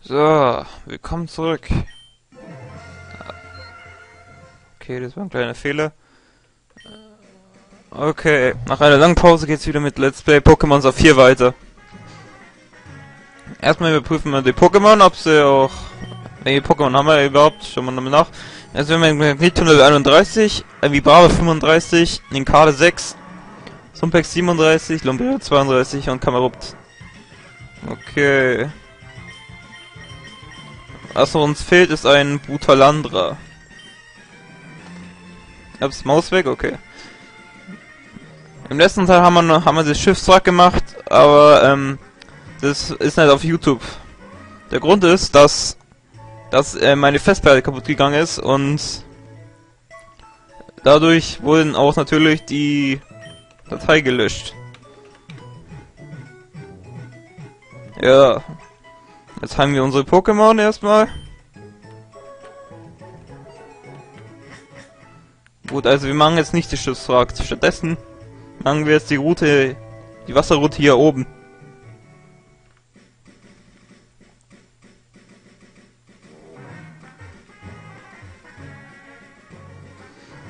So, willkommen zurück. Okay, das war ein kleiner Fehler. Okay, nach einer langen Pause geht's wieder mit Let's Play Pokémon 4 weiter. Erstmal überprüfen wir die Pokémon, ob sie auch... Welche Pokémon haben wir überhaupt? Schauen wir nochmal nach. Also wir haben Magneton 31, ein Vibrava 35, Ninkade 6, Sumpex 37, Lumbeo 32 und Kamerupt. Okay. Was uns fehlt, ist ein Brutalandra. Hab's Maus weg? Okay. Im letzten Teil haben wir, haben wir das Schiffswrack gemacht, aber ähm, das ist nicht auf YouTube. Der Grund ist, dass, dass äh, meine Festplatte kaputt gegangen ist und dadurch wurden auch natürlich die Datei gelöscht. Ja, Jetzt haben wir unsere Pokémon erstmal. Gut, also wir machen jetzt nicht die Schiffsfragt. Stattdessen machen wir jetzt die Route, die Wasserroute hier oben.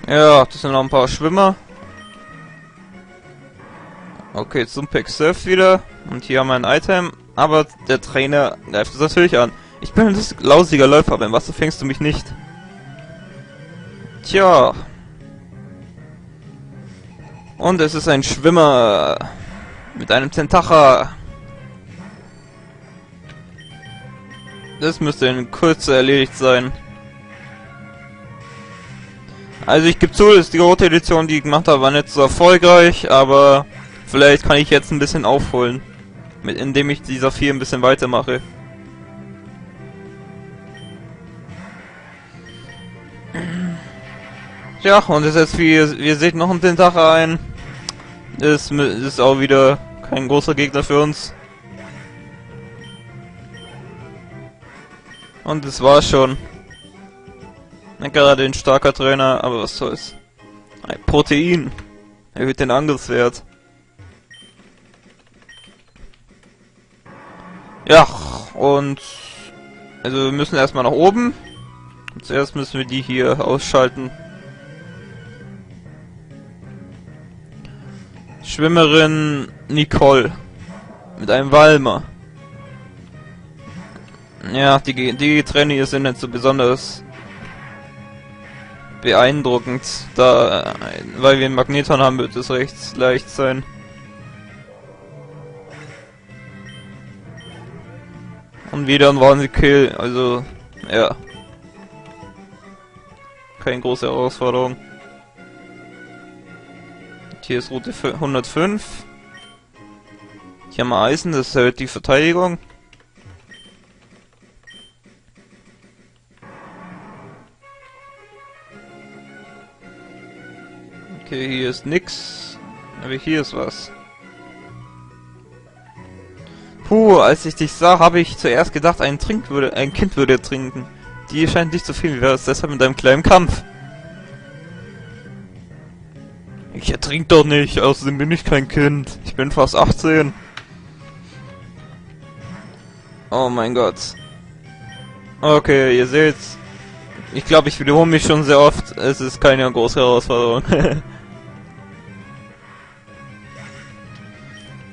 Ja, das sind noch ein paar Schwimmer. Okay, zum Pack Surf wieder. Und hier haben wir ein Item. Aber der Trainer greift es natürlich an. Ich bin ein lausiger Läufer, aber im Wasser fängst du mich nicht. Tja. Und es ist ein Schwimmer mit einem Tentacher. Das müsste in Kürze erledigt sein. Also ich gebe zu, dass die rote Edition, die ich gemacht habe, war nicht so erfolgreich, aber vielleicht kann ich jetzt ein bisschen aufholen mit, indem ich dieser 4 ein bisschen weitermache. Ja, und es ist wie ihr, ihr seht noch ein Tentacher ein. Ist, ist auch wieder kein großer Gegner für uns. Und es war schon. Gerade ein starker Trainer, aber was soll's. Ein Protein. Erhöht den Angriffswert. Ja, und also wir müssen erstmal nach oben. zuerst müssen wir die hier ausschalten. Schwimmerin Nicole. Mit einem Walmer. Ja, die, die Trainer sind nicht so besonders beeindruckend. Da, weil wir einen Magneton haben, wird es recht leicht sein. Und wieder ein Warnkill, also, ja. Keine große Herausforderung. Hier ist Route 105. Hier haben wir Eisen, das erhöht die Verteidigung. Okay, hier ist nix. Aber hier ist was. Puh, als ich dich sah, habe ich zuerst gedacht, ein, Trink würde, ein Kind würde trinken. Die scheint nicht so viel wie das, deshalb mit einem kleinen Kampf. Ich ertrink doch nicht, außerdem bin ich kein Kind. Ich bin fast 18. Oh mein Gott. Okay, ihr seht's. Ich glaube, ich wiederhole mich schon sehr oft. Es ist keine große Herausforderung.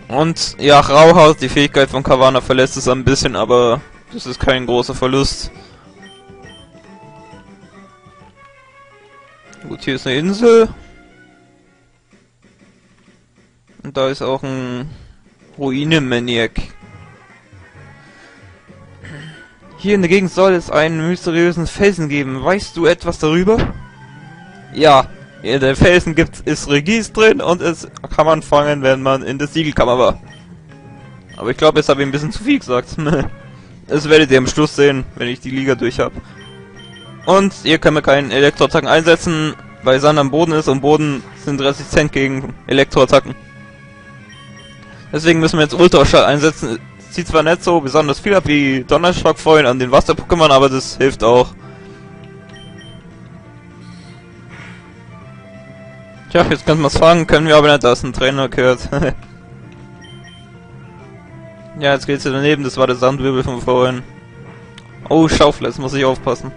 Und ja, Rauhaus, die Fähigkeit von Kavana verlässt es ein bisschen, aber das ist kein großer Verlust. Gut, hier ist eine Insel. Und da ist auch ein Ruine-Maniac. Hier in der Gegend soll es einen mysteriösen Felsen geben. Weißt du etwas darüber? Ja, in den Felsen gibt es Regis drin und es kann man fangen, wenn man in der Siegelkammer war. Aber ich glaube, jetzt habe ich ein bisschen zu viel gesagt. das werdet ihr am Schluss sehen, wenn ich die Liga durch habe. Und ihr könnt mir keinen Elektroattacken einsetzen, weil Sand am Boden ist und Boden sind resistent gegen Elektroattacken. Deswegen müssen wir jetzt Ultraschall einsetzen. Sieht zwar nicht so besonders viel ab wie Donnerschlag vorhin an den Wasser-Pokémon, aber das hilft auch. Tja, jetzt könnten wir es fragen, können wir aber nicht, dass ein Trainer gehört. ja, jetzt geht's hier daneben, das war der Sandwirbel von vorhin. Oh, Schaufel, jetzt muss ich aufpassen.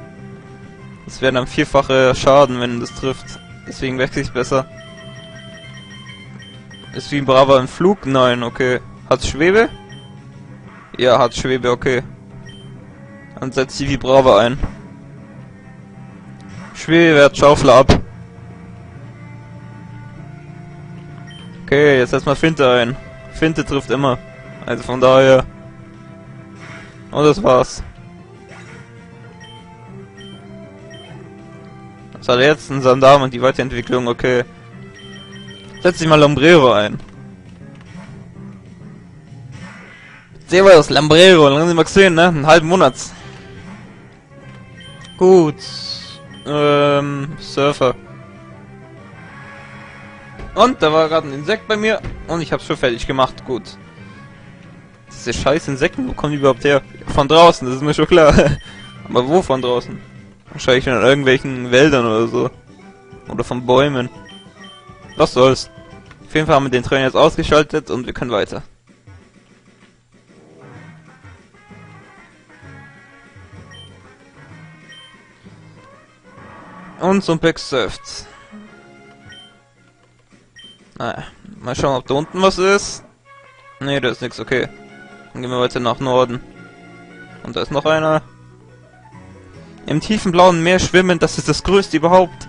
Das wäre dann vierfache Schaden, wenn das trifft. Deswegen wechsle ich besser. Ist wie ein braver im Flug? Nein, okay. Hat Schwebe? Ja, hat Schwebe, okay. Dann setzt die Vibrava ein. Schwebewert Schaufel ab. Okay, jetzt erstmal Finte ein. Finte trifft immer. Also von daher. Und das war's. Was hat er jetzt? Ein Sandam und die Weiterentwicklung, okay. Setz dich mal Lombrero ein. Servus, Lambrero, lang mal gesehen, ne? Einen halben Monat. Gut. Ähm, Surfer. Und da war gerade ein Insekt bei mir und ich hab's schon fertig gemacht. Gut. Diese scheiß Insekten, wo kommen die überhaupt her? Von draußen, das ist mir schon klar. Aber wo von draußen? Wahrscheinlich in irgendwelchen Wäldern oder so. Oder von Bäumen. Was soll's. Auf jeden Fall haben wir den Trainer jetzt ausgeschaltet und wir können weiter. Und zum Pack surft. Naja, mal schauen, ob da unten was ist. Ne, da ist nichts, okay. Dann gehen wir weiter nach Norden. Und da ist noch einer. Im tiefen blauen Meer schwimmen, das ist das größte überhaupt.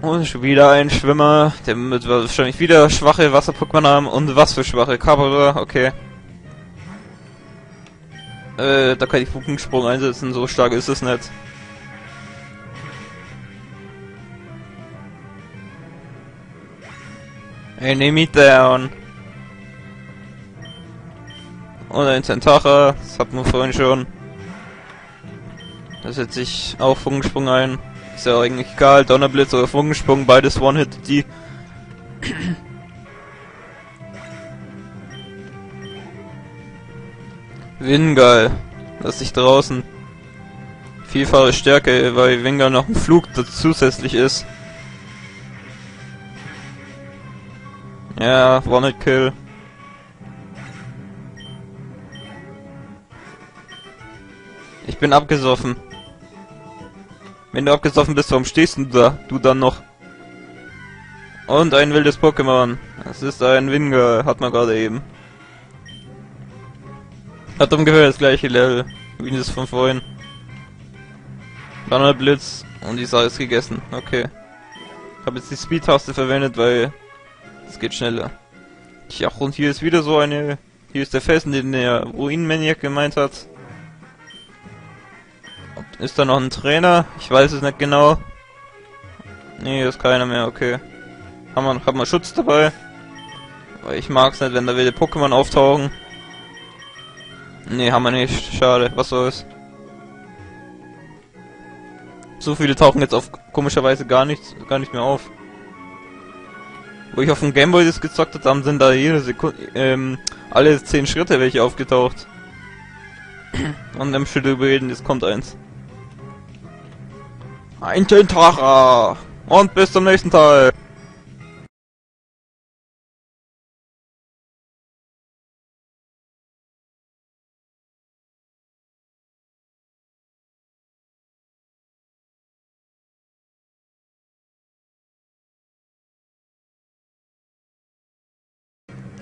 Und schon wieder ein Schwimmer, der wird wahrscheinlich wieder schwache Wasser-Pokémon haben. Und was für schwache Kabara, okay. Äh, da kann ich Funkensprung einsetzen, so stark ist es nicht. Enemy down. Und ein Tentacher, das hatten wir vorhin schon. Da setze ich auch Funkensprung ein. Ist ja eigentlich egal, Donnerblitz oder Funkensprung, beides One-Hit die. Wingal. Lass dich draußen. Vielfache Stärke, weil Wingal noch ein Flug zusätzlich ist. Ja, One Hit Kill. Ich bin abgesoffen. Wenn du abgesoffen bist, warum stehst du da? Du dann noch. Und ein wildes Pokémon. Es ist ein Wingar, hat man gerade eben. Hat ungefähr das gleiche Level wie das von vorhin. Blitz und die Sache ist gegessen. Okay. Ich habe jetzt die Speed-Taste verwendet, weil es geht schneller. Tja, und hier ist wieder so eine... Hier ist der Felsen, den der Ruinenmaniac gemeint hat. Ist da noch ein Trainer? Ich weiß es nicht genau. Nee, ist keiner mehr, okay. Haben wir, haben wir Schutz dabei? Weil ich mag es nicht, wenn da wilde Pokémon auftauchen. Nee, haben wir nicht. Schade. Was soll's. So viele tauchen jetzt auf komischerweise gar nicht, gar nicht mehr auf. Wo ich auf dem Gameboy das gezockt habe, haben sind da jede Sekunde, ähm, alle 10 Schritte welche aufgetaucht. Und im Schritt überreden, jetzt kommt eins. Ein Tentara! Und bis zum nächsten Teil!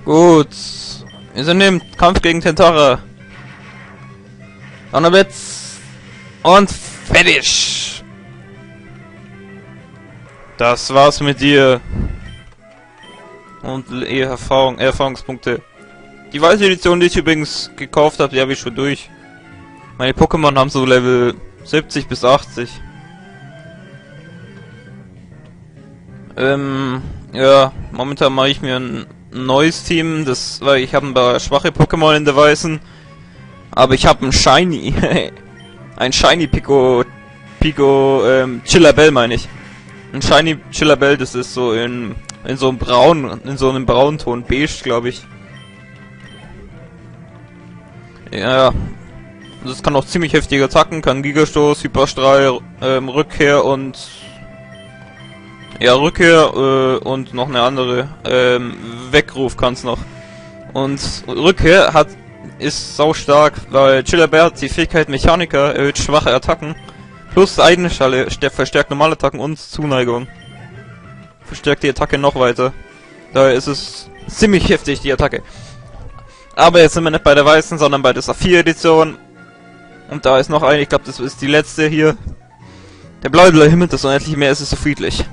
Gut. Wir sind im Kampf gegen Tentara. Donnerblitz. Und fertig. Das war's mit dir. Und Erfahrung, Erfahrungspunkte. Die weiße Edition, die ich übrigens gekauft habe, die habe ich schon durch. Meine Pokémon haben so Level 70 bis 80. Ähm, ja, momentan mache ich mir ein neues Team, das, weil ich habe ein paar schwache Pokémon in der Weißen. Aber ich habe ein Shiny. ein Shiny Pico, Pico, ähm, Chillabell meine ich. Ein Shiny Chillabell, das ist so in, in so einem braun, in so einem Braunton, beige, glaube ich. Ja, das kann auch ziemlich heftige Attacken, kann Gigastoß, Hyperstrahl, ähm, Rückkehr und ja, Rückkehr äh, und noch eine andere. Ähm, Weckruf kann's noch. Und Rückkehr hat ist sau stark, weil Chiller hat die Fähigkeit Mechaniker, erhöht schwache Attacken, plus eigene Schale, verstärkt normale Attacken und Zuneigung. Verstärkt die Attacke noch weiter. Daher ist es ziemlich heftig, die Attacke. Aber jetzt sind wir nicht bei der weißen, sondern bei der Saphir-Edition. Und da ist noch eine, ich glaube, das ist die letzte hier. Der blaue Himmel, das unendlich mehr ist es so friedlich.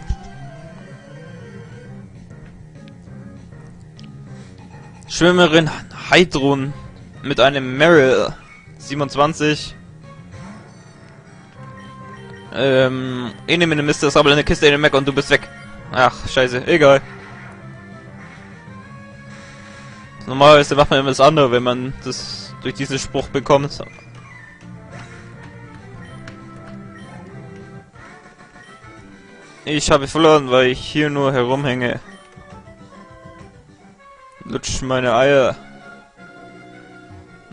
Schwimmerin Heidrun mit einem Meryl 27. Ähm, ich nehme eine Miste, das aber eine Kiste in den Mac und du bist weg. Ach, scheiße, egal. Normalerweise macht man immer das andere, wenn man das durch diesen Spruch bekommt. Ich habe verloren, weil ich hier nur herumhänge. Lutsch meine Eier.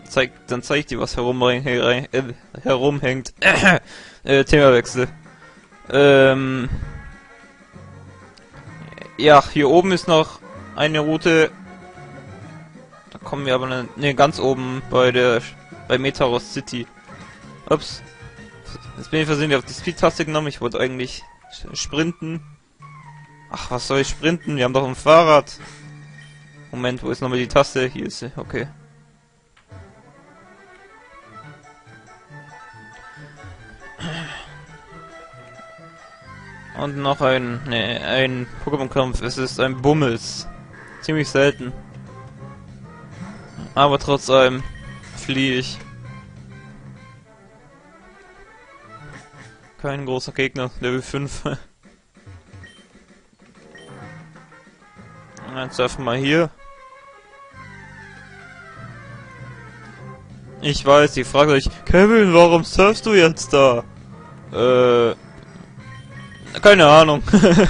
Zeig, dann zeig dir, was herumhängt. Äh, herumhängt. äh, Themawechsel. Ähm. Ja, hier oben ist noch eine Route. Da kommen wir aber ne, ne ganz oben bei der bei Metaros City. Ups. Jetzt bin ich versehentlich auf die Speed-Taste genommen. Ich wollte eigentlich sprinten. Ach, was soll ich sprinten? Wir haben doch ein Fahrrad. Moment, wo ist nochmal die Taste? Hier ist sie, okay. Und noch ein, ne, ein Pokémon-Kampf. Es ist ein Bummels. Ziemlich selten. Aber trotz allem fliehe ich. Kein großer Gegner, Level 5. Jetzt einfach mal hier. Ich weiß, die fragt euch, Kevin, warum surfst du jetzt da? Äh, keine Ahnung.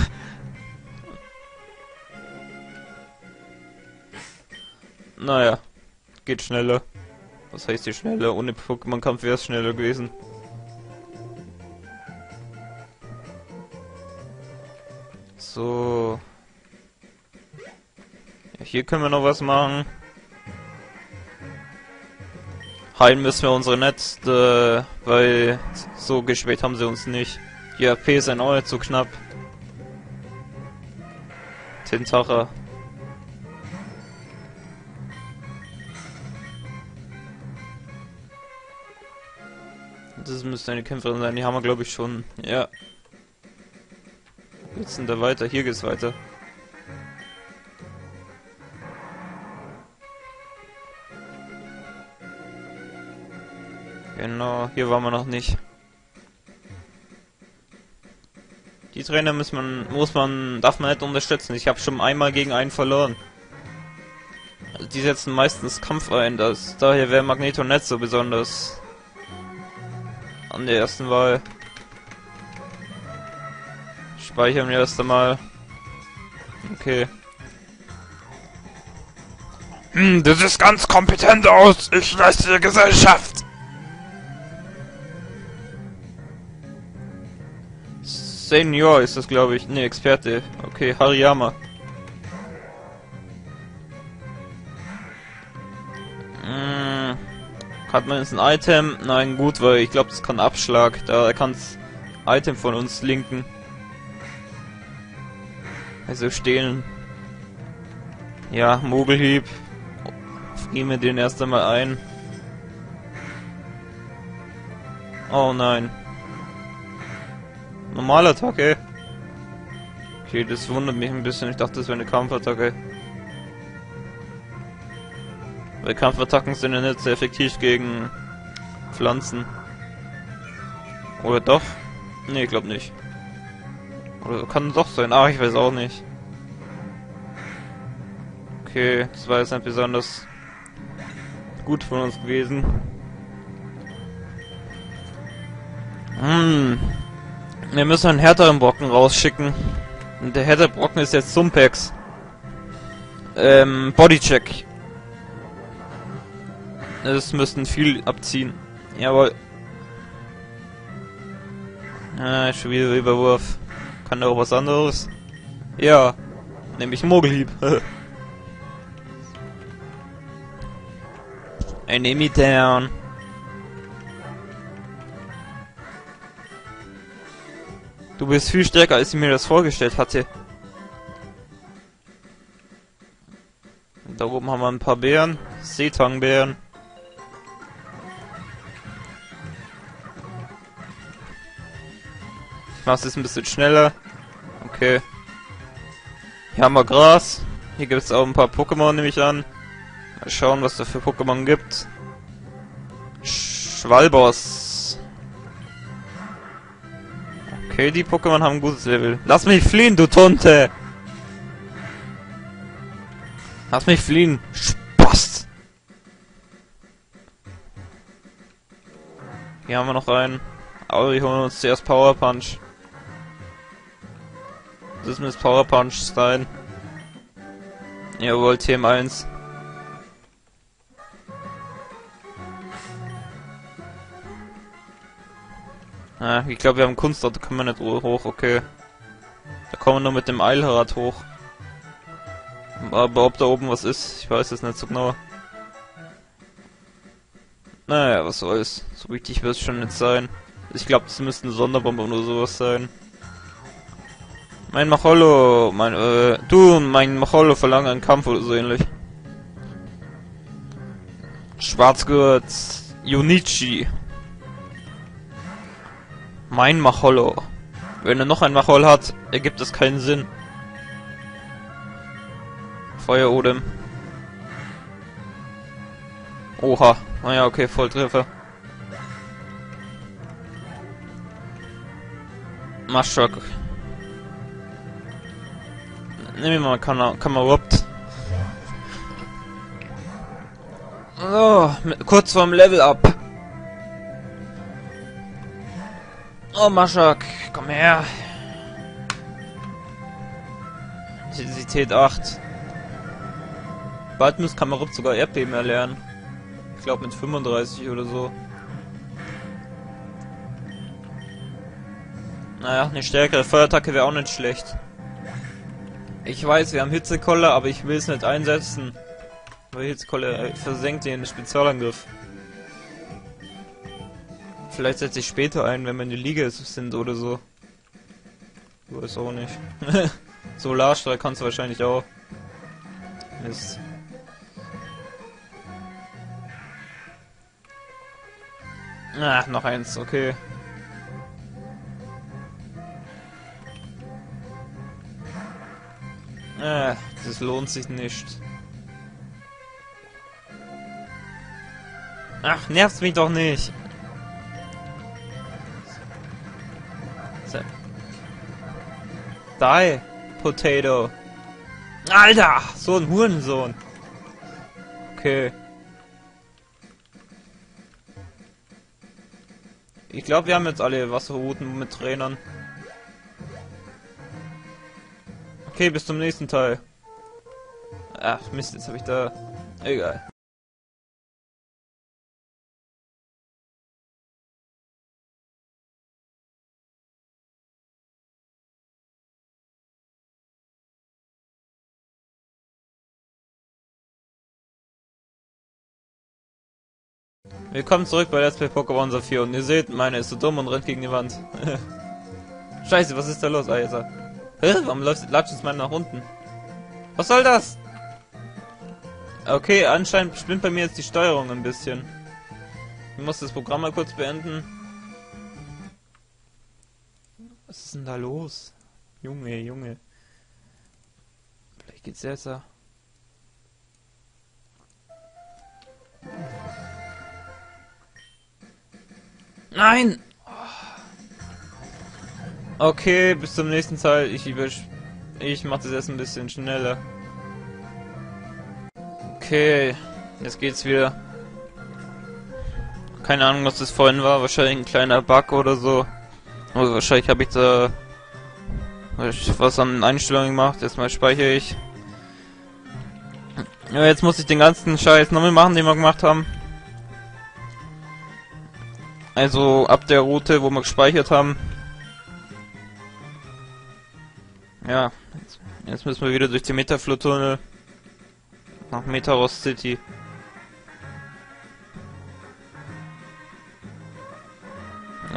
naja, geht schneller. Was heißt hier schneller? Ohne Pokémon-Kampf wäre es schneller gewesen. So. Ja, hier können wir noch was machen. Heilen müssen wir unsere Netz, äh, weil so geschwächt haben sie uns nicht. Die AP ist ein Euro zu knapp. Tentacher. Das müsste eine Kämpferin sein, die haben wir glaube ich schon. Ja. Jetzt sind da weiter, hier geht's weiter. Genau, hier waren wir noch nicht. Die Trainer muss man, muss man, darf man nicht unterstützen. Ich habe schon einmal gegen einen verloren. Also die setzen meistens Kampf ein, das, daher wäre Magneto nicht so besonders an der ersten Wahl. Speichern wir erst einmal. Okay. Hm, du siehst ganz kompetent aus. Ich leiste dir Gesellschaft. Senior ist das, glaube ich. Ne, Experte. Okay, Hariyama. Hm, hat man jetzt ein Item? Nein, gut, weil ich glaube, das kann Abschlag. Da kann es Item von uns linken. Also stehlen. Ja, Mogelhieb. Frieren wir den erst einmal ein. Oh nein. Normalattacke. Okay, das wundert mich ein bisschen. Ich dachte, das wäre eine Kampfattacke. Weil Kampfattacken sind ja nicht sehr effektiv gegen Pflanzen. Oder doch? Nee, ich glaube nicht. Oder kann doch sein. Ah, ich weiß auch nicht. Okay, das war jetzt nicht besonders gut von uns gewesen. Hm, wir müssen einen härteren Brocken rausschicken. Und der härtere Brocken ist jetzt Sumpex. Ähm, Bodycheck. Das müssten viel abziehen. Jawohl. Ah, schon wieder Überwurf. Kann da auch was anderes? Ja. Nämlich Mogelhieb. Enemy down. Du bist viel stärker, als ich mir das vorgestellt hatte. Da oben haben wir ein paar Bären. Seetangbeeren. Ich mach's jetzt ein bisschen schneller. Okay. Hier haben wir Gras. Hier gibt es auch ein paar Pokémon, nehme ich an. Mal schauen, was da für Pokémon gibt. Schwalbos. Okay, die Pokémon haben ein gutes Level. Lass mich fliehen, du Tunte! Lass mich fliehen! Spast! Hier haben wir noch einen. Aber wir holen uns zuerst Power Punch. Das ist mit Power Punch rein. Jawohl, TM1. Ah, ich glaube, wir haben Kunst, da können wir nicht hoch, okay. Da kommen wir nur mit dem Eilrad hoch. Aber ob da oben was ist, ich weiß es nicht so genau. Naja, was soll's. So wichtig wird es schon nicht sein. Ich glaube, das müsste eine Sonderbombe oder sowas sein. Mein Macholo, mein, äh, du, mein Macholo verlangen einen Kampf oder so ähnlich. Schwarzgurt, Junichi. Mein Macholo. Wenn er noch ein Machol hat, ergibt es keinen Sinn. Feuer Odem. Oha. Naja, okay, Volltreffer. Maschok. Nehmen wir mal Kam Kamerot. So, kurz vorm Level Up. Oh, Maschak, komm her. Intensität 8. Bald muss Kamerot sogar Erdbeben erlernen. Ich glaube mit 35 oder so. Naja, eine stärkere Feuerattacke wäre auch nicht schlecht. Ich weiß, wir haben Hitzekolle, aber ich will es nicht einsetzen. Weil Hitzekolle versenkt den Spezialangriff. Vielleicht setze ich später ein, wenn wir in die Liga sind oder so. Ich weiß auch nicht. Solarstrahl kannst du wahrscheinlich auch. Mist. Ach, noch eins, okay. Äh, das lohnt sich nicht. Ach, nervt mich doch nicht. Die, Potato. Alter, so ein Hurensohn. Okay. Ich glaube, wir haben jetzt alle Wasserrouten mit Trainern. Okay, bis zum nächsten Teil. Ach, Mist, jetzt habe ich da... Egal. Willkommen zurück bei Let's Play Pokémon Saphir und ihr seht, meine ist so dumm und rennt gegen die Wand. Scheiße, was ist da los? Ah, jetzt. Hä? Warum läuft latscht es mal nach unten? Was soll das? Okay, anscheinend spinnt bei mir jetzt die Steuerung ein bisschen. Ich muss das Programm mal kurz beenden. Was ist denn da los? Junge, Junge. Vielleicht geht's jetzt. Nein! Okay, bis zum nächsten Teil. Ich. Ich mach das jetzt ein bisschen schneller. Okay, jetzt geht's wieder. Keine Ahnung, was das vorhin war. Wahrscheinlich ein kleiner Bug oder so. Oder wahrscheinlich habe ich da was an Einstellungen gemacht. Jetzt mal speichere ich. Ja, jetzt muss ich den ganzen Scheiß nochmal machen, den wir gemacht haben. Also ab der Route, wo wir gespeichert haben. Ja, jetzt, jetzt müssen wir wieder durch die Metaflotunnel nach Metaros City.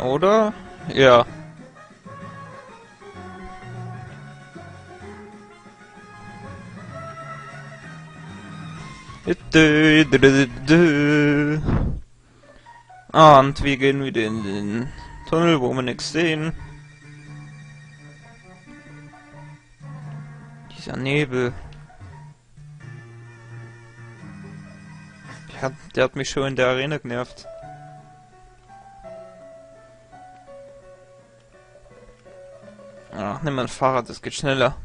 Oder? Ja. Du, du, du, und wir gehen wieder in den Tunnel, wo wir nichts sehen. Dieser Nebel. Der hat, der hat mich schon in der Arena genervt. Ach, nimm mein Fahrrad, das geht schneller.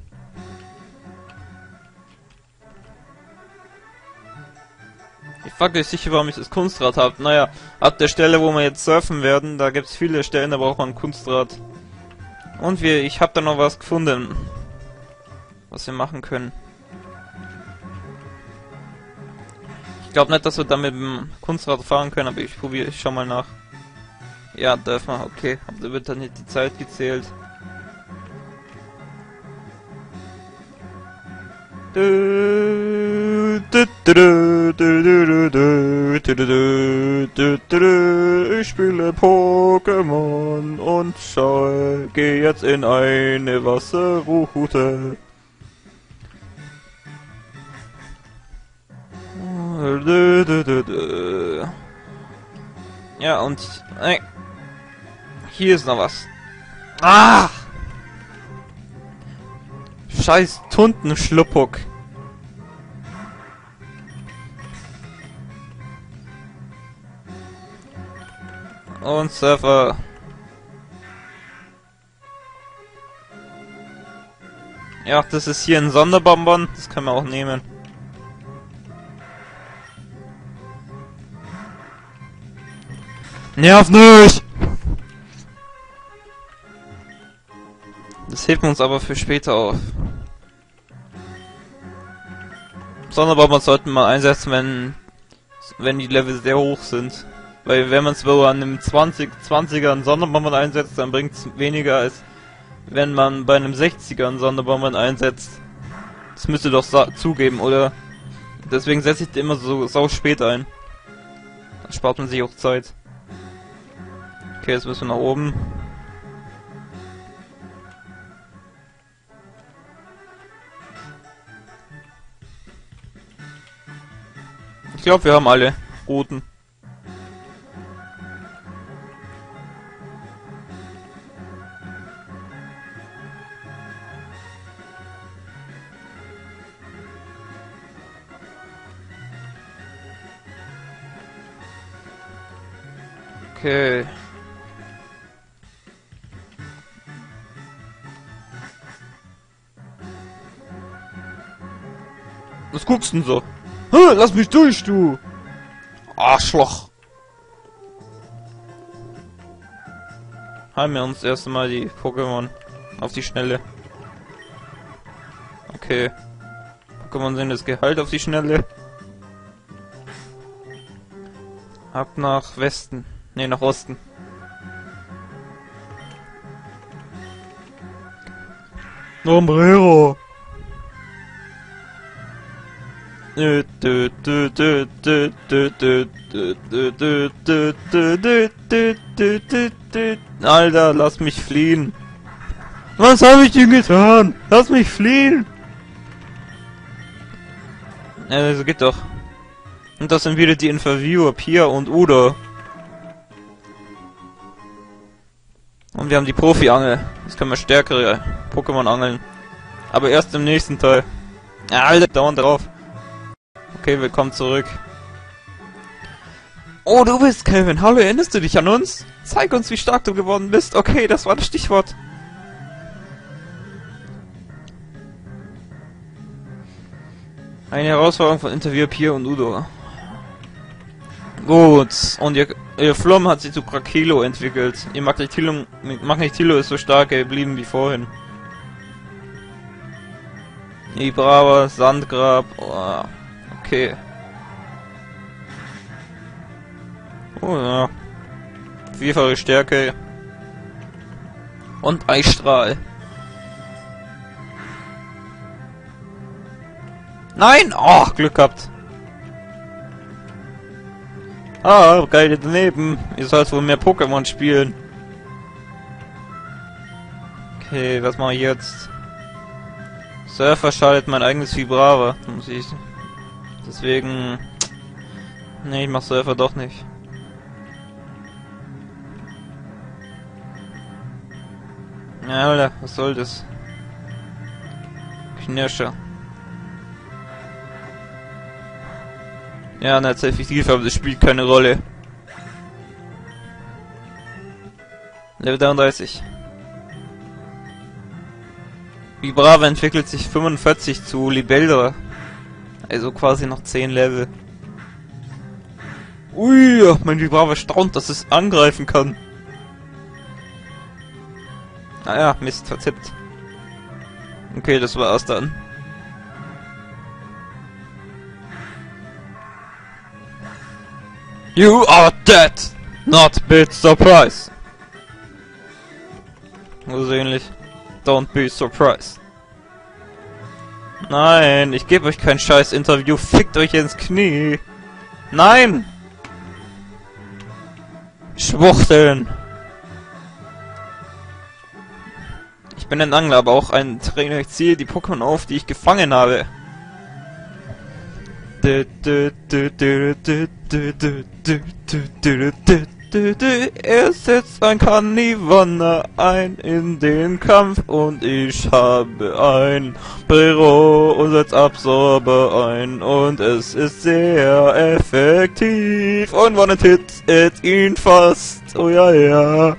Ich war nicht sicher, warum ich das Kunstrad habe. Naja, ab der Stelle, wo wir jetzt surfen werden, da gibt es viele Stellen, da braucht man ein Kunstrad. Und wir, ich habe da noch was gefunden, was wir machen können. Ich glaube nicht, dass wir da mit dem Kunstrad fahren können, aber ich probiere, ich schau mal nach. Ja, dürfen wir, okay. Aber da wird dann nicht die Zeit gezählt. Ich spiele Pokémon und schau, geh jetzt in eine Wasserroute. Ja, und... Hier ist noch was. Ah! Scheiß Tuntenschluppuck. Und Surfer. Ja, das ist hier ein Sonderbonbon. Das können wir auch nehmen. Nerv nicht! Das hebt uns aber für später auf. Sonderbomber sollten wir einsetzen, wenn wenn die Level sehr hoch sind. Weil wenn man es an einem 20, 20er einen Sonderbomber einsetzt, dann bringt es weniger als wenn man bei einem 60er einen Sonderbomber einsetzt. Das müsste doch zugeben, oder? Deswegen setze ich immer so sau spät ein. Dann spart man sich auch Zeit. Okay, jetzt müssen wir nach oben. Glaube, wir haben alle Routen. Okay. Was guckst denn so? Hä, lass mich durch, du! Arschloch! Haben wir uns erst mal die Pokémon auf die Schnelle. Okay. Pokémon sind das Gehalt auf die Schnelle. Ab nach Westen. Ne, nach Osten. Nombrero. Alter, lass mich fliehen. Was habe ich denn getan? Lass mich fliehen. Ja, das geht doch. Und das sind wieder die Interviewer, Pia und Udo. Und wir haben die Profi-Angel. Jetzt können wir stärkere Pokémon angeln. Aber erst im nächsten Teil. Alter, dauernd drauf. Okay, willkommen zurück. Oh, du bist Kevin. Hallo, erinnerst du dich an uns? Zeig uns, wie stark du geworden bist. Okay, das war das Stichwort. Eine Herausforderung von Interview Pier und Udo. Gut, und ihr, ihr Flom hat sich zu Krakilo entwickelt. Ihr Magnetilo, Magnetilo ist so stark geblieben wie vorhin. Ibrava, Sandgrab, oh, okay. Oh ja. Vierfache Stärke. Und Eisstrahl. Nein! Oh, Glück gehabt. Ah, geil daneben. Ihr sollt wohl mehr Pokémon spielen. Okay, was mache ich jetzt? Surfer schaltet mein eigenes Vibraver. Muss ich. Deswegen. Ne, ich mach Surfer doch nicht. Ja, Alter, was soll das? Knirscher. Ja, nicht sehr effektiv, aber das spielt keine Rolle. Level 33. Vibrava entwickelt sich 45 zu Libelda. Also quasi noch 10 Level. Ui, mein Vibrava staunt, dass es angreifen kann. Naja, ah Mist, verzippt. Okay, das war's dann. You are dead! Not bit surprise! So ähnlich. Don't be surprised. Nein, ich gebe euch kein scheiß Interview. Fickt euch ins Knie. Nein! Schwuchteln! Ich bin ein Angler, aber auch ein Trainer. Ich ziehe die Pokémon auf, die ich gefangen habe. Er setzt ein Kanivanne ein in den Kampf und ich habe ein Pyro und setzt Absorber ein und es ist sehr effektiv und one hit it ihn fast. Oh ja, ja.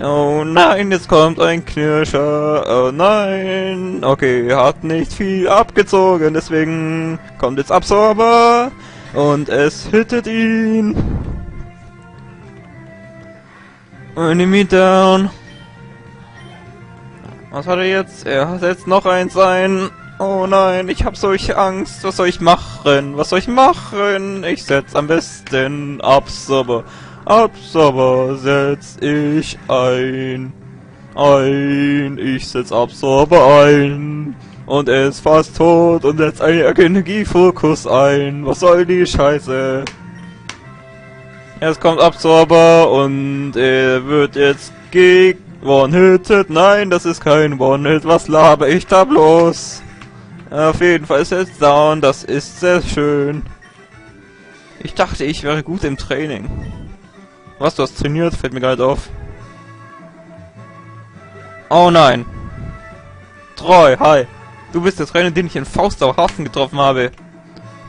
Oh nein, jetzt kommt ein Knirscher. Oh nein. Okay, hat nicht viel abgezogen, deswegen kommt jetzt Absorber. Und es hittet ihn. Enemy down. Was hat er jetzt? Er hat jetzt noch eins ein. Oh nein, ich hab solche Angst. Was soll ich machen? Was soll ich machen? Ich setz am besten Absorber. Absorber setz ich ein. Ein, ich setz Absorber ein. Und er ist fast tot und setzt einen Energiefokus ein. Was soll die Scheiße? Jetzt kommt Absorber und er wird jetzt gegen One-Hitted. Nein, das ist kein One-Hit. Was laber ich da bloß? Auf jeden Fall ist er jetzt down. Das ist sehr schön. Ich dachte, ich wäre gut im Training. Was, du hast trainiert? Fällt mir gerade auf. Oh nein. Treu, hi. Du bist der Trainer, den ich in Faustau Hafen getroffen habe.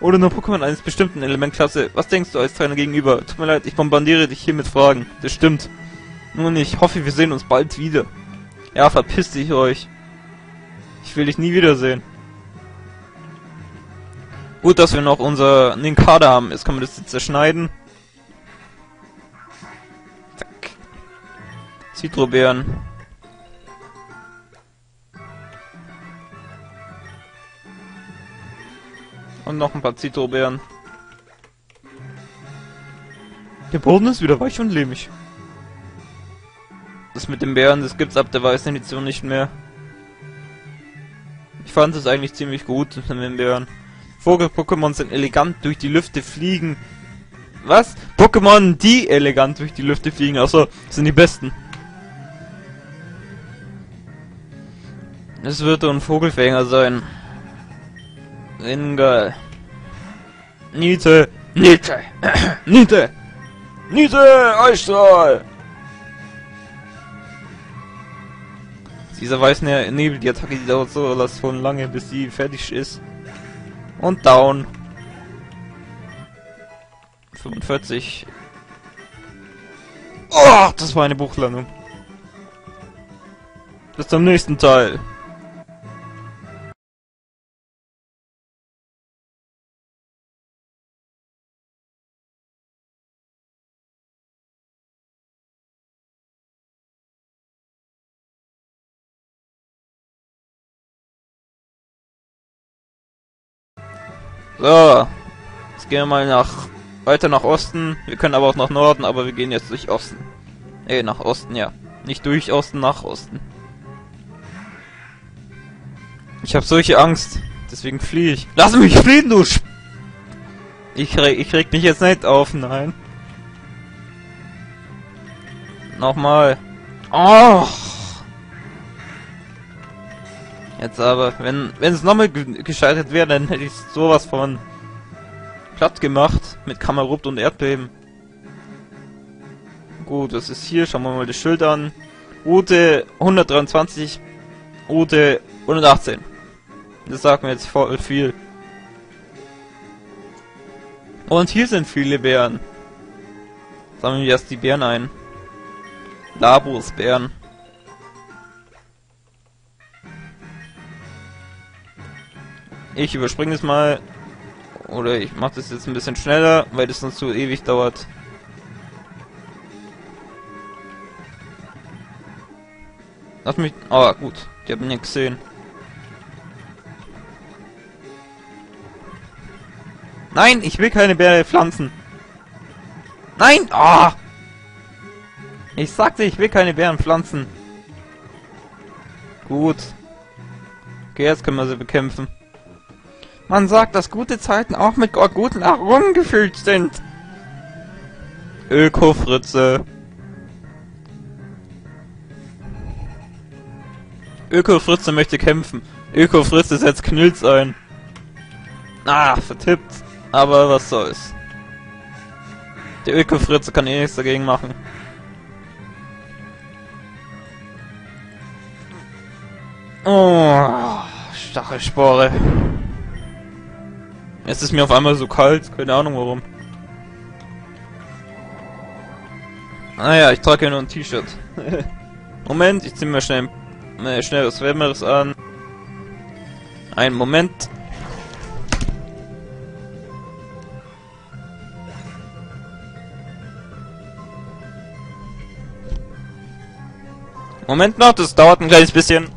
Oder nur Pokémon eines bestimmten Elementklasse. Was denkst du als Trainer gegenüber? Tut mir leid, ich bombardiere dich hier mit Fragen. Das stimmt. Nun, ich hoffe, wir sehen uns bald wieder. Ja, verpiss dich euch. Ich will dich nie wiedersehen. Gut, dass wir noch unser Ninkada haben. Jetzt können wir das jetzt zerschneiden. Zitrobeeren. Und noch ein paar Zitrobeeren. Der Boden ist wieder weich und lehmig. Das mit den Bären, das gibt's ab der weißen Edition nicht mehr. Ich fand es eigentlich ziemlich gut mit den Bären. Vogel-Pokémon sind elegant durch die Lüfte fliegen. Was? Pokémon, die elegant durch die Lüfte fliegen, also sind die besten. Es wird ein Vogelfänger sein. Ingal. Niete! Niete! Niete! Niete! Eisstrahl! Dieser weiße Nebel, die Attacke, die dauert so las von lange, bis sie fertig ist. Und down. 45. Oh, das war eine Buchlandung. Bis zum nächsten Teil. So. Jetzt gehen wir mal nach weiter nach Osten. Wir können aber auch nach Norden, aber wir gehen jetzt durch Osten. Eh, nach Osten, ja. Nicht durch Osten, nach Osten. Ich habe solche Angst. Deswegen fliehe ich. Lass mich fliehen, du Sch ich, reg, ich reg mich jetzt nicht auf, nein. Nochmal. Oh! Jetzt aber, wenn wenn es nochmal gescheitert wäre, dann hätte ich sowas von platt gemacht mit Kamerupt und Erdbeben. Gut, das ist hier, schauen wir mal das Schild an. Route 123, Route 118. Das sagt mir jetzt voll viel. Und hier sind viele Bären. Sammeln wir erst die Bären ein. Labos Ich überspringe es mal. Oder ich mache das jetzt ein bisschen schneller, weil das sonst zu ewig dauert. Lass mich... Ah, gut. Die haben nichts gesehen. Nein, ich will keine Beere pflanzen. Nein! Ah! Ich sagte, ich will keine Beeren pflanzen. Gut. Okay, jetzt können wir sie bekämpfen. Man sagt, dass gute Zeiten auch mit guten Aromen gefüllt sind. Öko-Fritze. Öko-Fritze möchte kämpfen. Öko-Fritze setzt Knülz ein. Ah, vertippt. Aber was soll's. Der Öko-Fritze kann eh nichts dagegen machen. Oh, Stachelspore. Es ist mir auf einmal so kalt, keine Ahnung warum. Naja, ich trage ja nur ein T-Shirt. Moment, ich ziehe mir schnell, äh, schnell was Wärmeres an. Einen Moment. Moment noch, das dauert ein kleines bisschen.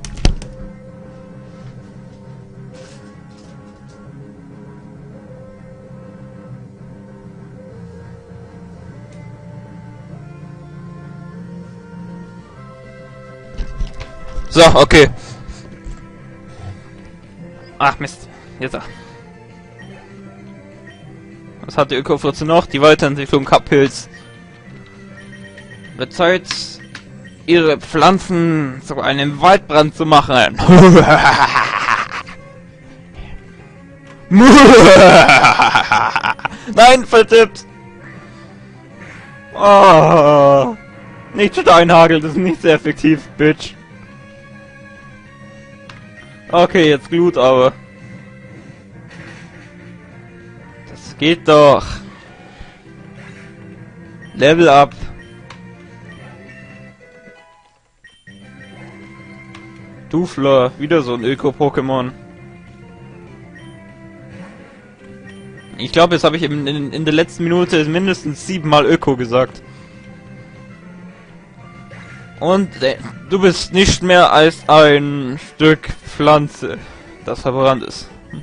So, okay. Ach Mist. Jetzt. Was hat die Öko-Fritze noch? Die Weiterentwicklung Cup-Pilz. Wird Zeit, ihre Pflanzen zu einem Waldbrand zu machen. Nein, vertippt! Oh, nicht Steinhagel, das ist nicht sehr effektiv, Bitch. Okay, jetzt Glut, aber... Das geht doch. Level up. Dufler, wieder so ein Öko-Pokémon. Ich glaube, jetzt habe ich in, in, in der letzten Minute mindestens siebenmal Öko gesagt. Und äh, du bist nicht mehr als ein Stück Pflanze, das verbrannt ist. Hm.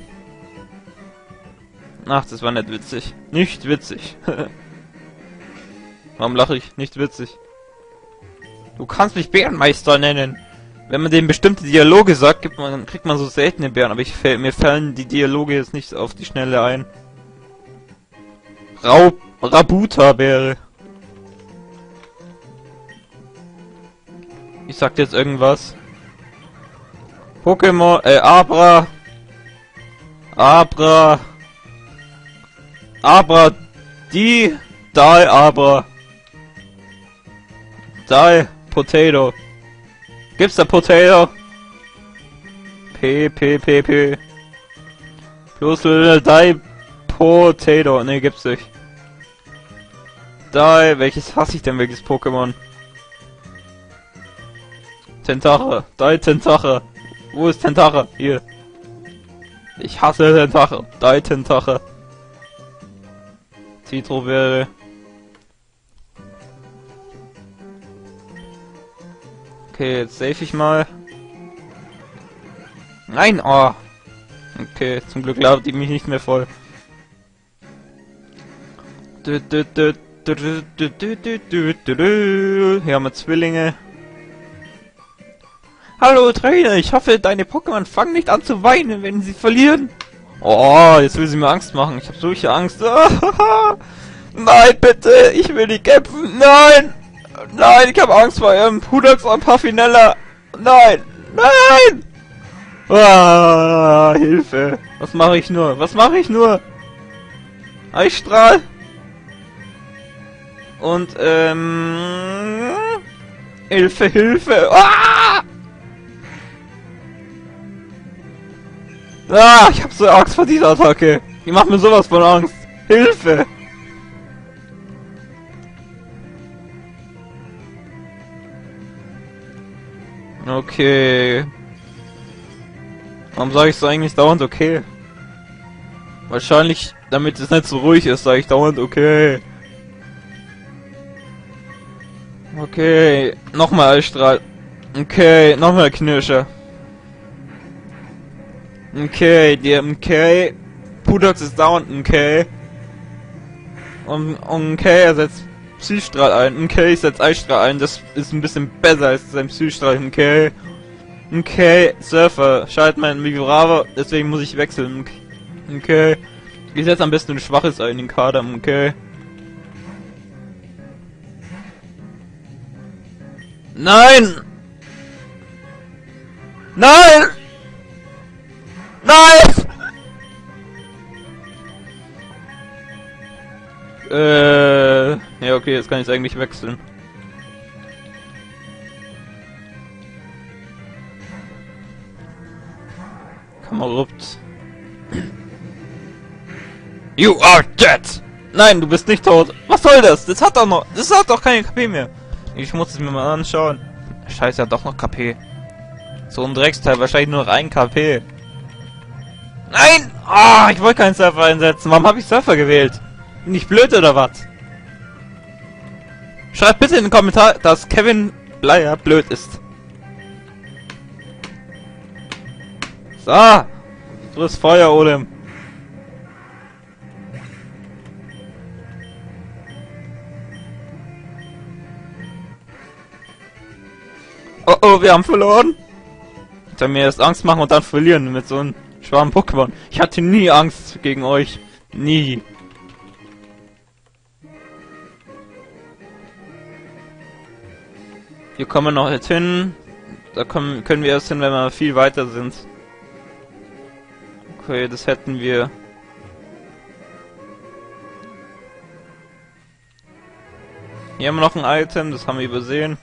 Ach, das war nicht witzig. Nicht witzig. Warum lache ich? Nicht witzig. Du kannst mich Bärenmeister nennen. Wenn man dem bestimmte Dialoge sagt, man, kriegt man so seltene Bären, aber ich, mir fallen die Dialoge jetzt nicht auf die Schnelle ein. Raub Rabuta-Bäre. Ich sag jetzt irgendwas. Pokémon, äh, Abra. Abra. Abra. Die. Die, Abra. Die. Potato. Gibt's da Potato? P, P, P, P. Plus die Potato. Ne, gibt's nicht. Die, welches hasse ich denn, welches Pokémon? Tentache, da Tentache. Wo ist Tentache? Hier. Ich hasse Tentache, da ist Tentache. Citro will. Okay, jetzt safe ich mal. Nein, oh. Okay, zum Glück labert die mich nicht mehr voll. Hier haben wir Zwillinge. Hallo Trainer, ich hoffe, deine Pokémon fangen nicht an zu weinen, wenn sie verlieren. Oh, jetzt will sie mir Angst machen. Ich habe solche Angst. Nein, bitte, ich will nicht kämpfen. Nein! Nein, ich habe Angst vor ihrem Pudax und Paffinella. Nein! Nein! Ah, Hilfe. Was mache ich nur? Was mache ich nur? Eisstrahl. Und, ähm... Hilfe, Hilfe. Ah! Ah, ich hab so Angst vor dieser Attacke. Die macht mir sowas von Angst. Hilfe! Okay. Warum sage ich so eigentlich dauernd okay? Wahrscheinlich, damit es nicht so ruhig ist, sage ich dauernd okay. Okay, nochmal Eisstrahl. Okay, nochmal Knirscher. Okay, der okay. Pudox ist dauernd okay. Und okay, er setzt Psystrahl ein. Okay, ich setze Eisstrahl ein. Das ist ein bisschen besser als sein Psystrahl. Okay. Okay, Surfer. Schalt mein Migrava, deswegen muss ich wechseln. Okay. Ich setze am besten ein schwaches ein in den Kader. Okay. Nein! Nein! Nein! Äh, ja okay, jetzt kann ich es eigentlich wechseln. Kamerupt. You are dead! Nein, du bist nicht tot. Was soll das? Das hat doch noch, das hat doch keine KP mehr. Ich muss es mir mal anschauen. Scheiße, hat doch noch KP. So ein Drecksteil, wahrscheinlich nur noch ein KP. Nein! Ah, oh, ich wollte keinen Surfer einsetzen. Warum habe ich Surfer gewählt? Bin ich blöd oder was? Schreibt bitte in den Kommentar, dass Kevin Bleier blöd ist. So. Du bist Feuer, Olem. Oh oh, wir haben verloren. Ich mir erst Angst machen und dann verlieren mit so einem schwachen Pokémon. Ich hatte nie Angst gegen euch. Nie. Hier kommen wir noch jetzt hin. Da kommen, können wir erst hin, wenn wir viel weiter sind. Okay, das hätten wir. Hier haben wir noch ein Item, das haben wir übersehen.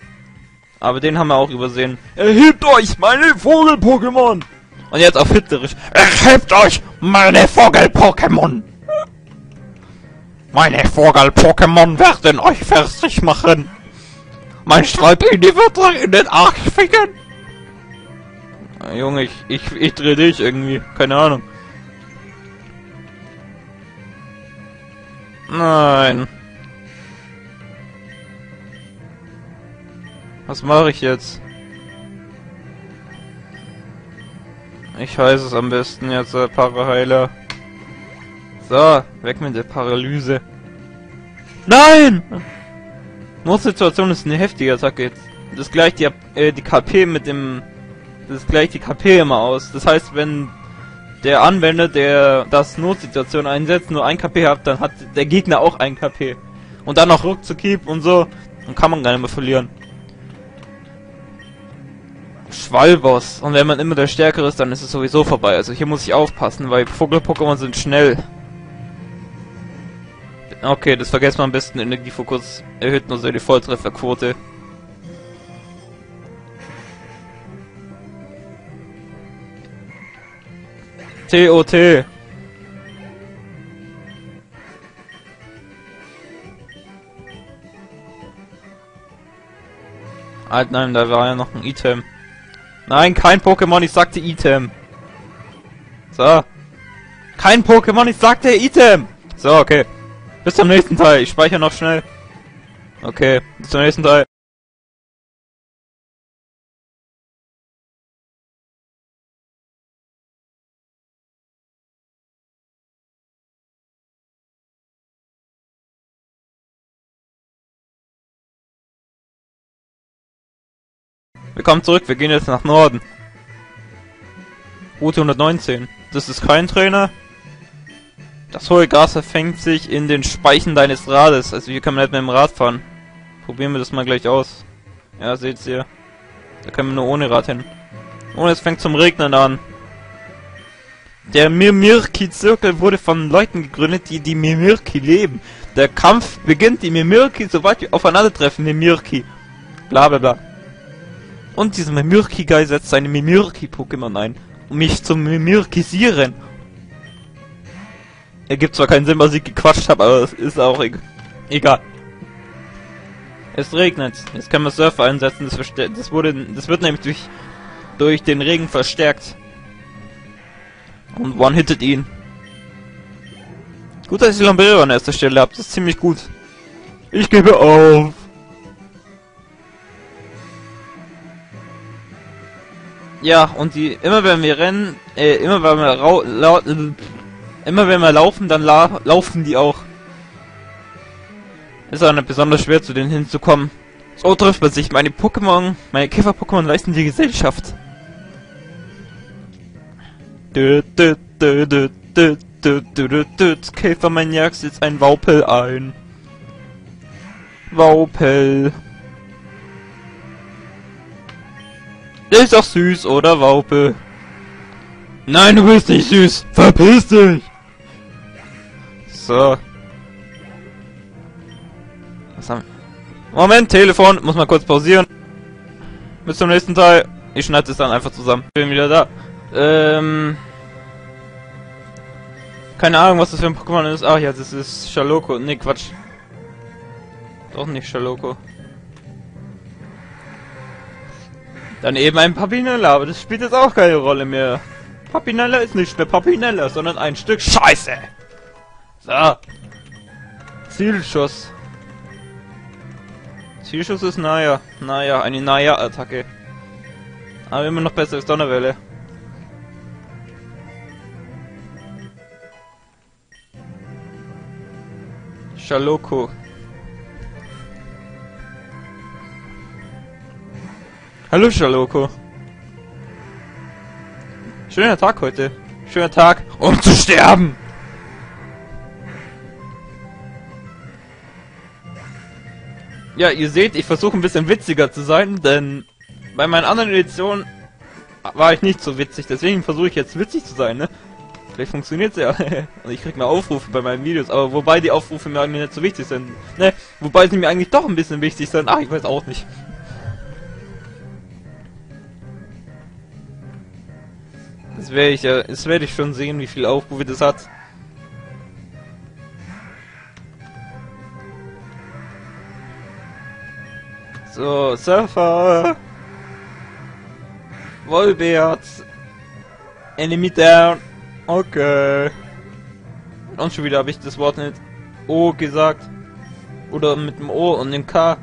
Aber den haben wir auch übersehen. Erhebt euch, meine Vogel-Pokémon! Und jetzt auf Hitlerisch. Erhebt euch, meine Vogel-Pokémon! Meine Vogel-Pokémon werden euch fertig machen! Mein Streubini wird euch in den Arsch ficken! Junge, ich, ich, ich dreh dich irgendwie. Keine Ahnung. Nein. Was mache ich jetzt? Ich weiß es am besten jetzt, der Paraheiler. So, weg mit der Paralyse. Nein! Notsituation ist eine heftige Attacke jetzt. Das gleicht die, äh, die KP mit dem... Das gleicht die KP immer aus. Das heißt, wenn der Anwender, der das Notsituation einsetzt, nur ein KP hat, dann hat der Gegner auch ein KP. Und dann noch Rückzukeep und so, dann kann man gar nicht mehr verlieren. Schwalboss. Und wenn man immer der Stärkere ist, dann ist es sowieso vorbei. Also hier muss ich aufpassen, weil Vogel-Pokémon sind schnell. Okay, das vergessen wir am besten. Energiefokus erhöht nur so die Volltrefferquote. TOT. Nein, da war ja noch ein Item. Nein, kein Pokémon, ich sagte Item. So. Kein Pokémon, ich sagte Item. So, okay. Bis zum nächsten Teil. Ich speichere noch schnell. Okay, bis zum nächsten Teil. Wir kommen zurück, wir gehen jetzt nach Norden. Route 119. Das ist kein Trainer. Das hohe Gras verfängt sich in den Speichen deines Rades. Also hier kann man nicht mit dem Rad fahren. Probieren wir das mal gleich aus. Ja, seht ihr. Da können wir nur ohne Rad hin. Und es fängt zum Regnen an. Der Mimirki-Zirkel wurde von Leuten gegründet, die die Mimirki leben. Der Kampf beginnt, die Mimirki, sobald wir aufeinandertreffen, Mimirki. Bla bla bla. Und dieser Mimirki-Guy setzt seine Mimirki-Pokémon ein, um mich zu Mimirkisieren. Ergibt zwar keinen Sinn, was ich gequatscht habe, aber es ist auch e egal. Es regnet. Jetzt können wir Surfer einsetzen. Das, das wurde, das wird nämlich durch durch den Regen verstärkt. Und one-hittet ihn. Gut, dass ich Lombrero an erster Stelle habe. Das ist ziemlich gut. Ich gebe auf. Ja, und die immer wenn wir rennen, äh, immer wenn wir rau äh, immer wenn wir laufen, dann la laufen die auch. Ist auch nicht besonders schwer zu denen hinzukommen. So trifft man sich. Meine Pokémon, meine Käfer-Pokémon leisten die Gesellschaft. Käfermaniak setzt ein Waupel ein. Waupel. Ist doch süß, oder Waupel? Nein, du bist nicht süß. Verpiss dich. So. Was haben wir? Moment, Telefon. Muss mal kurz pausieren. Bis zum nächsten Teil. Ich schneide es dann einfach zusammen. Bin wieder da. Ähm... Keine Ahnung, was das für ein Pokémon ist. Ach ja, das ist Shaloko. Ne, Quatsch. Doch nicht Shaloko. Dann eben ein Papinella, aber das spielt jetzt auch keine Rolle mehr. Papinella ist nicht mehr Papinella, sondern ein Stück Scheiße. So. Zielschuss. Zielschuss ist naja. Naja, eine naja-Attacke. Aber immer noch besser als Donnerwelle. Schaloko. Hallo Schaloko. Schöner Tag heute. Schöner Tag, um zu sterben. Ja, ihr seht, ich versuche ein bisschen witziger zu sein, denn bei meinen anderen Editionen war ich nicht so witzig, deswegen versuche ich jetzt witzig zu sein, ne? Vielleicht funktioniert es ja. Und ich krieg mehr Aufrufe bei meinen Videos. Aber wobei die Aufrufe mir eigentlich nicht so wichtig sind. Ne? Wobei sie mir eigentlich doch ein bisschen wichtig sind. Ach, ich weiß auch nicht. Das werde ich ja, das werde ich schon sehen, wie viel Aufrufe das hat. So, Surfer. Wolbert. Enemy down. Okay. Und schon wieder habe ich das Wort nicht O gesagt. Oder mit dem O und dem K.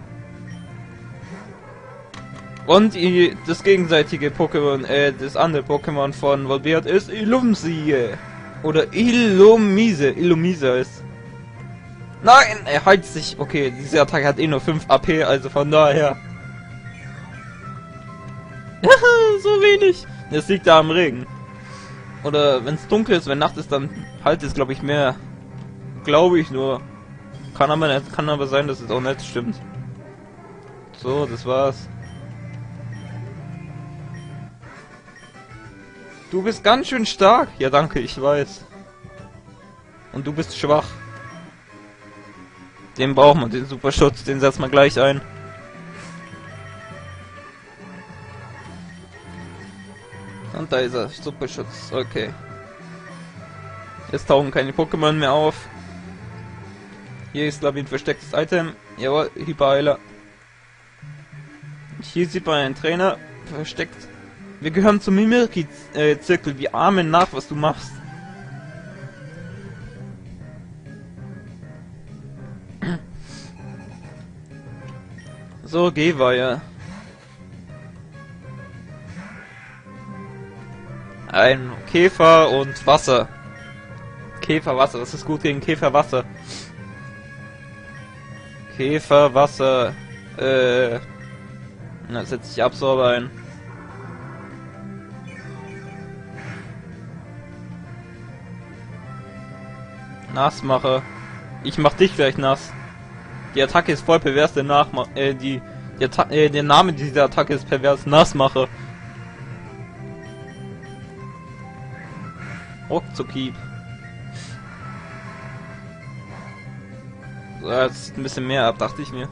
Und die, das gegenseitige Pokémon, äh, das andere Pokémon von Volbeat ist Illumsie. Oder Illumise. Illumise ist. Nein, er heizt sich. Okay, diese Attacke hat eh nur 5 AP, also von daher. so wenig. Das liegt da am Regen. Oder wenn es dunkel ist, wenn Nacht ist, dann halt es, glaube ich, mehr. Glaube ich nur. Kann aber, nicht, kann aber sein, dass es auch nicht stimmt. So, das war's. Du bist ganz schön stark. Ja, danke, ich weiß. Und du bist schwach. Den braucht man, den Superschutz, den setzt man gleich ein. Und da ist er, Superschutz, okay. Jetzt tauchen keine Pokémon mehr auf. Hier ist, glaube ich, ein verstecktes Item. Jawohl, Hyperheiler. Hier sieht man einen Trainer versteckt. Wir gehören zum Mimirki-Zirkel. Wir ahmen nach, was du machst. So, geh weiter. Ein Käfer und Wasser. Käferwasser, das ist gut gegen Käferwasser. Käferwasser. Äh. Na, setze ich Absorber ein. Nass mache. Ich mach dich gleich nass. Die Attacke ist voll pervers, der Nachma äh, die, die äh, der Name dieser Attacke ist pervers, nass mache. Ruckzuckieb. So, jetzt sieht ein bisschen mehr ab, dachte ich mir.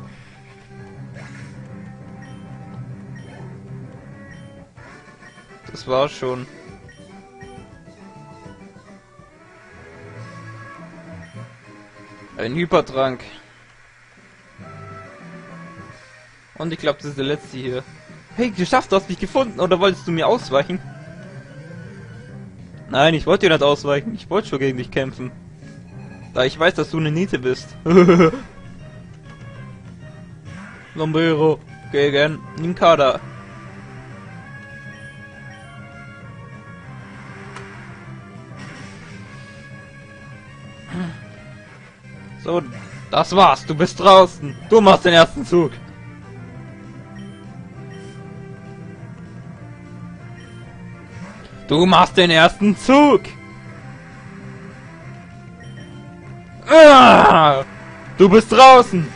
Das war schon. Ein Hypertrank. Und ich glaube, das ist der letzte hier. Hey, geschafft, du hast mich gefunden. Oder wolltest du mir ausweichen? Nein, ich wollte dir nicht ausweichen. Ich wollte schon gegen dich kämpfen. Da ich weiß, dass du eine Niete bist. Lombero gegen Ninkada. So, das war's. Du bist draußen. Du machst den ersten Zug. Du machst den ersten Zug. Ah, du bist draußen.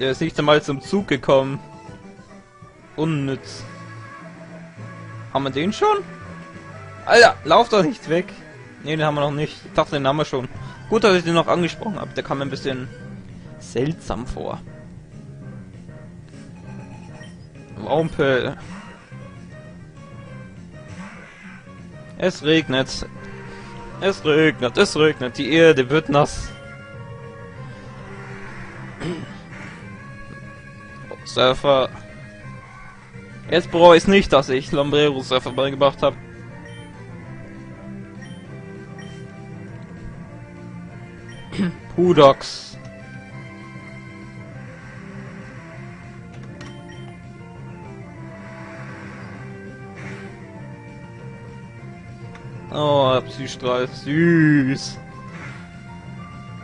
Der ist nicht einmal zum Zug gekommen. Unnütz. Haben wir den schon? Alter, lauf doch nicht weg. Ne, den haben wir noch nicht. Ich dachte, den haben wir schon. Gut, dass ich den noch angesprochen habe. Der kam mir ein bisschen seltsam vor. Wampel. Es regnet. Es regnet, es regnet. Die Erde wird nass. Surfer. Jetzt bereue ich nicht, dass ich Lombrero Surfer beigebracht habe. Pudox. Oh, Psystrahl. Süß.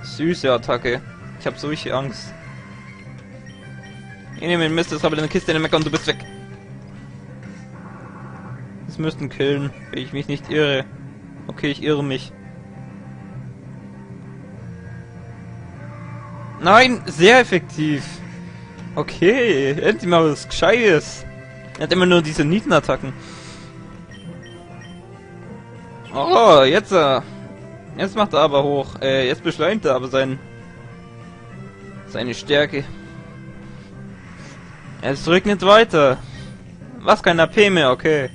Süße Attacke. Ich habe solche Angst. Ich nehme den Mist, das habe ich eine Kiste in der Mecker und du bist weg. Müssten killen, wenn ich mich nicht irre. Okay, ich irre mich. Nein, sehr effektiv. Okay, endlich mal was Gescheites. Er hat immer nur diese Nietenattacken. Oh, jetzt äh, Jetzt macht er aber hoch. Äh, jetzt beschleunigt er aber sein seine Stärke. Es regnet weiter. Was kein AP mehr, okay.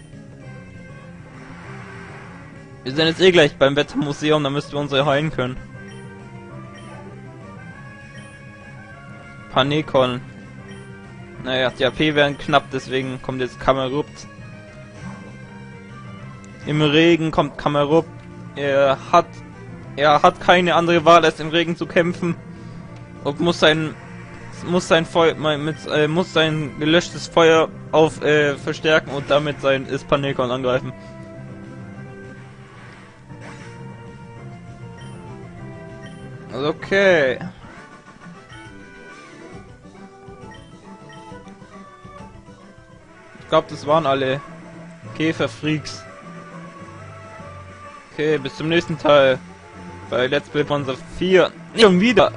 Wir sind jetzt eh gleich beim Wettermuseum, da müssten wir unsere heilen können. Panikon. Naja, die AP werden knapp, deswegen kommt jetzt Kamerupt. Im Regen kommt Kamerupt. Er hat er hat keine andere Wahl, als im Regen zu kämpfen und muss sein muss sein Feuer mit äh, muss sein gelöschtes Feuer auf äh, verstärken und damit sein Ispanekon angreifen. Okay. Ich glaube, das waren alle Käferfreaks. Okay, bis zum nächsten Teil. Bei Let's Play Panzer 4. Schon wieder.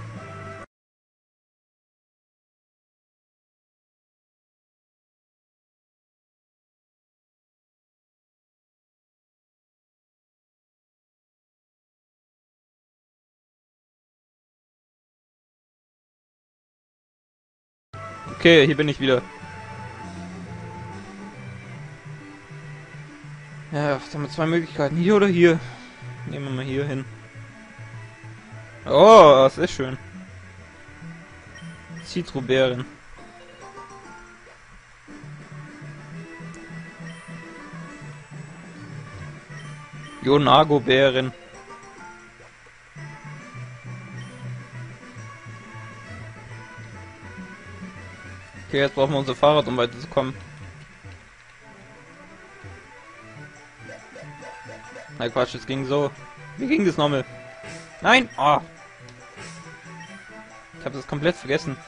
Okay, hier bin ich wieder. Ja, da haben wir zwei Möglichkeiten. Hier oder hier. Nehmen wir mal hier hin. Oh, das ist schön. Zitrobeeren. Jonago-Beeren. Okay, jetzt brauchen wir unser Fahrrad, um weiterzukommen. Na Quatsch, es ging so. Wie ging das nochmal? Nein! Oh. Ich habe das komplett vergessen.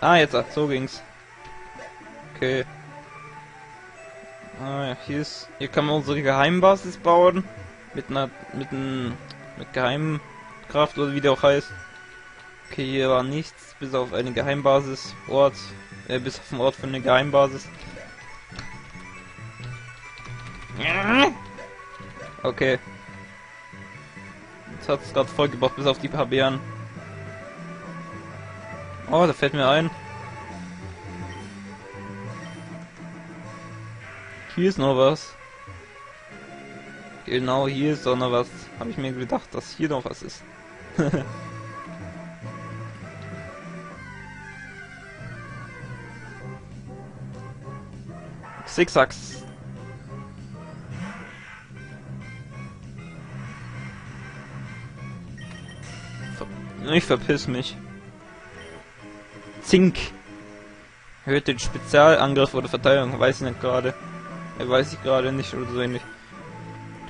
Ah, jetzt, so ging's. Okay. Ah, ja, hier ist, hier kann man unsere Geheimbasis bauen. Mit einer, mit einem, mit Geheimkraft oder wie der auch heißt. Okay, hier war nichts, bis auf eine Geheimbasis, Ort, äh, bis auf den Ort für eine Geheimbasis. Okay. Jetzt hat es gerade voll gebracht, bis auf die paar Bären. Oh, da fällt mir ein. Hier ist noch was. Genau, hier ist doch noch was. Habe ich mir gedacht, dass hier noch was ist. Zigzags. Ich verpiss mich. Zink. Erhöht den Spezialangriff oder Verteidigung, weiß ich nicht gerade. Er weiß ich gerade nicht oder so ähnlich.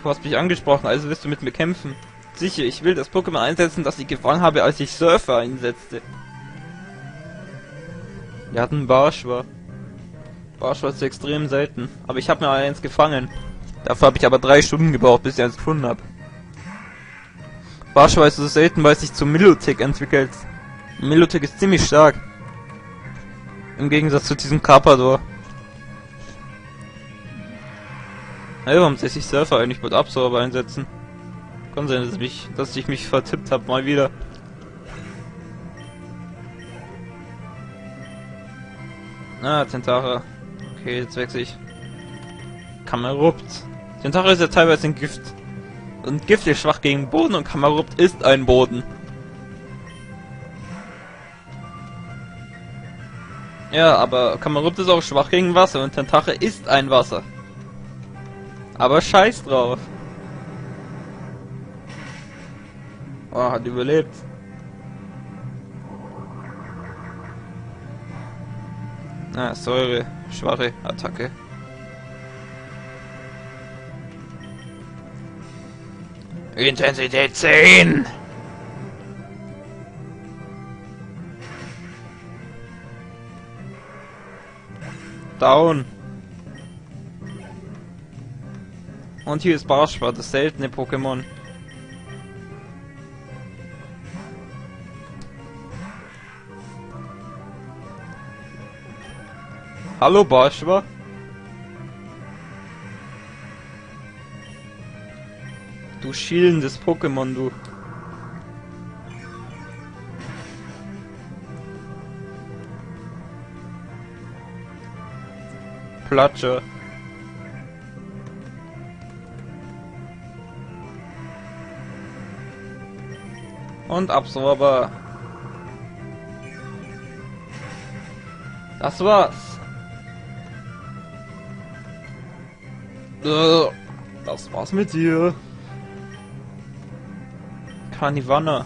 Du hast mich angesprochen, also wirst du mit mir kämpfen. Sicher, ich will das Pokémon einsetzen, das ich gefangen habe, als ich Surfer einsetzte. Wir hatten Barschwa. Barschwa ist extrem selten. Aber ich habe mir eins gefangen. Dafür habe ich aber drei Stunden gebraucht, bis ich eins gefunden habe. Barschwa ist so selten, weil es sich zum Milotic entwickelt. Milotic ist ziemlich stark. Im Gegensatz zu diesem Carpador. Hey, warum setze ich Surfer eigentlich? Ich wollte Absorber einsetzen. Kann sein, dass ich mich, dass ich mich vertippt habe, mal wieder. Ah, Tentara. Okay, jetzt wechsle ich. Kamerupt. Tentara ist ja teilweise ein Gift. Und Gift ist schwach gegen Boden und Kamerupt ist ein Boden. Ja, aber Kamerupt ist auch schwach gegen Wasser und Tentache ist ein Wasser. Aber scheiß drauf. Oh, hat überlebt. Ah, Säure. Schwache Attacke. Intensität 10! Down. Und hier ist Barschwa, das seltene Pokémon. Hallo Barschwa? Du schielendes Pokémon, du. Platsche. Und Absorber. Das war's. Das war's mit dir. Kanivanne.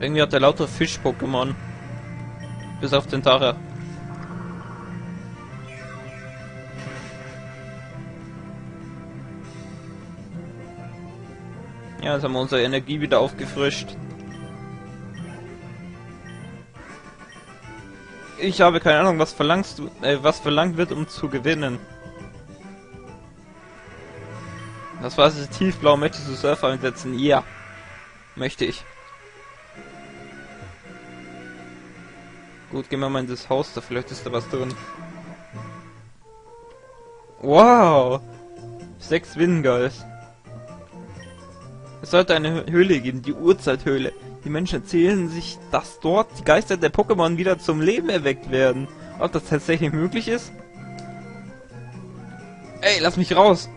Irgendwie hat er lauter Fisch-Pokémon. Bis auf den Tara. Ja, jetzt haben wir unsere Energie wieder aufgefrischt. Ich habe keine Ahnung, was verlangst du, äh, was verlangt wird, um zu gewinnen. Das war es tiefblau. Möchtest du Surfer einsetzen? Ja. Möchte ich. Gut, gehen wir mal in das Haus, da vielleicht ist da was drin. Wow! Sechs Winngals. Es sollte eine Höhle geben, die Urzeithöhle. Die Menschen erzählen sich, dass dort die Geister der Pokémon wieder zum Leben erweckt werden. Ob das tatsächlich möglich ist? Ey, lass mich raus!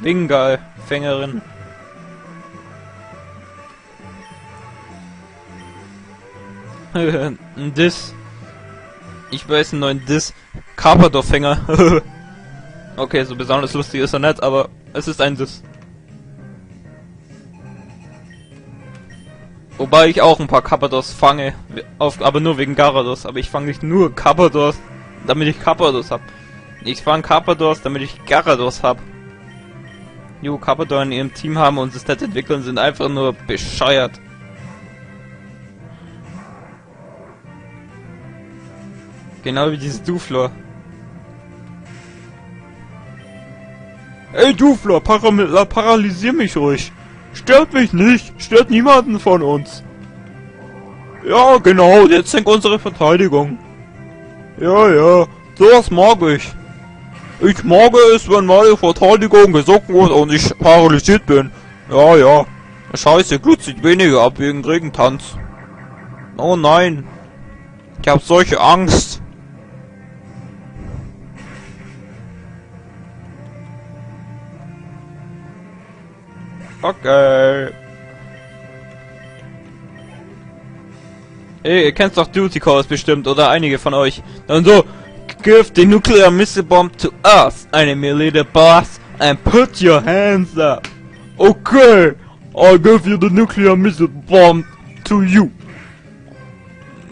Wingal, Fängerin. ein Diss. Ich weiß einen neuen Diss. Carpador-Fänger. okay, so besonders lustig ist er nicht, aber es ist ein Diss. Wobei ich auch ein paar Carpados fange, auf, aber nur wegen Garados. Aber ich fange nicht nur Carpados, damit ich Carpados hab. Ich fange Carpados, damit ich Garados hab. Jo, Carpador in ihrem Team haben und Stats entwickeln, sind einfach nur bescheuert. Genau wie dieses Duflor. Ey Duflor, para paralysier mich ruhig. Stört mich nicht, stört niemanden von uns. Ja, genau, jetzt senkt unsere Verteidigung. Ja, ja, sowas mag ich. Ich mag es, wenn meine Verteidigung gesunken wird und ich paralysiert bin. Ja, ja. Scheiße, Glut sieht weniger ab wegen Regentanz. Oh nein. Ich hab solche Angst. Okay. Ey, ihr kennt doch Duty Calls bestimmt, oder einige von euch. Dann so, give the nuclear missile bomb to us, enemy leader boss, and put your hands up. Okay, I'll give you the nuclear missile bomb to you.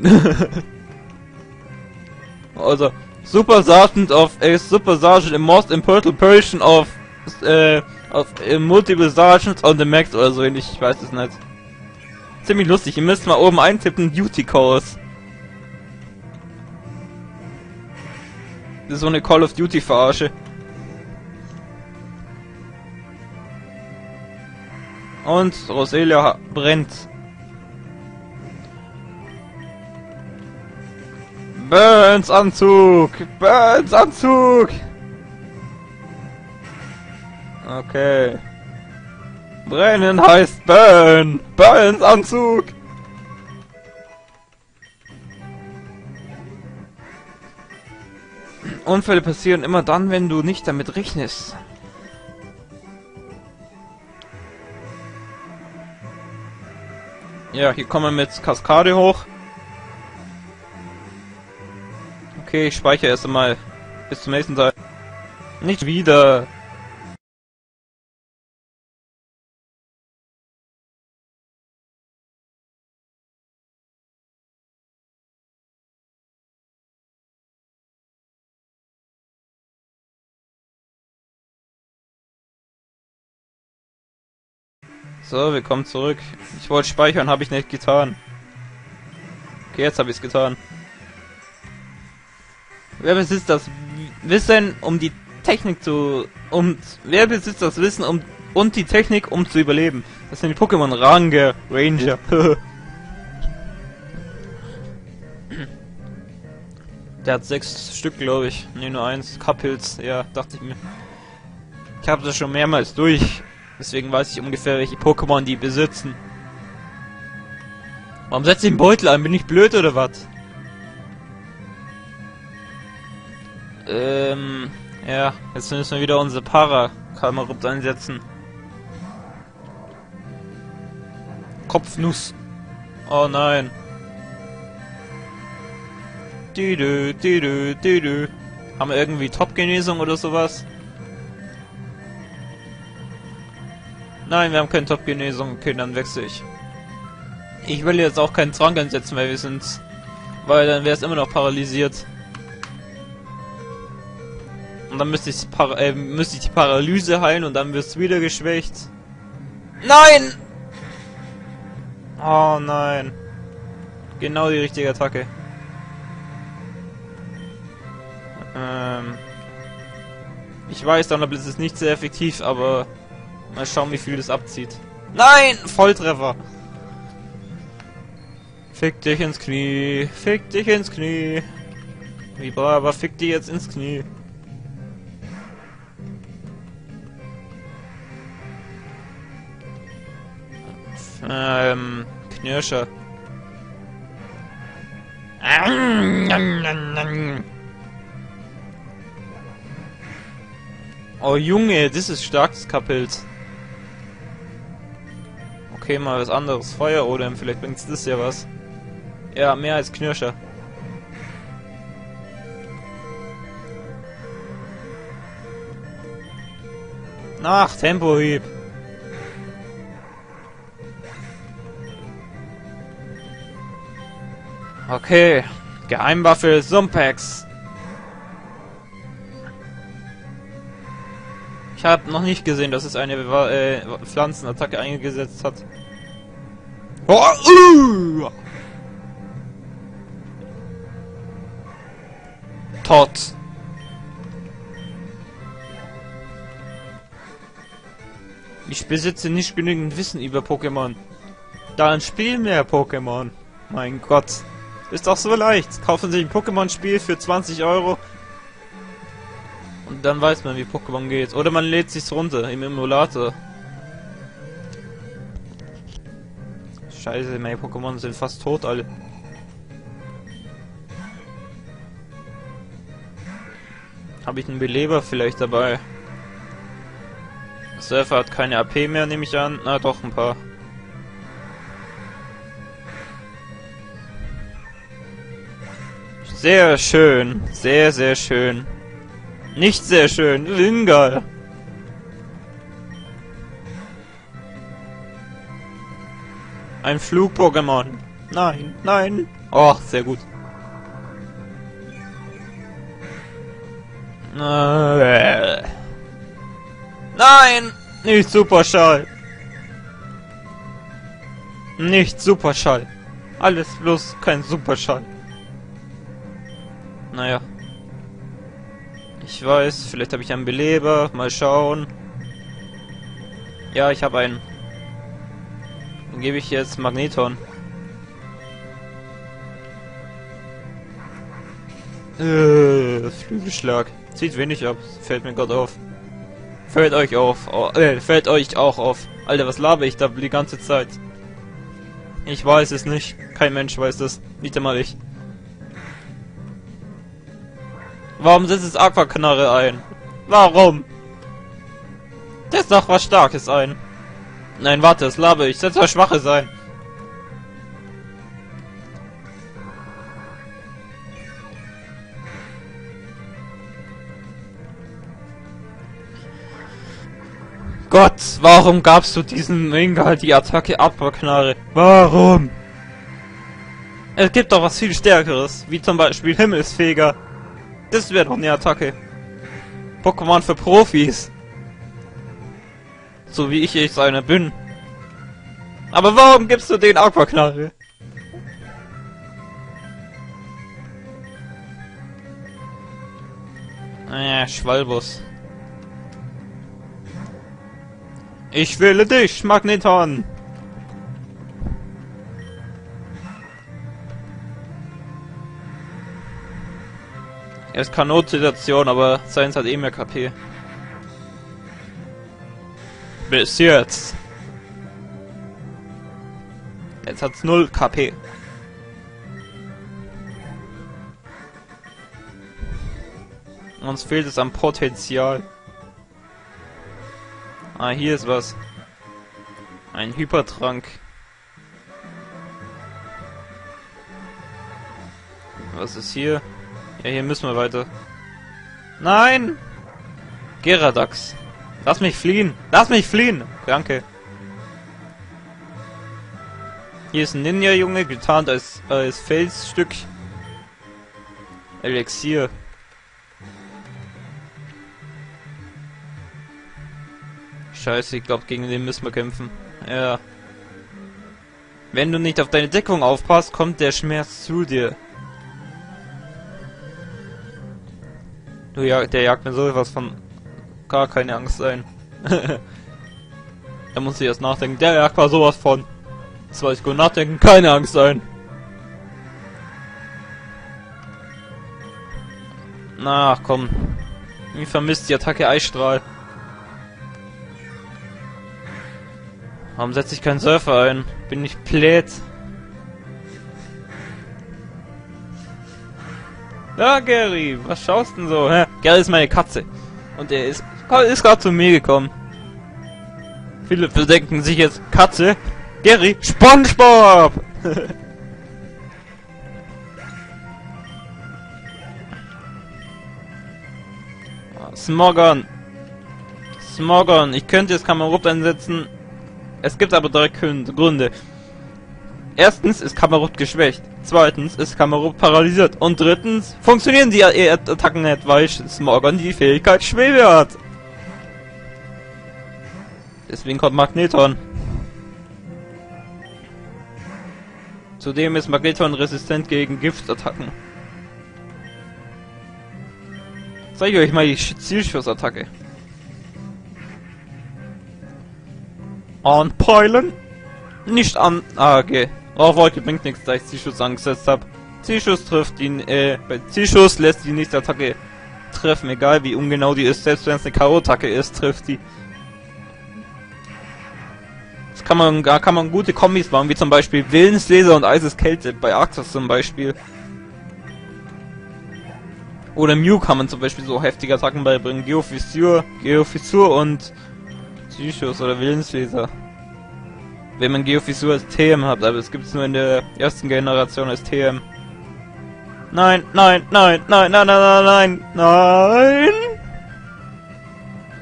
also, Super Sergeant of a Super Sergeant in most important person of äh, auf äh, Multiple Sergeants on the Max oder so ähnlich, ich weiß es nicht. Ziemlich lustig, ihr müsst mal oben eintippen, Duty Calls. Das ist so eine Call of Duty Verarsche. Und Roselia brennt. Burns Anzug! Burns Anzug! Okay. Brennen heißt Burn! Burns Anzug! Unfälle passieren immer dann, wenn du nicht damit rechnest. Ja, hier kommen wir mit Kaskade hoch. Okay, ich speichere erst einmal bis zum nächsten Teil. Nicht wieder. So, wir kommen zurück. Ich wollte speichern, habe ich nicht getan. Okay, jetzt habe ich es getan. Wer besitzt das Wissen, um die Technik zu... um Wer besitzt das Wissen um und die Technik, um zu überleben? Das sind die Pokémon Ranger Ranger. Der hat sechs Stück, glaube ich. Ne, nur eins. Kappels, ja, dachte ich mir. Ich habe das schon mehrmals durch. Deswegen weiß ich ungefähr, welche Pokémon die besitzen. Warum setzt den Beutel an? Bin ich blöd oder was? Ähm, ja, jetzt müssen wir wieder unsere Para-Kamerupt einsetzen. Kopfnuss. Oh nein. Düdü, düdü, düdü. Haben wir irgendwie Top-Genesung oder sowas? Nein, wir haben keine Top-Genesung. Okay, dann wechsle ich. Ich will jetzt auch keinen Trank einsetzen, weil wir sind... Weil dann wäre es immer noch paralysiert. Und dann müsste ich, äh, müsste ich die Paralyse heilen und dann wirst du wieder geschwächt. Nein! Oh nein. Genau die richtige Attacke. Ähm... Ich weiß, Donnerblitz ist nicht sehr effektiv, aber Mal schauen, wie viel das abzieht. Nein! Volltreffer! Fick dich ins Knie. Fick dich ins Knie. Wie aber fick dich jetzt ins Knie. Ähm, Knirscher. Oh Junge, das ist starkes Kapels. Okay, mal was anderes. Feuer oder vielleicht bringt das ja was. Ja, mehr als Knirscher. Ach, Tempohieb. Okay. Geheimwaffe Sumpex. Ich habe noch nicht gesehen, dass es eine äh, Pflanzenattacke eingesetzt hat. Oh, uh! Tot. Ich besitze nicht genügend Wissen über Pokémon. Dann spiel mehr Pokémon. Mein Gott. Ist doch so leicht. Kaufen sich ein Pokémon-Spiel für 20 Euro. Und dann weiß man, wie Pokémon geht. Oder man lädt sich's runter im Emulator. Scheiße, meine Pokémon sind fast tot alle. Habe ich einen Beleber vielleicht dabei? Surfer hat keine AP mehr, nehme ich an. Na doch, ein paar. Sehr schön. Sehr, sehr schön. Nicht sehr schön. Wingal. Ein Flug-Pokémon. Nein, nein. Oh, sehr gut. Nein! Nicht Superschall! Nicht Superschall! Alles bloß kein Superschall. Naja. Ich weiß, vielleicht habe ich einen Beleber. Mal schauen. Ja, ich habe einen. Dann gebe ich jetzt Magneton. Äh, Flügelschlag. Zieht wenig ab. Fällt mir gerade auf. Fällt euch auf. Oh, äh, fällt euch auch auf. Alter, was laber ich da die ganze Zeit? Ich weiß es nicht. Kein Mensch weiß es. Nicht einmal ich. Warum setzt es Aquaknarre ein? Warum? Setz doch was Starkes ein. Nein, warte, es labe ich. Setz was Schwaches ein. Gott, warum gabst du diesem Ingal die Attacke Abknarre? Warum? Es gibt doch was viel Stärkeres, wie zum Beispiel Himmelsfeger. Das wäre doch eine Attacke. Pokémon für Profis. So wie ich jetzt einer bin. Aber warum gibst du den Aquaknarre? Naja, Schwalbus. Ich wähle dich, Magneton! Er ist Kanotsituation, aber seins hat eh mehr KP. Bis jetzt. Jetzt hat's 0 KP. Uns fehlt es am Potenzial. Ah, hier ist was. Ein Hypertrank. Was ist hier? Ja, hier müssen wir weiter. Nein! Geradax. Lass mich fliehen! Lass mich fliehen! Danke. Hier ist ein Ninja-Junge, getarnt als, als Felsstück. Elixier. Scheiße, ich glaube, gegen den müssen wir kämpfen. Ja. Wenn du nicht auf deine Deckung aufpasst, kommt der Schmerz zu dir. Du ja, der jagt mir sowas von gar keine Angst ein. da muss ich erst nachdenken. Der jagt mal sowas von. Das weiß ich gut nachdenken, keine Angst ein. Na, komm. Ich vermisst die Attacke Eisstrahl. Warum setze ich keinen Surfer ein? Bin ich plät? Na, Gary, was schaust denn so? Hä? Gary ist meine Katze. Und er ist, ist gerade zu mir gekommen. Viele denken sich jetzt, Katze? Gary, Spongebob! Smogon. Smogon. Ich könnte jetzt Kamerut einsetzen. Es gibt aber drei Gründe. Erstens ist Kamerut geschwächt. Zweitens ist Kamerut paralysiert. Und drittens funktionieren die Attacken nicht, weil Smorgon die Fähigkeit Schwebe hat. Deswegen kommt Magneton. Zudem ist Magneton resistent gegen Giftattacken. Zeige euch mal die Zielschussattacke. Anpeilen? Nicht an... Ah, okay. Rauchwolke bringt nichts, da ich Zielschuss angesetzt habe. Zielschuss trifft ihn, äh, bei Zielschuss lässt die nächste Attacke treffen, egal wie ungenau die ist, selbst wenn es eine K.O.-Attacke ist, trifft die. Das kann man, da kann man gute Kombis machen, wie zum Beispiel Willensleser und Eiseskälte, bei Arctos zum Beispiel. Oder Mew kann man zum Beispiel so heftige Attacken beibringen, Geofissur, Geofissur und Psychos oder Willensleser wenn man Geofissur als TM hat, aber es gibt es nur in der ersten Generation als TM. Nein, nein, nein, nein, nein, nein, nein, nein!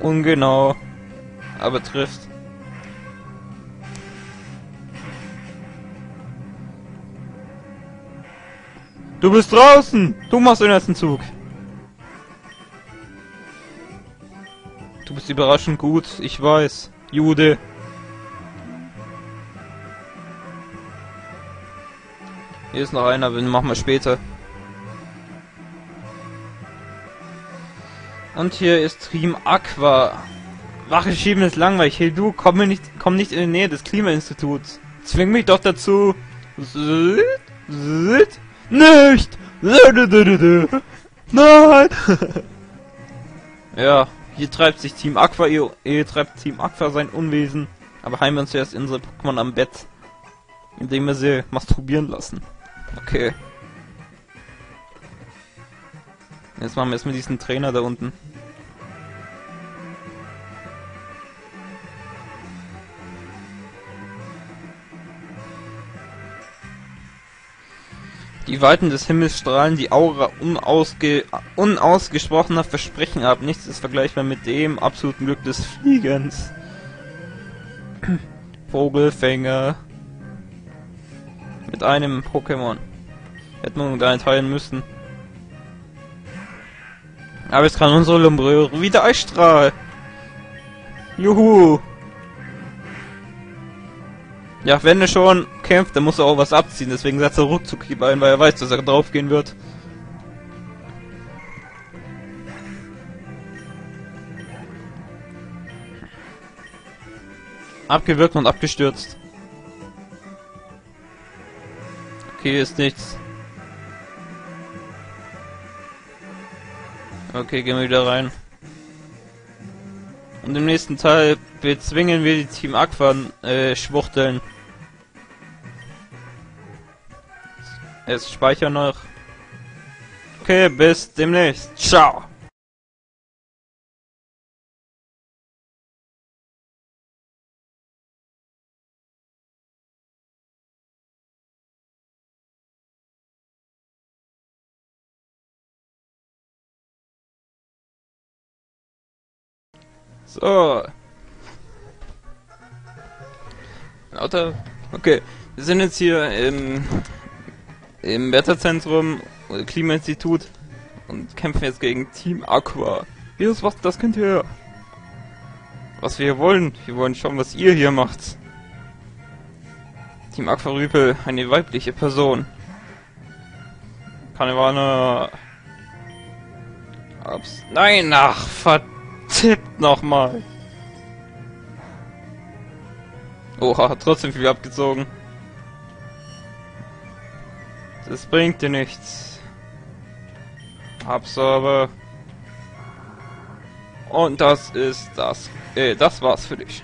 Ungenau. Aber trifft. Du bist draußen! Du machst den ersten Zug. Du bist überraschend gut, ich weiß. Jude. Hier ist noch einer, den machen wir später. Und hier ist Team Aqua. Wache schieben ist langweilig. Hey du, komm, nicht, komm nicht in die Nähe des Klimainstituts. Zwing mich doch dazu. Nicht! Nein! ja, hier treibt sich Team Aqua, hier treibt Team Aqua sein Unwesen. Aber heimen wir uns zuerst unsere Pokémon am Bett. Indem wir sie masturbieren lassen. Okay. Jetzt machen wir erstmal diesen Trainer da unten. Die Weiten des Himmels strahlen die Aura unausge unausgesprochener Versprechen ab. Nichts ist vergleichbar mit dem absoluten Glück des Fliegens. Vogelfänger. Mit einem Pokémon. Hätten wir gar nicht teilen müssen. Aber jetzt kann unsere Lumbröre wieder Eisstrahl. Juhu. Ja, wenn er schon kämpft, dann muss er auch was abziehen. Deswegen setzt er Ruckzuck hier ein, weil er weiß, dass er draufgehen wird. Abgewirkt und abgestürzt. Okay, ist nichts. Okay, gehen wir wieder rein. Und im nächsten Teil bezwingen wir die Team Aqua äh, Schwuchteln. Jetzt speichern noch. Okay, bis demnächst. Ciao. So. Lauter. Okay. Wir sind jetzt hier im, im Wetterzentrum Klimainstitut und kämpfen jetzt gegen Team Aqua. Hier ist was, das könnt ihr. Was wir wollen. Wir wollen schauen, was ihr hier macht. Team Aqua Rüpel, eine weibliche Person. Karnevaner. Ups. Nein, ach, verdammt tippt nochmal. Oha, trotzdem viel abgezogen. Das bringt dir nichts. Absorber. Und das ist das. Äh, das war's für dich.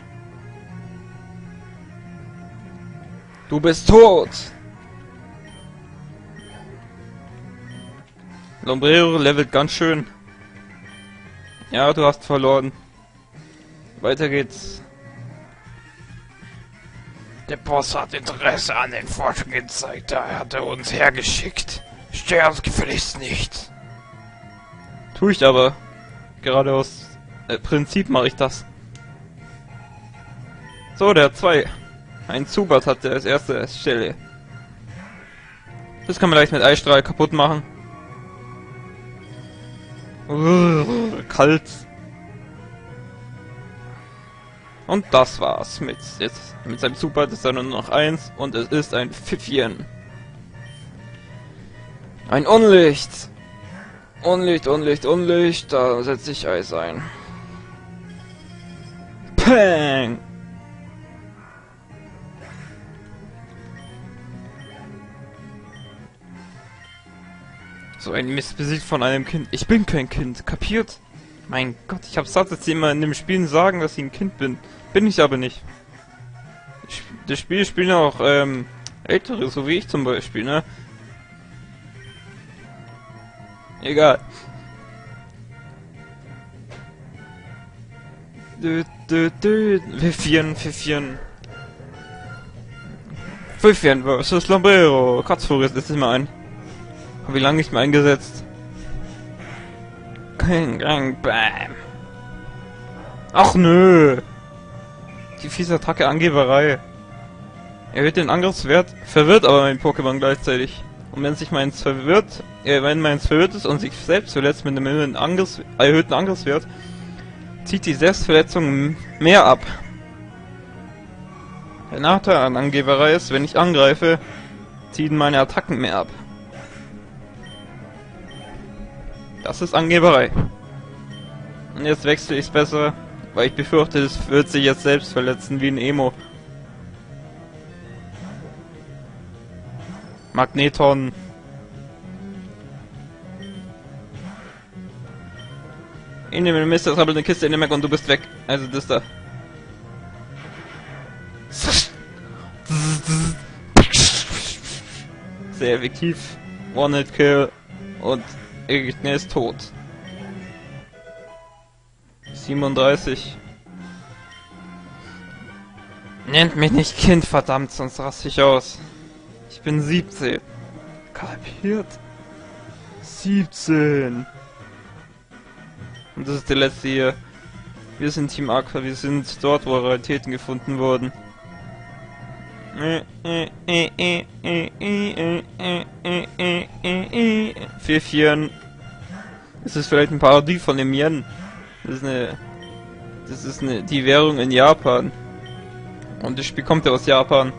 Du bist tot! Lombrero levelt ganz schön. Ja, du hast verloren. Weiter geht's. Der Boss hat Interesse an den Forschungen gezeigt, da hat er uns hergeschickt. Stör uns gefälligst nicht. Tu ich aber. Gerade aus äh, Prinzip mache ich das. So, der hat zwei. Ein Zubat hat der als erste Stelle. Das kann man leicht mit Eisstrahl kaputt machen. Urgh, kalt. Und das war's mit, jetzt, mit seinem Super. Das ist dann nur noch eins und es ist ein Pfiffchen. Ein Unlicht. Unlicht, Unlicht, Unlicht. Da setze ich Eis ein. Peng! So ein Mist besiegt von einem Kind. Ich bin kein Kind, kapiert? Mein Gott, ich hab's satt, dass sie immer in dem Spiel sagen, dass ich ein Kind bin. Bin ich aber nicht. Das Spiel spielen auch ähm, ältere, so wie ich zum Beispiel, ne? Egal. Dö, dö, dö. Pfiffchen, Pfiffchen. Pfiffchen versus Lombrero. Kratzvogel ist letztes Mal ein. Wie lange nicht mehr eingesetzt? Gang, gang, bam. Ach nö. Die fiese Attacke Angeberei. Erhöht den Angriffswert, verwirrt aber mein Pokémon gleichzeitig. Und wenn sich meins verwirrt, äh, wenn meins verwirrt ist und sich selbst verletzt mit einem Angriffs erhöhten Angriffswert, zieht die Selbstverletzung mehr ab. Der Nachteil an Angeberei ist, wenn ich angreife, ziehen meine Attacken mehr ab. Das ist Angeberei. Und jetzt wechsle ich es besser, weil ich befürchte, es wird sich jetzt selbst verletzen wie ein Emo. Magneton. Nehme den Mist, eine Kiste in den Mac und du bist weg. Also das da. Sehr effektiv. One-Hit-Kill. Und Igni ist tot. 37. Nennt mich nicht Kind, verdammt, sonst raste ich aus. Ich bin 17. Kapiert? 17. Und das ist der letzte hier. Wir sind Team Aqua, wir sind dort, wo Raritäten gefunden wurden. Pfiffchen. Es ist vielleicht ein Parodie von dem Yen. Das ist eine... Das ist eine, die Währung in Japan. Und das Spiel kommt ja aus Japan.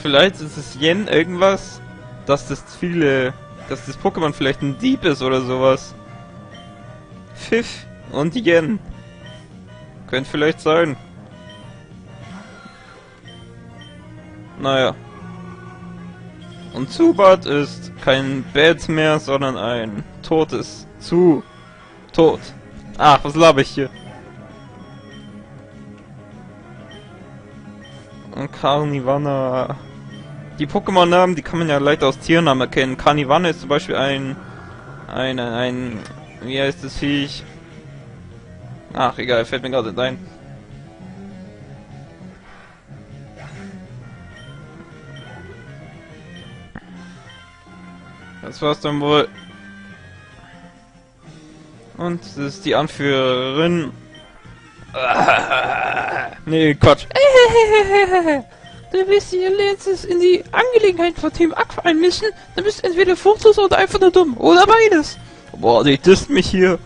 Vielleicht ist es Yen irgendwas, dass das viele... Dass das Pokémon vielleicht ein Dieb ist oder sowas. Pfiff und Yen. Könnte vielleicht sein. Naja. Und Zubat ist kein Bad mehr, sondern ein totes Zu. Tot. Ach, was laber ich hier? Und Carnivana. Die Pokémon-Namen, die kann man ja leicht aus Tiernamen erkennen. Carnivana ist zum Beispiel ein... Ein, ein... Wie heißt das Viech? Ach, egal, fällt mir gerade ein. Das war's dann wohl. Und das ist die Anführerin. nee, Quatsch. Du willst hier letztes in die Angelegenheit von Team Aqua einmischen, dann bist du entweder furchtlos oder einfach nur dumm. Oder beides. Boah, die disst mich hier.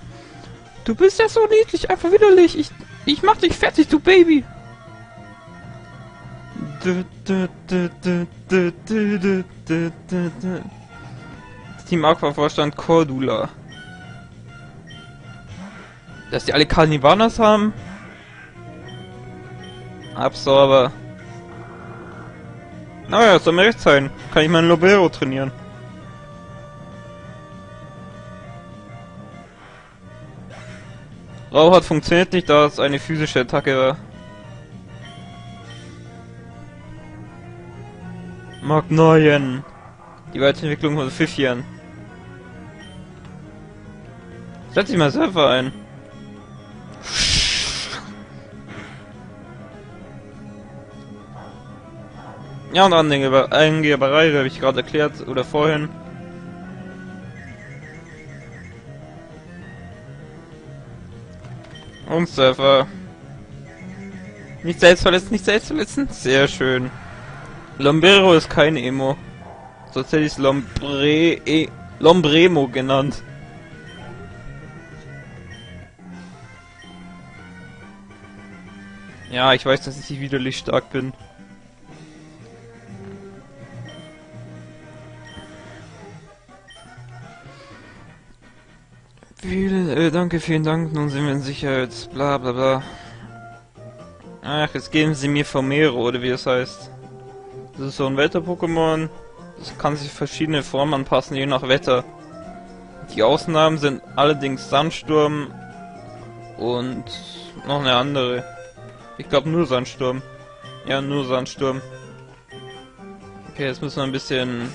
Du bist ja so niedlich, einfach widerlich. Ich, ich mach dich fertig, du Baby. Team Aqua Vorstand Cordula. Dass die alle Carnivanas haben? Absorber. Naja, soll mir recht sein. Kann ich meinen Lobero trainieren. Rau hat funktioniert nicht, da es eine physische Attacke war. Magnoien. Die Weiterentwicklung von Pfiffian. Setz dich mal selber ein. Ja, und Angeberei, habe ich gerade erklärt, oder vorhin. Und Surfer. Nicht selbst nicht selbst. Sehr schön. Lombero ist kein Emo. Sonst hätte ich es Lombre e Lombremo genannt. Ja, ich weiß, dass ich nicht widerlich stark bin. Vielen, äh, danke, vielen Dank, nun sind wir in Sicherheit, bla bla bla. Ach, jetzt geben sie mir Vermehre, oder wie es heißt. Das ist so ein Wetter-Pokémon. Das kann sich verschiedene Formen anpassen, je nach Wetter. Die Ausnahmen sind allerdings Sandsturm und noch eine andere. Ich glaube nur Sandsturm. Ja, nur Sandsturm. Okay, jetzt müssen wir ein bisschen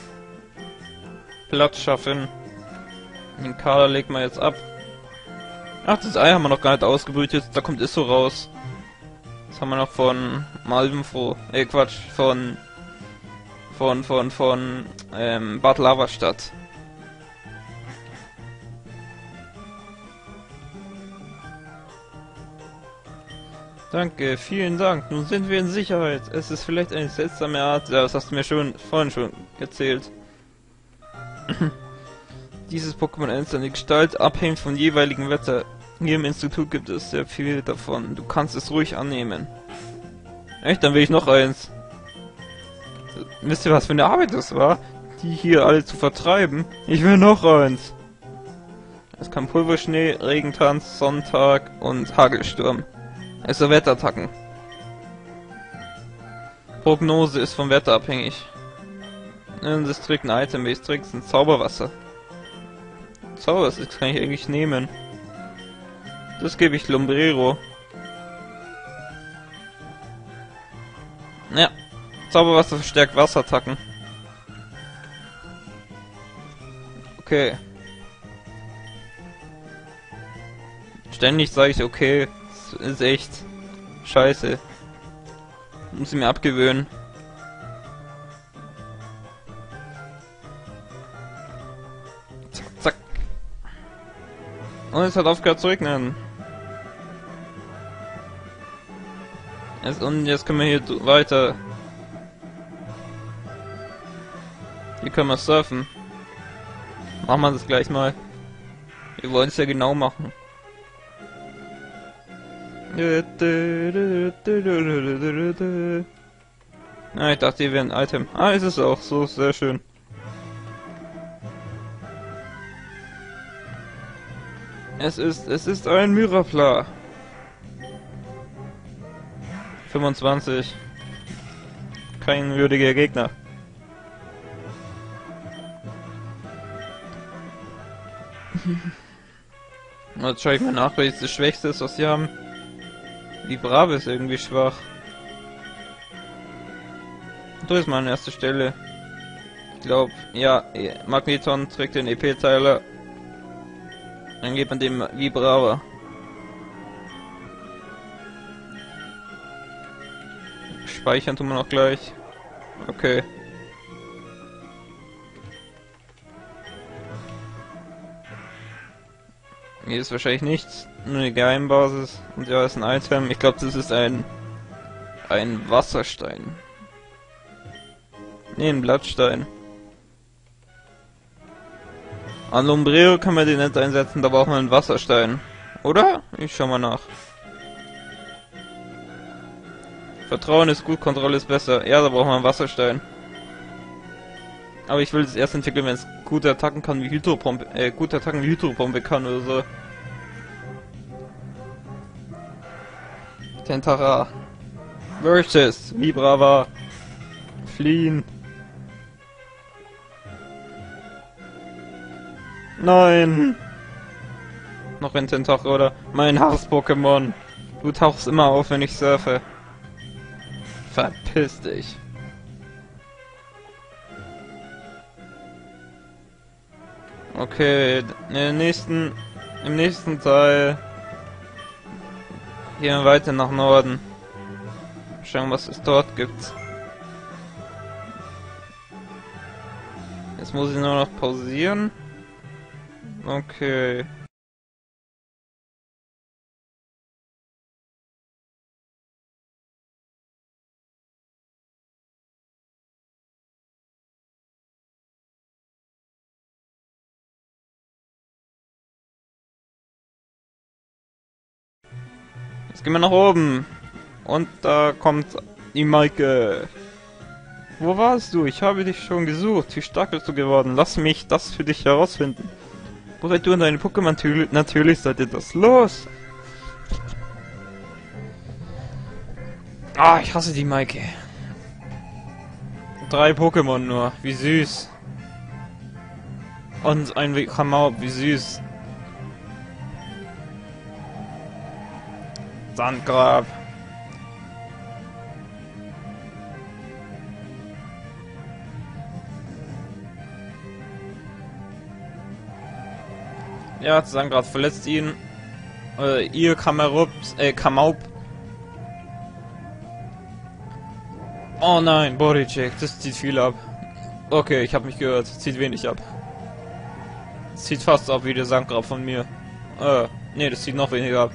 Platz schaffen. Den Kader legt man jetzt ab. Ach, das Ei haben wir noch gar nicht ausgebrütet. Da kommt Isso raus. Das haben wir noch von Malvenfro. Äh, Quatsch. Von... Von, von, von, ähm, Bad Lavastadt. Danke, vielen Dank. Nun sind wir in Sicherheit. Es ist vielleicht eine seltsame Art. Das hast du mir schon vorhin schon erzählt. Dieses Pokémon ändert seine Gestalt abhängig vom jeweiligen Wetter. Hier im Institut gibt es sehr viel davon. Du kannst es ruhig annehmen. Echt? Dann will ich noch eins. Wisst ihr, was für eine Arbeit das war? Die hier alle zu vertreiben? Ich will noch eins. Es kann Pulverschnee, Regentanz, Sonntag und Hagelsturm. Also Wetterattacken. Prognose ist vom Wetter abhängig. Das trägt ein Item, welches trägt ein Zauberwasser. Zauberwasser kann ich eigentlich nehmen. Das gebe ich Lumbrero. Ja. Zauberwasser verstärkt Wasserattacken. Okay. Ständig sage ich okay, ist echt scheiße. Muss ich mir abgewöhnen. Zack, zack. Und es hat aufgehört zu regnen. Jetzt, und jetzt können wir hier weiter. Hier können wir surfen. Machen wir das gleich mal. Wir wollen es ja genau machen. Ah, ich dachte, hier wäre ein Item. Ah, ist es auch. So, sehr schön. Es ist, es ist ein Myrapla. 25. Kein würdiger Gegner. Jetzt schaue ich mal nach, welches das Schwächste ist, was sie haben. Die Brave ist irgendwie schwach. Du ist meine erste Stelle. Ich glaube, ja, Magneton trägt den EP-Teiler. Dann geht man dem Vibrava. Speichern tun wir noch gleich. Okay. Hier ist wahrscheinlich nichts, eine Geheimbasis. Und ja, ist ein Item. Ich glaube, das ist ein... ein Wasserstein. Ne, ein Blattstein. An Lombreo kann man den nicht einsetzen, da braucht man einen Wasserstein. Oder? Ich schau mal nach. Vertrauen ist gut, Kontrolle ist besser. Ja, da braucht man einen Wasserstein. Aber ich will es erst entwickeln, wenn es gute Attacken kann wie Hydropompe, äh, gute Attacken wie Hydropompe kann oder so. Tentara. Versus Vibrava. Fliehen. Nein. Noch ein Tentach oder mein Hass-Pokémon. Du tauchst immer auf, wenn ich surfe. Verpiss dich. Okay, im nächsten, im nächsten Teil gehen weiter nach Norden. Schauen, was es dort gibt. Jetzt muss ich nur noch pausieren. Okay. Gehen wir nach oben. Und da kommt die Maike. Wo warst du? Ich habe dich schon gesucht. Wie stark bist du geworden? Lass mich das für dich herausfinden. Wobei du und deine Pokémon natürlich, natürlich seid ihr das. Los! Ah, ich hasse die Maike. Drei Pokémon nur. Wie süß. Und ein Kamau, wie süß. Sandgrab. Ja, Sandgrab verletzt ihn. Äh, ihr Kamerups, äh, Kamaup. Oh nein, Bodycheck, das zieht viel ab. Okay, ich habe mich gehört, zieht wenig ab. Zieht fast ab wie der Sandgrab von mir. Äh, nee, das zieht noch weniger ab.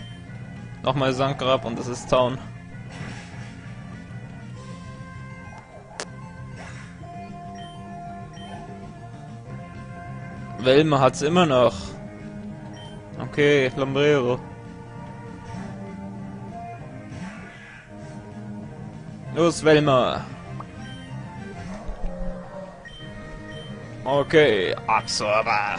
Nochmal Sandgrab und das ist Town. Welme hat's immer noch. Okay, Lombrero. Los, Welmer. Okay, Absorber.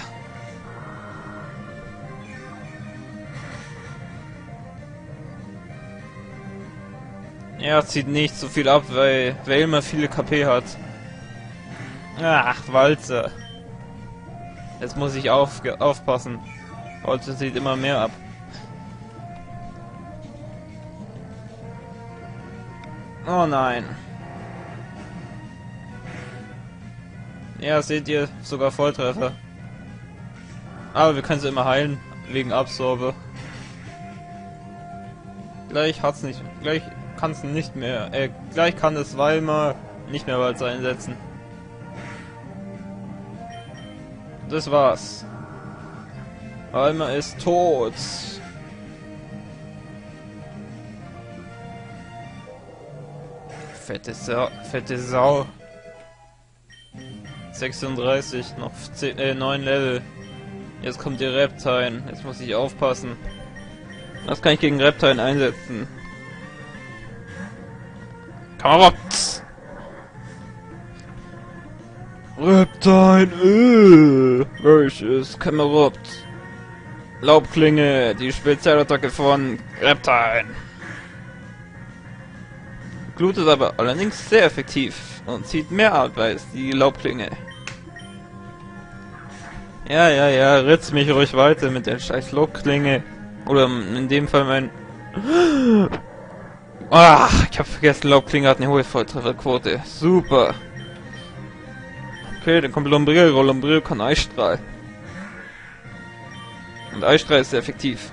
Ja, zieht nicht so viel ab, weil Welmer viele KP hat. Ach, Walze. Jetzt muss ich auf, aufpassen. Walze zieht immer mehr ab. Oh nein. Ja, seht ihr, sogar Volltreffer. Aber wir können sie immer heilen, wegen Absorbe. Gleich hat's nicht, gleich kann es nicht mehr, äh, gleich kann es Weimar nicht mehr Walzer einsetzen. Das war's. Weimar ist tot. Fette Sau. Fette Sau. 36, noch 10, äh, 9 Level. Jetzt kommt die Reptile. Jetzt muss ich aufpassen. Was kann ich gegen Reptile einsetzen? Kamerops! Reptile, äh, welches Kamerops? Laubklinge, die Spezialattacke von Reptile. Glut ist aber allerdings sehr effektiv und zieht mehr ab als die Laubklinge. Ja, ja, ja, ritz mich ruhig weiter mit der scheiß Laubklinge. Oder in dem Fall mein... Ach, ich hab vergessen, Laubklinge hat eine hohe Volltrefferquote. Super. Okay, dann kommt Lombrero. Lombrero kann Eisstrahl. Und Eisstrahl ist sehr effektiv.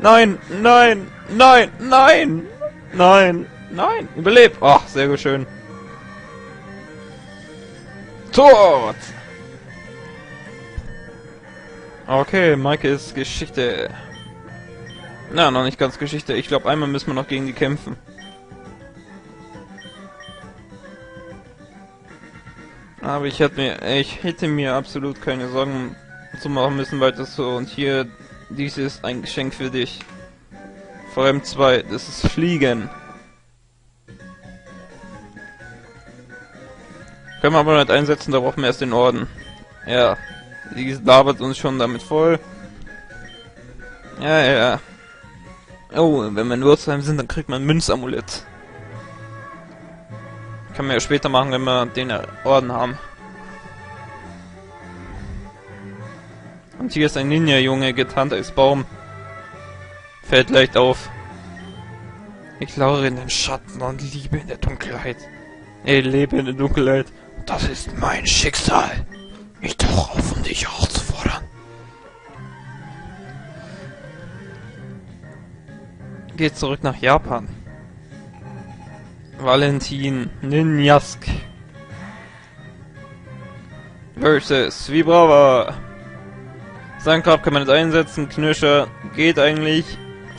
Nein, nein, nein, nein, nein, nein, überlebt. Ach, sehr schön. Tot! Okay, Maike ist Geschichte. Na, noch nicht ganz Geschichte. Ich glaube, einmal müssen wir noch gegen die kämpfen. Aber ich hätte mir, ich hätte mir absolut keine Sorgen zu machen müssen, weiter so. Und hier, dies ist ein Geschenk für dich. Vor allem zwei, das ist Fliegen. Können wir aber nicht einsetzen, da brauchen wir erst den Orden. Ja, die labert uns schon damit voll. Ja, ja. Oh, wenn wir in Wurzheim sind, dann kriegt man ein Münzamulett. Kann man ja später machen, wenn wir den Orden haben. Und hier ist ein Ninja-Junge, getarnt als Baum. Fällt leicht auf. Ich lauere in den Schatten und liebe in der Dunkelheit. Ich lebe in der Dunkelheit. Das ist mein Schicksal. Ich tauche auf, um dich herauszufordern. Geht zurück nach Japan. Valentin Ninjask versus Vibrava. Sein Grab kann man nicht einsetzen. Knirscher geht eigentlich.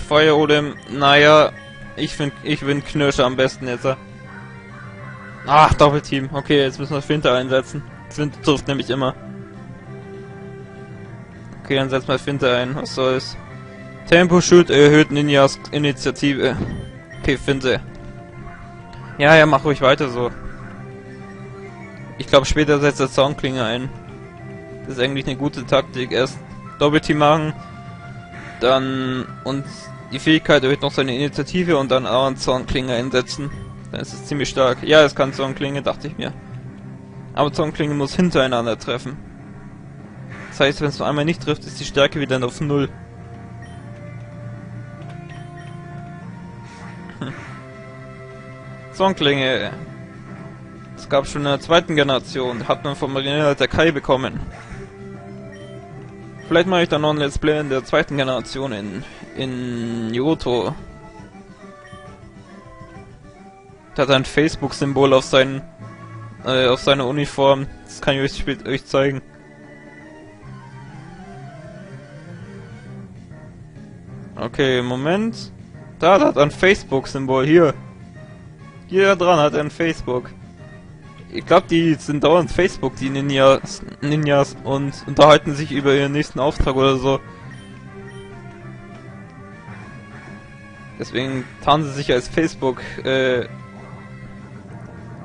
Feuerodem, naja, ich finde ich find Knirscher am besten jetzt. Ach, Doppelteam. Okay, jetzt müssen wir Finte einsetzen. Finte trifft nämlich immer. Okay, dann setzen wir Finte ein. Was soll's. Tempo-Shoot erhöht Ninjas Initiative. Okay, finde. Ja, ja, mach ruhig weiter so. Ich glaube, später setzt der Soundklinge ein. Das ist eigentlich eine gute Taktik. Erst Doppelteam machen, dann und die Fähigkeit erhöht noch seine Initiative und dann Aaron Zornklinge einsetzen. Dann ist es ziemlich stark. Ja, es kann Zornklinge, dachte ich mir. Aber Zornklinge muss hintereinander treffen. Das heißt, wenn es nur einmal nicht trifft, ist die Stärke wieder auf Null. Zornklinge. Es gab schon in der zweiten Generation, hat man vom Marinelleiter Kai bekommen. Vielleicht mache ich dann noch ein Let's Play in der zweiten Generation in, in Yoto. Der hat ein Facebook-Symbol auf seinen, äh, auf seiner Uniform. Das kann ich euch, euch zeigen. Okay, Moment. Da, da hat ein Facebook-Symbol, hier. Hier dran hat ein Facebook ich glaube, die sind dauernd Facebook, die Ninjas, Ninjas und unterhalten sich über ihren nächsten Auftrag oder so. Deswegen tarnen sie sich als Facebook, äh,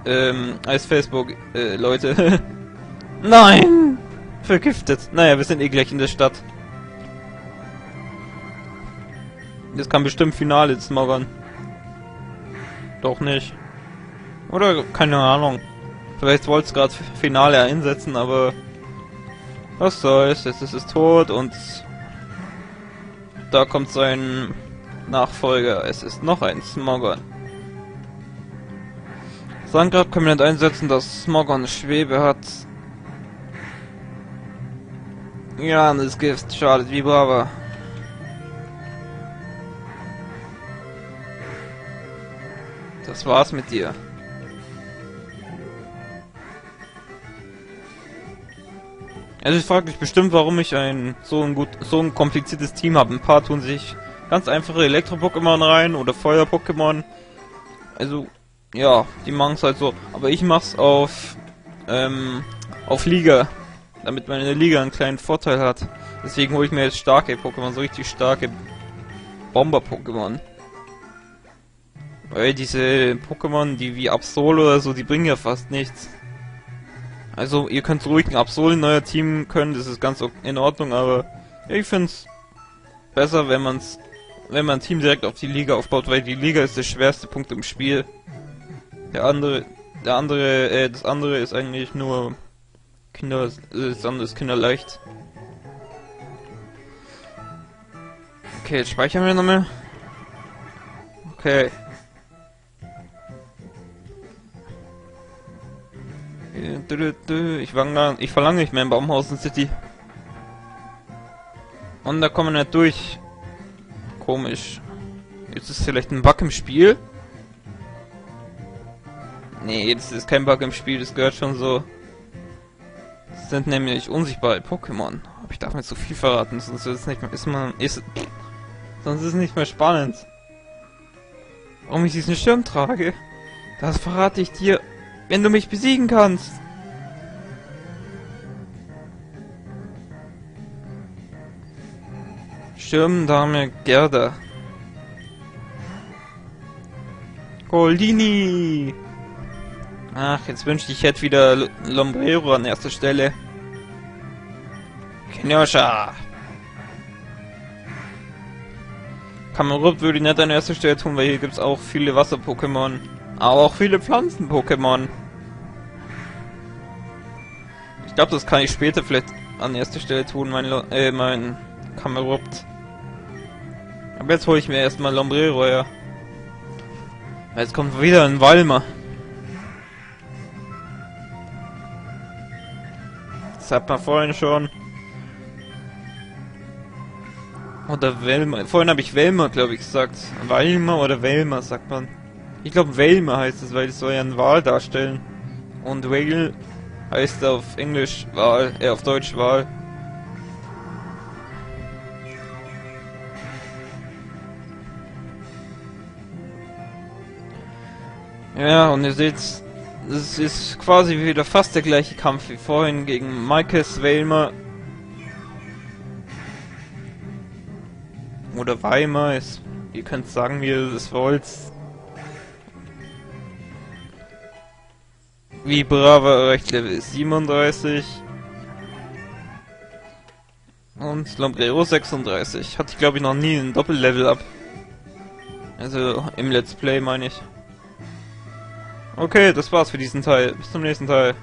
ähm, als Facebook, äh, Leute. Nein! Vergiftet. Naja, wir sind eh gleich in der Stadt. Das kann bestimmt Finale jetzt morgen. Doch nicht. Oder keine Ahnung. Vielleicht wollte es gerade Finale einsetzen, aber was soll's, jetzt ist es tot und da kommt sein Nachfolger. Es ist noch ein Smogon. Sandgrab können wir nicht einsetzen, dass Smogon Schwebe hat. Ja, das Gift schadet wie Brava. Das war's mit dir. Also ich frage mich bestimmt, warum ich ein so ein gut so ein kompliziertes Team habe. Ein paar tun sich ganz einfache Elektro-Pokémon rein oder Feuer-Pokémon. Also ja, die machen es halt so. Aber ich mach's auf ähm, auf Liga, damit meine Liga einen kleinen Vorteil hat. Deswegen hole ich mir jetzt starke Pokémon, so richtig starke Bomber-Pokémon. Weil diese Pokémon, die wie Absol oder so, die bringen ja fast nichts. Also ihr könnt ruhig ein Absol neuer Team können, das ist ganz in Ordnung, aber ich find's besser, wenn man's wenn man ein Team direkt auf die Liga aufbaut, weil die Liga ist der schwerste Punkt im Spiel. Der andere der andere äh, das andere ist eigentlich nur Kinder das andere ist kinderleicht. Okay, jetzt speichern wir nochmal. Okay. Ich, ich verlange nicht mehr in Baumhausen City. Und da kommen wir nicht durch. Komisch. Ist es vielleicht ein Bug im Spiel? Nee, das ist kein Bug im Spiel, das gehört schon so. Das sind nämlich unsichtbare Pokémon. Aber ich darf nicht zu viel verraten, sonst ist es nicht mehr, ist man, ist, sonst ist es nicht mehr spannend. Warum ich diesen Schirm trage? Das verrate ich dir wenn du mich besiegen kannst. Schirmdame Gerda. Golini! Ach, jetzt wünschte ich, hätte wieder Lombrero an erster Stelle. Kenosha! Kamerup würde ich nicht an erster Stelle tun, weil hier gibt es auch viele Wasser-Pokémon. Aber auch viele Pflanzen-Pokémon. Ich glaube, das kann ich später vielleicht an erster Stelle tun, mein, Lo äh, mein Kamerupt. Aber jetzt hole ich mir erstmal Lombrero, ja. Jetzt kommt wieder ein Walmer. Das hat man vorhin schon. Oder Welmer. Vorhin habe ich Welmer, glaube ich, gesagt. Walmer oder Welmer, sagt man. Ich glaube, Welmer heißt es, weil es soll ja ein Wahl darstellen. Und Whale heißt auf Englisch Wahl, äh, auf Deutsch Wahl. Ja, und ihr seht, es ist quasi wieder fast der gleiche Kampf wie vorhin gegen Michael Welmer. Oder Weimar. Ist, ihr könnt sagen, wie ihr es wollt. Wie Brava erreicht Level 37. Und Lombrero 36. Hatte ich glaube ich noch nie ein Doppellevel ab. Also im Let's Play meine ich. Okay, das war's für diesen Teil. Bis zum nächsten Teil.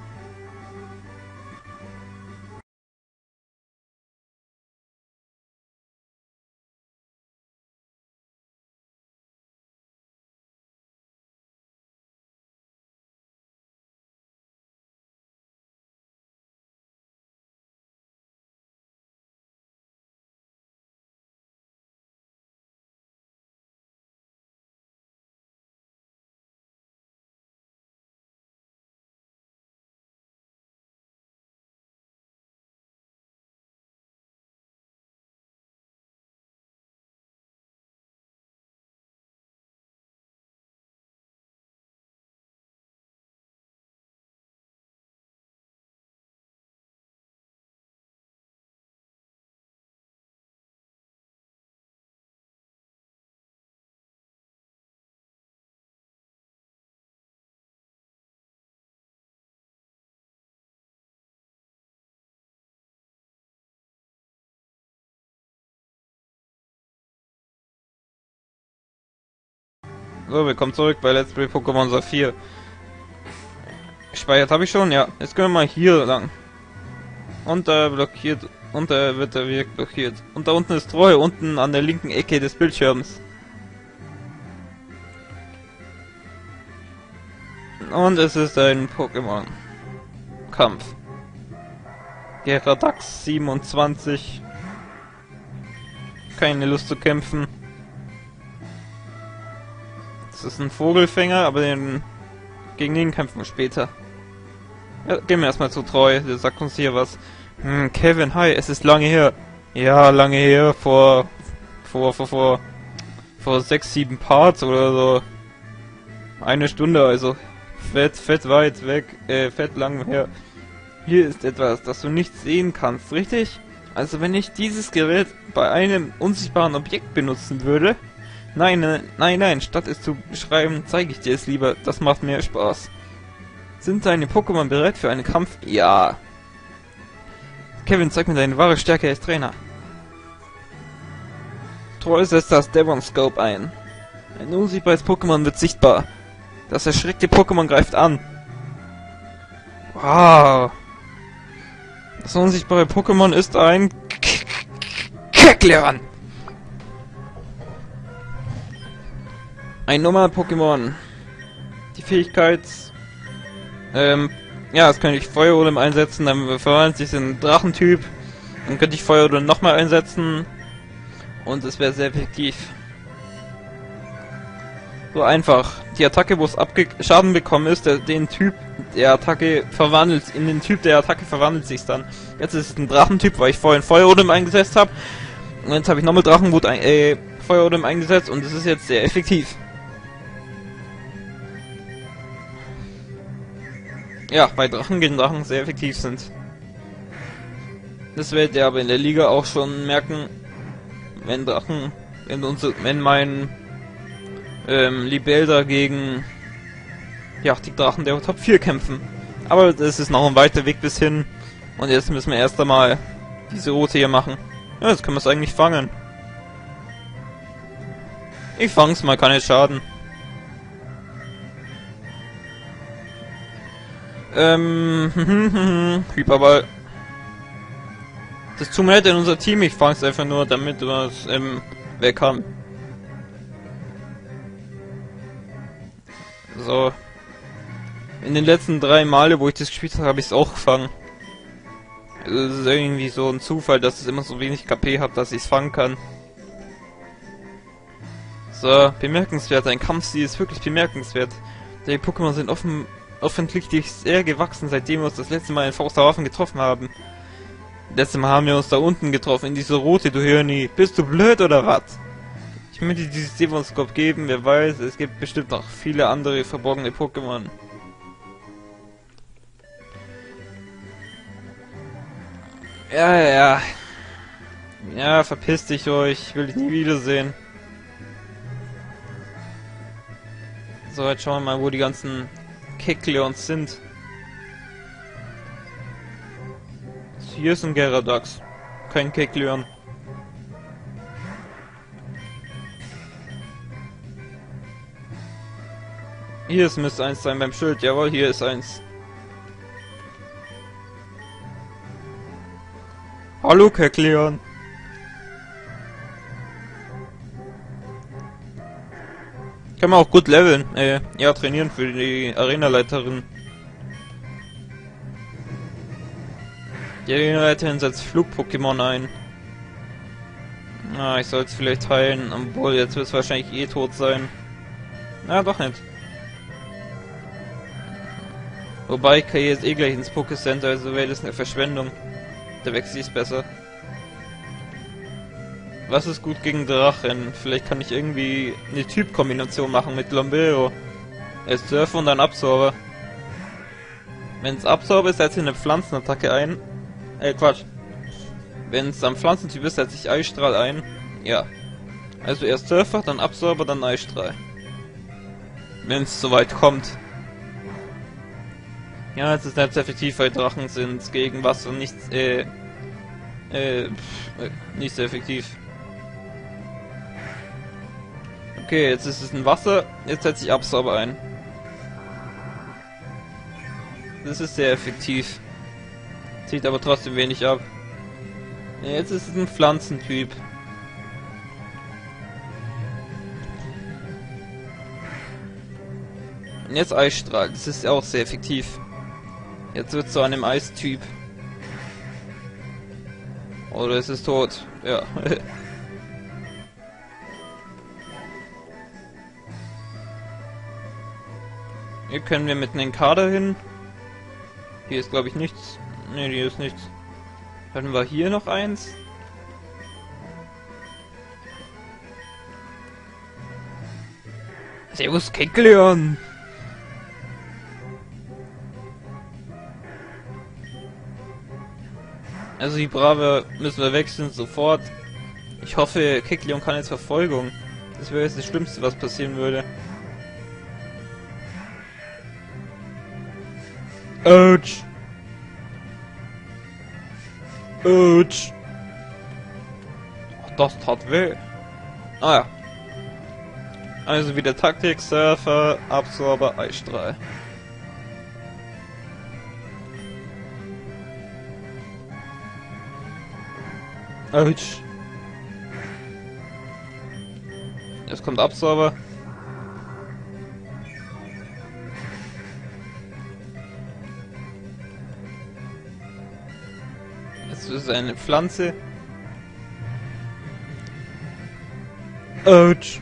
So, willkommen zurück bei Let's Play Pokémon Saphir. Gespeichert habe ich schon, ja. Jetzt können wir mal hier lang. Und da blockiert. Und da wird der Weg blockiert. Und da unten ist Treu, unten an der linken Ecke des Bildschirms. Und es ist ein Pokémon. Kampf. Geradax 27. Keine Lust zu kämpfen. Das ist ein Vogelfänger, aber den gegen den kämpfen wir später. Ja, gehen wir erstmal zu Treu, der sagt uns hier was. Hm, Kevin, hi, es ist lange her. Ja, lange her, vor, vor, vor, vor, vor sechs, sieben Parts oder so. Eine Stunde, also. Fett, fett weit weg, äh, fett lang her. Hier ist etwas, das du nicht sehen kannst, richtig? Also wenn ich dieses Gerät bei einem unsichtbaren Objekt benutzen würde, Nein, nein, nein, statt es zu beschreiben, zeige ich dir es lieber. Das macht mehr Spaß. Sind deine Pokémon bereit für einen Kampf? Ja. Kevin, zeig mir deine wahre Stärke als Trainer. Troll setzt das Devon Scope ein. Ein unsichtbares Pokémon wird sichtbar. Das erschreckte Pokémon greift an. Wow. Das unsichtbare Pokémon ist ein Kekleran. Ein Nummer-Pokémon. Die Fähigkeit... Ähm, ja, das könnte ich Feuerolem einsetzen, dann verwandelt sich in Drachentyp. Dann könnte ich Feuerolem nochmal einsetzen. Und es wäre sehr effektiv. So einfach. Die Attacke, wo es Schaden bekommen ist, der, den Typ der Attacke verwandelt, in den Typ der Attacke verwandelt sich dann. Jetzt ist es ein Drachentyp, weil ich vorhin Feuerolem eingesetzt habe. Und jetzt habe ich nochmal Drachenwut, äh, Feuerolem eingesetzt und es ist jetzt sehr effektiv. Ja, weil Drachen gegen Drachen sehr effektiv sind. Das werdet ihr aber in der Liga auch schon merken, wenn Drachen, wenn, unser, wenn mein ähm, Libelda gegen ja, die Drachen der Top 4 kämpfen. Aber das ist noch ein weiter Weg bis hin. Und jetzt müssen wir erst einmal diese Route hier machen. Ja, jetzt können wir es eigentlich fangen. Ich fang's mal, kann nicht schaden. Ähm, Hyperball. Das tut mir leid in unser Team, ich fang's einfach nur, damit was ähm, weg haben. So. In den letzten drei Male, wo ich das gespielt habe, habe ich es auch gefangen. Es ist irgendwie so ein Zufall, dass es immer so wenig KP hat, dass ich es fangen kann. So, bemerkenswert. Ein Kampfstil ist wirklich bemerkenswert. Die Pokémon sind offen offensichtlich sehr gewachsen, seitdem wir uns das letzte Mal in Forsterhafen getroffen haben. Letztes Mal haben wir uns da unten getroffen, in dieser Route, du Hirni. Bist du blöd oder was? Ich möchte dieses Devonscope geben, wer weiß, es gibt bestimmt noch viele andere verborgene Pokémon. Ja, ja. Ja, verpiss dich euch. Ich will dich nie wiedersehen. So, jetzt schauen wir mal, wo die ganzen Kekleons sind. Hier ist ein Geradax. Kein Kekleon. Hier ist müsste eins sein beim Schild. Jawohl, hier ist eins. Hallo, Kekleon. Kann man auch gut leveln. Äh, ja, trainieren für die Arenaleiterin. Die Arenaleiterin setzt Flug-Pokémon ein. Ah, ich soll es vielleicht heilen, obwohl jetzt wird es wahrscheinlich eh tot sein. Na, doch nicht. Wobei, ich kann jetzt eh gleich ins Pokécenter, also wäre das eine Verschwendung. Der Wechsel ist besser. Was ist gut gegen Drachen? Vielleicht kann ich irgendwie eine Typkombination machen mit Lombero. Erst Surfer und dann Absorber. Wenn es Absorber ist, setze ich eine Pflanzenattacke ein. Äh, Quatsch. Wenn es am Pflanzentyp ist, setze ich Eisstrahl ein. Ja. Also erst Surfer, dann Absorber, dann Eisstrahl. Wenn es soweit kommt. Ja, es ist nicht effektiv, weil Drachen sind gegen Wasser nicht, äh, äh, pff, äh, nicht so effektiv. Okay, jetzt ist es ein Wasser, jetzt setze ich Absorber ein. Das ist sehr effektiv. Zieht aber trotzdem wenig ab. Jetzt ist es ein Pflanzentyp. Und jetzt Eisstrahl, das ist auch sehr effektiv. Jetzt wird zu einem Eistyp. Oder ist es tot? Ja. Hier können wir mit einem Kader hin. Hier ist glaube ich nichts. Ne, hier ist nichts. Hatten wir hier noch eins? Servus Kekleon! Also die Brave müssen wir wechseln, sofort. Ich hoffe, Kekleon kann jetzt Verfolgung. Das wäre jetzt das Schlimmste, was passieren würde. Ouch. Ouch. Das tat weh. Ah ja. Also wieder Taktik, Surfer, Absorber, Eisstrahl. Ouch. Jetzt kommt Absorber. Ist eine Pflanze. Ouch.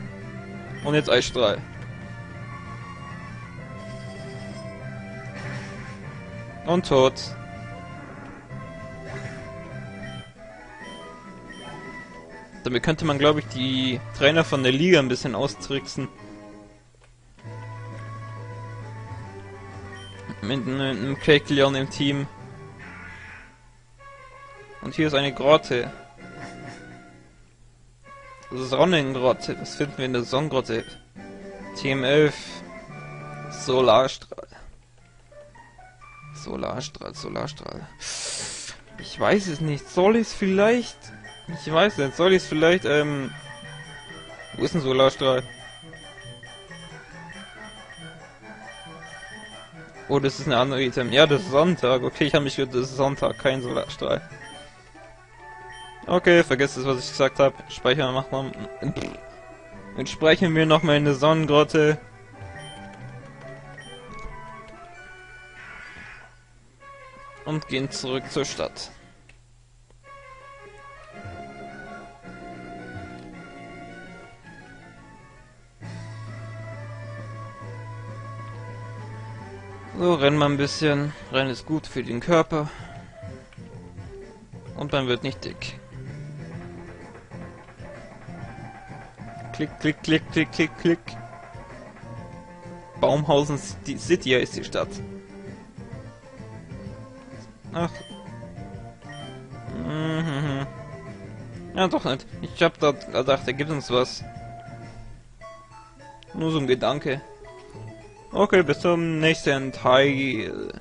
Und jetzt Eisstrahl. Und tot. Damit könnte man, glaube ich, die Trainer von der Liga ein bisschen austricksen. Mit einem Kekleon im Team. Und hier ist eine Grotte. Sonnengrotte. Das finden wir in der Sonnengrotte. TM11. Solarstrahl. Solarstrahl, Solarstrahl. Ich weiß es nicht. Soll ich es vielleicht... Ich weiß nicht. Soll ich es vielleicht, ähm... Wo ist ein Solarstrahl? Oh, das ist eine andere Item. Ja, das ist Sonntag. Okay, ich habe mich gehört, das ist Sonntag, kein Solarstrahl. Okay, vergesst es, was ich gesagt habe. Speichern machen wir. Jetzt sprechen wir nochmal in der Sonnengrotte. Und gehen zurück zur Stadt. So, rennen wir ein bisschen. Rennen ist gut für den Körper. Und man wird nicht dick. Klick, klick, klick, klick, klick, klick. Baumhausen City ist die Stadt. Ach. Mhm. Ja, doch nicht. Ich hab da gedacht, er gibt uns was. Nur so ein Gedanke. Okay, bis zum nächsten Teil.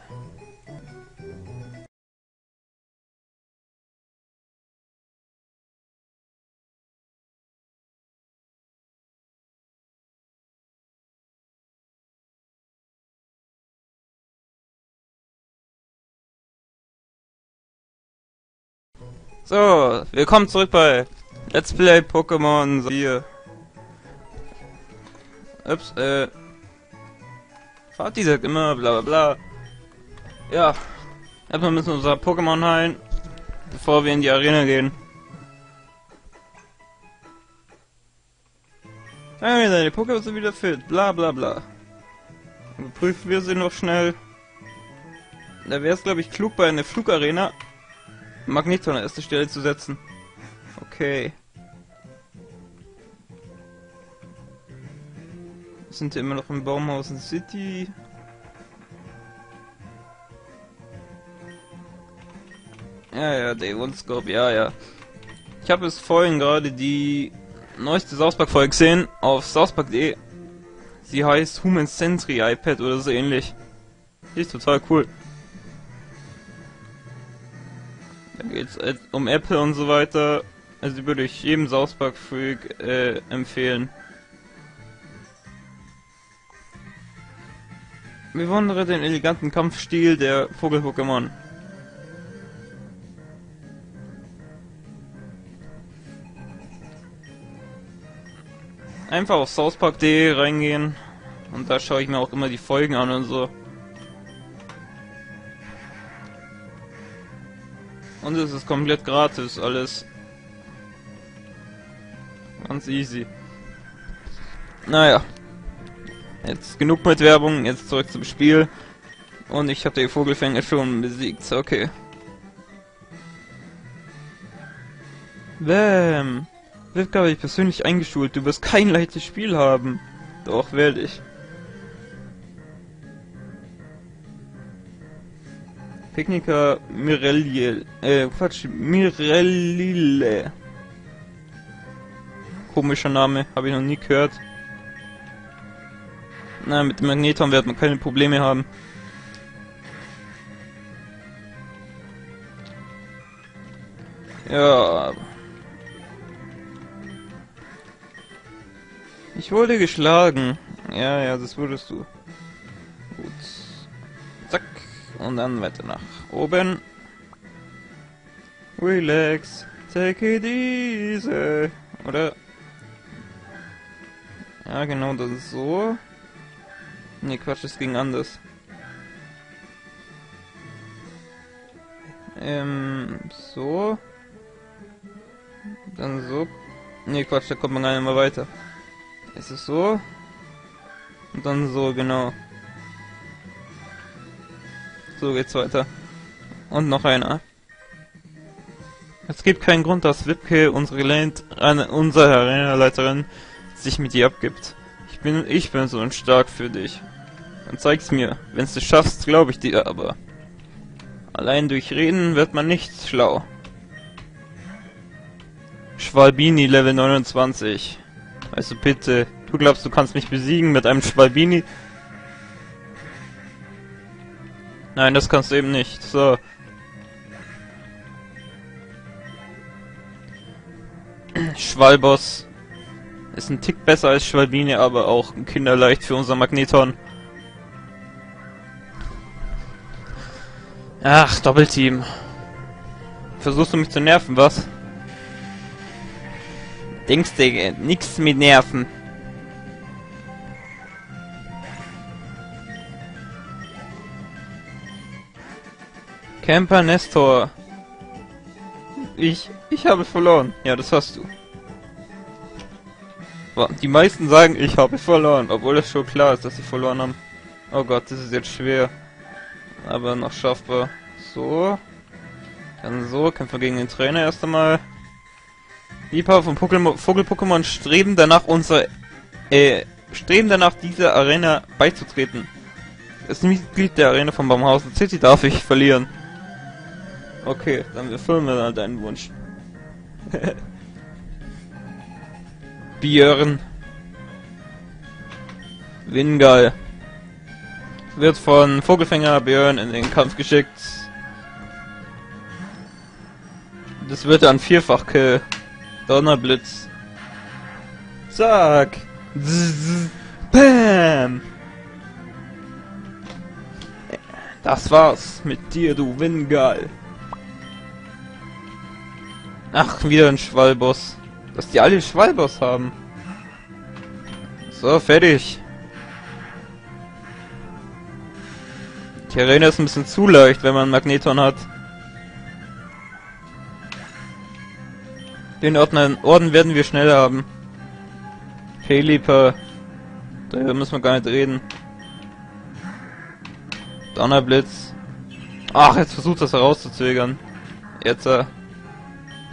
So, willkommen zurück bei Let's Play Pokémon hier. Ups, äh. Vati sagt immer bla bla bla. Ja. Erstmal müssen wir unser Pokémon heilen, bevor wir in die Arena gehen. Ja, deine Pokémon sind wieder fit, bla bla bla. Überprüfen wir sie noch schnell. Da wäre es, glaube ich, klug, bei einer Flugarena Magneto an der ersten Stelle zu setzen. Okay. Wir sind hier immer noch im Baumhausen City. Ja, ja, Day One Scope, ja, ja. Ich habe es vorhin gerade die neueste South Park Folge gesehen auf southpark.de. Sie heißt Human Sentry iPad oder so ähnlich. Die ist total cool. Da geht's um Apple und so weiter. Also die würde ich jedem South Park Freak äh, empfehlen. Bewundere den eleganten Kampfstil der Vogel-Pokémon. Einfach auf southpark.de reingehen und da schaue ich mir auch immer die Folgen an und so. Und es ist komplett gratis, alles. Ganz easy. Naja. Jetzt genug mit Werbung, jetzt zurück zum Spiel. Und ich habe die Vogelfänger schon besiegt, okay. Bäm. Wivka habe ich persönlich eingeschult, du wirst kein leichtes Spiel haben. Doch, werde ich. Techniker Mirelli, äh, Quatsch, Mirellile. Komischer Name, habe ich noch nie gehört. Na, mit dem Magneton wird man keine Probleme haben. Ja. Ich wurde geschlagen. Ja, ja, das wurdest du. Und dann weiter nach oben. Relax. Take it easy. Oder? Ja, genau, das ist so. Ne, Quatsch, das ging anders. Ähm, so. Dann so. Ne, Quatsch, da kommt man gar nicht mehr weiter. Ist es so? Und dann so, genau. So geht's weiter. Und noch einer. Es gibt keinen Grund, dass Wipke, unsere, Land, unsere Arena-Leiterin, sich mit dir abgibt. Ich bin, ich bin so stark für dich. Dann zeig's mir. Wenn's du schaffst, glaube ich dir aber. Allein durch Reden wird man nicht schlau. Schwalbini Level 29. Also bitte, du glaubst, du kannst mich besiegen mit einem Schwalbini? Nein, das kannst du eben nicht. So. Schwalboss ist ein Tick besser als Schwalbine, aber auch ein kinderleicht für unser Magneton. Ach, Doppelteam. Versuchst du mich zu nerven, was? Denkst du, nix mit Nerven. Camper Nestor. Ich, ich habe verloren. Ja, das hast du. Die meisten sagen, ich habe verloren, obwohl es schon klar ist, dass sie verloren haben. Oh Gott, das ist jetzt schwer. Aber noch schaffbar. So. Dann so, kämpfen gegen den Trainer erst einmal. Liebhaber von Vogel-Pokémon streben danach unsere, äh, streben danach dieser Arena beizutreten. Als Mitglied der Arena von Baumhausen City darf ich verlieren. Okay, dann erfüllen wir dann deinen Wunsch. Björn. Wingal. Wird von Vogelfänger Björn in den Kampf geschickt. Das wird ein Vierfach-Kill. Donnerblitz. Zack. Zzz, Bam. Das war's mit dir, du Wingal. Ach, wieder ein Schwalboss. Dass die alle Schwalboss haben. So, fertig. Die Arena ist ein bisschen zu leicht, wenn man Magneton hat. Den Orden, Orden werden wir schnell haben. Heliper. Darüber müssen wir gar nicht reden. Donnerblitz. Ach, jetzt versucht das herauszuzögern. Jetzt, äh,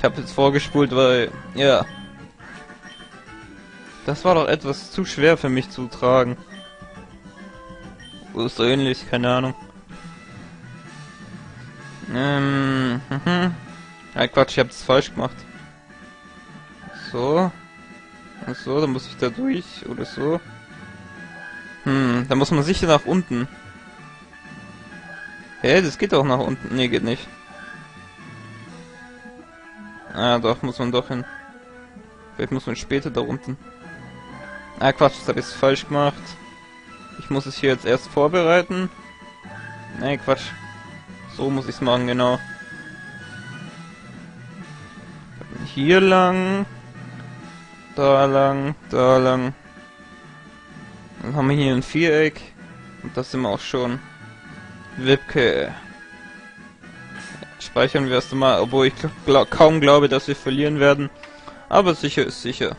habe jetzt vorgespult, weil, ja. Das war doch etwas zu schwer für mich zu tragen. Oder ist so ähnlich, keine Ahnung. Ähm, mhm. Ja, Quatsch, ich hab's falsch gemacht. So. Ach so, dann muss ich da durch, oder so. Hm, da muss man sicher nach unten. Hä, das geht auch nach unten. Nee, geht nicht. Ah, doch, muss man doch hin. Vielleicht muss man später da unten. Ah, Quatsch, das habe ich falsch gemacht. Ich muss es hier jetzt erst vorbereiten. Nee, Quatsch. So muss ich es machen, genau. Hier lang. Da lang, da lang. Dann haben wir hier ein Viereck. Und das sind wir auch schon. Wipke. Speichern wir erst einmal, obwohl ich glaub, kaum glaube, dass wir verlieren werden. Aber sicher ist sicher.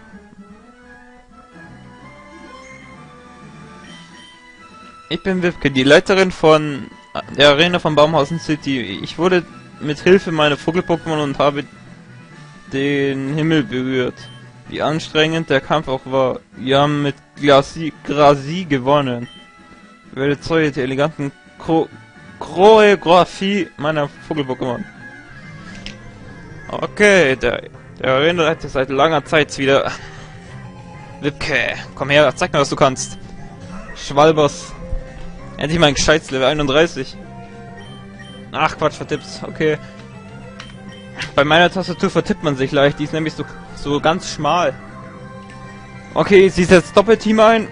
Ich bin Wipke, die Leiterin von der Arena von Baumhausen City. Ich wurde mit Hilfe meiner Vogel-Pokémon und habe den Himmel berührt. Wie anstrengend der Kampf auch war. Wir haben mit Grasi gewonnen. Ich werde Zeuge der eleganten Chro Choreografie meiner Vogel-Pokémon. Okay, der, der Arena hat seit langer Zeit wieder... Wipke, komm her, zeig mir, was du kannst. Schwalbers. Endlich mein gescheites Level 31. Ach Quatsch, vertippst. Okay. Bei meiner Tastatur vertippt man sich leicht. Die ist nämlich so, so ganz schmal. Okay, sie setzt Doppelteam ein.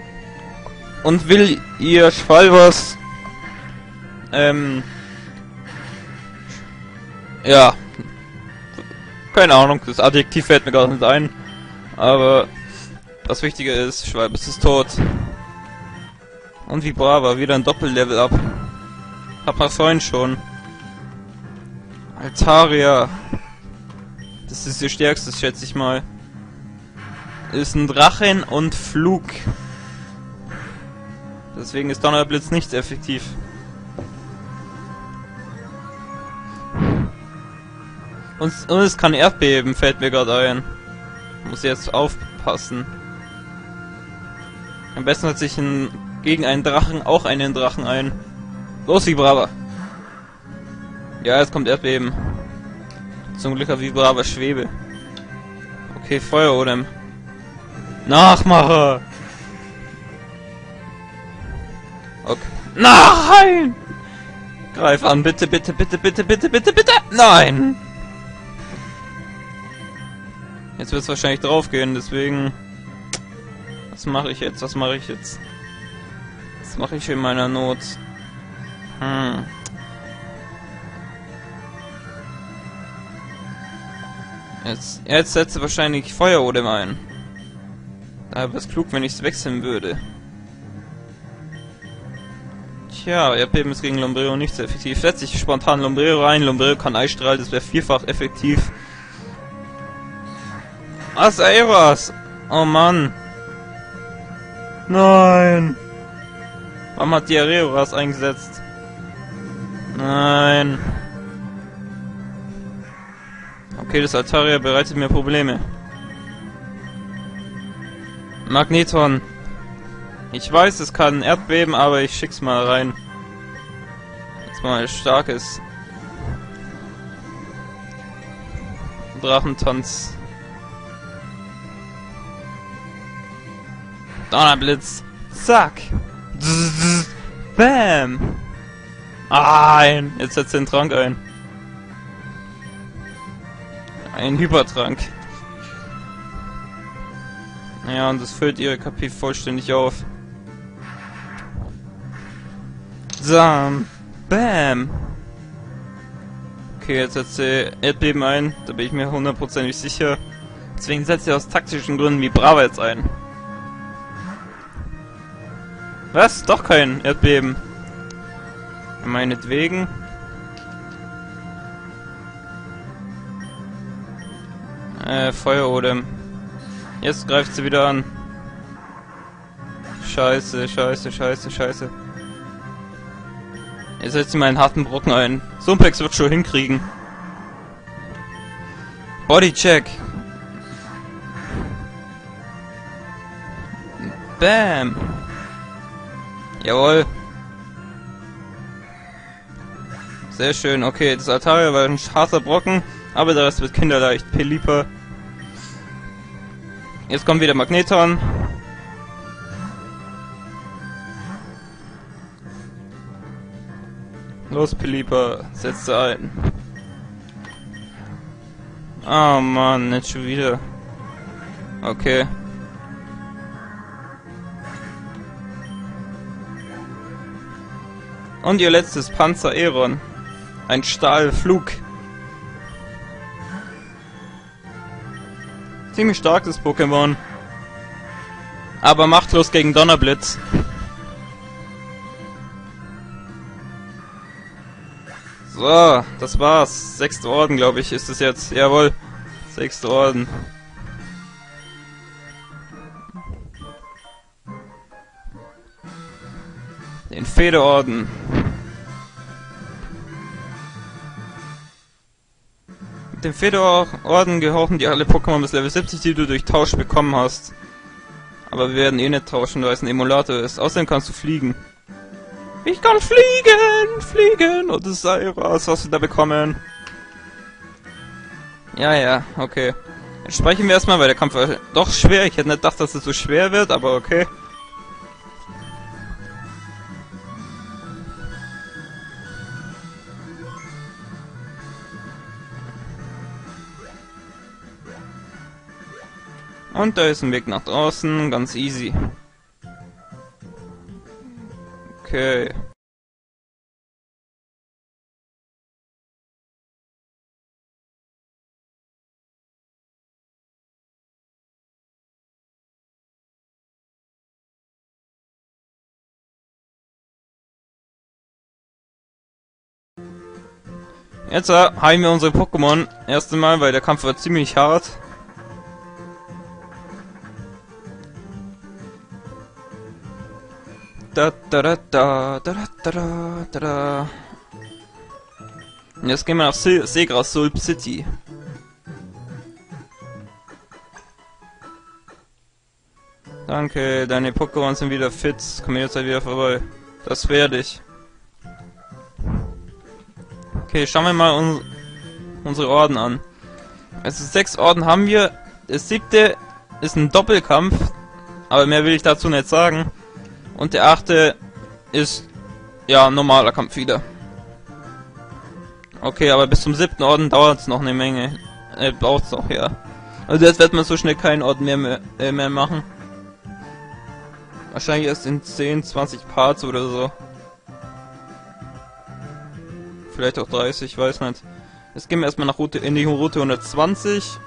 Und will ihr Schwalbers... Ähm... Ja. Keine Ahnung, das Adjektiv fällt mir gerade nicht ein. Aber... Was wichtiger ist, Schwalbers ist tot. Und wie Brava, wieder ein Doppellevel ab. Hab man vorhin schon. Altaria. Das ist ihr stärkstes, schätze ich mal. Ist ein Drachen und Flug. Deswegen ist Donnerblitz nicht effektiv. Und, und es kann Erdbeben, fällt mir gerade ein. Muss jetzt aufpassen. Am besten hat sich ein gegen einen Drachen auch einen Drachen ein. Los, Vibrava! Ja, jetzt kommt Erdbeben. Zum Glück hat Vibrava Schwebe. Okay, Feuerodem. Nachmacher! Okay. Nein! Greif an, bitte, bitte, bitte, bitte, bitte, bitte, bitte! Nein! Jetzt wird es wahrscheinlich draufgehen, deswegen... Was mache ich jetzt? Was mache ich jetzt? Was mache ich in meiner Not? Hm. Jetzt, jetzt setze wahrscheinlich Feuerodem ein. Da wäre es klug, wenn ich es wechseln würde. Tja, Erdbeben ist gegen Lombrero nicht so effektiv. Setze ich spontan Lombrero rein. Lombrero kann Eisstrahl, das wäre vierfach effektiv. Was, Aeros? Oh Mann. Nein. Warum hat die Areoras eingesetzt? Nein. Okay, das Altaria bereitet mir Probleme. Magneton. Ich weiß, es kann Erdbeben, aber ich schick's mal rein. Jetzt mal starkes Drachentanz. Donnerblitz. Zack. Zzz, Bam. Ah, ein. Jetzt setzt den Trank ein. Ein Hypertrank. Ja, und das füllt ihre KP vollständig auf. Sam. Bam. Okay, jetzt setzt sie Erdbeben ein. Da bin ich mir hundertprozentig sicher. Deswegen setzt sie aus taktischen Gründen wie Brava jetzt ein. Was? Doch kein Erdbeben. Meinetwegen. Äh, Feuerodem. Jetzt greift sie wieder an. Scheiße, scheiße, scheiße, scheiße. Jetzt setzt sie meinen harten Brocken ein. Sumpex wird schon hinkriegen. Bodycheck. Bam. Jawohl. Sehr schön. Okay, das Altaria war ein harter Brocken, aber der Rest wird kinderleicht. Pelipa. Jetzt kommt wieder Magneton. Los, Pelipa, setz ein. Oh Mann, nicht schon wieder. Okay. Und ihr letztes Panzer Aeron. Ein Stahlflug. Ziemlich starkes Pokémon. Aber machtlos gegen Donnerblitz. So, das war's. Sechste Orden, glaube ich, ist es jetzt. Jawohl. Sechste Orden. Den Federorden. Mit dem Federorden gehorchen dir alle Pokémon bis Level 70, die du durch Tausch bekommen hast. Aber wir werden eh nicht tauschen, weil es ein Emulator ist. Außerdem kannst du fliegen. Ich kann fliegen, fliegen. Und das sei was hast du da bekommen. Ja, ja, okay. Jetzt sprechen wir erstmal, weil der Kampf war doch schwer. Ich hätte nicht gedacht, dass es so schwer wird, aber okay. Und da ist ein Weg nach draußen, ganz easy. Okay. Jetzt äh, heilen wir unsere Pokémon. Erste Mal, weil der Kampf war ziemlich hart. Da, da, da, da, da, da, da, da, da. Jetzt gehen wir nach Se Segras Sulp City. Danke, deine Pokémon sind wieder fit. Komm jetzt wieder vorbei. Das werde ich. Okay, schauen wir mal uns unsere Orden an. Also sechs Orden haben wir. Der siebte ist ein Doppelkampf. Aber mehr will ich dazu nicht sagen. Und der achte ist, ja, normaler Kampf wieder. Okay, aber bis zum siebten Orden dauert es noch eine Menge. Äh, braucht es noch, ja. Also jetzt wird man so schnell keinen Orden mehr, mehr, äh, mehr machen. Wahrscheinlich erst in 10, 20 Parts oder so. Vielleicht auch 30, ich weiß nicht. Jetzt gehen wir erstmal nach Route, in die Route 120.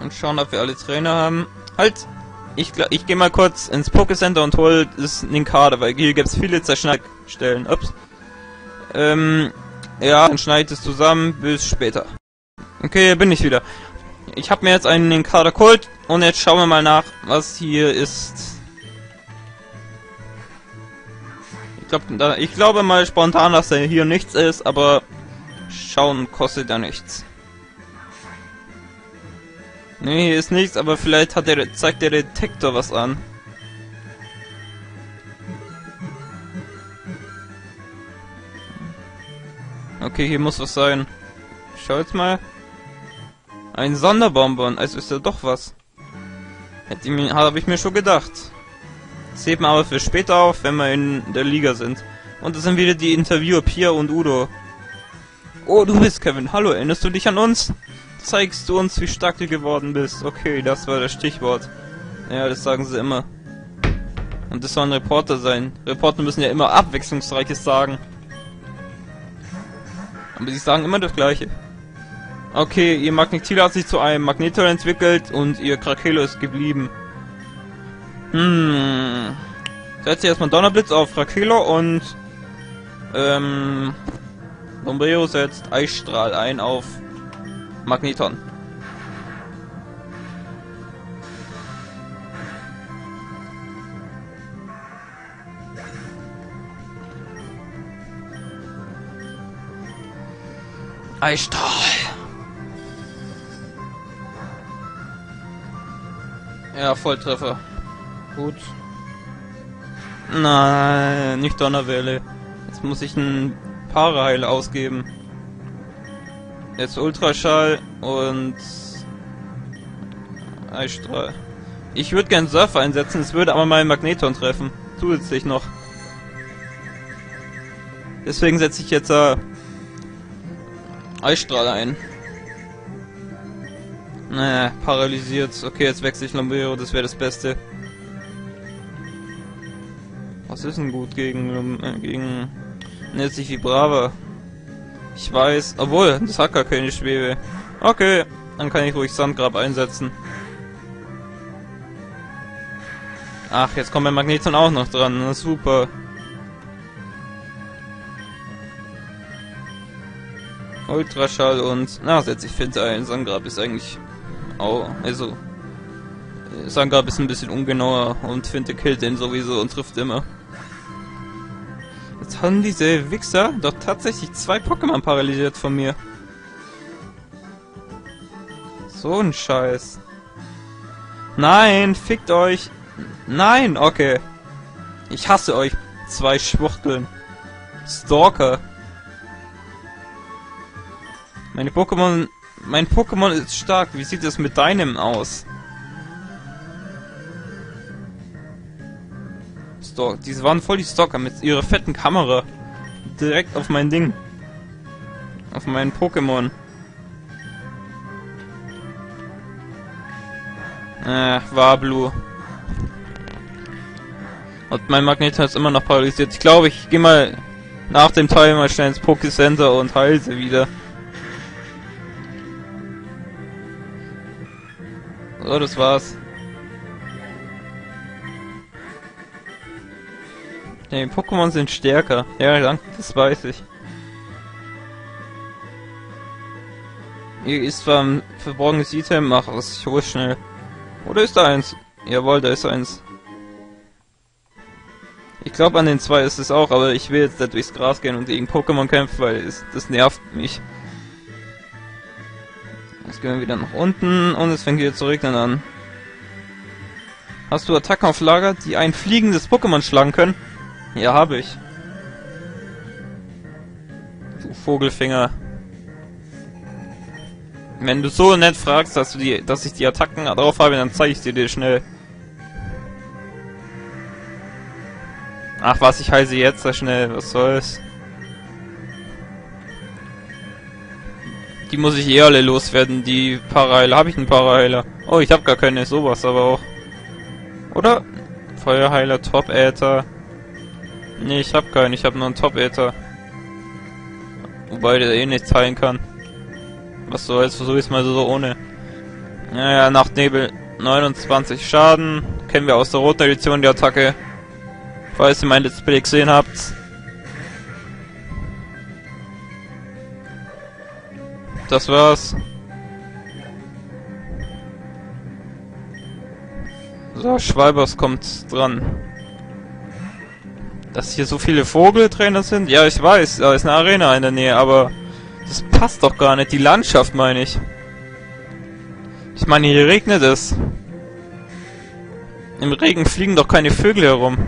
Und schauen, ob wir alle Trainer haben. Halt! Ich, ich gehe mal kurz ins Pokécenter und hol das Ninkade, weil hier gibt es viele Zerschneidstellen. Ups. Ähm, ja, dann schneid es zusammen. Bis später. Okay, hier bin ich wieder. Ich habe mir jetzt einen Ninkada geholt und jetzt schauen wir mal nach, was hier ist. Ich, glaub, da, ich glaube mal spontan, dass da hier nichts ist, aber schauen kostet ja nichts. Nee, hier ist nichts, aber vielleicht hat der, zeigt der Detektor was an. Okay, hier muss was sein. Schau jetzt mal. Ein Sonderbonbon, also ist da doch was. Hätte ich mir, habe ich mir schon gedacht. Das hebt man aber für später auf, wenn wir in der Liga sind. Und das sind wieder die Interviewer Pia und Udo. Oh, du bist Kevin. Hallo, erinnerst du dich an uns? Zeigst du uns, wie stark du geworden bist? Okay, das war das Stichwort. Ja, das sagen sie immer. Und das soll ein Reporter sein. Reporter müssen ja immer Abwechslungsreiches sagen. Aber sie sagen immer das Gleiche. Okay, ihr Magnetil hat sich zu einem Magnetor entwickelt und ihr Krakelo ist geblieben. Hm. Setze erstmal Donnerblitz auf Krakelo und ähm, Lombreo setzt Eisstrahl ein auf Magneton. Eisstrahl. Ja, Volltreffer. Gut. Nein, nicht Donnerwelle. Jetzt muss ich einen Paraheil ausgeben. Jetzt Ultraschall und Eisstrahl. Ich würde gern Surfer einsetzen, es würde aber meinen Magneton treffen. Zusätzlich noch. Deswegen setze ich jetzt äh, Eisstrahl ein. Naja, paralysiert. Okay, jetzt wechsle ich Lambero, das wäre das Beste. Was ist denn gut gegen, äh, gegen, nennt sich wie Brava. Ich weiß, obwohl, das hat gar keine Schwebe. Okay, dann kann ich ruhig Sandgrab einsetzen. Ach, jetzt kommt mein Magneton auch noch dran, na super. Ultraschall und, na, setze ich Finte ein. Sandgrab ist eigentlich Oh, also. Sangab ist ein bisschen ungenauer und Finte killt den sowieso und trifft immer. Jetzt haben diese Wichser doch tatsächlich zwei Pokémon paralysiert von mir. So ein Scheiß. Nein, fickt euch. Nein, okay. Ich hasse euch. Zwei Schwuchteln. Stalker. Meine Pokémon mein Pokémon ist stark. Wie sieht es mit deinem aus? Stalk. Diese waren voll die Stalker mit ihrer fetten Kamera. Direkt auf mein Ding. Auf meinen Pokémon. Äh, Wablu. Und mein Magnet ist immer noch paralysiert. Ich glaube, ich gehe mal nach dem Teil mal schnell ins Pokécenter und heile sie wieder. So, das war's. Die Pokémon sind stärker. Ja, danke, das weiß ich. Hier ist zwar ein verborgenes Item, mach es, ich hol schnell. Oder ist da eins? Jawohl, da ist eins. Ich glaube an den zwei ist es auch, aber ich will jetzt da durchs Gras gehen und gegen Pokémon kämpfen, weil es, das nervt mich. Jetzt gehen wir wieder nach unten und es fängt wieder zu regnen an. Hast du Attacken auf Lager, die ein fliegendes Pokémon schlagen können? Ja, habe ich. Du Vogelfinger. Wenn du so nett fragst, dass du die, dass ich die Attacken drauf habe, dann zeige ich dir dir schnell. Ach was, ich heiße jetzt sehr schnell, was soll's. Die muss ich eh alle loswerden, die Paraheiler. Habe ich einen Paraheiler? Oh, ich habe gar keine, sowas aber auch. Oder? Feuerheiler, Top-Äther. Nee, ich habe keinen, ich habe nur einen Top-Äther. Wobei der eh nichts heilen kann. Was soll's, versuche ich mal so ohne. Naja, Nachtnebel 29 Schaden. Kennen wir aus der roten Edition die Attacke. Falls ihr mein Let's Play gesehen habt. Das war's. So, Schwalbers kommt dran. Dass hier so viele Vogeltrainer sind? Ja, ich weiß, da ist eine Arena in der Nähe, aber das passt doch gar nicht. Die Landschaft meine ich. Ich meine, hier regnet es. Im Regen fliegen doch keine Vögel herum.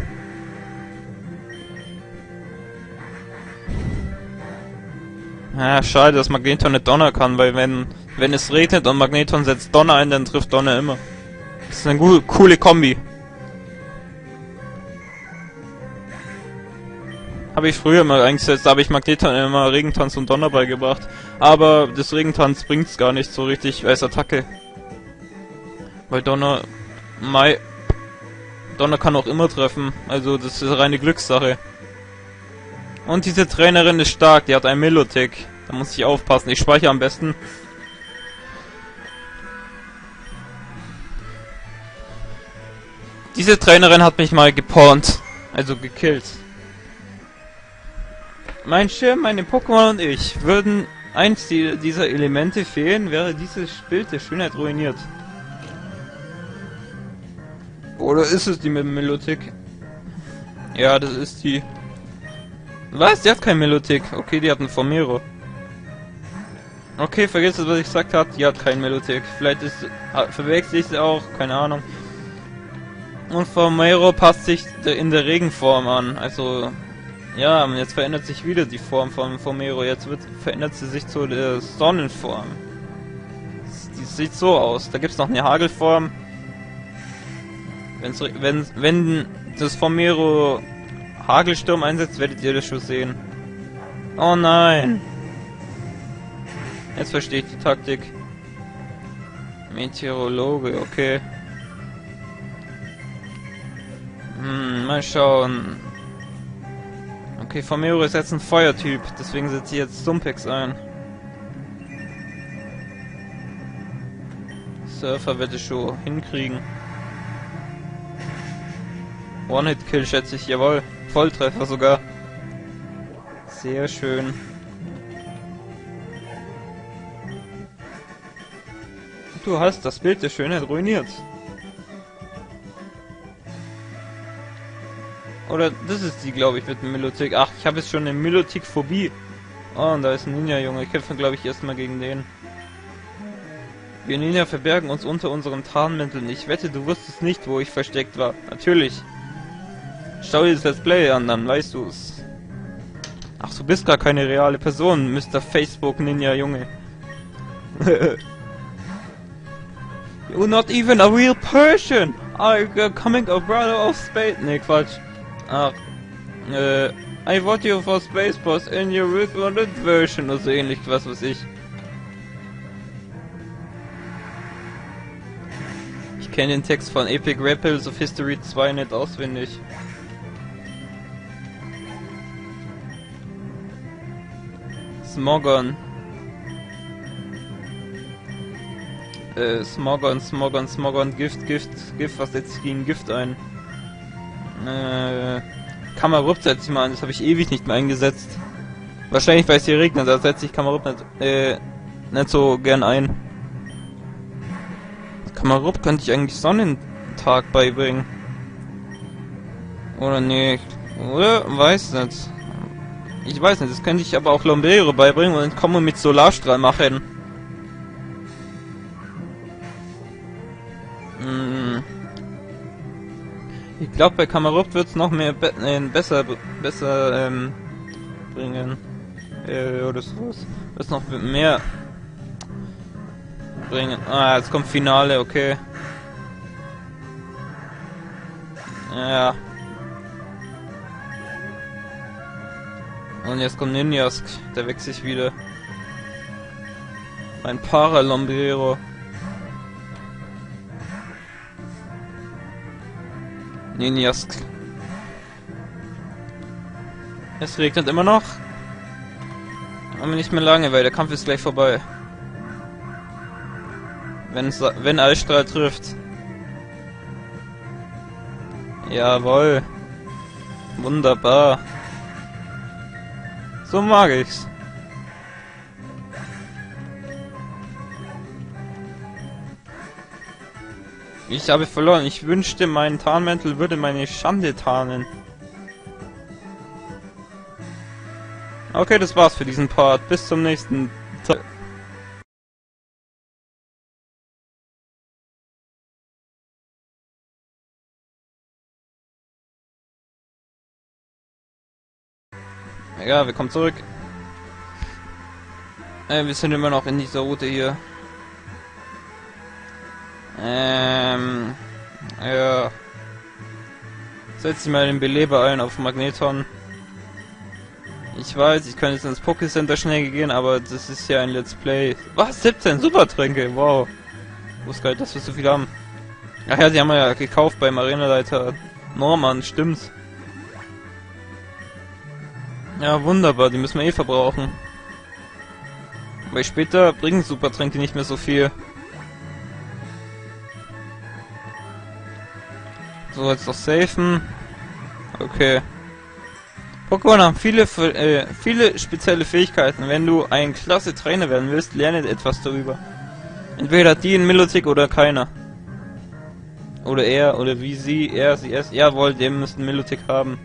Ja, schade, dass Magneton nicht Donner kann, weil wenn, wenn es regnet und Magneton setzt Donner ein, dann trifft Donner immer. Das ist eine gu- coole Kombi. Habe ich früher mal eingesetzt, da habe ich Magneton immer Regentanz und Donner beigebracht. Aber das Regentanz bringt's gar nicht so richtig als Attacke. Weil Donner... Mai... Donner kann auch immer treffen. Also das ist reine Glückssache. Und diese Trainerin ist stark, die hat ein Melotic. Da muss ich aufpassen. Ich speichere am besten. Diese Trainerin hat mich mal gepornt. Also gekillt. Mein Schirm, meine Pokémon und ich würden eins die- dieser Elemente fehlen, wäre dieses Bild der Schönheit ruiniert. Oder ist es die mit dem Melotic? Ja, das ist die. Was? Die hat kein Melotic. Okay, die hat einen Formero. Okay, vergiss es, was ich gesagt habe. Die hat kein Melotic. Vielleicht ist ah, verwechsel ich sie auch, keine Ahnung. Und Formero passt sich in der Regenform an. Also ja, und jetzt verändert sich wieder die Form von Formero. Jetzt wird, verändert sie sich zu der Sonnenform. Die sieht so aus. Da gibt's noch eine Hagelform. Wenn's, wenn, wenn das Formero Hagelsturm einsetzt, werdet ihr das schon sehen. Oh nein. Jetzt verstehe ich die Taktik. Meteorologe, okay. Hm, mal schauen. Okay, Formero ist jetzt ein Feuertyp, deswegen setzt sie jetzt Stumpex ein. Surfer wird es schon hinkriegen. One-Hit-Kill schätze ich, jawohl. Volltreffer sogar. Sehr schön. Du hast das Bild der Schönheit ruiniert. Oder das ist die, glaube ich, mit dem Melotik. Ach, ich habe jetzt schon eine Melotik-Phobie. Oh, und da ist ein Ninja-Junge. Ich kämpfe, glaube ich, erstmal gegen den. Wir Ninja verbergen uns unter unseren Tarnmänteln. Ich wette, du wusstest nicht, wo ich versteckt war. Natürlich. Schau dir das Let's Play an, dann weißt du es. Ach, du bist gar keine reale Person, Mr. Facebook Ninja Junge. You're not even a real person. I'm coming a brother of space. Nee, Quatsch. Ach, äh, I vote you for Space Boss in your recorded version oder so ähnlich, was weiß ich. Ich kenne den Text von Epic Rapples of History 2 nicht auswendig. Smogon. Äh, Smogon, Smogon, Smogon, Gift, Gift, Gift, was setzt gegen Gift ein? Äh, Kamerupt setze ich mal ein, das habe ich ewig nicht mehr eingesetzt. Wahrscheinlich, weil es hier regnet, da setze ich Kamerupt nicht, äh, nicht so gern ein. Kamerupt könnte ich eigentlich Sonnentag beibringen. Oder nee, oder? Weiß nicht. Ich weiß nicht, das könnte ich aber auch Lombero beibringen und komme mit Solarstrahl machen. Hm. Ich glaube, bei Kamerupt wird es noch mehr be äh, besser besser ähm, bringen. Äh, oder sowas. Wird noch mehr bringen. Ah, jetzt kommt Finale, okay. Ja. Und jetzt kommt Ninjask, der wächst sich wieder. Ein Paralombrero. Ninjask. Es regnet immer noch. Aber nicht mehr lange, weil der Kampf ist gleich vorbei. Wenn, wenn Eisstrahl trifft. Jawohl. Wunderbar. So mag ich's. Ich habe verloren. Ich wünschte, mein Tarnmäntel würde meine Schande tarnen. Okay, das war's für diesen Part. Bis zum nächsten Teil. Ja, wir kommen zurück. Äh, wir sind immer noch in dieser Route hier. Ähm. Ja. Setz dich mal den Beleber ein auf Magneton. Ich weiß, ich könnte jetzt ins Pokécenter schnell gehen, aber das ist ja ein Let's Play. Was? 17 Supertränke? Wow. Ich wusste gar nicht, dass wir so viel haben. Ach ja, die haben wir ja gekauft beim Arenaleiter Norman, stimmt's. Ja, wunderbar, die müssen wir eh verbrauchen. Weil später bringen Supertränke nicht mehr so viel. So, jetzt noch safen. Okay. Pokémon haben viele, äh, viele spezielle Fähigkeiten. Wenn du ein klasse Trainer werden willst, lerne etwas darüber. Entweder die in Milotic oder keiner. Oder er, oder wie sie, er, sie, es. Jawohl, dem müssten Milotic haben.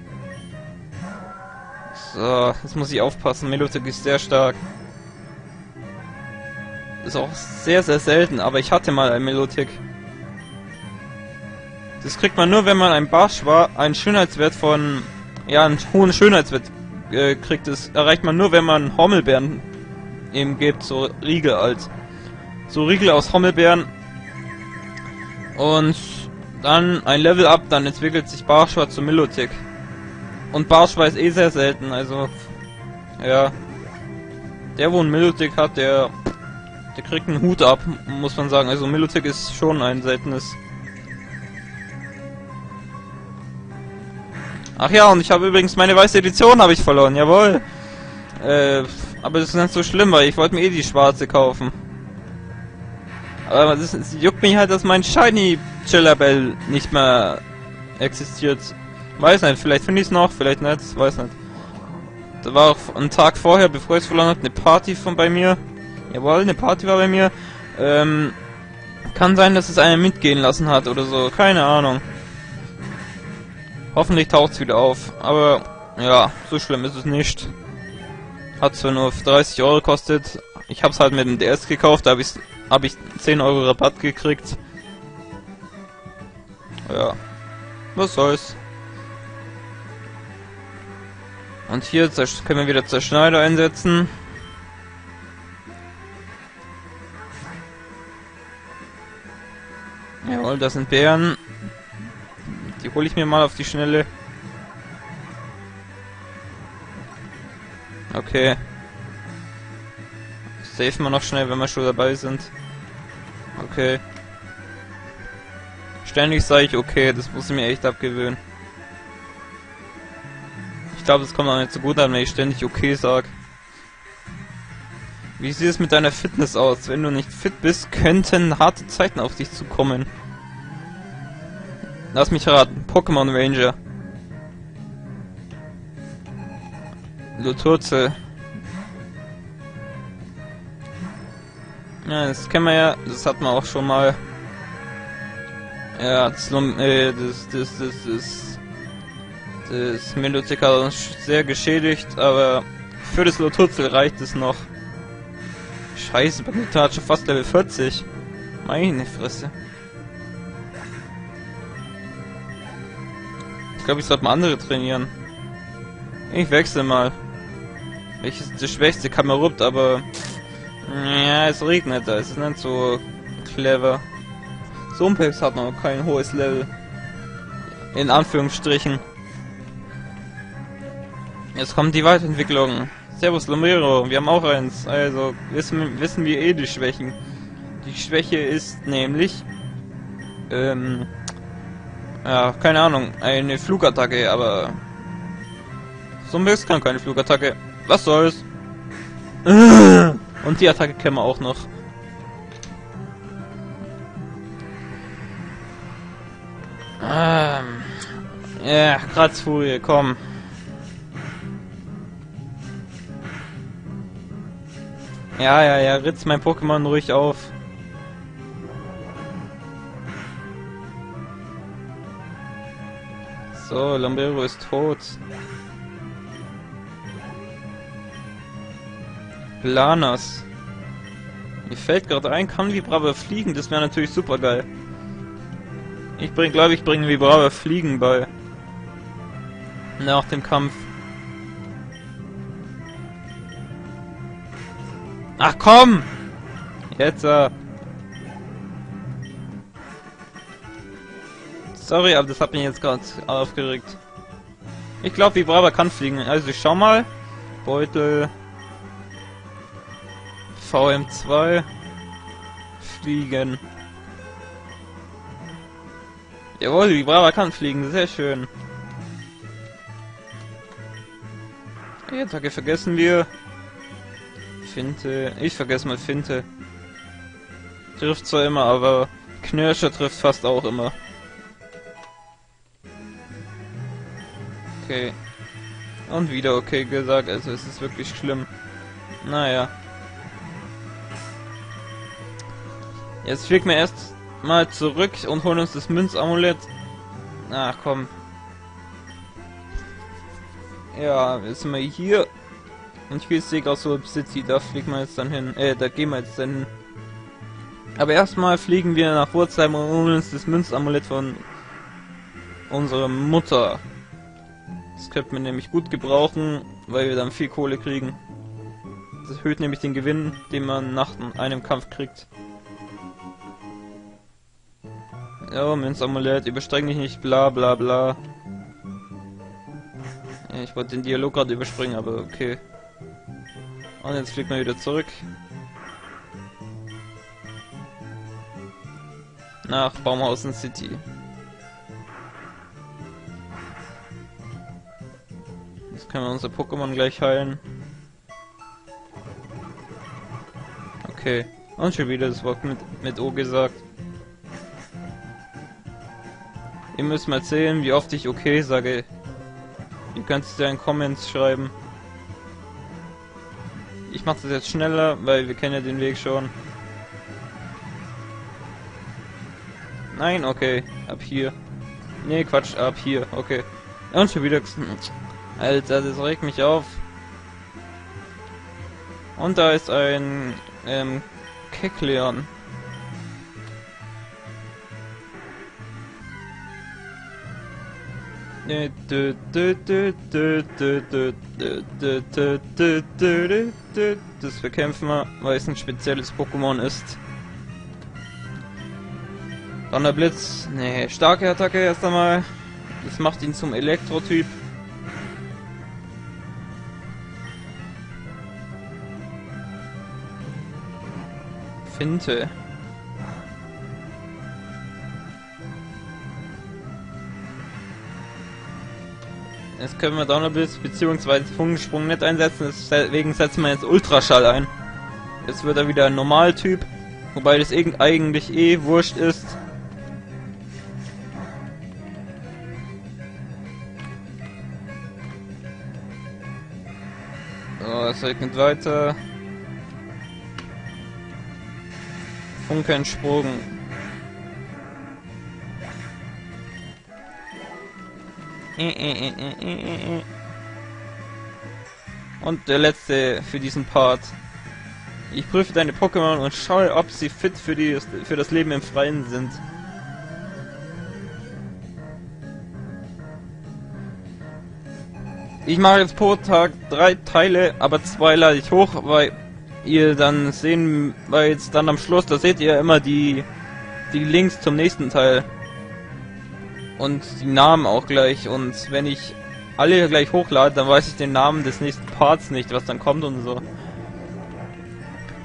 So, jetzt muss ich aufpassen. Milotic ist sehr stark. Ist auch sehr, sehr selten, aber ich hatte mal ein Milotic. Das kriegt man nur, wenn man ein Barsch war, einen Schönheitswert von... Ja, einen hohen Schönheitswert äh, kriegt. Das erreicht man nur, wenn man Hommelbeeren eben gibt, so Riegel als. So Riegel aus Hommelbeeren. Und dann ein Level up, dann entwickelt sich Barschwa zu Milotic. Und Barschwa ist eh sehr selten, also... Ja. Der, wo ein Milotic hat, der... Der kriegt einen Hut ab, muss man sagen. Also Milotic ist schon ein seltenes Ach ja, und ich habe übrigens meine weiße Edition habe ich verloren, jawohl. Äh, aber das ist nicht so schlimm, weil ich wollte mir eh die schwarze kaufen. Aber das juckt mich halt, dass mein Shiny Chillabell nicht mehr existiert. Weiß nicht, vielleicht finde ich es noch, vielleicht nicht, weiß nicht. Da war auch einen Tag vorher, bevor ich es verloren habe, eine Party von bei mir. Jawohl, eine Party war bei mir. Ähm, kann sein, dass es einen mitgehen lassen hat oder so, keine Ahnung. Hoffentlich taucht es wieder auf. Aber ja, so schlimm ist es nicht. Hat zwar nur 30 Euro gekostet. Ich habe es halt mit dem DS gekauft, da habe ich, hab ich 10 Euro Rabatt gekriegt. Ja, was soll's. Und hier können wir wieder Zerschneider einsetzen. Jawohl, das sind Bären. Die hole ich mir mal auf die Schnelle. Okay. Safen wir noch schnell, wenn wir schon dabei sind. Okay. Ständig sage ich okay, das muss ich mir echt abgewöhnen. Ich glaube, es kommt auch nicht so gut an, wenn ich ständig okay sage. Wie sieht es mit deiner Fitness aus? Wenn du nicht fit bist, könnten harte Zeiten auf dich zukommen. Lass mich raten. Pokémon Ranger. Luturze. Ja, das kennen wir ja. Das hat man auch schon mal. Ja, das, äh, das, das, das, das, das uns sehr geschädigt, aber für das Loturzel reicht es noch. Scheiße, Bagnetar hat schon fast Level 40. Meine Fresse. Glaube, ich sollte mal andere trainieren. Ich wechsle mal. Welches ist das schwächste? Kamerupt, aber... Ja, es regnet da. Es ist nicht so clever. Sumpex hat noch kein hohes Level. In Anführungsstrichen. Jetzt kommt die Weiterentwicklung. Servus Lomero, wir haben auch eins. Also wissen, wissen wir eh die Schwächen. Die Schwäche ist nämlich... Ähm, ja, keine Ahnung. Eine Flugattacke, aber... Zombies kann keine Flugattacke. Was soll's? Und die Attacke kennen wir auch noch. Ähm. Ja, Kratzfurie, komm. Ja, ja, ja, ritz mein Pokémon ruhig auf. So, Lambero ist tot. Planas. Mir fällt gerade ein, kann Vibrava fliegen? Das wäre natürlich super geil. Ich bring, glaube ich, bringe Vibrava fliegen bei. Nach dem Kampf. Ach komm! Jetzt, äh. Sorry, aber das hat mich jetzt gerade aufgeregt. Ich glaube, Vibrava kann fliegen. Also ich schau mal. Beutel. VM2. Fliegen. Jawohl, Vibrava kann fliegen. Sehr schön. Die Attacke vergessen wir. Finte. Ich vergesse mal Finte. Trifft zwar immer, aber Knirscher trifft fast auch immer. Okay. Und wieder okay gesagt, also es ist wirklich schlimm. Naja. Jetzt fliegen wir erst mal zurück und holen uns das Münzamulett. Ach komm. Ja, jetzt sind wir hier. Und hier ist Segasol City, da fliegen wir jetzt dann hin. Äh, da gehen wir jetzt dann hin. Aber erstmal fliegen wir nach Wurzheim und holen uns das Münzamulett von unserer Mutter. Das könnte man nämlich gut gebrauchen, weil wir dann viel Kohle kriegen. Das erhöht nämlich den Gewinn, den man nach einem Kampf kriegt. Ja, Münzamulett, überstreng dich nicht, bla bla bla. Ja, ich wollte den Dialog gerade überspringen, aber okay. Und jetzt fliegt man wieder zurück. Nach Baumhausen City. Können wir unser Pokémon gleich heilen. Okay. Und schon wieder das Wort mit, mit O gesagt. Ihr müsst mal erzählen, wie oft ich okay sage. Ihr könnt es ja in Comments schreiben. Ich mache das jetzt schneller, weil wir kennen ja den Weg schon. Nein, okay. Ab hier. Nee, Quatsch, ab hier. Okay. Und schon wieder... Alter, das regt mich auf. Und da ist ein ähm, Kekleon. Das bekämpfen wir, weil es ein spezielles Pokémon ist. Donnerblitz, nee, starke Attacke erst einmal. Das macht ihn zum Elektrotyp. Finte. Jetzt können wir Donnerblitz bzw. Funkensprung nicht einsetzen, deswegen setzen wir jetzt Ultraschall ein. Jetzt wird er wieder ein Normaltyp, wobei das eigentlich eh wurscht ist. So, es regnet weiter. Funkensprung. Und der letzte für diesen Part. Ich prüfe deine Pokémon und schaue, ob sie fit für, die, für das Leben im Freien sind. Ich mache jetzt pro Tag drei Teile, aber zwei lade ich hoch, weil ihr dann sehen, weil jetzt dann am Schluss, da seht ihr immer die, die Links zum nächsten Teil. Und die Namen auch gleich. Und wenn ich alle gleich hochlade, dann weiß ich den Namen des nächsten Parts nicht, was dann kommt und so.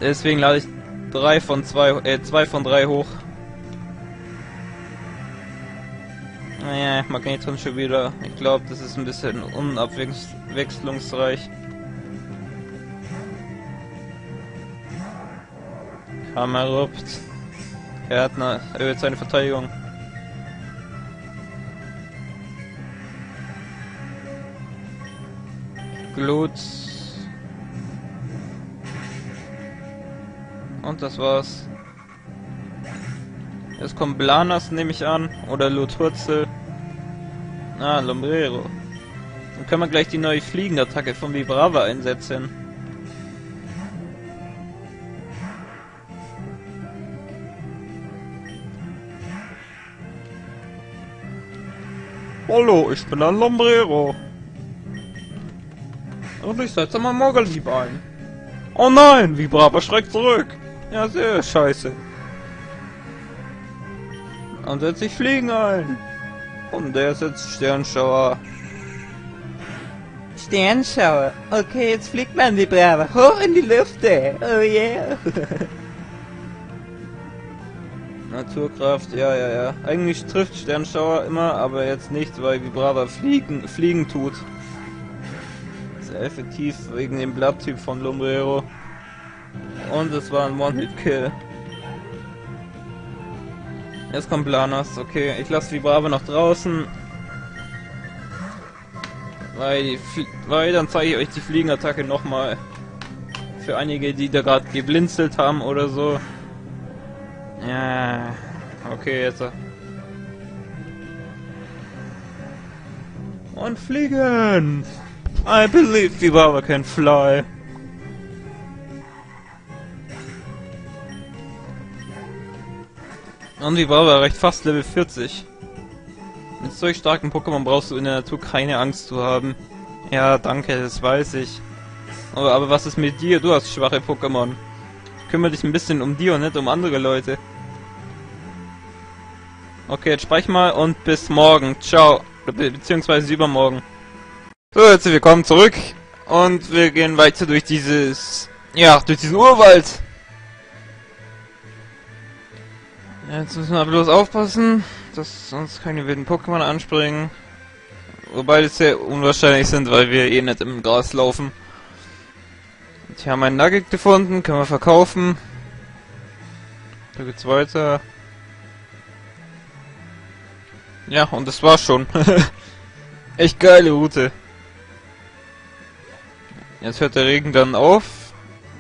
Deswegen lade ich drei von zwei, äh, zwei von drei hoch. Naja, Magneton schon wieder. Ich glaube, das ist ein bisschen unabwechslungsreich. Hammerupt. Er hat eine, erhöht seine Verteidigung. Glut. Und das war's. Jetzt kommt Blanas, nehme ich an. Oder Luturzel. Ah, Lombrero. Dann können wir gleich die neue Fliegenattacke von Vibrava einsetzen. Hallo, ich bin ein Lombrero. Und ich setze mal Moggelhieb ein. Oh nein, wie brav schreckt zurück. Ja, sehr scheiße. Dann setze ich Fliegen ein. Und der ist jetzt Sternschauer. Sternschauer. Okay, jetzt fliegt man die Brave hoch in die Lüfte. Oh yeah. Naturkraft, ja, ja, ja. Eigentlich trifft Sternschauer immer, aber jetzt nicht, weil Vibrava fliegen, fliegen tut. Sehr effektiv wegen dem Blatttyp von Lumbrero. Und es war ein One-Hit-Kill. Jetzt kommt Planas, okay. Ich lasse Vibrava noch draußen. Weil, weil dann zeige ich euch die Fliegenattacke nochmal. Für einige, die da gerade geblinzelt haben oder so. Ja, okay, jetzt. Und fliegen! I believe Vibrava can fly. Und Vibrava erreicht fast Level 40. Mit solch starken Pokémon brauchst du in der Natur keine Angst zu haben. Ja, danke, das weiß ich. Aber, aber was ist mit dir? Du hast schwache Pokémon. Kümmere dich ein bisschen um die und nicht um andere Leute. Okay, jetzt speich mal und bis morgen. Ciao. Be beziehungsweise übermorgen. So, herzlich willkommen zurück. Und wir gehen weiter durch dieses... Ja, durch diesen Urwald. Jetzt müssen wir bloß aufpassen, dass sonst keine wilden Pokémon anspringen. Wobei das sehr unwahrscheinlich sind, weil wir eh nicht im Gras laufen. Und hier haben wir einen Nugget gefunden, können wir verkaufen. Da geht's weiter. Ja, und das war's schon. Echt geile Route. Jetzt hört der Regen dann auf.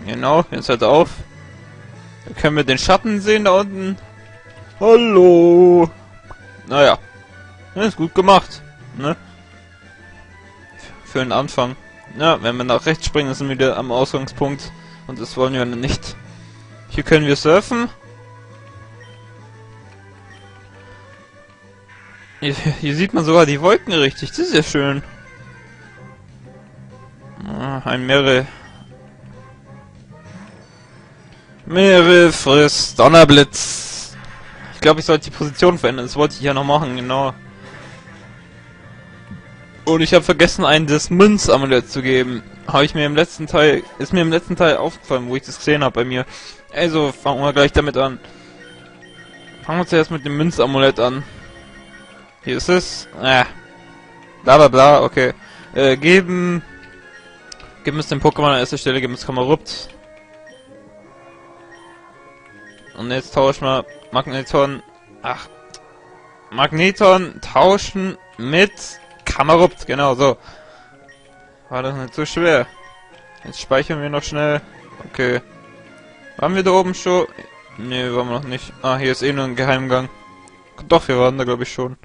Genau, jetzt hört er auf. Da können wir den Schatten sehen da unten. Hallo. Naja. Ja, ist gut gemacht. Ne? Für den Anfang. Ja, wenn wir nach rechts springen, sind wir wieder am Ausgangspunkt. Und das wollen wir nicht. Hier können wir surfen. Hier, sieht man sogar die Wolken richtig. Das ist ja schön. Ah, ein Meere. Meere frisst Donnerblitz. Ich glaube, ich sollte die Position verändern. Das wollte ich ja noch machen, genau. Und ich habe vergessen, einen des Münzamulett zu geben. Habe ich mir im letzten Teil, ist mir im letzten Teil aufgefallen, wo ich das gesehen habe bei mir. Also fangen wir gleich damit an. Fangen wir zuerst mit dem Münzamulett an. Hier ist es. Äh. Bla bla bla, okay. Äh, geben. Geben es dem Pokémon an erster Stelle, geben es Kamarupt. Und jetzt tauschen wir Magneton. Ach. Magneton tauschen mit Kamarupt, genau so. War das nicht so schwer. Jetzt speichern wir noch schnell. Okay. Waren wir da oben schon? Ne, waren wir noch nicht. Ah, hier ist eh nur ein Geheimgang. Doch, wir waren da glaube ich schon.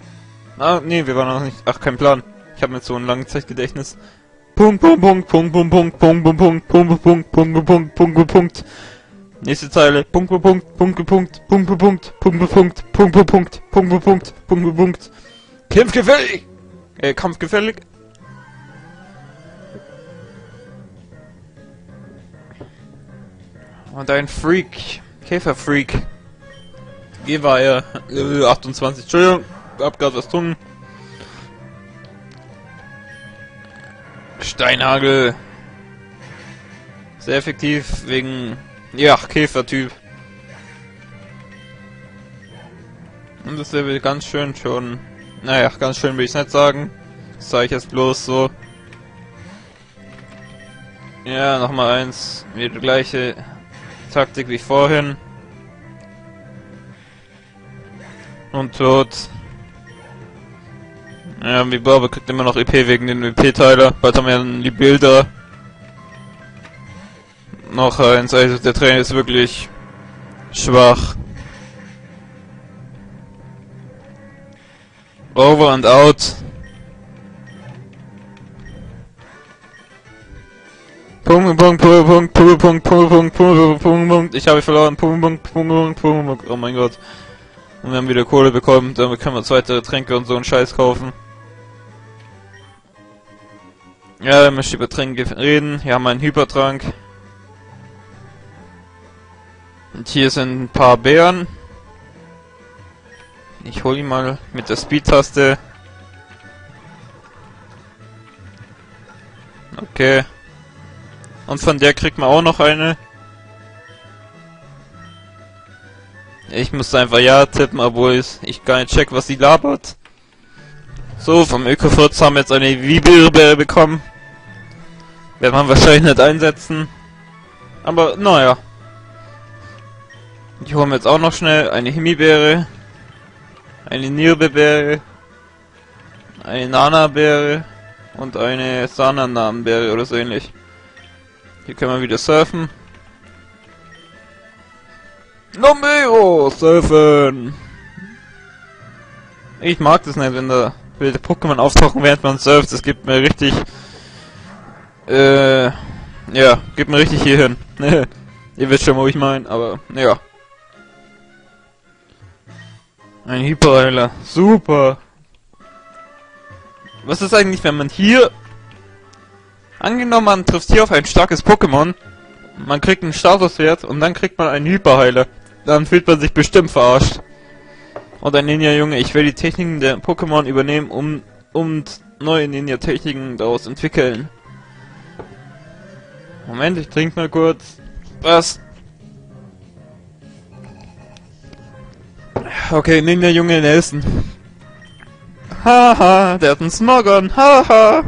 Ah, nee, wir waren noch nicht. Ach, kein Plan. Ich habe mir so ein langes Zeitgedächtnis. Punkt, Punkt, Punkt, Punkt, Punkt, Punkt, Punkt, Punkt, Punkt, Punkt, Punkt, Punkt, Punkt, Punkt, Punkt. Nächste Zeile. Punkt, Punkt, Punkt, Punkt, Punkt, Punkt, Punkt, Punkt, Punkt, Punkt, Punkt, Punkt, Punkt, Punkt. Kämpfgefällig! Äh, kampfgefällig. Und ein Freak. Käferfreak. Geweihe. Level 28. Entschuldigung. Grad was tun. Steinhagel. Sehr effektiv wegen... Ja, Käfertyp. Und das Level ganz schön schon... Naja, ganz schön will ich nicht sagen. Das sage ich jetzt bloß so. Ja, nochmal eins. Wieder die gleiche Taktik wie vorhin. Und tot. Ja, wie Barbe kriegt immer noch EP wegen den EP-Teiler. Bald haben wir dann die Bilder. Noch eins, also der Trainer ist wirklich schwach. Over and out. Punkt, Punkt, Punkt, Punkt, Punkt, Punkt, Punkt, Punkt, Punkt, Punkt. Ich habe verloren. Punkt, Punkt, Punkt, Punkt, Punkt, Punkt. Oh mein Gott. Und wir haben wieder Kohle bekommen. Damit können wir uns weitere Tränke und so einen Scheiß kaufen. Ja, wir müssen über Tränke reden. Hier haben wir einen Hypertrank. Und hier sind ein paar Bären. Ich hole ihn mal mit der Speed-Taste. Okay. Und von der kriegt man auch noch eine. Ich muss einfach ja tippen, obwohl ich gar nicht check, was sie labert. So, vom Öko-Furz haben wir jetzt eine Wirbelbeere bekommen. Werden wir wahrscheinlich nicht einsetzen. Aber, naja. Ich hole mir jetzt auch noch schnell eine Himbeere. Eine Nirbebeere. Eine Nana-Beere. Und eine Sananam-Beere oder so ähnlich. Hier können wir wieder surfen. Lombeo, surfen! Ich mag das nicht, wenn da wilde Pokémon auftauchen, während man surft. Das gibt mir richtig... Äh... Ja, gibt mir richtig hier hin. Ihr wisst schon, wo ich meine, aber... Ja. Ein Hyperheiler. Super! Was ist eigentlich, wenn man hier... Angenommen, man trifft hier auf ein starkes Pokémon, man kriegt einen Statuswert und dann kriegt man einen Hyperheiler. Dann fühlt man sich bestimmt verarscht. Und ein Ninja-Junge, ich will die Techniken der Pokémon übernehmen, um, um neue Ninja-Techniken daraus entwickeln. Moment, ich trinke mal kurz. Was? Okay, Ninja-Junge Nelson. Haha, der hat einen Smogon. Haha.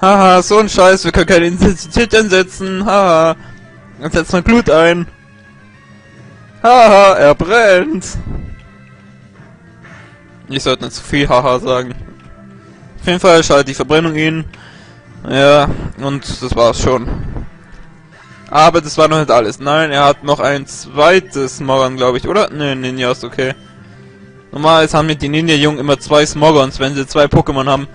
Haha, so ein Scheiß, wir können keine Intensität einsetzen. Haha. Jetzt setzt mal Glut ein. Haha, er brennt. Ich sollte nicht zu viel Haha sagen. Auf jeden Fall schaltet die Verbrennung ihn. Ja, und das war's schon. Aber das war noch nicht alles. Nein, er hat noch ein zweites Smogon, glaube ich, oder? Ne, Ninja ist okay. Normalerweise haben die Ninja-Jungen immer zwei Smogons, wenn sie zwei Pokémon haben.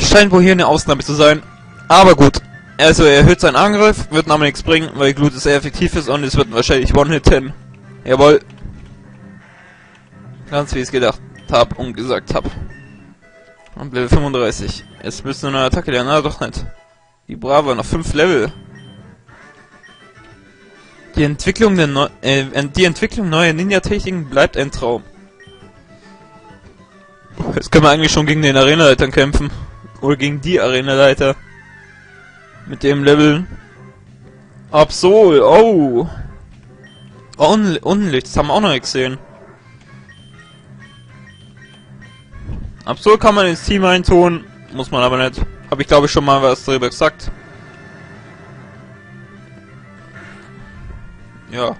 Scheint wohl hier eine Ausnahme zu sein. Aber gut. Also er erhöht seinen Angriff, wird aber nichts bringen, weil Glut sehr effektiv ist und es wird wahrscheinlich One-Hit-Hin. Jawohl. Ganz wie ich es gedacht habe und gesagt habe. Und Level 35. Jetzt müsste eine neue Attacke lernen, na doch nicht. Die Bravo noch 5 Level. Die Entwicklung der Neu äh, die Entwicklung neuer Ninja-Techniken bleibt ein Traum. Jetzt können wir eigentlich schon gegen den Arenaleitern kämpfen. Oder gegen die Arenaleiter. Mit dem Level. Absol, oh. Un Unlicht, das haben wir auch noch nicht gesehen. Absol kann man ins Team eintun, muss man aber nicht. Habe ich glaube ich schon mal was darüber gesagt. Ja.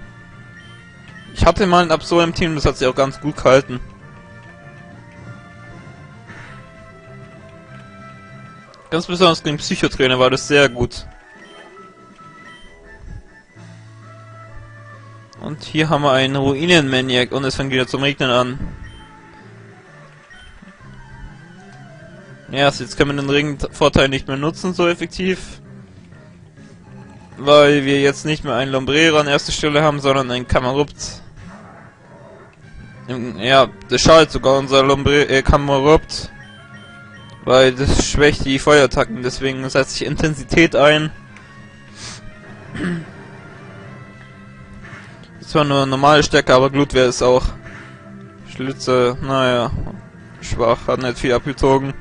Ich hatte mal einen Absol im Team, das hat sich auch ganz gut gehalten. Ganz besonders gegen Psychotrainer war das sehr gut. Und hier haben wir einen Ruinenmaniac und es fängt wieder zum Regnen an. Ja, jetzt können wir den Regenvorteil nicht mehr nutzen so effektiv. Weil wir jetzt nicht mehr einen Lombrera an erster Stelle haben, sondern einen Kamarupt. Ja, das schadet sogar unser Lombre äh, Kamarupt. Weil das schwächt die Feuerattacken, deswegen setzt sich Intensität ein. Ist zwar nur normale Stärke, aber Glut wäre es auch. Schlitze, naja, schwach, hat nicht viel abgezogen.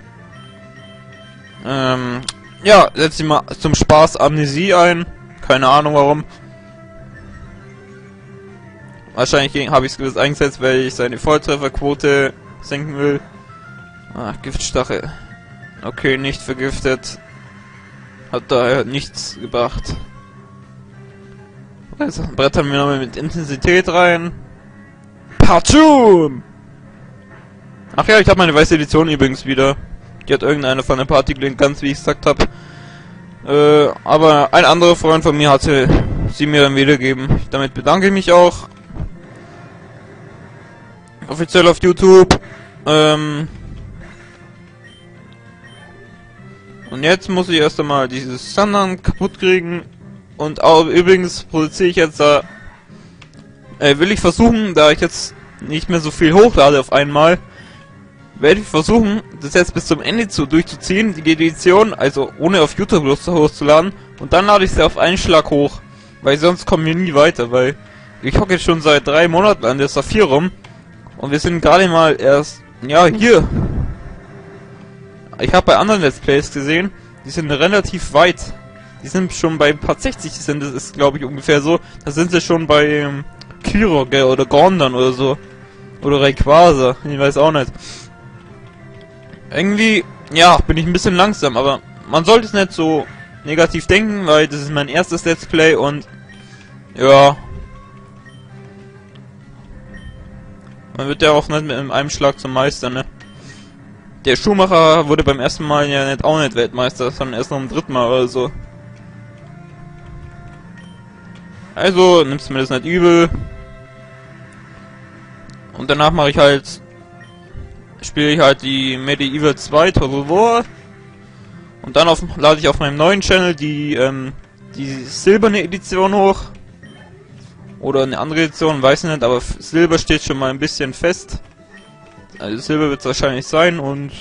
Ähm, ja, setz ich mal zum Spaß Amnesie ein. Keine Ahnung warum. Wahrscheinlich habe ich es gewiss eingesetzt, weil ich seine Volltrefferquote senken will. Ah, Giftstachel. Okay, nicht vergiftet. Hat daher nichts gebracht. Also, brettern wir nochmal mit Intensität rein. Partum! Ach ja, ich habe meine weiße Edition übrigens wieder. Die hat irgendeine von der Party gelinkt, ganz wie ich gesagt habe. Äh, aber ein anderer Freund von mir hatte sie mir dann wiedergeben. Damit bedanke ich mich auch. Offiziell auf YouTube. Ähm, Und jetzt muss ich erst einmal dieses Sandern kaputt kriegen. Und auch, übrigens produziere ich jetzt da... Äh, will ich versuchen, da ich jetzt nicht mehr so viel hochlade auf einmal, werde ich versuchen, das jetzt bis zum Ende zu durchzuziehen, die Edition, also ohne auf YouTube hochzuladen. Und dann lade ich sie auf einen Schlag hoch. Weil sonst kommen wir nie weiter, weil ich hocke jetzt schon seit drei Monaten an der Saphir rum. Und wir sind gerade mal erst, ja, hier, ich habe bei anderen Let's Plays gesehen, Die sind relativ weit. Die sind schon bei Part 60 sind das ist glaube ich ungefähr so. Da sind sie schon bei ähm, Kiro gell, oder Gondan oder so. Oder Rayquaza, ich weiß auch nicht. Irgendwie, ja, bin ich ein bisschen langsam, aber man sollte es nicht so negativ denken, weil das ist mein erstes Let's Play und ja. Man wird ja auch nicht mit einem Schlag zum Meister, ne? Der Schuhmacher wurde beim ersten Mal ja nicht auch nicht Weltmeister, sondern erst noch im dritten Mal oder so. Also, nimmst du mir das nicht übel. Und danach mache ich halt spiele ich halt die Medieval 2 Total War. Und dann auf, lade ich auf meinem neuen Channel die, ähm, die silberne Edition hoch. Oder eine andere Edition, weiß ich nicht, aber Silber steht schon mal ein bisschen fest. Also Silber wird es wahrscheinlich sein und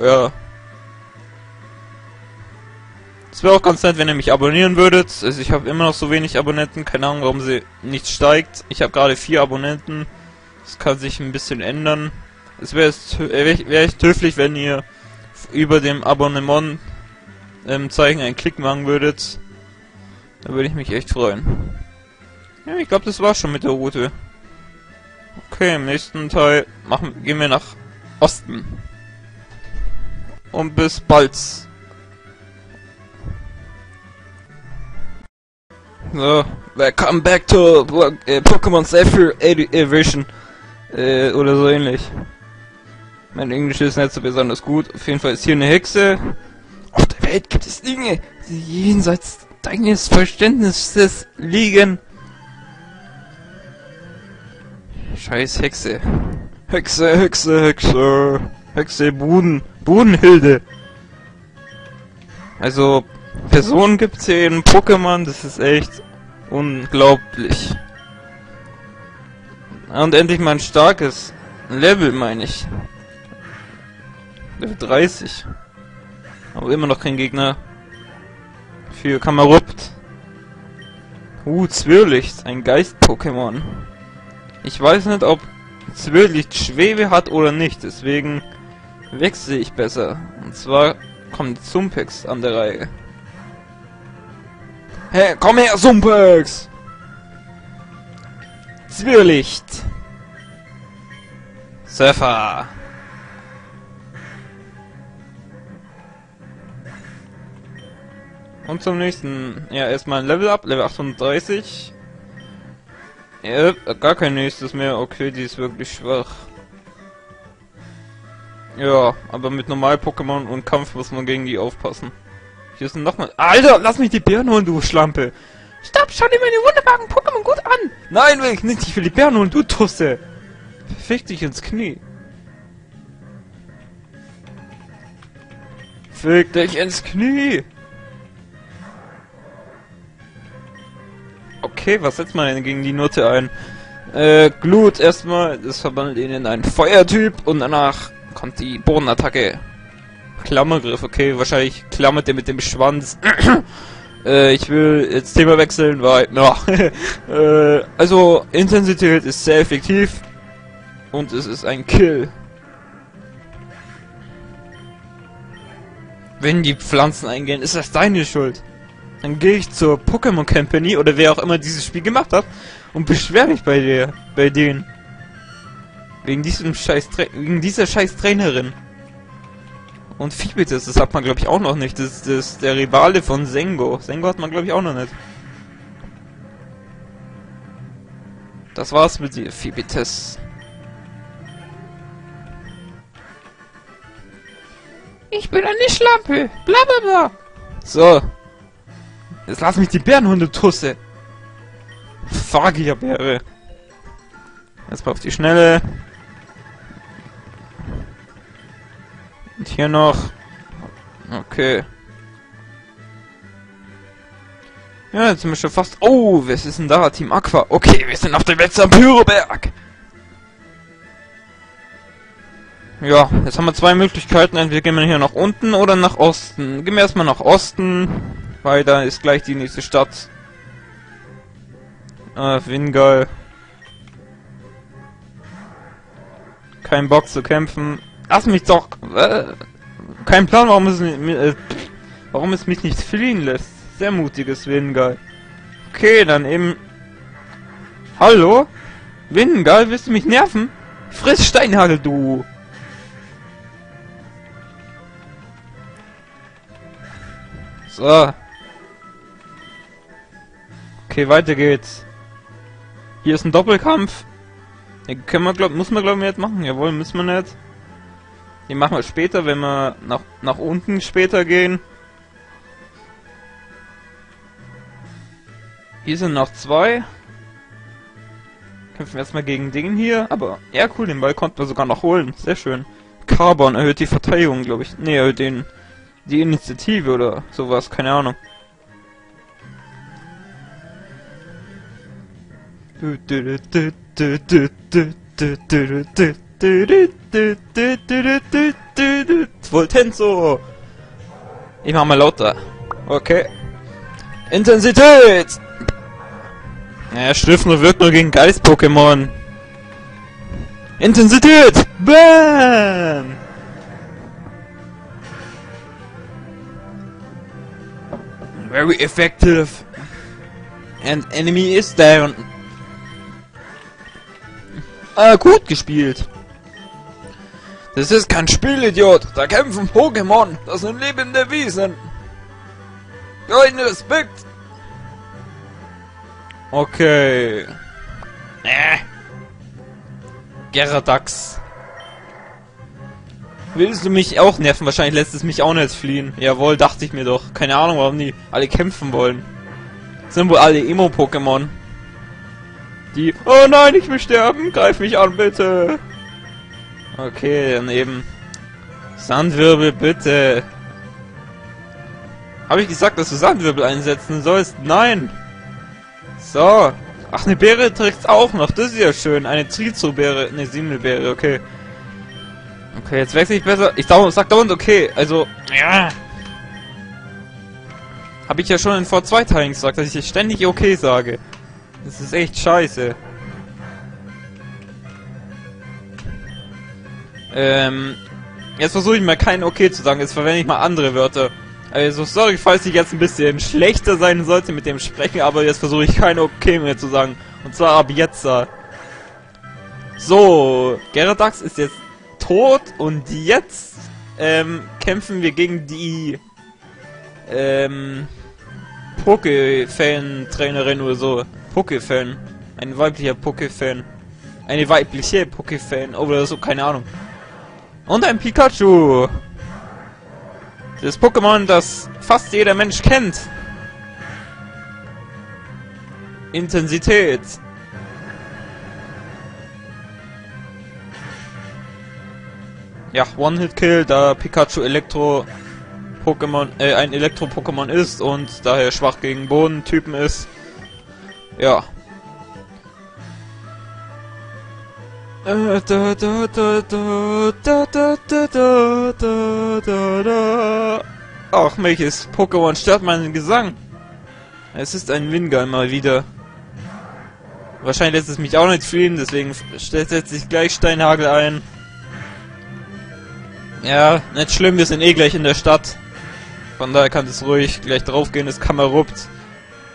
ja. Es wäre auch ganz nett, wenn ihr mich abonnieren würdet. Also ich habe immer noch so wenig Abonnenten, keine Ahnung, warum sie nicht steigt. Ich habe gerade vier Abonnenten. Das kann sich ein bisschen ändern. Es wäre wär echt höflich, wenn ihr über dem Abonnement ähm, Zeichen einen Klick machen würdet. Da würde ich mich echt freuen. Ja, ich glaube, das war's schon mit der Route. Okay, im nächsten Teil machen, gehen wir nach Osten. Und bis bald. So, welcome back to äh, Pokémon Zephyr Edition. Äh, oder so ähnlich. Mein Englisch ist nicht so besonders gut. Auf jeden Fall ist hier eine Hexe. Auf der Welt gibt es Dinge, die jenseits deines Verständnisses liegen. Scheiß Hexe. Hexe, Hexe, Hexe. Hexe, Buden. Budenhilde. Also, Personen gibt's hier in Pokémon, das ist echt unglaublich. Und endlich mal ein starkes Level, meine ich. Level 30. Aber immer noch kein Gegner für Kamarupt. Uh, Zwirlicht, ein Geist-Pokémon. Ich weiß nicht, ob Zwirlicht Schwebe hat oder nicht, deswegen wechsle ich besser. Und zwar kommt Zumpex an der Reihe. Hey, komm her, Zumpex! Zwirlicht! Surfer! Und zum nächsten. Ja, erstmal ein Level Up, Level 38. Ja, gar kein nächstes mehr. Okay, die ist wirklich schwach. Ja, aber mit normal Pokémon und Kampf muss man gegen die aufpassen. Hier ist nochmal. Alter, lass mich die Bären holen, du Schlampe! Stopp, schau dir meine wunderbaren Pokémon gut an! Nein, will ich nicht, ich will die Bären holen, du Tusse! Fick dich ins Knie. Fick dich ins Knie! Okay, was setzt man denn gegen die Note ein? Äh, Glut erstmal, das verwandelt ihn in einen Feuertyp und danach kommt die Bodenattacke. Klammergriff, okay, wahrscheinlich klammert er mit dem Schwanz. äh, ich will jetzt Thema wechseln, weil, ja, äh, also Intensität ist sehr effektiv und es ist ein Kill. Wenn die Pflanzen eingehen, ist das deine Schuld. Dann gehe ich zur Pokémon Company oder wer auch immer dieses Spiel gemacht hat und beschwere mich bei der, bei denen. Wegen diesem scheiß, Tra wegen dieser scheiß Trainerin. Und Fibitis, das hat man glaube ich auch noch nicht. Das, das ist der Rivale von Sengo. Sengo hat man glaube ich auch noch nicht. Das war's mit dir, Fibitis. Ich bin eine Schlampe. Blablabla. So, Jetzt lass mich die Bärenhunde tusse. Fagier Bäre. Jetzt mal auf die Schnelle. Und hier noch. Okay. Ja, jetzt sind wir schon fast... Oh, was ist denn da? Team Aqua. Okay, wir sind auf dem letzten Pyroberg. Ja, jetzt haben wir zwei Möglichkeiten. Entweder gehen wir hier nach unten oder nach Osten. Gehen wir erstmal nach Osten. Weil da ist gleich die nächste Stadt. Ah, Wingal. Kein Bock zu kämpfen. Lass mich doch. Äh, kein Plan, warum es. Äh, Warum es mich nicht fliehen lässt. Sehr mutiges Wingal. Okay, dann eben... Hallo? Wingal, willst du mich nerven? Friss Steinhagel, du! So. Okay, weiter geht's. Hier ist ein Doppelkampf. Den können wir, glaub, muss man glaube ich jetzt machen. Jawohl, müssen wir nicht. Den machen wir später, wenn wir nach, nach unten später gehen. Hier sind noch zwei. Kämpfen wir erstmal gegen den hier. Aber, ja cool, den Ball konnten wir sogar noch holen. Sehr schön. Carbon erhöht die Verteidigung, glaube ich. Nee, erhöht den, die Initiative oder sowas, keine Ahnung. Voltenso! Ich mach mal lauter. Okay. Intensität! Naja, Schlüffner wirkt nur gegen Geist-Pokémon. Intensität! Bam! Very effective. And enemy is down. Ah, gut gespielt. Das ist kein Spiel, Idiot. Da kämpfen Pokémon. Das sind lebende Wesen. Kein Respekt. Okay. Äh. Geradax. Willst du mich auch nerven? Wahrscheinlich lässt es mich auch nicht fliehen. Jawohl, dachte ich mir doch. Keine Ahnung, warum die alle kämpfen wollen. sind wohl alle Emo-Pokémon. Die, oh nein, ich will sterben, greif mich an, bitte. Okay, dann eben. Sandwirbel, bitte. Habe ich gesagt, dass du Sandwirbel einsetzen sollst? Nein. So. Ach, eine Beere trägt's auch noch. Das ist ja schön. Eine Trizo-Beere. Eine Simmelbeere, okay. Okay, jetzt wechsle ich besser. Ich sag dauernd okay. Also, ja. Habe ich ja schon in vor zwei Teilen gesagt, dass ich ständig okay sage. Das ist echt scheiße. Ähm, jetzt versuche ich mal kein Okay zu sagen, jetzt verwende ich mal andere Wörter. Also, sorry, falls ich jetzt ein bisschen schlechter sein sollte mit dem Sprechen, aber jetzt versuche ich kein Okay mehr zu sagen. Und zwar ab jetzt. So, Geradax ist jetzt tot und jetzt ähm, kämpfen wir gegen die ähm, Poké-Fan-Trainerin oder so. Poké-Fan. Ein weiblicher Poké-Fan. Eine weibliche Poké-Fan oder so, keine Ahnung. Und ein Pikachu. Das Pokémon, das fast jeder Mensch kennt. Intensität. Ja, One-Hit-Kill, da Pikachu Elektro Pokémon, äh, ein Elektro-Pokémon ist und daher schwach gegen Bodentypen ist. Ja. Ach, welches Pokémon stört meinen Gesang? Es ist ein Wingal mal wieder. Wahrscheinlich lässt es mich auch nicht fliehen, deswegen setzt sich gleich Steinhagel ein. Ja, nicht schlimm, wir sind eh gleich in der Stadt. Von daher kann es ruhig gleich draufgehen, das Kamerupt.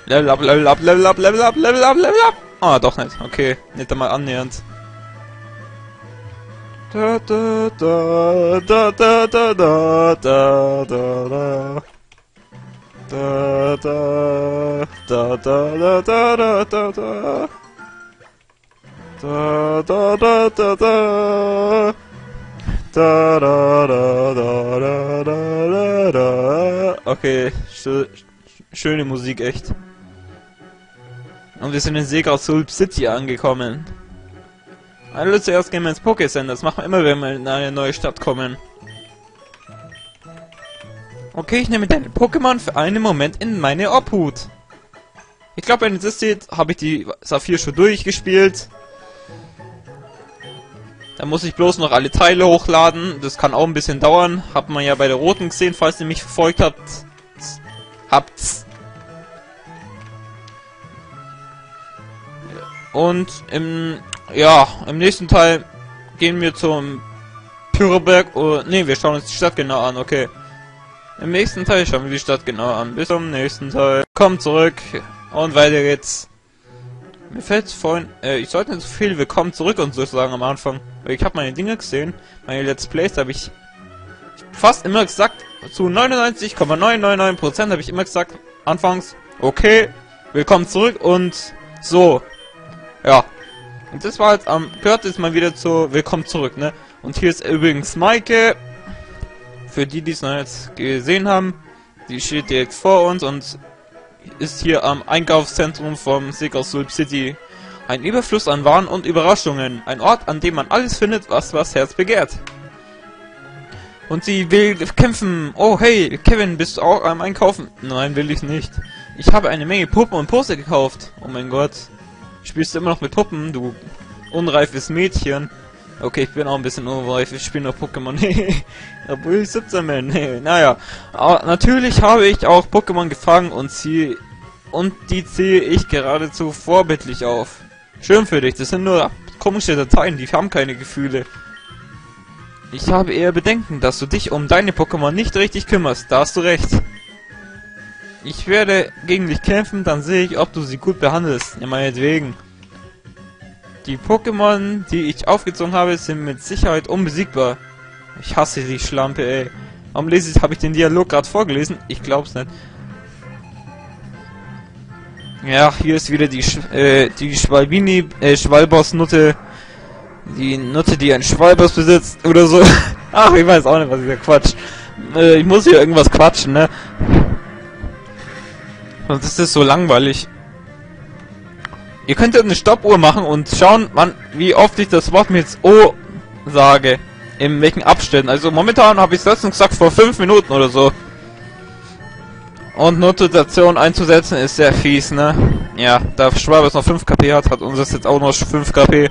Level up, Level up, Level up, Level up, Level up, Level up. Ah, doch nicht. Okay, nicht einmal annähernd. Da da da da da da da da da da. Da da da da da da da da da. Da da da da da. Da da da da da da da. Okay, schö schöne Musik echt. Und wir sind in Sega Sulp City angekommen. Also zuerst gehen wir ins Pokécenter. Das machen wir immer, wenn wir in eine neue Stadt kommen. Okay, ich nehme deine Pokémon für einen Moment in meine Obhut. Ich glaube, wenn ihr das seht, habe ich die Saphir schon durchgespielt. Da muss ich bloß noch alle Teile hochladen. Das kann auch ein bisschen dauern. Hat man ja bei der roten gesehen, falls ihr mich verfolgt habt. Habt's. Und im, ja, im nächsten Teil gehen wir zum Pyroberg, oder, nee, wir schauen uns die Stadt genau an, okay. Im nächsten Teil schauen wir die Stadt genauer an. Bis zum nächsten Teil. Kommt zurück und weiter geht's. Mir fällt vorhin, äh, ich sollte nicht so viel Willkommen zurück und so sagen am Anfang. Weil ich habe meine Dinge gesehen, meine Let's Plays habe ich fast immer gesagt, zu 99,999% habe ich immer gesagt, anfangs, okay, willkommen zurück und so. Ja. Und das war jetzt am, jetzt mal wieder zu Willkommen zurück, ne? Und hier ist übrigens Maike. Für die, die es noch nicht gesehen haben, die steht direkt vor uns und ist hier am Einkaufszentrum vom Segersulp City. Ein Überfluss an Waren und Überraschungen. Ein Ort, an dem man alles findet, was das Herz begehrt. Und sie will kämpfen. Oh, hey, Kevin, bist du auch am Einkaufen? Nein, will ich nicht. Ich habe eine Menge Puppen und Poster gekauft. Oh mein Gott. Spielst du immer noch mit Puppen, du unreifes Mädchen? Okay, ich bin auch ein bisschen unreif, ich spiele noch Pokémon. Obwohl ich 17 bin. naja. Aber natürlich habe ich auch Pokémon gefangen und sie und die ziehe ich geradezu vorbildlich auf. Schön für dich, das sind nur komische Dateien, die haben keine Gefühle. Ich habe eher Bedenken, dass du dich um deine Pokémon nicht richtig kümmerst, da hast du recht. Ich werde gegen dich kämpfen, dann sehe ich, ob du sie gut behandelst. Ja, meinetwegen. Die Pokémon, die ich aufgezogen habe, sind mit Sicherheit unbesiegbar. Ich hasse die Schlampe, ey. Warum lese ich, habe ich den Dialog gerade vorgelesen? Ich glaub's nicht. Ja, hier ist wieder die, Sch äh, die Schwalbini, äh, Schwalbers-Nutte. Die Nutte, die ein Schwalbers besitzt, oder so. Ach, ich weiß auch nicht, was ist der Quatsch. Äh, ich muss hier irgendwas quatschen, ne? Sonst ist das so langweilig. Ihr könntet eine Stoppuhr machen und schauen, wann, wie oft ich das Wort mit O sage. In welchen Abständen. Also momentan habe ich es letztens gesagt vor 5 Minuten oder so. Und Notation einzusetzen ist sehr fies, ne? Ja, da Schwab jetzt noch 5 KP hat, hat uns jetzt auch noch 5 KP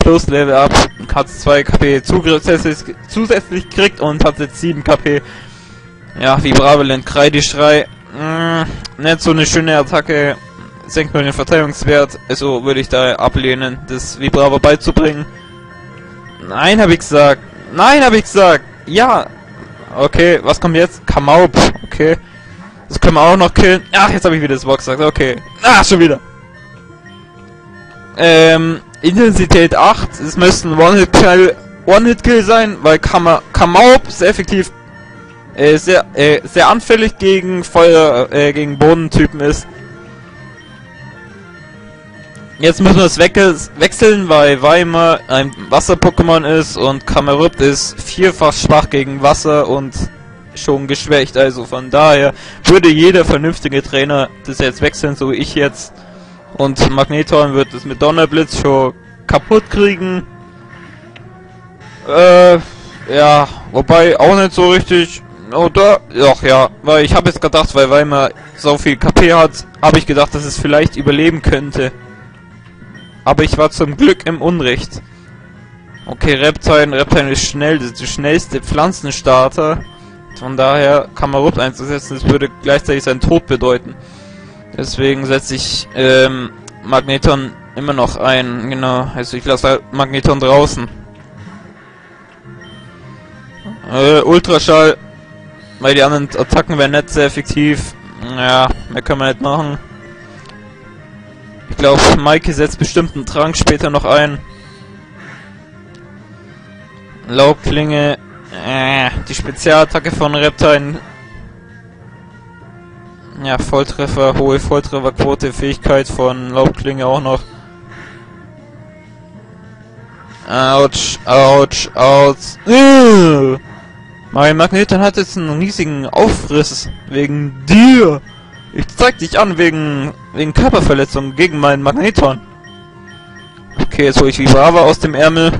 plus Level Up, hat 2 KP zusätzlich, zusätzlich gekriegt und hat jetzt 7 KP. Ja, wie Bravelend, Kreideschrei. Mh, mm, nicht so eine schöne Attacke. Senkt nur den Verteidigungswert. Also würde ich da ablehnen, das Vibrava beizubringen. Nein, habe ich gesagt. Nein, habe ich gesagt. Ja. Okay, was kommt jetzt? Kamaup. Okay. Das können wir auch noch killen. Ach, jetzt habe ich wieder das Wort gesagt. Okay. Ah, schon wieder. Ähm, Intensität 8. Es müsste ein One-Hit-Kill One -Kill sein, weil Kama Kamaup sehr effektiv, äh, sehr, äh, sehr anfällig gegen Feuer, äh, gegen Bodentypen ist. Jetzt müssen wir es wechseln, weil Weimar ein Wasser-Pokémon ist und Kamerupt ist vierfach schwach gegen Wasser und schon geschwächt. Also von daher würde jeder vernünftige Trainer das jetzt wechseln, so wie ich jetzt. Und Magneton wird es mit Donnerblitz schon kaputt kriegen. Äh, ja, wobei auch nicht so richtig. Oder? Doch, ja. Weil ich habe jetzt gedacht, weil Weimar so viel KP hat, habe ich gedacht, dass es vielleicht überleben könnte. Aber ich war zum Glück im Unrecht. Okay, Reptile, Reptile ist schnell, das ist der schnellste Pflanzenstarter. Von daher kann man Rupt einzusetzen, das würde gleichzeitig seinen Tod bedeuten. Deswegen setze ich ähm, Magneton immer noch ein, genau. Also ich lasse halt Magneton draußen. Äh, Ultraschall. Weil die anderen Attacken wären nicht sehr effektiv. Ja, mehr kann man nicht machen. Ich glaube, Maike setzt bestimmt einen Trank später noch ein. Laubklinge. Äh, die Spezialattacke von Reptile. Ja, Volltreffer, hohe Volltrefferquote, Fähigkeit von Laubklinge auch noch. Autsch, ouch, ouch. Uh! Mein Magneton hat jetzt einen riesigen Aufriss wegen dir. Ich zeig dich an wegen wegen Körperverletzung gegen meinen Magneton. Okay, jetzt hole ich Vibrava aus dem Ärmel.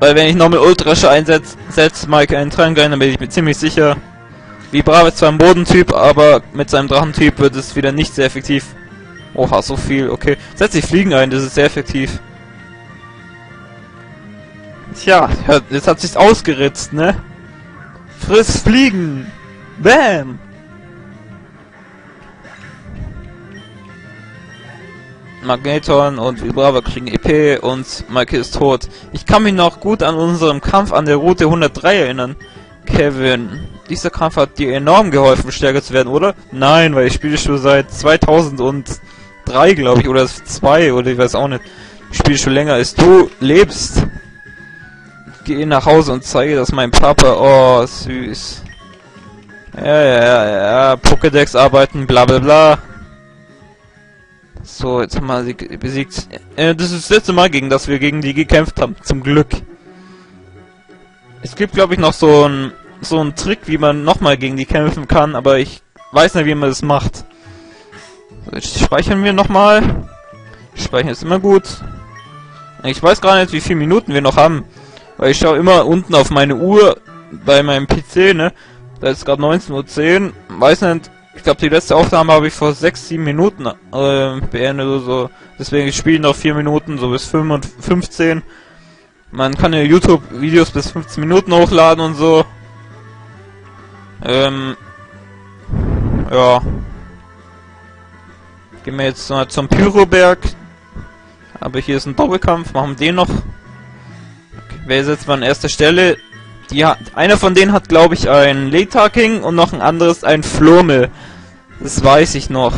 Weil wenn ich nochmal Ultraschall einsetze, setzt Mike einen Trank ein, dann bin ich mir ziemlich sicher. Vibrava ist zwar ein Bodentyp, aber mit seinem Drachentyp wird es wieder nicht sehr effektiv. Oha, so viel, okay. Setz ich Fliegen ein, das ist sehr effektiv. Tja, jetzt hat sich's ausgeritzt, ne? Friss Fliegen! Bam! Magneton und Vibrava kriegen EP und Mike ist tot. Ich kann mich noch gut an unserem Kampf an der Route 103 erinnern. Kevin, dieser Kampf hat dir enorm geholfen, stärker zu werden, oder? Nein, weil ich spiele schon seit 2003, glaube ich, oder 2, oder ich weiß auch nicht. Ich spiele schon länger als du lebst. Gehe nach Hause und zeige das meinem Papa. Oh, süß. Ja, ja, ja, ja, Pokédex arbeiten, bla bla bla. So, jetzt haben wir sie besiegt. Äh, das ist das letzte Mal, gegen das wir gegen die gekämpft haben. Zum Glück. Es gibt, glaube ich, noch so ein so ein Trick, wie man nochmal gegen die kämpfen kann, aber ich weiß nicht, wie man das macht. So, jetzt speichern wir nochmal. Speichern ist immer gut. Ich weiß gar nicht, wie viele Minuten wir noch haben. Weil ich schaue immer unten auf meine Uhr bei meinem PC, ne? Da ist gerade 19.10 Uhr. Weiß nicht, ich glaube, die letzte Aufnahme habe ich vor 6, 7 Minuten äh, beendet oder so. Deswegen spiele ich noch 4 Minuten, so bis 5 und 15. Man kann ja YouTube-Videos bis 15 Minuten hochladen und so. Ähm. Ja. Gehen wir jetzt mal zum Pyroberg. Aber hier ist ein Doppelkampf, machen wir den noch. Wer ist jetzt mal an erster Stelle? Die hat, einer von denen hat, glaube ich, ein Letaking und noch ein anderes ein Flurmel. Das weiß ich noch.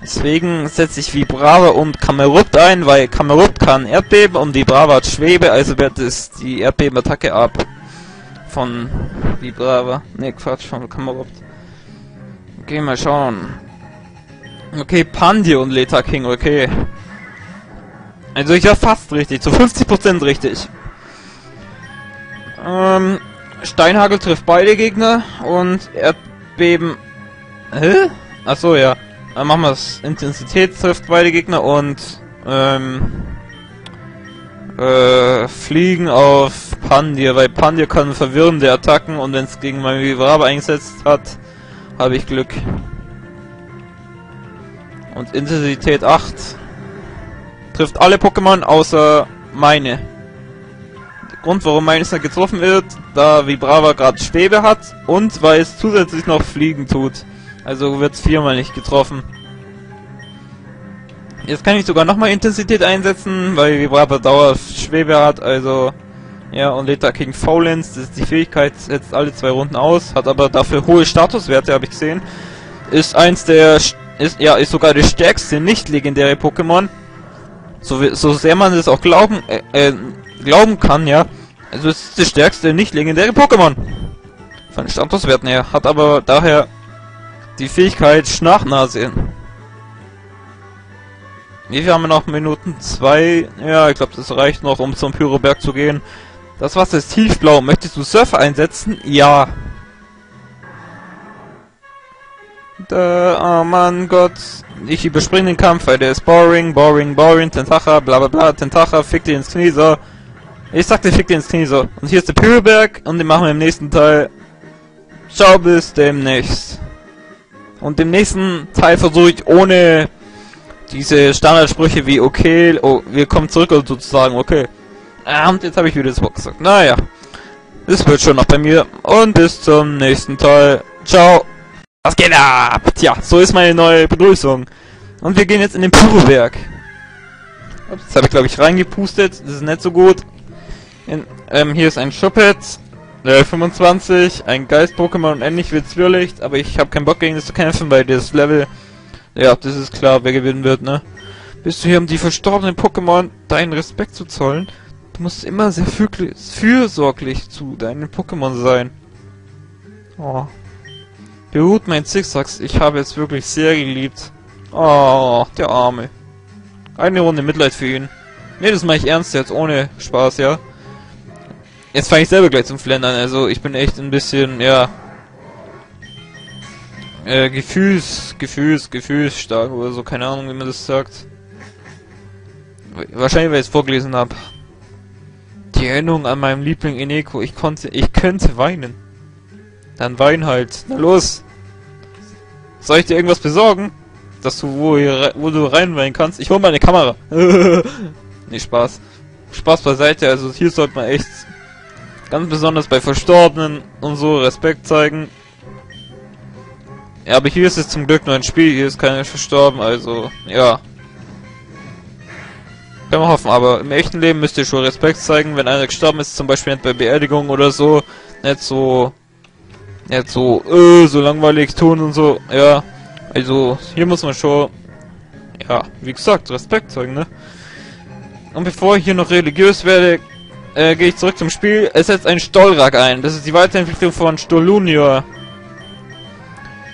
Deswegen setze ich Vibrava und Kamerupt ein, weil Kamerupt kann Erdbeben und Vibrava hat Schwebe, also wird es die Erdbebenattacke ab. Von Vibrava. Ne, Quatsch, von Kamerupt. Okay, mal schauen. Okay, Pandya und Letaking, okay. Also ich war fast richtig, zu 50% richtig. Ähm, Steinhagel trifft beide Gegner und Erdbeben. Hä? Achso, ja. Dann machen wir es. Intensität trifft beide Gegner und ähm, äh, Fliegen auf Pandir, weil Pandir kann verwirrende Attacken und wenn es gegen mein Vibrava eingesetzt hat, habe ich Glück. Und Intensität 8 trifft alle Pokémon außer meine. Der Grund, warum meines nicht getroffen wird, da Vibrava gerade Schwebe hat und weil es zusätzlich noch Fliegen tut. Also wird es viermal nicht getroffen. Jetzt kann ich sogar nochmal Intensität einsetzen, weil Vibrava Dauer Schwebe hat, also ja, und Leta King Faulenz, das ist die Fähigkeit, setzt alle zwei Runden aus, hat aber dafür hohe Statuswerte, habe ich gesehen. Ist eins der, st- ist, ja, ist sogar das stärkste nicht-legendäre Pokémon. So, so sehr man es auch glauben, äh, äh, glauben kann, ja. Also es ist das stärkste nicht-legendäre Pokémon. Von Statuswerten her. Hat aber daher die Fähigkeit Schnachnase. Wie viel haben wir noch? Minuten zwei? Ja, ich glaube, das reicht noch, um zum Pyroberg zu gehen. Das Wasser ist tiefblau. Möchtest du Surfer einsetzen? Ja. Da, oh Mann, Gott. Ich überspringe den Kampf, weil der ist boring, boring, boring, Tentacha, bla bla bla, Tentacha, fick dir ins Knie, so. Ich sagte, fick dir ins Knie, so. Und hier ist der Pyroberg und den machen wir im nächsten Teil. Ciao, bis demnächst. Und im nächsten Teil versuche ich ohne diese Standardsprüche wie okay, oh, wir kommen zurück und sozusagen, okay. Ah, und jetzt habe ich wieder das Wort gesagt. Naja. Das wird schon noch bei mir. Und bis zum nächsten Teil. Ciao. Was geht ab? Tja, so ist meine neue Begrüßung. Und wir gehen jetzt in den Pyroberg. Ups, jetzt habe ich glaube ich reingepustet. Das ist nicht so gut. In, ähm, hier ist ein Schuppet. Level 25, ein Geist-Pokémon und endlich wird Zwirlicht, aber ich habe keinen Bock gegen das zu kämpfen, weil das Level, ja, das ist klar, wer gewinnen wird, ne? Bist du hier, um die verstorbenen Pokémon deinen Respekt zu zollen? Du musst immer sehr fürsorglich zu deinen Pokémon sein. Oh. Beruht mein Zigzags, ich habe es wirklich sehr geliebt. Oh, der Arme. Eine Runde Mitleid für ihn. Ne, das mache ich ernst jetzt, ohne Spaß, ja. Jetzt fange ich selber gleich zum Flendern, also ich bin echt ein bisschen, ja. Äh, Gefühls, Gefühls, Gefühlsstark oder so, keine Ahnung, wie man das sagt. Wahrscheinlich, weil ich es vorgelesen habe. Die Erinnerung an meinem Liebling Eneko, ich konnte, ich könnte weinen. Dann wein halt. Na los. Soll ich dir irgendwas besorgen? Dass du, wo, hier, wo du reinweinen kannst? Ich hol meine Kamera. nee, Spaß. Spaß beiseite, also hier sollte man echt ganz besonders bei Verstorbenen und so Respekt zeigen. Ja, aber hier ist es zum Glück nur ein Spiel, hier ist keiner verstorben, also, ja. Kann man hoffen, aber im echten Leben müsst ihr schon Respekt zeigen, wenn einer gestorben ist, zum Beispiel bei Beerdigung oder so, nicht so, nicht so, äh, so langweilig tun und so, ja. Also, hier muss man schon, ja, wie gesagt, Respekt zeigen, ne? Und bevor ich hier noch religiös werde, äh, gehe ich zurück zum Spiel. Es setzt ein Stollrack ein. Das ist die Weiterentwicklung von Stolunior.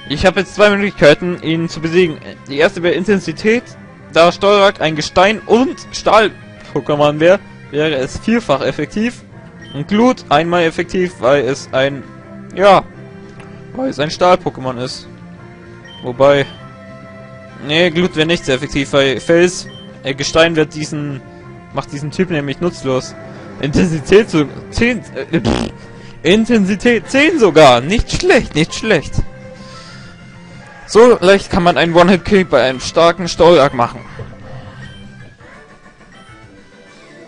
Ich habe jetzt zwei Möglichkeiten, ihn zu besiegen. Die erste wäre Intensität. Da Stollrack ein Gestein- und Stahl-Pokémon wäre, wäre es vierfach effektiv. Und Glut einmal effektiv, weil es ein, ja, weil es ein Stahl-Pokémon ist. Wobei, nee, Glut wäre nicht sehr effektiv, weil Fels, äh, Gestein wird diesen, macht diesen Typ nämlich nutzlos. Intensität zu 10, äh, Intensität 10 sogar, nicht schlecht, nicht schlecht. So leicht kann man einen One-Hit-Kill bei einem starken Stollrack machen.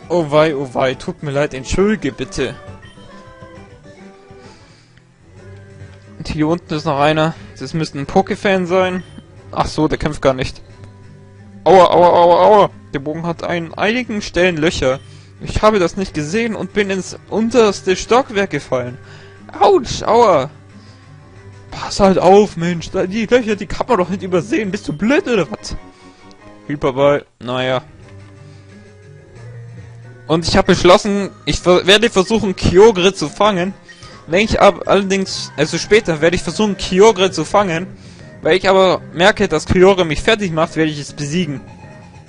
Oh wei, oh wei, tut mir leid, entschuldige bitte. Und hier unten ist noch einer. Das müsste ein Poké-Fan sein. Ach so, der kämpft gar nicht. Aua, aua, aua, aua. Der Bogen hat an einigen Stellen Löcher. Ich habe das nicht gesehen und bin ins unterste Stockwerk gefallen. Autsch, aua. Pass halt auf, Mensch. Die Löcher, die kann man doch nicht übersehen. Bist du blöd oder was? Hyperball, naja. Und ich habe beschlossen, ich werde versuchen, Kyogre zu fangen. Wenn ich aber allerdings, also später werde ich versuchen, Kyogre zu fangen. Weil ich aber merke, dass Kyogre mich fertig macht, werde ich es besiegen.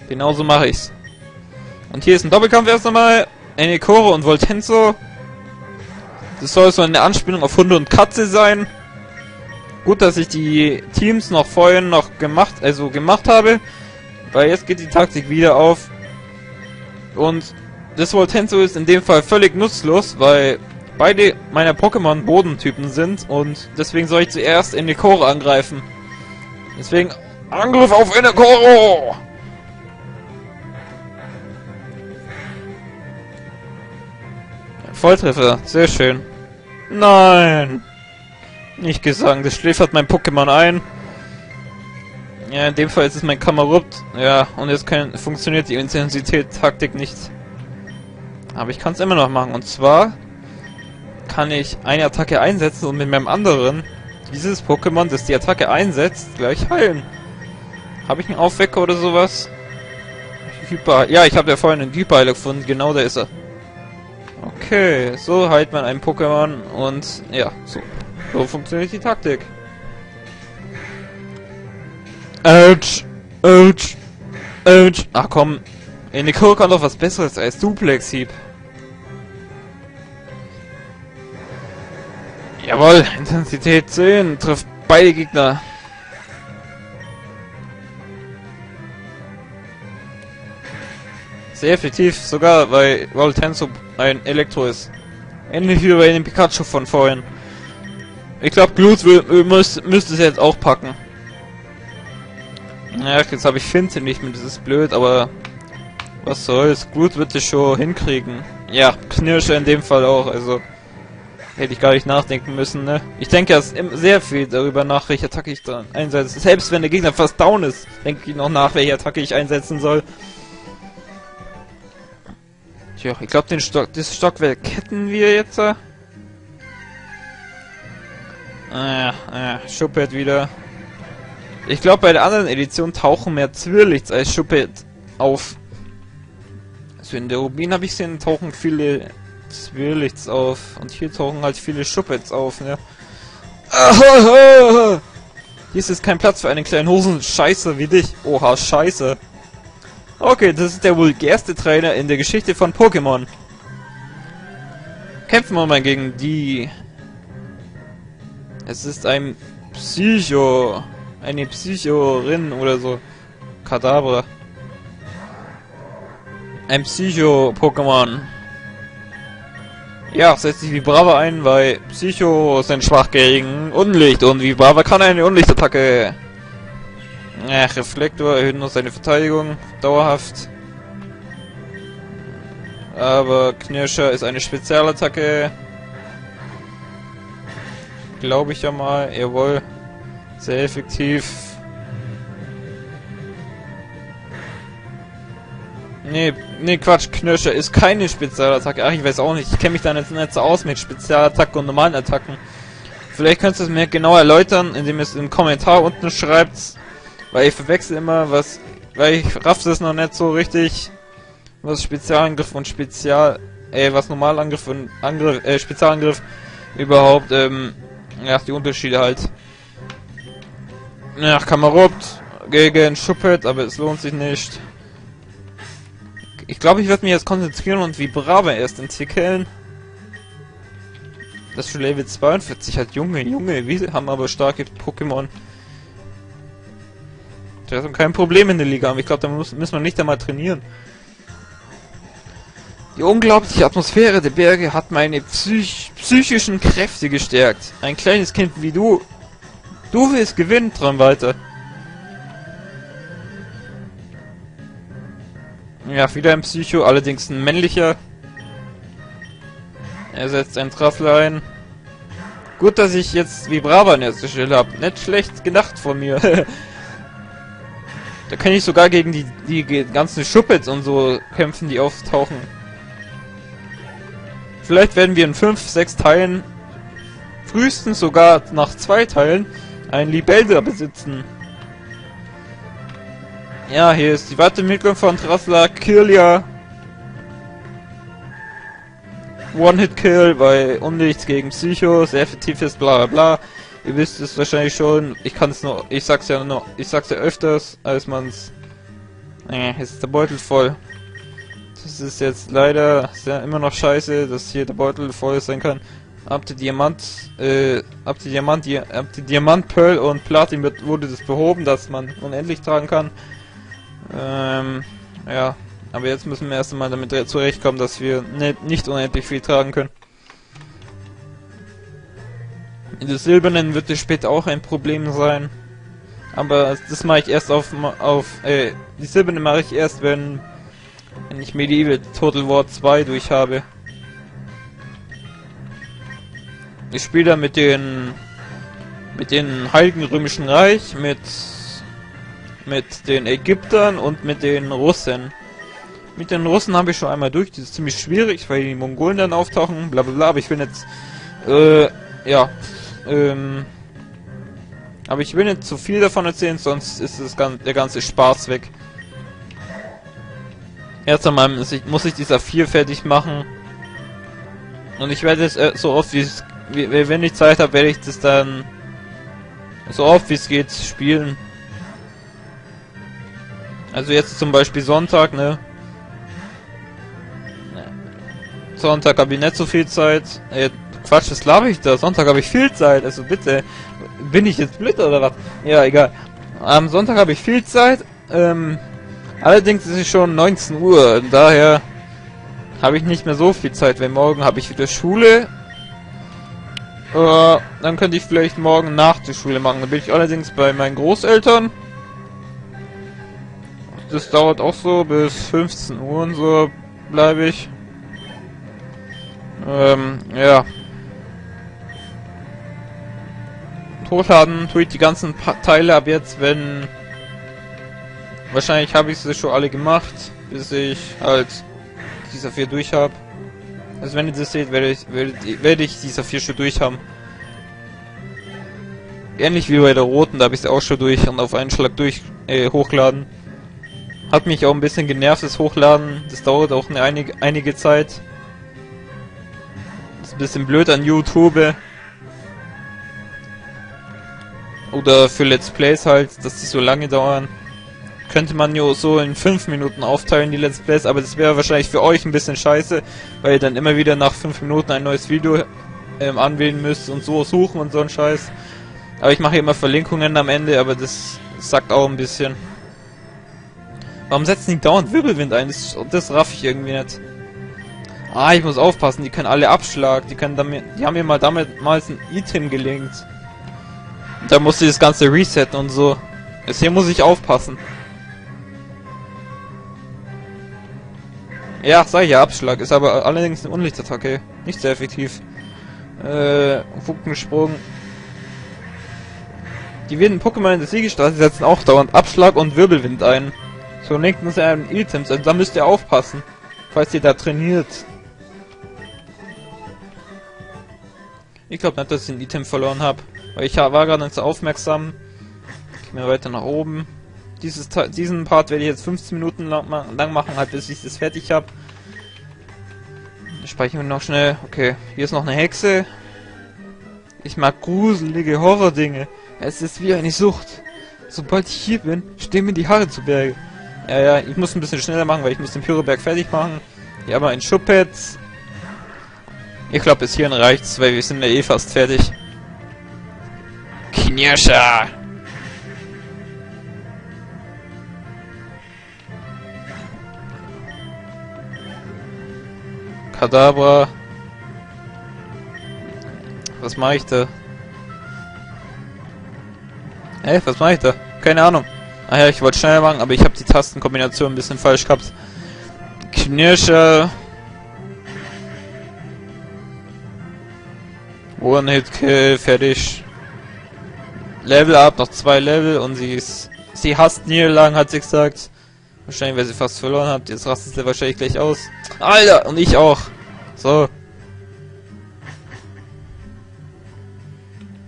Genauso mache ich's. Und hier ist ein Doppelkampf erst einmal. Enekoro und Voltenzo. Das soll so eine Anspielung auf Hunde und Katze sein. Gut, dass ich die Teams noch vorhin noch gemacht, also gemacht habe. Weil jetzt geht die Taktik wieder auf. Und das Voltenzo ist in dem Fall völlig nutzlos, weil beide meiner Pokémon Bodentypen sind und deswegen soll ich zuerst Enekoro angreifen. Deswegen Angriff auf Enekoro! Volltreffer, sehr schön. Nein! Nicht gesagt, das schläfert mein Pokémon ein. Ja, in dem Fall ist es mein Kamerupt. Ja, und jetzt kann, funktioniert die Intensität-Taktik nicht. Aber ich kann es immer noch machen. Und zwar kann ich eine Attacke einsetzen und mit meinem anderen dieses Pokémon, das die Attacke einsetzt, gleich heilen. Habe ich einen Aufwecker oder sowas? Hyper. Ja, ich habe ja vorhin einen Hyperheiler gefunden. Genau, da ist er. Okay, so heilt man ein Pokémon und ja, so. So funktioniert die Taktik. Ouch! Ouch! Ouch! Ach komm, Eniko kann doch was besseres als Duplex-Hieb. Jawohl, Intensität 10, trifft beide Gegner. Sehr effektiv, sogar weil Voltenso ein Elektro ist. Ähnlich wie bei dem Pikachu von vorhin. Ich glaube, Glut müsste es jetzt auch packen. Ja, jetzt habe ich Finte nicht mehr, das ist blöd, aber was soll's, Glut wird es schon hinkriegen. Ja, Knirsche in dem Fall auch, also hätte ich gar nicht nachdenken müssen, ne? Ich denke erst sehr viel darüber nach, welche Attacke ich dann einsetze. Selbst wenn der Gegner fast down ist, denke ich noch nach, welche Attacke ich einsetzen soll. Tja, ich glaube, den Stock, das Stockwerk ketten wir jetzt. Ah, ah, Schuppet wieder. Ich glaube, bei der anderen Edition tauchen mehr Zwirlichts als Schuppet auf. Also in der Rubin habe ich gesehen, tauchen viele Zwirlichts auf. Und hier tauchen halt viele Schuppets auf, ne? Hier ist jetzt kein Platz für einen kleinen Hosen-Scheiße wie dich. Oha, Scheiße. Okay, das ist der vulgärste Trainer in der Geschichte von Pokémon. Kämpfen wir mal gegen die... Es ist ein Psycho... Eine Psychorin oder so. Kadabra. Ein Psycho-Pokémon. Ja, setzt sich Vibrava ein, weil Psycho sind schwach gegen Unlicht und Vibrava kann eine Unlichtattacke. Ja, Reflektor erhöht nur seine Verteidigung dauerhaft. Aber Knirscher ist eine Spezialattacke. Glaube ich ja mal. Jawohl. Sehr effektiv. Nee, nee, Quatsch, Knirscher ist keine Spezialattacke. Ach, ich weiß auch nicht. Ich kenne mich da jetzt nicht so aus mit Spezialattacken und normalen Attacken. Vielleicht könntest du es mir genau erläutern, indem ihr es im Kommentar unten schreibt. Weil ich verwechsel immer, was... Weil ich raff es noch nicht so richtig, was Spezialangriff und Spezial... Äh, was Normalangriff und Angriff, äh, Spezialangriff überhaupt, ähm... Ja, die Unterschiede halt. Ja, Kamerot gegen Schuppet, aber es lohnt sich nicht. Ich glaube, ich werde mich jetzt konzentrieren und wie Brave erst entwickeln. Das ist schon Level 42 hat Junge, Junge, wir haben aber starke Pokémon. Da haben kein Problem in der Liga, aber ich glaube, da muss, müssen wir nicht einmal trainieren. Die unglaubliche Atmosphäre der Berge hat meine psych psychischen Kräfte gestärkt. Ein kleines Kind wie du. Du willst gewinnen, dran weiter. Ja, wieder ein Psycho, allerdings ein männlicher. Er setzt ein Traffler ein. Gut, dass ich jetzt Vibrava an erster Stelle habe. Nicht schlecht gedacht von mir. da kann ich sogar gegen die, die ganzen Schuppets und so kämpfen, die auftauchen. Vielleicht werden wir in 5, 6 Teilen, frühestens sogar nach zwei Teilen, ein Libelda besitzen. Ja, hier ist die Weiterentwicklung von Trasla Kirlia. One-Hit-Kill bei Unlicht gegen Psycho, sehr effektives bla bla bla. Ihr wisst es wahrscheinlich schon, ich kann es nur, ich sag's ja nur, ich sag's ja öfters, als man's... Äh, jetzt ist der Beutel voll. Das ist jetzt leider sehr, immer noch scheiße, dass hier der Beutel voll sein kann. Ab der Diamant, äh, ab der Diamant, die, ab der Diamant, Pearl und Platin wird, wurde das behoben, dass man unendlich tragen kann. Ähm, ja. Aber jetzt müssen wir erst einmal damit zurechtkommen, dass wir ne nicht unendlich viel tragen können. In der silbernen wird es später auch ein Problem sein. Aber das mache ich erst auf, auf äh, die silberne mache ich erst, wenn, wenn ich Medieval Total War 2 durch habe. Ich spiele da mit den mit den Heiligen Römischen Reich, mit mit den Ägyptern und mit den Russen. Mit den Russen habe ich schon einmal durch, das ist ziemlich schwierig, weil die Mongolen dann auftauchen, bla bla bla, aber ich will jetzt, äh, ja, ähm, aber ich will nicht zu viel davon erzählen, sonst ist das ganze, der ganze Spaß weg. Erst einmal muss ich, dieser 4 fertig machen. Und ich werde es äh, so oft wie es, wenn ich Zeit habe, werde ich das dann so oft wie es geht spielen. Also jetzt zum Beispiel Sonntag, ne? Sonntag habe ich nicht so viel Zeit. Äh, Quatsch, was laber ich da? Sonntag habe ich viel Zeit. Also bitte, bin ich jetzt blöd oder was? Ja, egal. Am Sonntag habe ich viel Zeit. Ähm, allerdings ist es schon 19 Uhr. Daher habe ich nicht mehr so viel Zeit, weil morgen habe ich wieder Schule. Äh, dann könnte ich vielleicht morgen nach der Schule machen. Dann bin ich allerdings bei meinen Großeltern. Das dauert auch so bis 15 Uhr und so bleibe ich. Ähm, ja. Hochladen tue ich die ganzen pa Teile ab jetzt, wenn... Wahrscheinlich habe ich sie schon alle gemacht, bis ich halt dieser vier durch habe. Also wenn ihr das seht, werde ich, werde, werde ich dieser vier schon durch haben. Ähnlich wie bei der roten, da habe ich sie auch schon durch und auf einen Schlag durch äh, hochladen. Hat mich auch ein bisschen genervt, das Hochladen. Das dauert auch eine einige, einige Zeit bisschen blöd an YouTube. Oder für Let's Plays halt, dass die so lange dauern. Könnte man ja so in 5 Minuten aufteilen, die Let's Plays, aber das wäre wahrscheinlich für euch ein bisschen scheiße, weil ihr dann immer wieder nach 5 Minuten ein neues Video ähm, anwählen müsst und so suchen und so ein Scheiß. Aber ich mache immer Verlinkungen am Ende, aber das sagt auch ein bisschen. Warum setzen die dauernd Wirbelwind ein? Das, das raff ich irgendwie nicht. Ah, ich muss aufpassen, die können alle Abschlag. Die können damit, die haben mir mal damals ein Item gelinkt. Da musste ich das ganze resetten und so. Jetzt hier muss ich aufpassen. Ja, sag ich ja, Abschlag. Ist aber allerdings eine Unlichtattacke. Nicht sehr effektiv. Äh, Funkensprung. Die wilden Pokémon in der Siegestraße setzen auch dauernd Abschlag und Wirbelwind ein. So linken seinen Items, also da müsst ihr aufpassen, falls ihr da trainiert. Ich glaube nicht, dass ich ein Item verloren habe, weil ich war gerade nicht so aufmerksam. Gehen wir weiter nach oben. Dieses, diesen Part werde ich jetzt 15 Minuten lang, lang machen, halt bis ich das fertig habe. Speichern wir noch schnell. Okay, hier ist noch eine Hexe. Ich mag gruselige Horror-Dinge. Es ist wie eine Sucht. Sobald ich hier bin, stehen mir die Haare zu Berge. Ja, ja, ich muss ein bisschen schneller machen, weil ich muss den Pyroberg fertig machen. Hier haben wir ein Schuppet. Ich glaube, bis hierhin reicht's, weil wir sind ja eh fast fertig. Knirscher! Kadabra. Was mache ich da? Hä, was mache ich da? Keine Ahnung. Ah ja, ich wollte schneller machen, aber ich habe die Tastenkombination ein bisschen falsch gehabt. Knirscher. One-Hit-Kill, fertig. Level up, noch zwei Level und sie ist... Sie hasst Niederlagen, hat sie gesagt. Wahrscheinlich, weil sie fast verloren hat. Jetzt rastet sie wahrscheinlich gleich aus. Alter, und ich auch. So.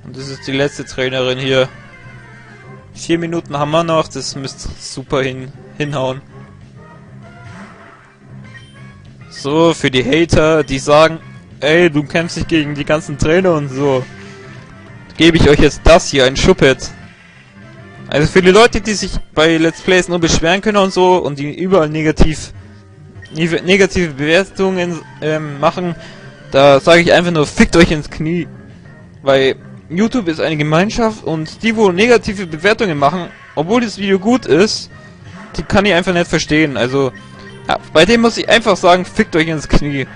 Und das ist die letzte Trainerin hier. Vier Minuten haben wir noch, das müsste super hin, hinhauen. So, für die Hater, die sagen, ey, du kämpfst dich gegen die ganzen Trainer und so, gebe ich euch jetzt das hier, ein Schuppet. Also für die Leute, die sich bei Let's Plays nur beschweren können und so und die überall negativ neg- negative Bewertungen ähm, machen, da sage ich einfach nur, fickt euch ins Knie. Weil YouTube ist eine Gemeinschaft und die, wo negative Bewertungen machen, obwohl das Video gut ist, die kann ich einfach nicht verstehen. Also, ja, bei dem muss ich einfach sagen, fickt euch ins Knie.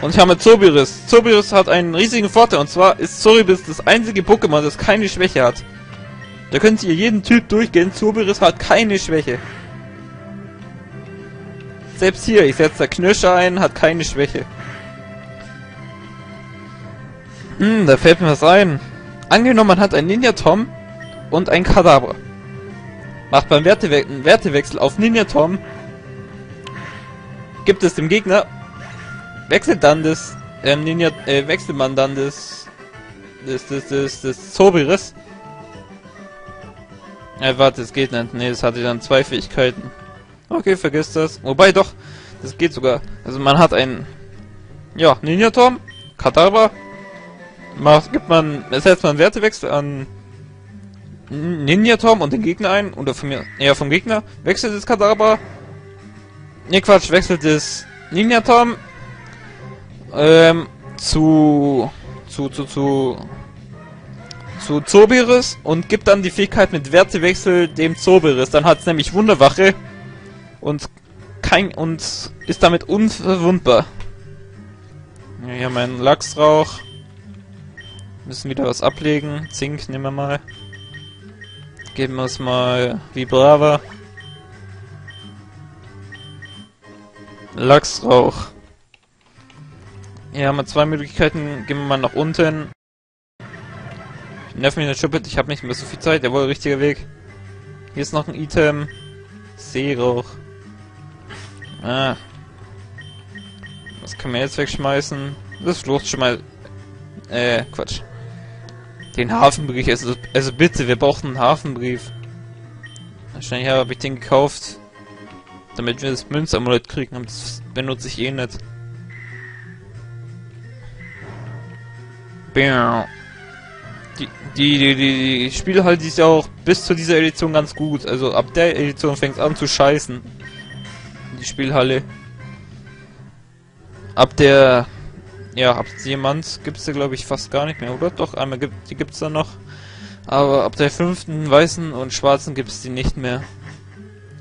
Und ich habe mit Zobiris. Zobiris hat einen riesigen Vorteil und zwar ist Zobiris das einzige Pokémon, das keine Schwäche hat. Da könnt ihr jeden Typ durchgehen, Zobiris hat keine Schwäche. Selbst hier, ich setze da Knirscher ein, hat keine Schwäche. Hm, da fällt mir was ein. Angenommen, man hat einen Ninja Tom und ein Kadabra. Macht beim Wertewe Wertewechsel auf Ninja Tom, gibt es dem Gegner, wechselt dann das, ähm, Ninja, äh, wechselt man dann das, das, das, das, das Zobiris. Äh, warte, es geht nicht. Nee, es hatte dann zwei Fähigkeiten. Okay, vergiss das. Wobei doch, das geht sogar. Also man hat einen, ja, Ninja Tom, Kadabra, macht, gibt man, setzt man Wertewechsel an Ninja Tom und den Gegner ein, oder von mir, ja, vom Gegner, wechselt das Kadabra, ne Quatsch, wechselt das Ninja Tom, ähm, zu, zu, zu, zu, zu Zobiris und gibt dann die Fähigkeit mit Wertewechsel dem Zobiris. Dann hat es nämlich Wunderwache und kein, und ist damit unverwundbar. Ja, mein Lachsrauch. Müssen wieder was ablegen. Zink nehmen wir mal. Geben wir es mal Vibrava. Lachsrauch. Hier haben wir zwei Möglichkeiten. Gehen wir mal nach unten. Nerv mich nicht Schuppet, ich habe nicht mehr so viel Zeit. Jawohl, richtiger Weg. Hier ist noch ein Item. Seerauch. Ah. Was können wir jetzt wegschmeißen? Das Flucht mal. Äh, Quatsch. Den Hafenbrief, also, also bitte, wir brauchen einen Hafenbrief. Wahrscheinlich habe ich den gekauft, damit wir das Münzamulett kriegen, aber das benutze ich eh nicht. Die, die, die, die, die Spiele halt ist ja auch bis zu dieser Edition ganz gut. Also ab der Edition fängt es an zu scheißen. Die Spielhalle. Ab der ja, ab Diamant gibt's da glaube ich fast gar nicht mehr, oder? Doch, einmal gibt die gibt's da noch. Aber ab der fünften weißen und schwarzen gibt's die nicht mehr.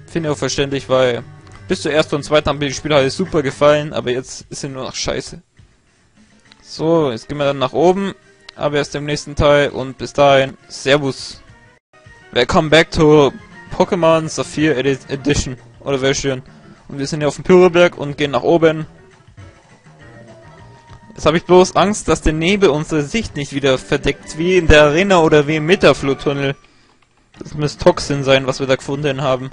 Finde ich auch verständlich, weil bis zur ersten und zweiten haben mir die Spielhalle super gefallen, aber jetzt ist sie nur noch scheiße. So, jetzt gehen wir dann nach oben, aber erst im nächsten Teil und bis dahin, Servus. Welcome back to Pokémon Saphir Edi Edition oder Version. Und wir sind hier auf dem Pyroberg und gehen nach oben. Jetzt habe ich bloß Angst, dass der Nebel unsere Sicht nicht wieder verdeckt, wie in der Arena oder wie im Metafluttunnel. Das müsste Toxin sein, was wir da gefunden haben.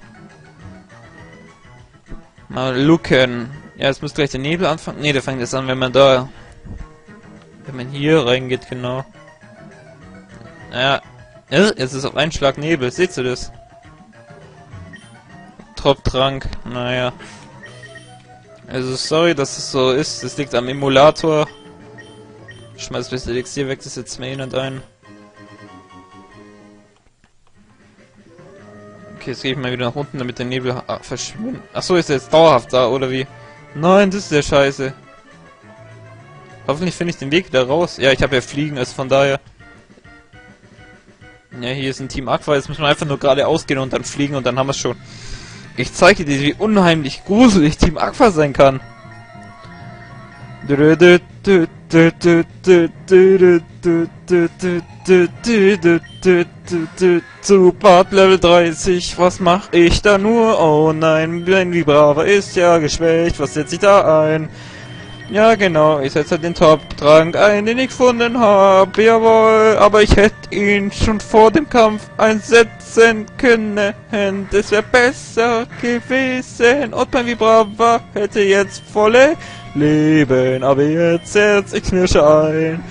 Mal looken. Ja, es muss gleich der Nebel anfangen. Ne, der fängt jetzt an, wenn man da... Wenn man hier reingeht, genau. Ja. Jetzt ist auf einen Schlag Nebel. Seht ihr das? Top-Trank. Naja. Also, sorry, dass es so ist. Das liegt am Emulator. Schmeiß das Elixier weg, das setzt mir eh nicht ein. Okay, jetzt gehe ich mal wieder nach unten, damit der Nebel ah, verschwindet. Achso, ist er jetzt dauerhaft da, oder wie? Nein, das ist der Scheiße. Hoffentlich finde ich den Weg wieder raus. Ja, ich habe ja Fliegen, also von daher... Ja, hier ist ein Team Aqua, jetzt müssen wir einfach nur geradeaus gehen und dann fliegen und dann haben wir es schon. Ich zeige dir, wie unheimlich gruselig Team Aqua sein kann. Super Level 30, was mach ich da nur? Oh nein, mein Vibrava ist ja geschwächt, was setze ich da ein? Ja genau, ich setze den Top-Trank ein, den ich gefunden habe, jawohl, aber ich hätte ihn schon vor dem Kampf einsetzen können, das wäre besser gewesen und mein Vibrava hätte jetzt volle Leben, aber jetzt setz ich Knirsche ein.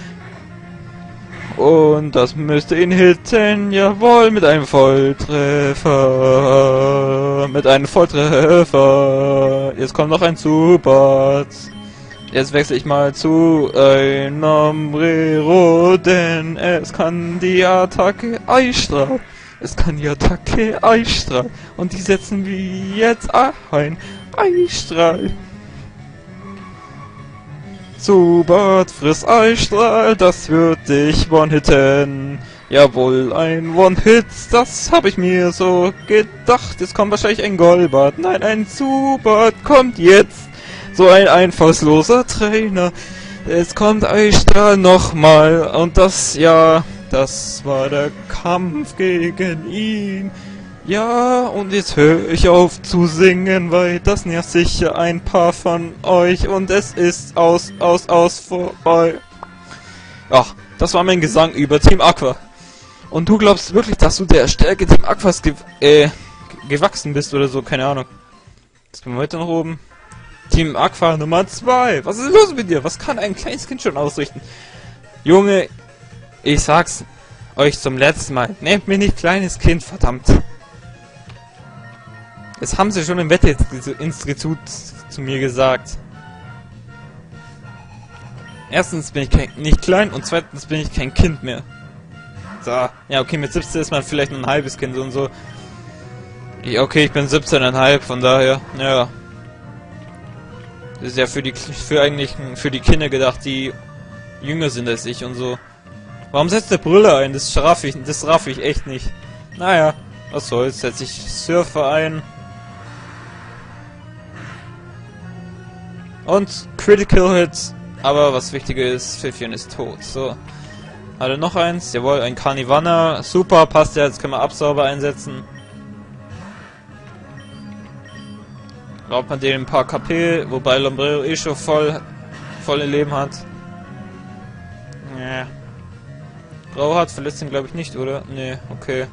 Und das müsste ihn hitten, jawohl, mit einem Volltreffer. Mit einem Volltreffer. Jetzt kommt noch ein Zubat. Jetzt wechsle ich mal zu einem Rero, denn es kann die Attacke Eistrahl. Es kann die Attacke Eistrahl. Und die setzen wir jetzt ein. Eistrahl. Zubat, friss Eistrahl, das wird dich one-hitten. Jawohl, ein One-Hit, das habe ich mir so gedacht. Es kommt wahrscheinlich ein Golbat. Nein, ein Zubat kommt jetzt. So ein einfallsloser Trainer. Es kommt Eistrahl nochmal. Und das, ja, das war der Kampf gegen ihn. Ja, und jetzt höre ich auf zu singen, weil das nervt sicher ein paar von euch und es ist aus, aus, aus vorbei. Ach, das war mein Gesang über Team Aqua. Und du glaubst wirklich, dass du der Stärke Team Aquas ge äh, gewachsen bist oder so, keine Ahnung. Jetzt gehen wir weiter nach oben. Team Aqua Nummer 2. Was ist los mit dir? Was kann ein kleines Kind schon ausrichten? Junge, ich sag's euch zum letzten Mal. Nehmt mir nicht kleines Kind, verdammt. Das haben sie schon im Wetteinstitut zu mir gesagt. Erstens bin ich kein, nicht klein und zweitens bin ich kein Kind mehr. So, ja okay, mit 17 ist man vielleicht ein halbes Kind und so. Ja, okay, ich bin 17,5, von daher, ja. Das ist ja für die für eigentlich für die Kinder gedacht, die jünger sind als ich und so. Warum setzt der Brille ein? Das raff ich, das raff ich echt nicht. Naja, was soll's, setze ich Surfer ein. Und Critical Hit. Aber was wichtiger ist, Pfiffian ist tot. So. Hatte noch eins. Jawohl, ein Carnivana. Super, passt ja. Jetzt können wir Absauber einsetzen. Raubt man den ein paar KP, wobei Lombrero eh schon voll, volle Leben hat. Ja. Grau hat verletzt ihn glaube ich nicht, oder? Nee, okay.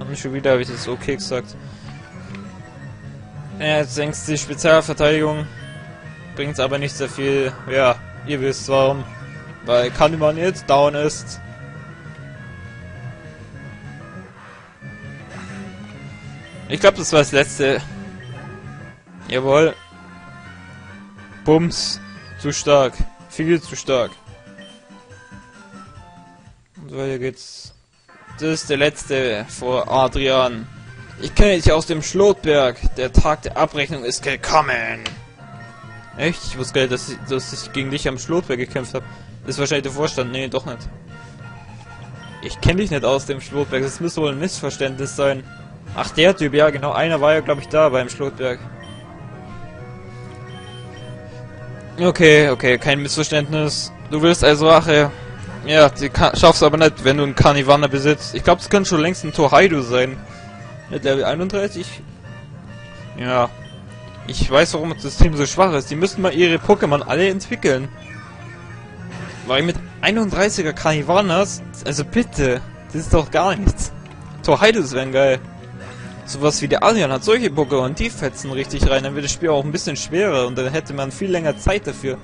Haben schon wieder, habe ich das okay gesagt. Ja, jetzt senkst die Spezialverteidigung bringt aber nicht sehr viel. Ja, ihr wisst warum. Weil Kandiman jetzt down ist. Ich glaube, das war das letzte. Jawohl. Bums. Zu stark. Viel zu stark. Und weiter geht's. Das ist der letzte vor Adrian. Ich kenne dich aus dem Schlotberg. Der Tag der Abrechnung ist gekommen. Echt? Ich wusste gar nicht, dass ich, dass ich gegen dich am Schlotberg gekämpft habe. Das ist wahrscheinlich der Vorstand. Nee, doch nicht. Ich kenne dich nicht aus dem Schlotberg. Das müsste wohl ein Missverständnis sein. Ach, der Typ. Ja, genau. Einer war ja, glaube ich, da beim Schlotberg. Okay, okay. Kein Missverständnis. Du willst also Rache. Ja, die schaffst aber nicht, wenn du einen Carnivana besitzt. Ich glaube, es könnte schon längst ein Torhaidu sein. Mit Level 31? Ja, ich weiß, warum das System so schwach ist. Die müssten mal ihre Pokémon alle entwickeln. Weil mit 31er Carnivanas, also bitte, das ist doch gar nichts. Torheides wären geil. Sowas wie der Alien hat solche Pokémon, die fetzen richtig rein. Dann wird das Spiel auch ein bisschen schwerer und dann hätte man viel länger Zeit dafür.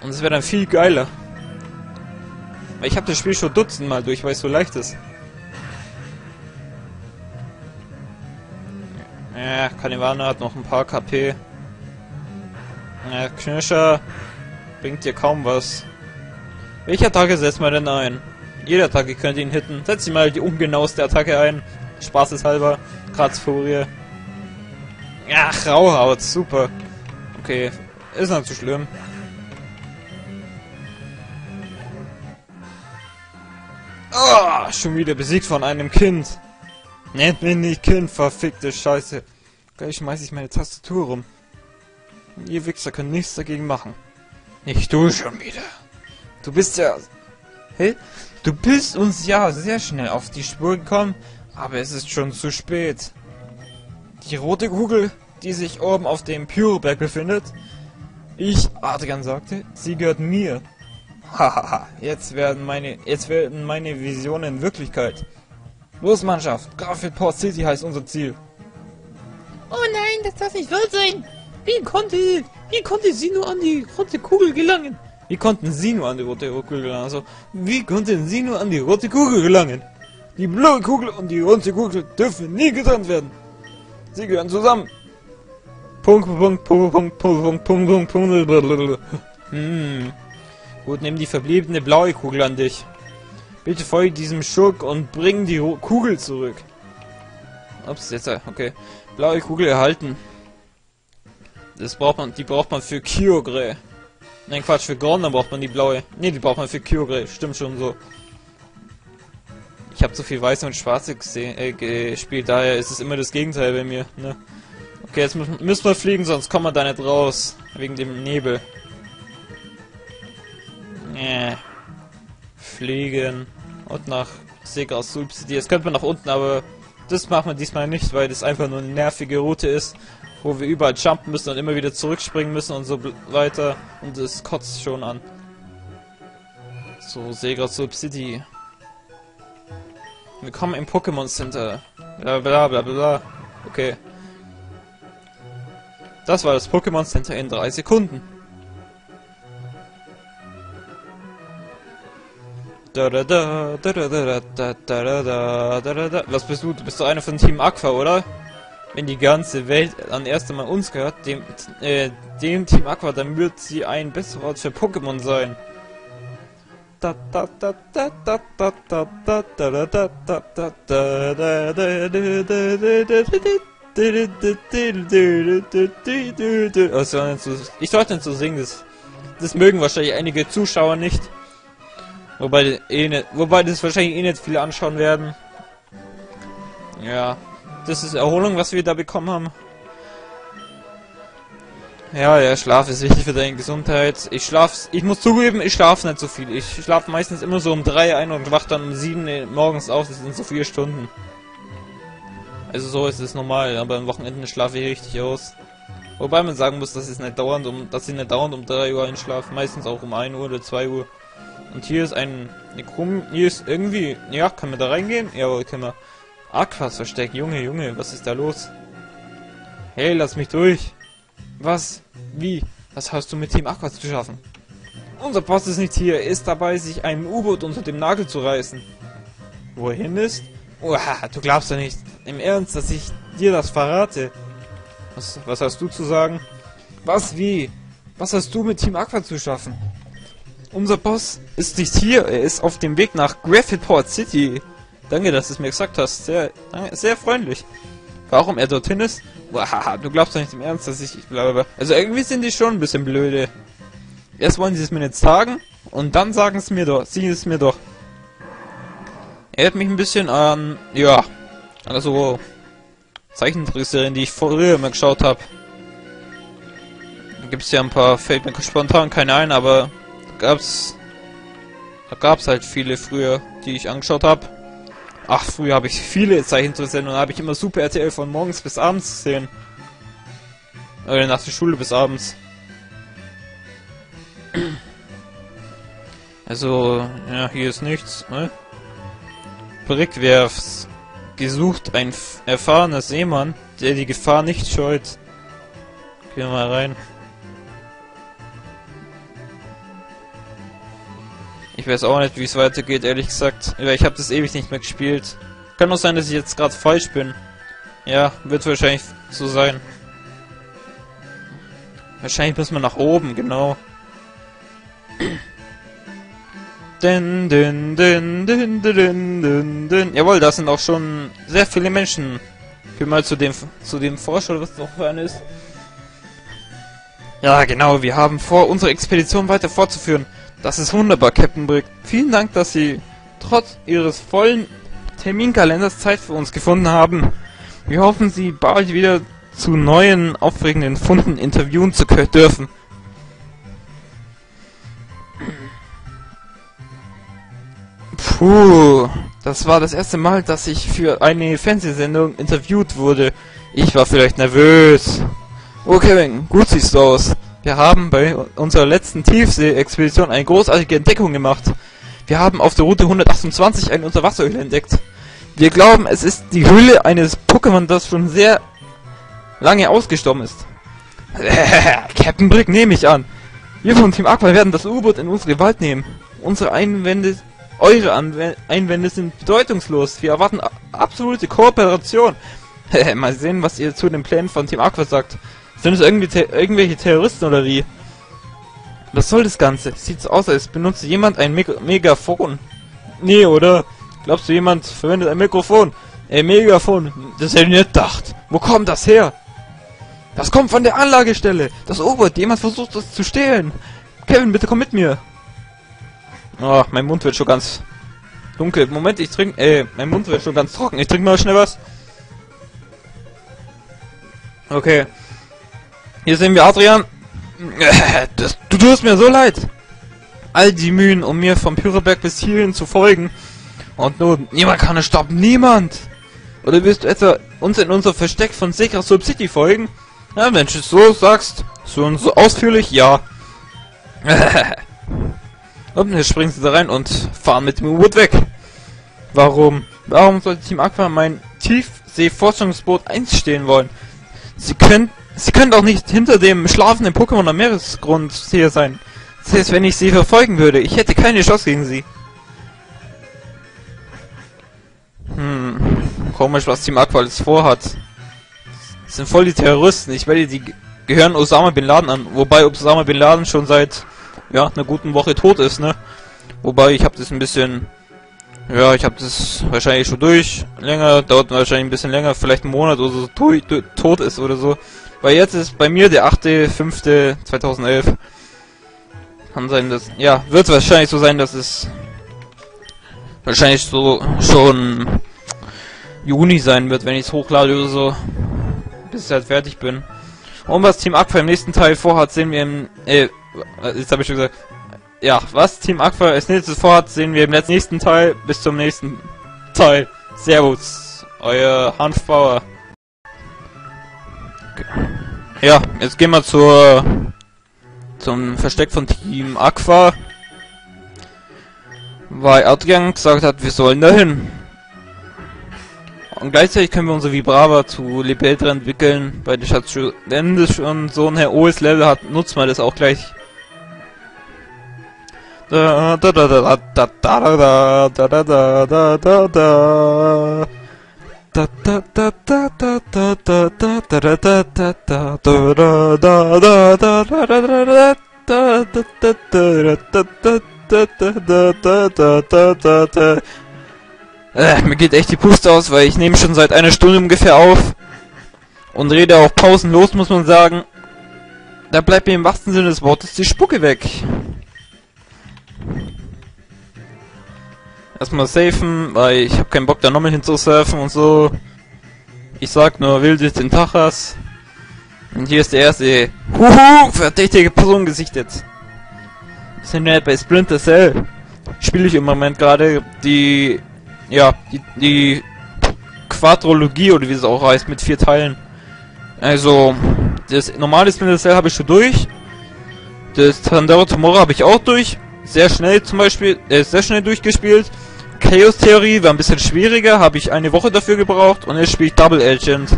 Und es wäre dann viel geiler. Weil ich habe das Spiel schon dutzendmal durch, weil es so leicht ist. Ja, Kanivana hat noch ein paar KP. Ja, Knirscher bringt dir kaum was. Welche Attacke setzt man denn ein? Jede Attacke könnte ihn hitten. Setz ihm mal die ungenaueste Attacke ein. Spaßeshalber. Kratzfurie. Ach, Rauhaut, super. Okay, ist nicht so schlimm. Ah, schon wieder besiegt von einem Kind. Nennt mich nicht Kind, verfickte Scheiße. Gleich schmeiß ich meine Tastatur rum. Ihr Wichser könnt nichts dagegen machen. Nicht du schon wieder. Du bist ja... Hä? Du bist uns ja sehr schnell auf die Spur gekommen, aber es ist schon zu spät. Die rote Kugel, die sich oben auf dem Pureberg befindet, ich, Adrian sagte, sie gehört mir. Hahaha, jetzt werden meine, jetzt werden meine Visionen Wirklichkeit. Los Mannschaft, Garfield Port City heißt unser Ziel. Oh nein, das darf nicht wahr sein. Wie konnte, wie konnte sie nur an die rote Kugel gelangen? Wie konnten Sie nur an die rote Kugel gelangen? Also, wie konnten Sie nur an die rote Kugel gelangen? Die blaue Kugel und die rote Kugel dürfen nie getrennt werden. Sie gehören zusammen. Punkt, Punkt, Punkt, Punkt, Punkt, Punkt, Punkt, Punkt, Punkt. Hm. Gut, nimm die verbliebene blaue Kugel an dich. Bitte folge diesem Schurk und bring die Ro Kugel zurück. Ups, jetzt, okay. Blaue Kugel erhalten. Das braucht man, die braucht man für Kyogre. Nein, Quatsch, für Gorn, dann braucht man die blaue. Ne, die braucht man für Kyogre. Stimmt schon so. Ich habe zu viel Weiße und Schwarze gesehen, äh, gespielt, daher ist es immer das Gegenteil bei mir, ne? Okay, jetzt müssen, wir fliegen, sonst kommen wir da nicht raus. Wegen dem Nebel. Nee. Fliegen. Und nach Segras Sulp City. Jetzt könnte man nach unten, aber das machen wir diesmal nicht, weil das einfach nur eine nervige Route ist wo wir überall jumpen müssen und immer wieder zurückspringen müssen und so weiter. Und es kotzt schon an. So, Sega Subsidy. Willkommen im Pokémon Center. Bla bla bla bla. Okay. Das war das Pokémon Center in drei Sekunden. Was bist du? Du bist doch einer von Team Aqua, oder? Wenn die ganze Welt an erst einmal uns gehört, dem, äh, dem Team Aqua, dann wird sie ein besserer Ort für Pokémon sein. Ich sollte nicht so singen, das, das mögen wahrscheinlich einige Zuschauer nicht. Wobei, eh nicht, wobei das wahrscheinlich eh nicht viele anschauen werden. Ja. Das ist Erholung, was wir da bekommen haben. Ja, ja, Schlaf ist wichtig für deine Gesundheit. Ich schlaf, ich muss zugeben, ich schlafe nicht so viel. Ich schlafe meistens immer so um drei ein und wach dann um sieben morgens auf. Das sind so vier Stunden. Also so ist es normal, aber am Wochenende schlafe ich richtig aus. Wobei man sagen muss, dass es nicht dauernd um, dass ich nicht dauernd um 3 Uhr einschlafe, meistens auch um 1 Uhr oder 2 Uhr. Und hier ist ein, eine hier ist irgendwie, ja, kann man da reingehen? Jawohl, können wir. Aquas versteckt. Junge, Junge, was ist da los? Hey, lass mich durch. Was? Wie? Was hast du mit Team Aquas zu schaffen? Unser Boss ist nicht hier. Er ist dabei, sich ein U-Boot unter dem Nagel zu reißen. Wohin ist? Oha, du glaubst ja nicht im Ernst, dass ich dir das verrate. Was, was hast du zu sagen? Was, wie? Was hast du mit Team Aqua zu schaffen? Unser Boss ist nicht hier. Er ist auf dem Weg nach Graphitport City. Danke, dass du es mir gesagt hast. Sehr, sehr freundlich. Warum er dorthin ist? Wow, du glaubst doch nicht im Ernst, dass ich... Blablabla. Also irgendwie sind die schon ein bisschen blöde. Erst wollen sie es mir nicht sagen und dann sagen es mir doch. Sie es mir doch. Er hat mich ein bisschen an... Ja. Also... Zeichentrickserien, die ich früher immer geschaut habe. Da gibt es ja ein paar, fällt mir spontan keine ein, aber gab's da gab's halt viele früher, die ich angeschaut habe. Ach, früher habe ich viele Zeichensendungen, habe ich immer Super RTL von morgens bis abends gesehen. Oder nach der Schule bis abends. Also, ja, hier ist nichts, ne? Brickwärfs gesucht ein erfahrener Seemann, der die Gefahr nicht scheut. Gehen wir mal rein. Ich weiß auch nicht, wie es weitergeht, ehrlich gesagt. Weil ich habe das ewig nicht mehr gespielt. Kann auch sein, dass ich jetzt gerade falsch bin. Ja, wird wahrscheinlich so sein. Wahrscheinlich müssen wir nach oben, genau. Din, din, din, din, din, din, din. Jawohl, da sind auch schon sehr viele Menschen. Wir mal zu dem, zu dem Forscher, was noch für ist. Ja, genau, wir haben vor, unsere Expedition weiter fortzuführen. Das ist wunderbar, Captain Brick. Vielen Dank, dass Sie trotz Ihres vollen Terminkalenders Zeit für uns gefunden haben. Wir hoffen, Sie bald wieder zu neuen, aufregenden Funden interviewen zu dürfen. Puh, das war das erste Mal, dass ich für eine Fernsehsendung interviewt wurde. Ich war vielleicht nervös. Oh Kevin, gut siehst du aus. Wir haben bei unserer letzten Tiefsee-Expedition eine großartige Entdeckung gemacht. Wir haben auf der Route 128 eine Unterwasserhöhle entdeckt. Wir glauben, es ist die Höhle eines Pokémon, das schon sehr lange ausgestorben ist. Captain Brick nehme ich an. Wir von Team Aqua werden das U-Boot in unsere Gewalt nehmen. Unsere Einwände, eure Anwe Einwände sind bedeutungslos. Wir erwarten absolute Kooperation. Mal sehen, was ihr zu den Plänen von Team Aqua sagt. Sind es irgendwie te irgendwelche Terroristen oder wie? Was soll das Ganze? Sieht so aus, als benutze jemand ein Meg Megafon. Nee, oder? Glaubst du, jemand verwendet ein Mikrofon? Ein Megafon? Das hätte ich nicht gedacht. Wo kommt das her? Das kommt von der Anlagestelle. Das U-Boot. Jemand versucht das zu stehlen. Kevin, bitte komm mit mir. Oh, mein Mund wird schon ganz dunkel. Moment, ich trinke... Äh, mein Mund wird schon ganz trocken. Ich trinke mal schnell was. Okay. Hier sehen wir Adrian. Das, du tust mir so leid. All die Mühen, um mir vom Pyroberg bis hierhin zu folgen. Und nun, niemand kann es stoppen. Niemand! Oder willst du etwa uns in unser Versteck von Secret Soul City folgen? Ja, wenn du es so sagst, so und so ausführlich, ja. und jetzt springen sie da rein und fahren mit dem U-Boot weg. Warum? Warum sollte Team Aqua mein Tiefsee-Forschungsboot einstehen wollen? Sie können, sie können doch nicht hinter dem schlafenden Pokémon am Meeresgrund hier sein. Selbst wenn ich sie verfolgen würde, ich hätte keine Chance gegen sie. Hm, komisch, was Team Aqua alles vorhat. Das sind voll die Terroristen. Ich wette, die ge- gehören Osama Bin Laden an. Wobei Osama Bin Laden schon seit, ja, einer guten Woche tot ist, ne? Wobei, ich habe das ein bisschen, ja, ich habe das wahrscheinlich schon durch. Länger, dauert wahrscheinlich ein bisschen länger, vielleicht einen Monat oder so, to to tot ist oder so. Weil jetzt ist bei mir der 8.5.2011. Kann sein, dass, ja, wird wahrscheinlich so sein, dass es wahrscheinlich so schon Juni sein wird, wenn ich es hochlade oder so. Bis ich halt fertig bin. Und was Team Aqua im nächsten Teil vorhat, sehen wir im, äh, jetzt habe ich schon gesagt. Ja, was Team Aqua als nächstes vorhat, sehen wir im letzten- nächsten Teil. Bis zum nächsten Teil. Servus, euer Hanfbauer. Ja, jetzt gehen wir zur zum Versteck von Team Aqua. Weil Adrian gesagt hat, wir sollen dahin. Und gleichzeitig können wir unsere Vibrava zu Lebeltra entwickeln, weil der Schatz schon, wenn das schon so ein hohes Level hat, nutzt man das auch gleich. Da da da da da da da da da da da da da äh, mir geht echt die Puste aus, weil ich nehme schon seit einer Stunde ungefähr auf und rede auch pausenlos, muss man sagen. Da bleibt mir im wahrsten Sinne des Wortes die Spucke weg. Erstmal safen, weil ich habe keinen Bock da nochmal hinzusurfen und so. Ich sag nur wilde Tentachas. Und hier ist der erste Huhu, verdächtige Person gesichtet. Wir sind ja bei Splinter Cell. Spiele ich im Moment gerade die, ja, die, die Quadrologie oder wie es auch heißt, mit vier Teilen. Also, das normale Splinter Cell habe ich schon durch. Das Tandero Tomorrow habe ich auch durch. Sehr schnell zum Beispiel, äh, sehr schnell durchgespielt. Chaos Theorie war ein bisschen schwieriger, habe ich eine Woche dafür gebraucht und jetzt spiele ich Double Agent.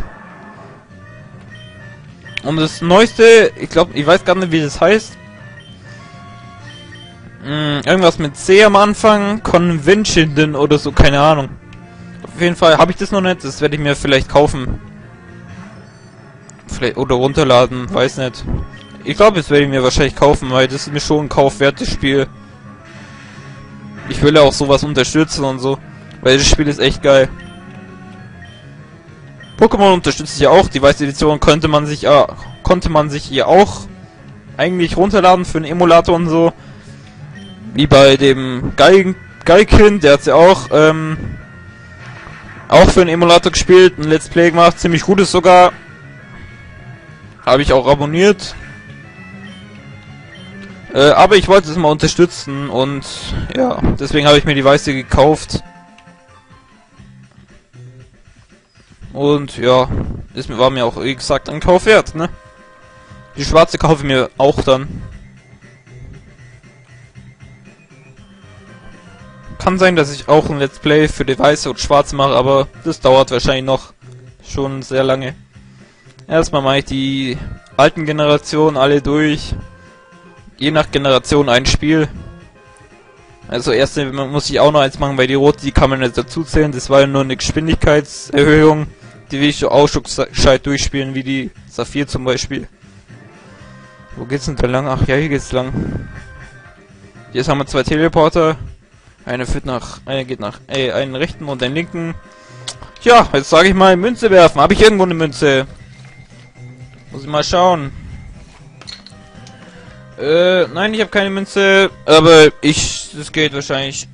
Und das neueste, ich glaube, ich weiß gar nicht, wie das heißt. Hm, irgendwas mit C am Anfang, Convention oder so, keine Ahnung. Auf jeden Fall habe ich das noch nicht, das werde ich mir vielleicht kaufen. Vielleicht, oder runterladen, weiß nicht. Ich glaube, das werde ich mir wahrscheinlich kaufen, weil das ist mir schon ein Kauf wert, das Spiel. Ich will ja auch sowas unterstützen und so. Weil das Spiel ist echt geil. Pokémon unterstützt ja auch. Die weiße Edition könnte man sich äh, konnte man sich hier auch eigentlich runterladen für einen Emulator und so. Wie bei dem Geigen Geikind, der hat ja auch ähm, auch für einen Emulator gespielt, ein Let's Play gemacht, ziemlich gutes sogar. Habe ich auch abonniert. Äh, aber ich wollte es mal unterstützen und ja, deswegen habe ich mir die weiße gekauft. Und ja, das war mir auch, wie gesagt, ein Kauf wert, ne? Die schwarze kaufe ich mir auch dann. Kann sein, dass ich auch ein Let's Play für die weiße und schwarze mache, aber das dauert wahrscheinlich noch schon sehr lange. Erstmal mache ich die alten Generationen alle durch je nach Generation ein Spiel. Also erste muss ich auch noch eins machen, weil die rote, die kann man nicht dazu zählen. Das war ja nur eine Geschwindigkeitserhöhung. Die will ich so gescheit durchspielen, wie die Saphir zum Beispiel. Wo geht's denn da lang? Ach ja, hier geht's lang. Jetzt haben wir zwei Teleporter. Eine führt nach, eine geht nach, ey, einen rechten und einen linken. Ja, jetzt sage ich mal Münze werfen. Habe ich irgendwo eine Münze? Muss ich mal schauen. Äh, nein, ich habe keine Münze, aber ich, das geht wahrscheinlich.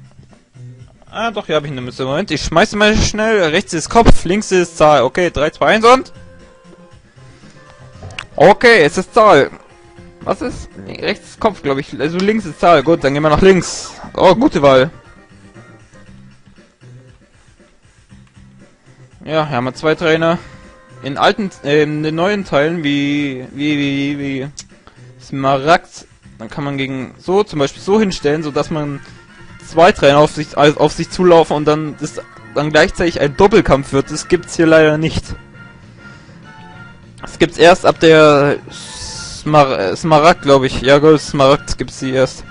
Ah, doch, hier habe ich eine Münze. Moment, ich schmeiße mal schnell. Rechts ist Kopf, links ist Zahl. Okay, 3, 2, 1 und... Okay, es ist Zahl. Was ist? Nee, rechts ist Kopf, glaube ich. Also links ist Zahl. Gut, dann gehen wir nach links. Oh, gute Wahl. Ja, hier haben wir zwei Trainer. In alten, äh, in den neuen Teilen wie, wie, wie, wie, Smaragd, dann kann man gegen so zum Beispiel so hinstellen, so dass man zwei Trainer auf sich auf sich zulaufen und dann das dann gleichzeitig ein Doppelkampf wird. Das gibt's hier leider nicht. Das gibt's erst ab der Smar äh, Smaragd, glaube ich. Ja, Gold Smaragd gibt's sie erst.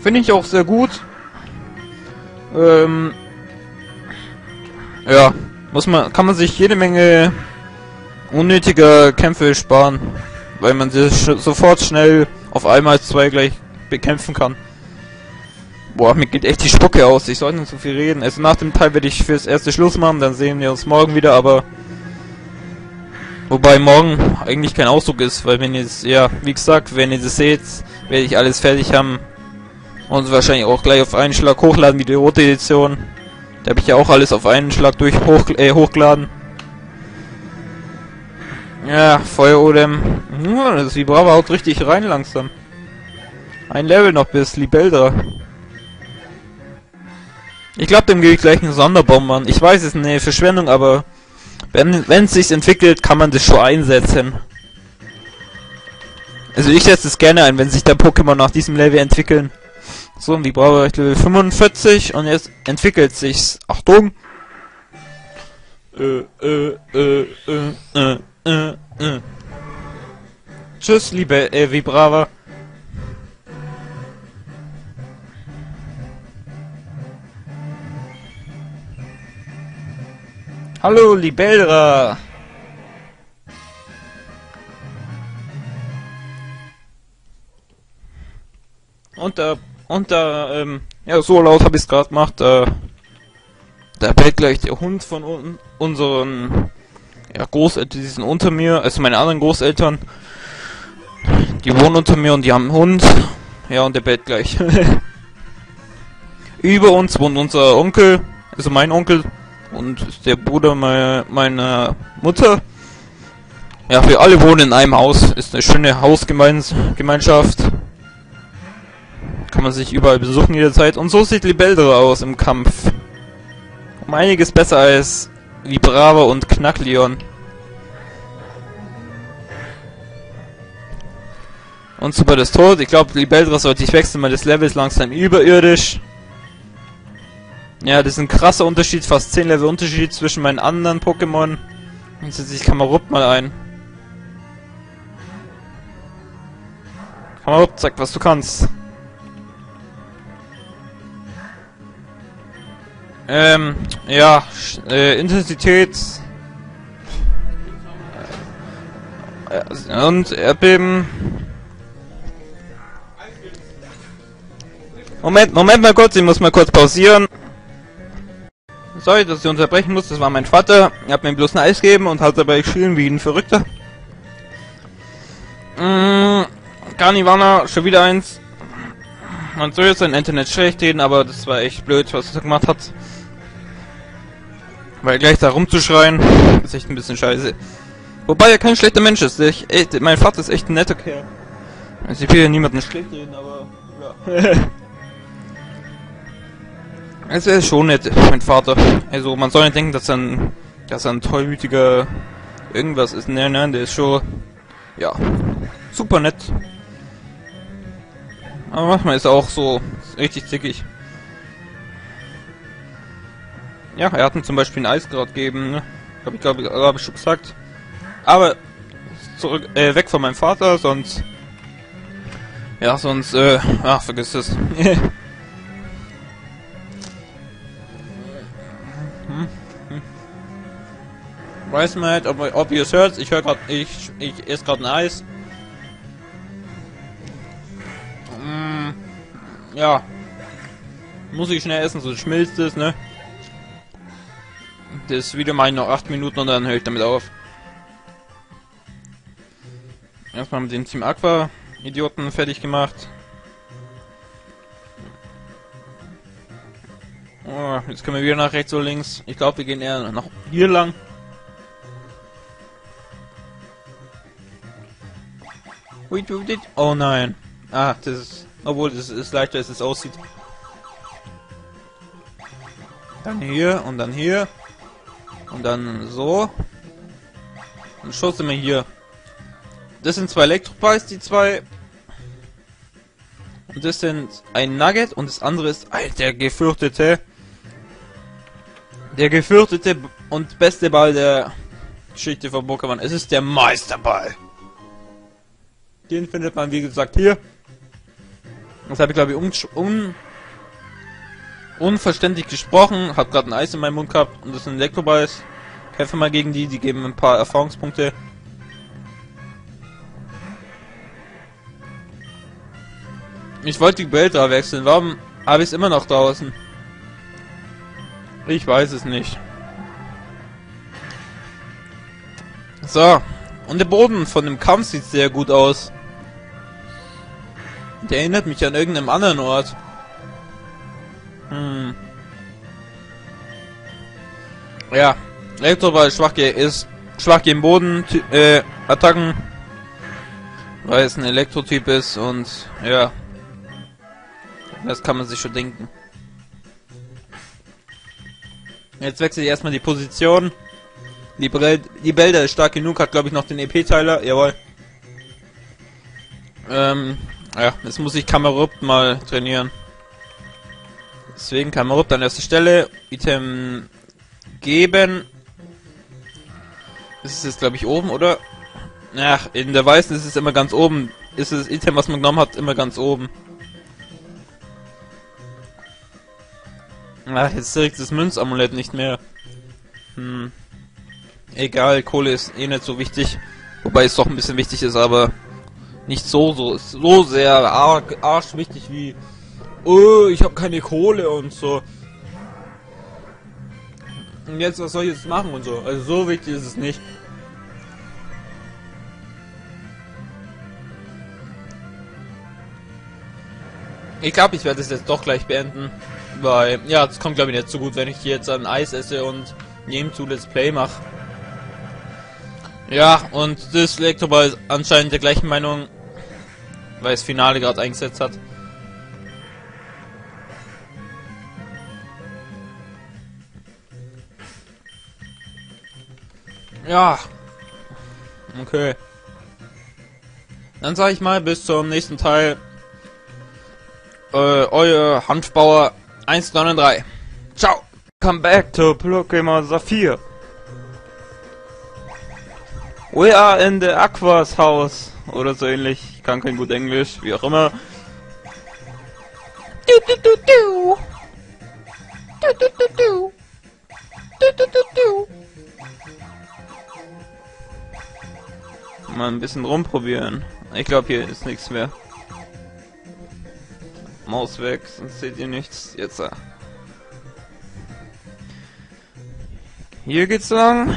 Finde ich auch sehr gut. Ähm, ja, muss man, kann man sich jede Menge unnötiger Kämpfe sparen weil man sie sch sofort schnell auf einmal zwei gleich bekämpfen kann. Boah, mir geht echt die Spucke aus. Ich sollte nicht so viel reden. Also nach dem Teil werde ich fürs erste Schluss machen, dann sehen wir uns morgen wieder, aber... Wobei morgen eigentlich kein Ausdruck ist, weil wenn ihr es, ja, wie gesagt, wenn ihr das seht, werde ich alles fertig haben. Und wahrscheinlich auch gleich auf einen Schlag hochladen wie die rote Edition. Da habe ich ja auch alles auf einen Schlag durch hoch, äh, hochgeladen. Ja, Feuerodem. Ja, das Vibrava haut richtig rein langsam. Ein Level noch bis Libeldra. Ich glaube, dem gebe ich gleich einen Sonderbomb an. Ich weiß, es ist eine Verschwendung, aber wenn es sich entwickelt, kann man das schon einsetzen. Also ich setze es gerne ein, wenn sich der Pokémon nach diesem Level entwickeln. So, und Vibrava Level 45 und jetzt entwickelt sich's. Achtung! Äh, äh, äh, äh, äh äh, äh. Tschüss, liebe äh, Vibrava. Hallo, Libellra. Und da, und da, ähm, ja, so laut habe ich es gerade gemacht, äh, da bellt gleich der Hund von un unseren ja, Großeltern, die sind unter mir, also meine anderen Großeltern, die wohnen unter mir und die haben einen Hund. Ja, und der bellt gleich. Über uns wohnt unser Onkel, also mein Onkel und der Bruder meiner, meiner Mutter. Ja, wir alle wohnen in einem Haus. Ist eine schöne Hausgemeinschaft. Kann man sich überall besuchen jederzeit. Und so sieht Libeldre aus im Kampf. Um einiges besser als wie Brava und Knackleon. Und Super ist tot. Ich glaube, Libeldra sollte ich wechseln, weil das Level ist langsam überirdisch. Ja, das ist ein krasser Unterschied, fast 10 Level Unterschied zwischen meinen anderen Pokémon. Jetzt setze ich Kamerupt mal ein. Kamerupt, zeig, was du kannst. Ähm, ja, äh, Intensität. Äh, und Erdbeben. Moment, Moment mal kurz, ich muss mal kurz pausieren. Sorry, dass ich unterbrechen muss, das war mein Vater. Er hat mir bloß ein Eis gegeben und hat dabei geschrien wie ein Verrückter. Mm, Garnivana, schon wieder eins. Man soll jetzt sein Internet schlecht reden, aber das war echt blöd, was er gemacht hat. Weil gleich da rumzuschreien, ist echt ein bisschen scheiße. Wobei er kein schlechter Mensch ist. Ich, echt, mein Vater ist echt ein netter Kerl. Also ich will ja niemanden schlecht reden, aber ja. Also er ist schon nett, mein Vater. Also man soll nicht denken, dass er ein, dass er ein tollwütiger irgendwas ist. Nein, nein, der ist schon, ja, super nett. Aber manchmal ist er auch so richtig zickig. Ja, er hat mir zum Beispiel ein Eis gerade gegeben, ne? Hab ich glaube hab ich schon gesagt. Aber zurück, äh, weg von meinem Vater, sonst. Ja, sonst, äh, ach, vergiss es. Weiß man halt, ob, ob ihr es hört. Ich höre gerade, ich, ich esse gerade ein Eis. Mm, ja. Muss ich schnell essen, sonst schmilzt es, ne? Das Video mache ich noch 8 Minuten und dann höre ich damit auf. Erstmal mit dem Team Aqua Idioten fertig gemacht. Oh, jetzt können wir wieder nach rechts oder links. Ich glaube, wir gehen eher nach hier lang. Oh nein. Ah, das ist. Obwohl, das ist leichter, als es aussieht. Dann hier und dann hier. Und dann so. Und schon sind wir hier. Das sind zwei Elektropies, die zwei. Und das sind ein Nugget und das andere ist Alter, der gefürchtete. Der gefürchtete und beste Ball der Geschichte von Pokémon. Es ist der Meisterball. Den findet man wie gesagt hier. Das habe ich glaube ich un unverständlich gesprochen. Hab gerade ein Eis in meinem Mund gehabt und das sind Elektroballs. Kämpfe mal gegen die, die geben ein paar Erfahrungspunkte. Ich wollte die Behälter wechseln. Warum habe ich es immer noch draußen? Ich weiß es nicht. So. Und der Boden von dem Kampf sieht sehr gut aus. Der erinnert mich an irgendeinem anderen Ort. Hm. Ja. Elektroball schwach ist schwach gegen Boden äh, Attacken. Weil es ein Elektrotyp ist und ja. Das kann man sich schon denken. Jetzt wechsle ich erstmal die Position. Die, Brel die Belder ist stark genug, hat glaube ich noch den EP-Teiler, jawohl. Ähm, ja, jetzt muss ich Kamerupt mal trainieren. Deswegen Kamerupt an erster Stelle, Item geben. Ist jetzt glaube ich oben, oder? Ach, in der weißen ist es immer ganz oben. Ist das Item, was man genommen hat, immer ganz oben. Ach, jetzt direkt das Münzamulett nicht mehr. Hm. Egal, Kohle ist eh nicht so wichtig. Wobei es doch ein bisschen wichtig ist, aber nicht so, so, so sehr arg, arschwichtig wie, oh, ich habe keine Kohle und so. Und jetzt, was soll ich jetzt machen und so? Also so wichtig ist es nicht. Ich glaube, ich werde es jetzt doch gleich beenden. Weil, ja, es kommt glaube ich nicht so gut, wenn ich jetzt ein Eis esse und nebenzu Let's Play mache. Ja, und das Elektroball ist anscheinend der gleichen Meinung, weil es Finale gerade eingesetzt hat. Ja. Okay. Dann sage ich mal bis zum nächsten Teil. Äh, euer Hanfbauer 193. Ciao. Come back to Pokémon Saphir. We are in the Aquas House. Oder so ähnlich. Ich kann kein gut Englisch, wie auch immer. Du, du, du, du. Du, du, du, du. Du, du, du, du. Mal ein bisschen rumprobieren. Ich glaube, hier ist nichts mehr. Maus weg, sonst seht ihr nichts. Jetzt. äh. Hier geht's lang.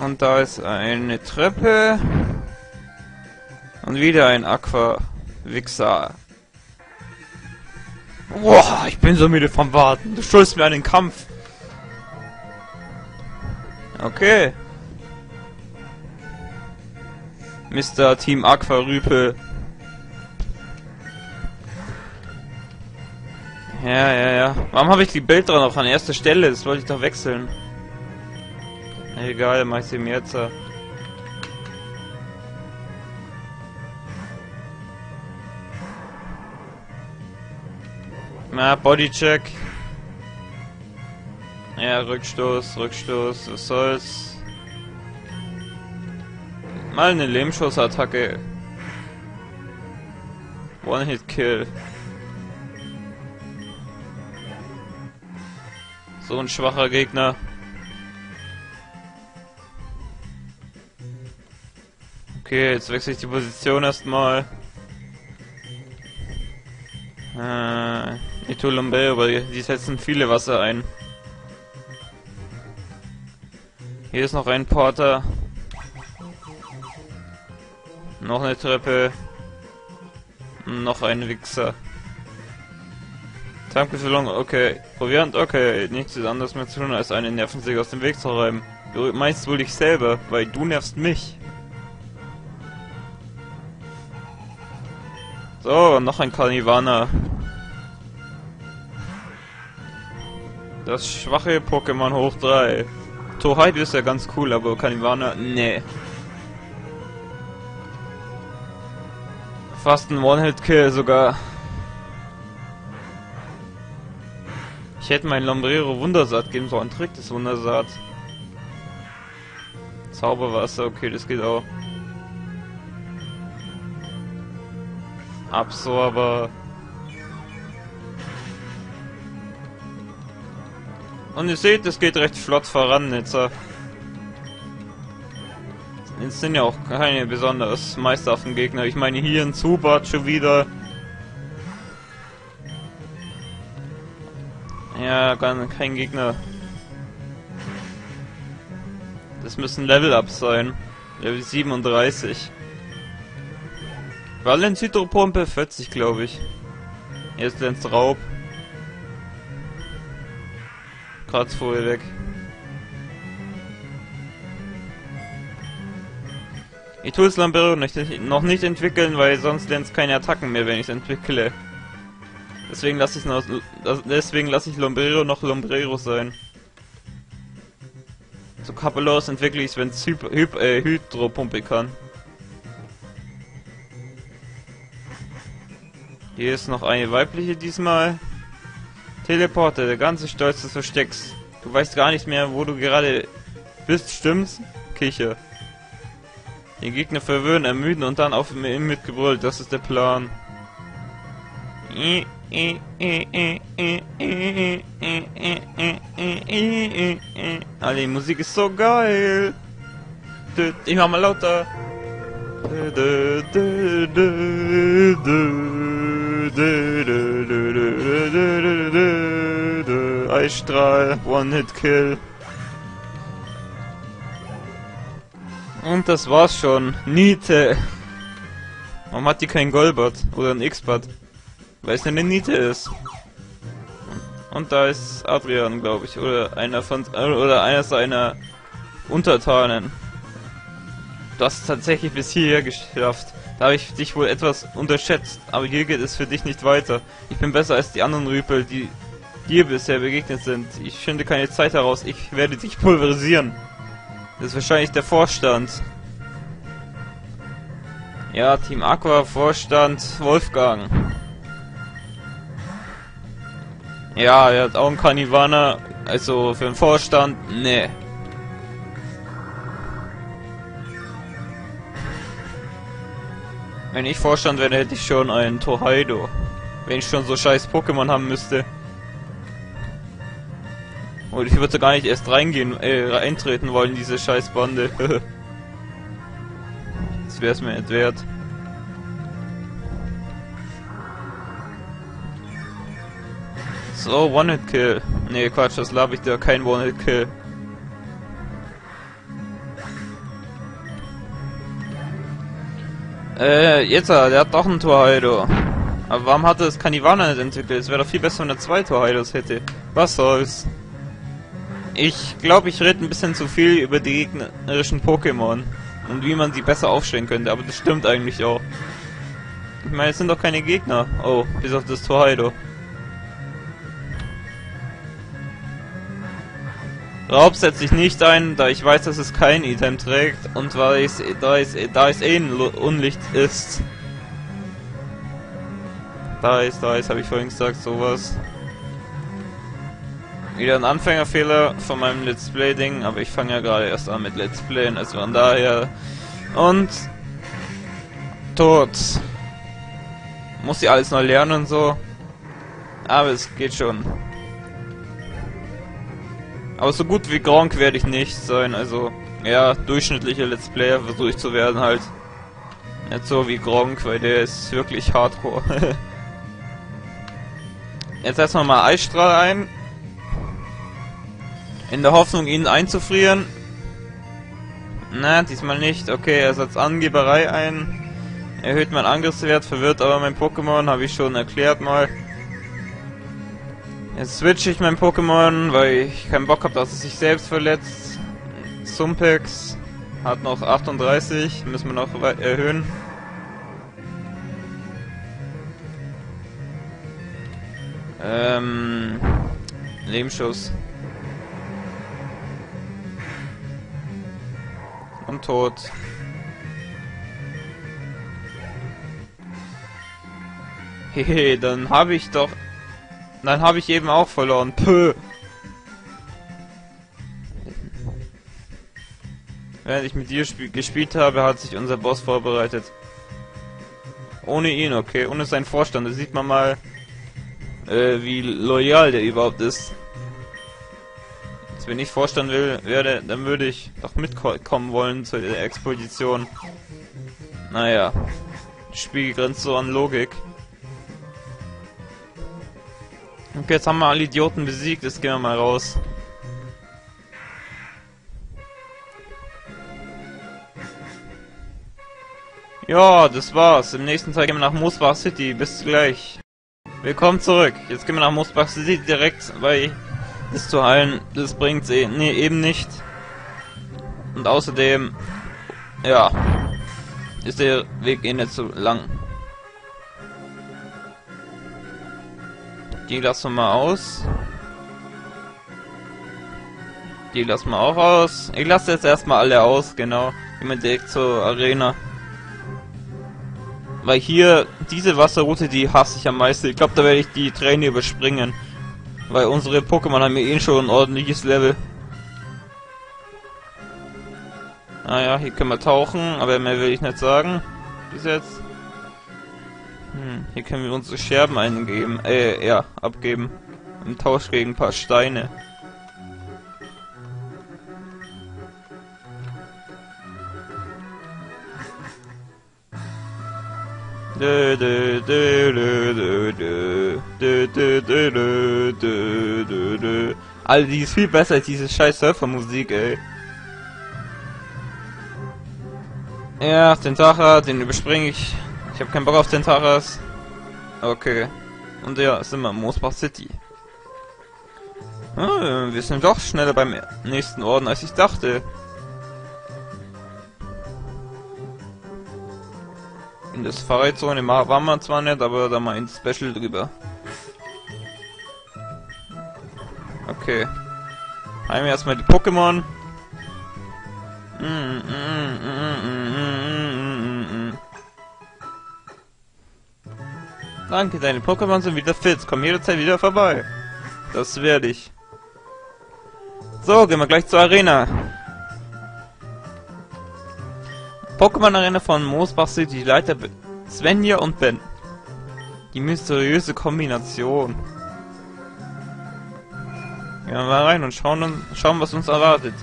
Und da ist eine Treppe. Und wieder ein Aqua-Wichser. Boah, ich bin so müde vom Warten. Du schuldest mir einen Kampf. Okay. Mr. Team Aqua Rüpe. Ja, ja, ja. Warum habe ich die Bild dran noch an erster Stelle? Das wollte ich doch wechseln. Egal, mach ich sie mir jetzt. Na, Bodycheck. Ja, Rückstoß, Rückstoß, was soll's. Mal eine Lehmschussattacke. One-Hit-Kill. So ein schwacher Gegner. Okay, jetzt wechsle ich die Position erstmal. Äh, Itulumbe, aber die die setzen viele Wasser ein. Hier ist noch ein Porter. Noch eine Treppe. Noch ein Wichser. Tankbefüllung, okay. Proviant, okay. Nichts ist anderes mehr zu tun, als einen Nervensäge aus dem Weg zu räumen. Du meinst wohl dich selber, weil du nervst mich. So, noch ein Karnivaner. Das schwache Pokémon hoch 3. Torheit ist ja ganz cool, aber Karnivaner, nee. Fast ein One-Hit-Kill sogar. Ich hätte mein Lombrero Wundersaat geben sollen. Trick des Wundersaat. Zauberwasser, okay, das geht auch. Absorber. Und ihr seht, es geht recht flott voran jetzt. Jetzt sind ja auch keine besonders meisterhaften Gegner. Ich meine, hier ein Zubat schon wieder. Ja, gar kein Gegner. Das müssen Level-Ups sein. Level 37. Valenzitropumpe 40, glaube ich. Jetzt ins Raub. Kratzfolie weg. Ich tue es Lambero nicht, noch nicht entwickeln, weil sonst lernt es keine Attacken mehr, wenn ich es entwickle. Deswegen lasse ich noch, deswegen lasse ich Lombrero noch Lombrero sein. Zu Capelos entwickle ich es, wenn es Hyp äh, Hydropumpe kann. Hier ist noch eine weibliche diesmal. Teleporter, der ganze Stolz des Verstecks. Du weißt gar nicht mehr, wo du gerade bist, stimmt's? Kicher. Den Gegner verwirren, ermüden und dann auf ihm mitgebrüllt. Das ist der Plan. Alter, die Musik ist so geil. Ich mach mal lauter. Eisstrahl, One-Hit-Kill. Und das war's schon. Niete. Warum hat die kein Golbert oder ein X-Bad? Weil es eine Niete ist. Und da ist Adrian, glaube ich, oder einer von oder einer seiner Untertanen. Du hast es tatsächlich bis hierher geschafft. Da habe ich dich wohl etwas unterschätzt, aber hier geht es für dich nicht weiter. Ich bin besser als die anderen Rüpel, die dir bisher begegnet sind. Ich finde keine Zeit heraus, ich werde dich pulverisieren. Das ist wahrscheinlich der Vorstand. Ja, Team Aqua, Vorstand, Wolfgang. Ja, er hat auch einen Kanivana. Also für den Vorstand, nee. Wenn ich Vorstand wäre, hätte ich schon einen Torheido. Wenn ich schon so scheiß Pokémon haben müsste. Und ich würde gar nicht erst reingehen, äh, eintreten wollen, diese scheiß Bande. das wäre es mir nicht wert. So, One-Hit-Kill. Nee, Quatsch, das labe ich da, kein One-Hit-Kill. Äh, jetzt, der hat doch einen Torheido. Aber warum hat er das Kanivana nicht entwickelt? Es wäre doch viel besser, wenn er zwei Torheidos hätte. Was soll's? Ich glaube, ich rede ein bisschen zu viel über die gegnerischen Pokémon. Und wie man sie besser aufstellen könnte, aber das stimmt eigentlich auch. Ich meine, es sind doch keine Gegner. Oh, bis auf das Torheido. Raub setze ich nicht ein, da ich weiß, dass es kein Item trägt und weil es, da, es, da es eh ein Unlicht ist. Da ist, da ist, habe ich vorhin gesagt, sowas. Wieder ein Anfängerfehler von meinem Let's Play-Ding, aber ich fange ja gerade erst an mit Let's Playen, also von daher. Und... Tot. Muss ich alles neu lernen und so. Aber es geht schon. Aber so gut wie Gronk werde ich nicht sein, also ja, durchschnittlicher Let's Player versuche ich zu werden halt. Nicht so wie Gronk, weil der ist wirklich hardcore. Jetzt erstmal mal Eisstrahl ein. In der Hoffnung, ihn einzufrieren. Na, diesmal nicht. Okay, er setzt Angeberei ein. Erhöht meinen Angriffswert, verwirrt aber mein Pokémon, habe ich schon erklärt mal. Jetzt switche ich mein Pokémon, weil ich keinen Bock habe, dass es sich selbst verletzt. Sumpex hat noch 38, müssen wir noch erhöhen. Ähm, Lebensschuss. Und tot. Hehe, dann habe ich doch dann habe ich eben auch verloren. Pö. Während ich mit dir gespielt habe, hat sich unser Boss vorbereitet. Ohne ihn, okay. Ohne seinen Vorstand. Da sieht man mal, äh, wie loyal der überhaupt ist. Wenn ich Vorstand will, werde, dann würde ich doch mitkommen wollen zur Expedition. Naja. Das Spiel grenzt so an Logik. Okay, jetzt haben wir alle Idioten besiegt, jetzt gehen wir mal raus. Ja, das war's. Im nächsten Teil gehen wir nach Moosbach City. Bis gleich. Willkommen zurück. Jetzt gehen wir nach Moosbach City direkt, weil das zu heilen, das bringt eh, nee, eben nicht. Und außerdem, ja, ist der Weg eh nicht so lang. Die lassen wir mal aus. Die lassen wir auch aus. Ich lasse jetzt erstmal alle aus, genau. Wir direkt zur Arena. Weil hier, diese Wasserroute, die hasse ich am meisten. Ich glaube, da werde ich die Träne überspringen. Weil unsere Pokémon haben ja eh schon ein ordentliches Level. Naja, ah hier können wir tauchen, aber mehr will ich nicht sagen. Bis jetzt. Hm, hier können wir unsere Scherben eingeben, äh, ja, abgeben. Im Tausch gegen ein paar Steine. Alter, die ist viel besser als diese scheiß Surfermusik, ey. Ja, Sacher, den überspringe ich. Ich habe keinen Bock auf Tentaras. Okay. Und ja, sind wir in Moosbach City. Ah, wir sind doch schneller beim nächsten Orden, als ich dachte. In das Fahrradzone waren wir zwar nicht, aber da mal ein Special drüber. Okay. Wir erstmal die Pokémon. Danke, deine Pokémon sind wieder fit. Komm jederzeit wieder vorbei. Das werde ich. So, gehen wir gleich zur Arena. Pokémon Arena von Moosbach City, Leiter B- Svenja und Ben. Die mysteriöse Kombination. Gehen wir mal rein und schauen, schauen, was uns erwartet.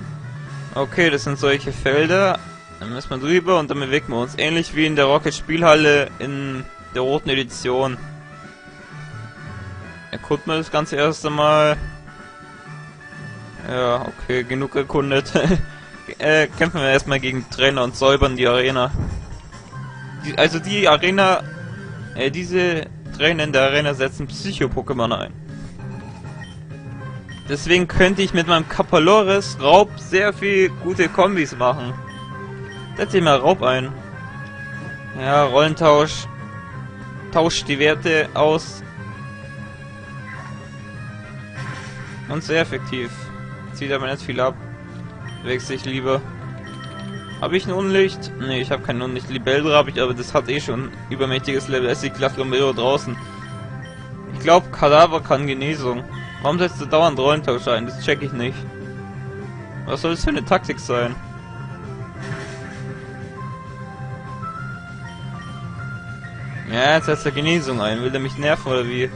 Okay, das sind solche Felder. Dann müssen wir drüber und dann bewegen wir uns. Ähnlich wie in der Rocket Spielhalle in der roten Edition. Erkunden wir das ganze erste Mal. Ja, okay, genug erkundet. äh, kämpfen wir erstmal gegen Trainer und säubern die Arena. Die, also die Arena, äh, diese Trainer in der Arena setzen Psycho-Pokémon ein. Deswegen könnte ich mit meinem Kapaloris Raub sehr viel gute Kombis machen. Setz ich mal Raub ein. Ja, Rollentausch. Tauscht die Werte aus. Und sehr effektiv. Zieht aber nicht viel ab. Wechsel ich lieber. Habe ich ein Unlicht? Ne, ich habe kein Unlicht. Libeldra habe ich, aber das hat eh schon übermächtiges Level. Es liegt Lachromero draußen. Ich glaube, Kadaver kann Genesung. Warum setzt du dauernd Rollentausch ein? Das check ich nicht. Was soll das für eine Taktik sein? Ja, jetzt setzt er Genesung ein. Will er mich nerven oder wie?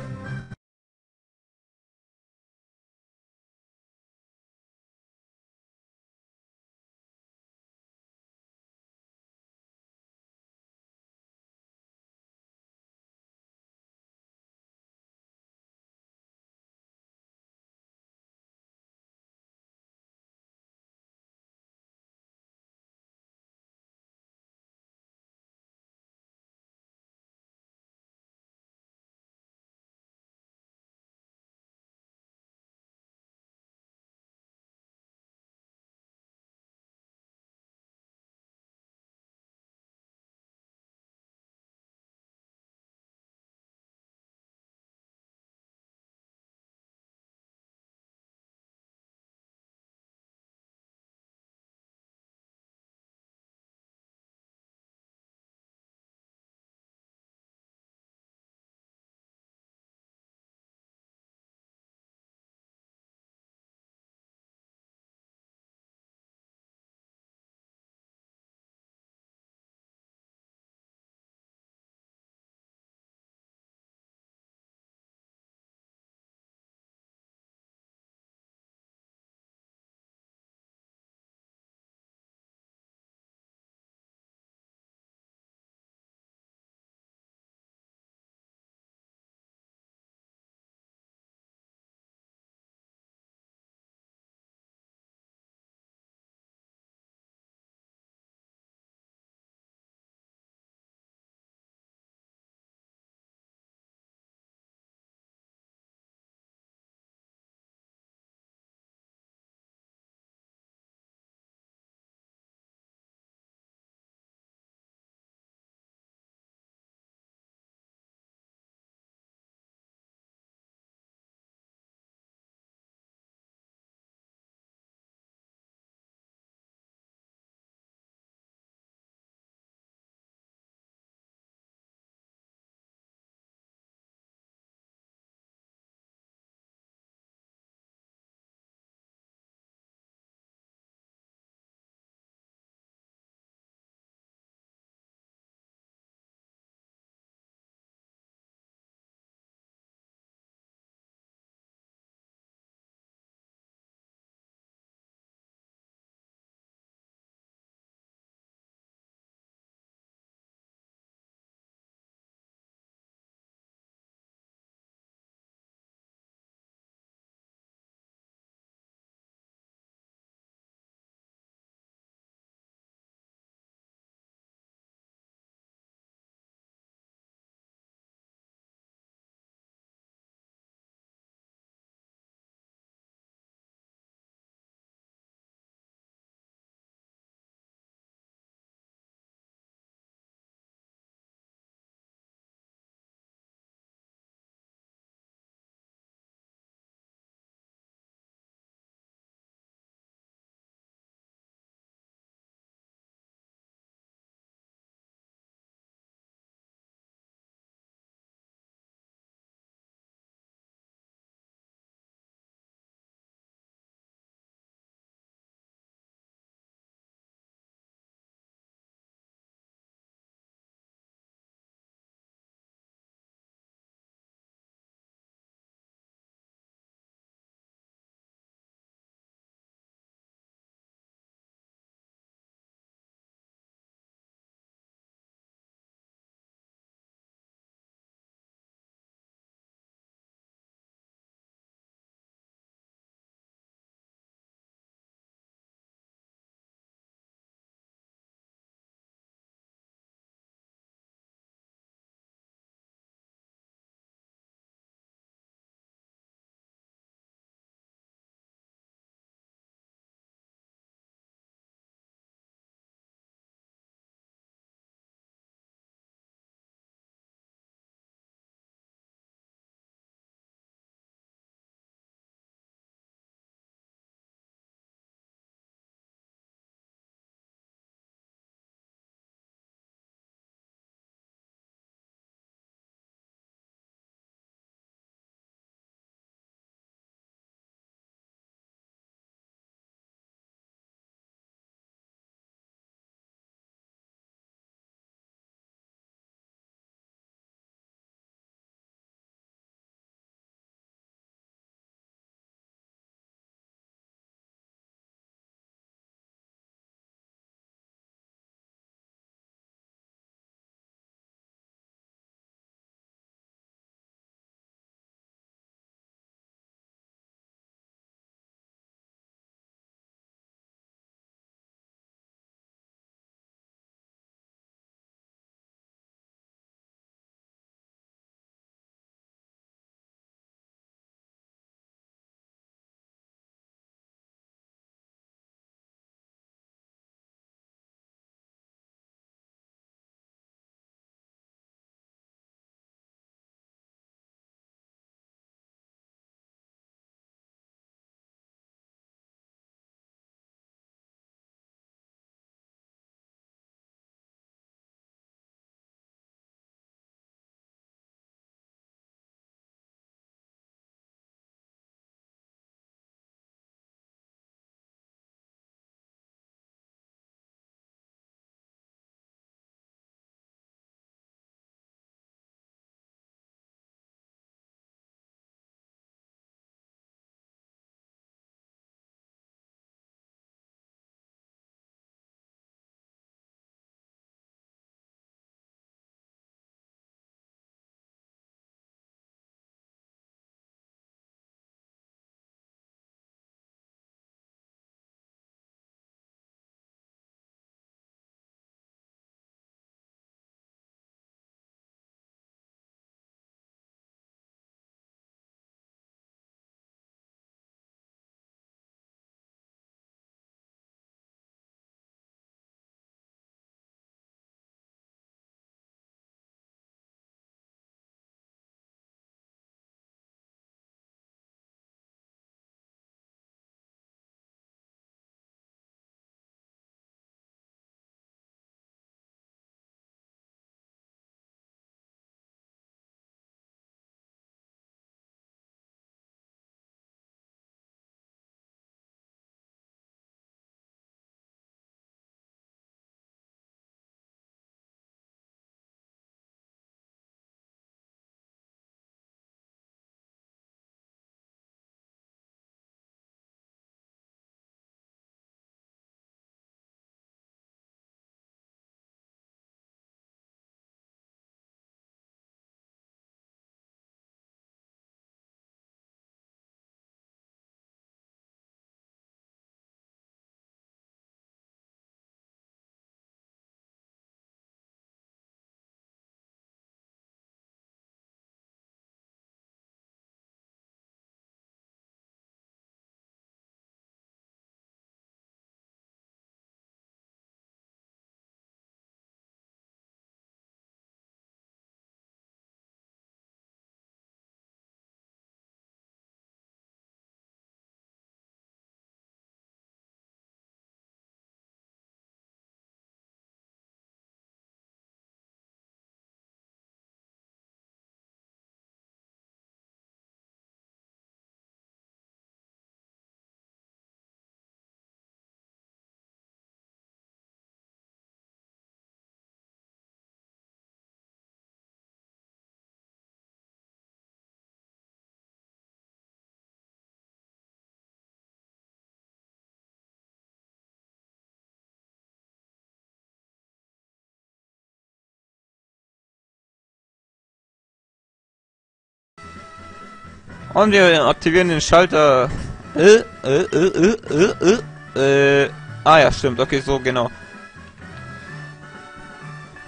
Und wir aktivieren den Schalter. Äh, äh, äh, äh, äh, äh. Ah ja, stimmt. Okay, so genau.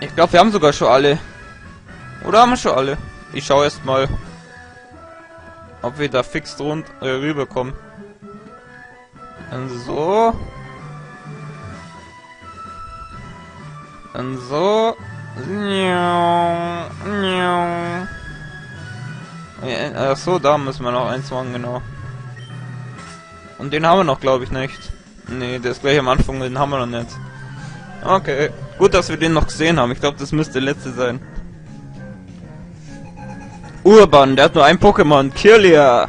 Ich glaube, wir haben sogar schon alle. Oder haben wir schon alle? Ich schaue erst mal, ob wir da fix rund äh, rüberkommen. Dann so. Dann so. Ach so, da müssen wir noch eins machen, genau. Und den haben wir noch, glaube ich, nicht. Nee, der ist gleich am Anfang, den haben wir noch nicht. Okay, gut, dass wir den noch gesehen haben. Ich glaube, das müsste der letzte sein. Urban, der hat nur ein Pokémon, Kirlia.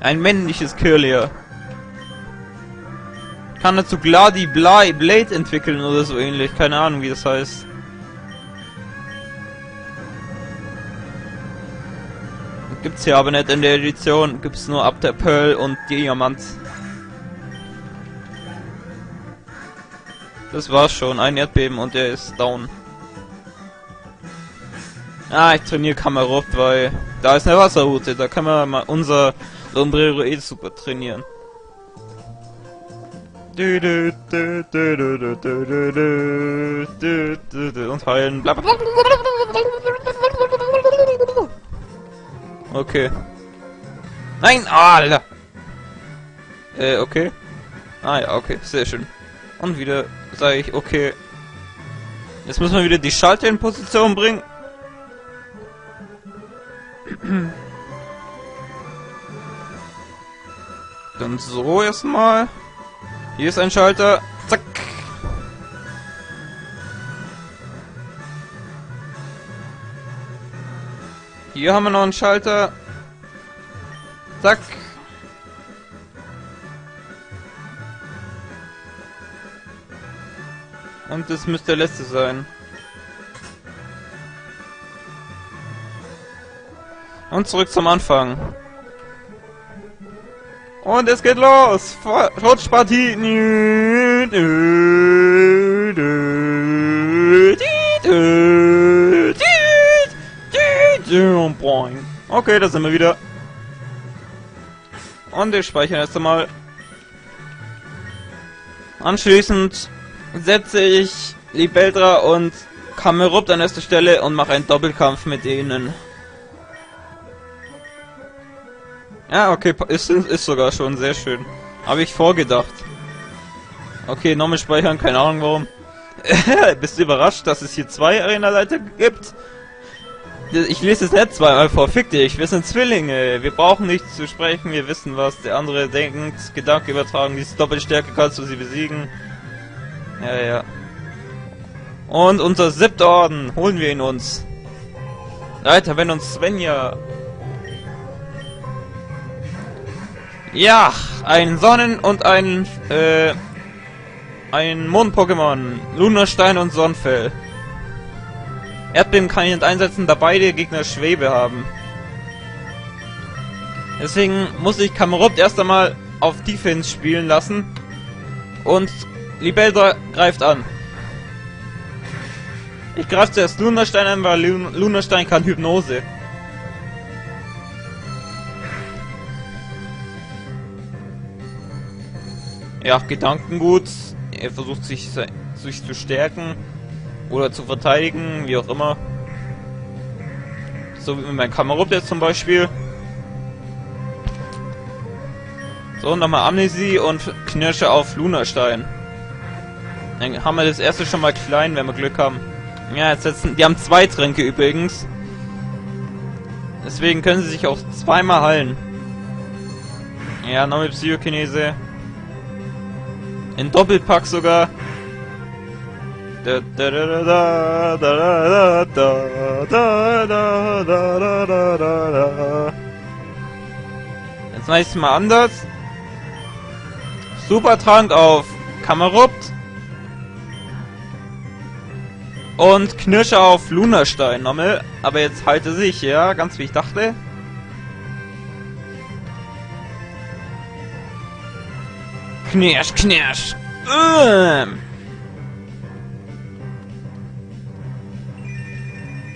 Ein männliches Kirlia. Kann er zu Gladi Blade entwickeln oder so ähnlich. Keine Ahnung, wie das heißt. Gibt's hier aber nicht in der Edition. Gibt's nur ab der Pearl und Diamant. Das war's schon. Ein Erdbeben und er ist down. Ah, ich trainiere Kamerot, weil da ist eine Wasserroute. Da kann man mal unser Sombrero eh super trainieren. Und heilen. Okay. Nein, ah, Alter. Äh, okay. Ah ja, okay, sehr schön. Und wieder sage ich, okay. Jetzt müssen wir wieder die Schalter in Position bringen. Dann so erstmal. Hier ist ein Schalter. Zack. Hier haben wir noch einen Schalter. Zack. Und das müsste der letzte sein. Und zurück zum Anfang. Und es geht los! Rutschpartie! Okay, da sind wir wieder. Und wir speichern erst einmal. Anschließend setze ich Libeldra und Kamerupt an erste Stelle und mache einen Doppelkampf mit ihnen. Ja, okay, ist, ist sogar schon sehr schön. Habe ich vorgedacht. Okay, nochmal speichern, keine Ahnung warum. Bist du überrascht, dass es hier zwei Arena-Leiter gibt? Ich lese es nicht zweimal vor, fick dich, wir sind Zwillinge. Wir brauchen nichts zu sprechen, wir wissen, was der andere denkt. Gedanke übertragen, diese Doppelstärke kannst du sie besiegen. Ja, ja. Und unser siebter Orden, holen wir ihn uns. Alter, wenn uns Svenja Ja, ein Sonnen- und ein, äh, ein Mond-Pokémon. Lunarstein und Sonnenfell. Erdbeben kann ich nicht einsetzen, da beide Gegner Schwebe haben. Deswegen muss ich Kamerupt erst einmal auf Defense spielen lassen. Und Libelda greift an. Ich greife zuerst Lunarstein an, weil Lunarstein kann Hypnose. ja, Gedankengut. Er versucht sich, sich zu stärken oder zu verteidigen, wie auch immer. So wie mit meinem Kamerub jetzt zum Beispiel. So, nochmal Amnesie und Knirsche auf Lunastein. Dann haben wir das erste schon mal klein, wenn wir Glück haben. Ja, jetzt setzen. Die haben zwei Tränke übrigens. Deswegen können sie sich auch zweimal heilen. Ja, nochmal Psychokinese. In Doppelpack sogar. Jetzt mache ich es mal anders. Supertrank auf Kamerupt. Und Knirsche auf Lunastein nochmal. Aber jetzt halte sich, ja, ganz wie ich dachte. Knirsch, knirsch. Ähm.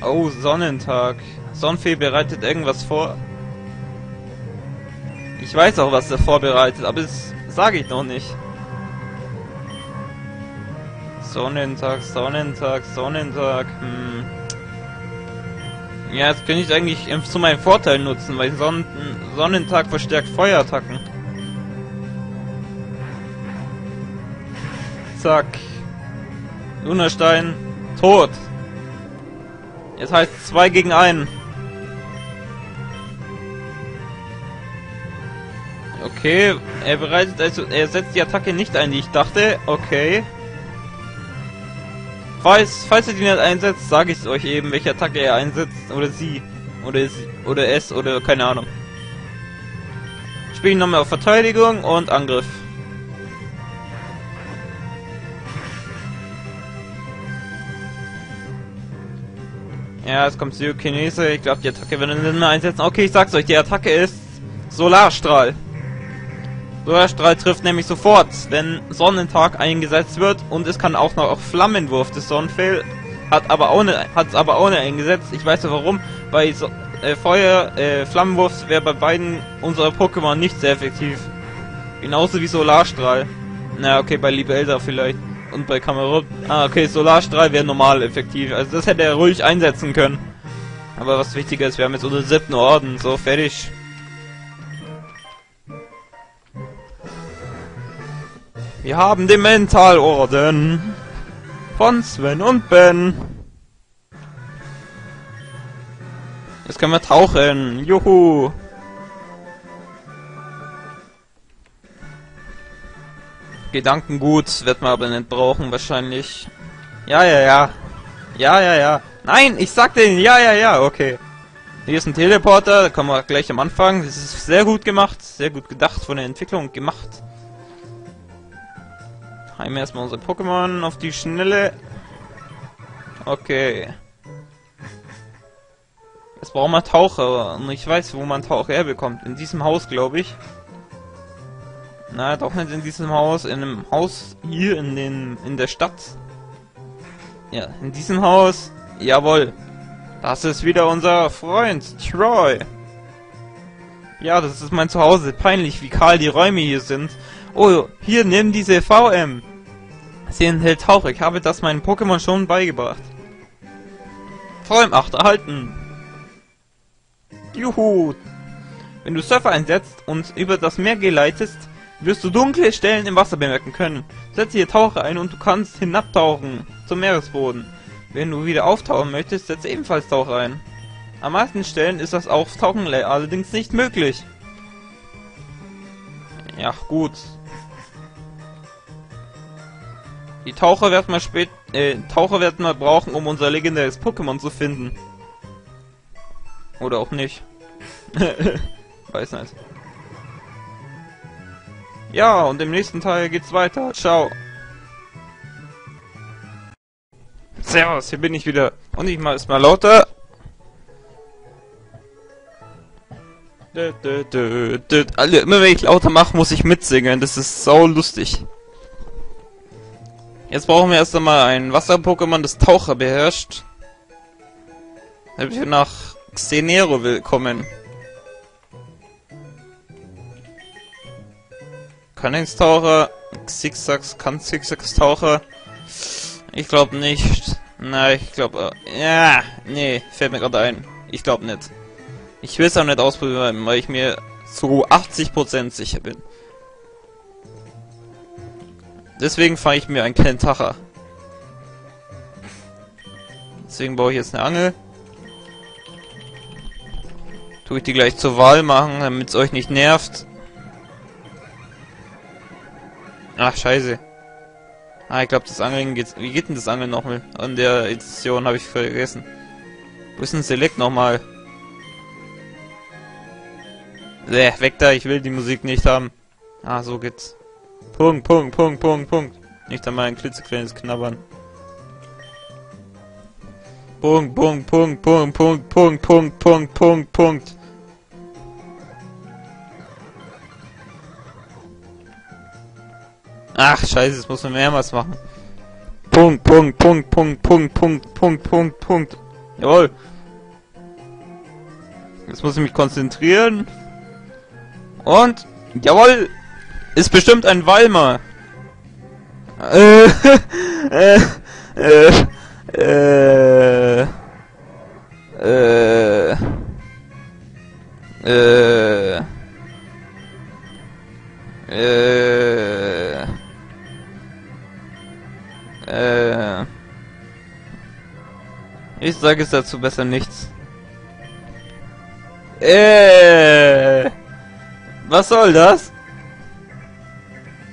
Oh, Sonnentag. Sonnenfee bereitet irgendwas vor. Ich weiß auch, was er vorbereitet, aber das sage ich noch nicht. Sonnentag, Sonnentag, Sonnentag, hm. Ja, das könnte ich eigentlich zu meinem Vorteil nutzen, weil Sonnen Sonnentag verstärkt Feuerattacken. Zack. Lunastein, tot. Jetzt heißt 2 gegen 1. Okay, er bereitet also, er setzt die Attacke nicht ein, die ich dachte. Okay. Falls, falls ihr die nicht einsetzt, sage ich es euch eben, welche Attacke er einsetzt. Oder sie. Oder sie. Oder es. Oder keine Ahnung. Spielen nochmal auf Verteidigung und Angriff. Ja, es kommt Psychokinese. Ich glaube, die Attacke werden wir nicht einsetzen. Okay, ich sag's euch, die Attacke ist Solarstrahl. Solarstrahl trifft nämlich sofort, wenn Sonnentag eingesetzt wird und es kann auch noch auf Flammenwurf des Sonnenfell hat aber ohne hat aber ohne eingesetzt. Ich weiß ja warum, weil so, äh, Feuer äh, Flammenwurf wäre bei beiden unserer Pokémon nicht sehr effektiv. Genauso wie Solarstrahl. Na okay, bei Libelda vielleicht und bei Kamerun. Ah okay, Solarstrahl wäre normal effektiv. Also das hätte er ruhig einsetzen können. Aber was wichtiger ist, wir haben jetzt unseren siebten Orden. So, fertig. Wir haben den Mentalorden von Sven und Ben. Jetzt können wir tauchen. Juhu. Gedankengut wird man aber nicht brauchen wahrscheinlich. Ja, ja, ja. Ja, ja, ja. Nein, ich sag den. Ja, ja, ja. Okay. Hier ist ein Teleporter. Da kommen wir gleich am Anfang. Das ist sehr gut gemacht. Sehr gut gedacht von der Entwicklung gemacht. Heimen erstmal unsere Pokémon auf die Schnelle. Okay. Jetzt brauchen wir Taucher. Und ich weiß, wo man Taucher herbekommt. In diesem Haus, glaube ich. Na, doch nicht in diesem Haus. In einem Haus hier in den in der Stadt. Ja, in diesem Haus. Jawohl. Das ist wieder unser Freund, Troy. Ja, das ist mein Zuhause. Peinlich, wie kahl die Räume hier sind. Oh, hier, nimm diese VM. Sie enthält Tauch. Ich habe das meinen Pokémon schon beigebracht. Träum 8 erhalten. Juhu. Wenn du Surfer einsetzt und über das Meer geleitest, wirst du dunkle Stellen im Wasser bemerken können. Setze hier Taucher ein und du kannst hinabtauchen zum Meeresboden. Wenn du wieder auftauchen möchtest, setze ebenfalls Taucher ein. An meisten Stellen ist das Auftauchen allerdings nicht möglich. Ja, gut. Die Taucher werden wir spät, äh, Taucher werden wir brauchen, um unser legendäres Pokémon zu finden. Oder auch nicht. Weiß nicht. Ja, und im nächsten Teil geht's weiter. Ciao. Servus, hier bin ich wieder. Und ich mal ist mal lauter. Alle, immer wenn ich lauter mache, muss ich mitsingen. Das ist sau lustig. Jetzt brauchen wir erst einmal ein Wasser-Pokémon, das Taucher beherrscht. Damit wir nach Xenero willkommen. Taucher, Zigzags, kann Zigzags Taucher. Ich glaube nicht. Nein, ich glaube. Äh, ja, nee, fällt mir gerade ein. Ich glaube nicht. Ich will es auch nicht ausprobieren, weil ich mir zu 80% sicher bin. Deswegen fahre ich mir einen kleinen Tacher. Deswegen baue ich jetzt eine Angel. Tue ich die gleich zur Wahl machen, damit es euch nicht nervt. Ach, scheiße. Ah, ich glaube, das Angeln geht... Wie geht denn das Angeln nochmal? An der Edition habe ich vergessen. Wo ist denn Select nochmal? Äh, weg da, ich will die Musik nicht haben. Ah, so geht's. Punkt, Punkt, Punkt, Punkt, Punkt. Nicht einmal ein klitzekleines Knabbern. Punkt, Punkt, Punkt, Punkt, Punkt, Punkt, Punkt, Punkt, Punkt, Punkt. Ach, scheiße, das muss man mehrmals machen. Punkt, Punkt, Punkt, Punkt, Punkt, Punkt, Punkt, Punkt, Punkt. Jawohl. Jetzt muss ich mich konzentrieren. Und, jawohl, ist bestimmt ein Walmer. Äh, äh, äh, äh, äh, äh, äh, äh, ich sage es dazu besser nichts. Äh, was soll das?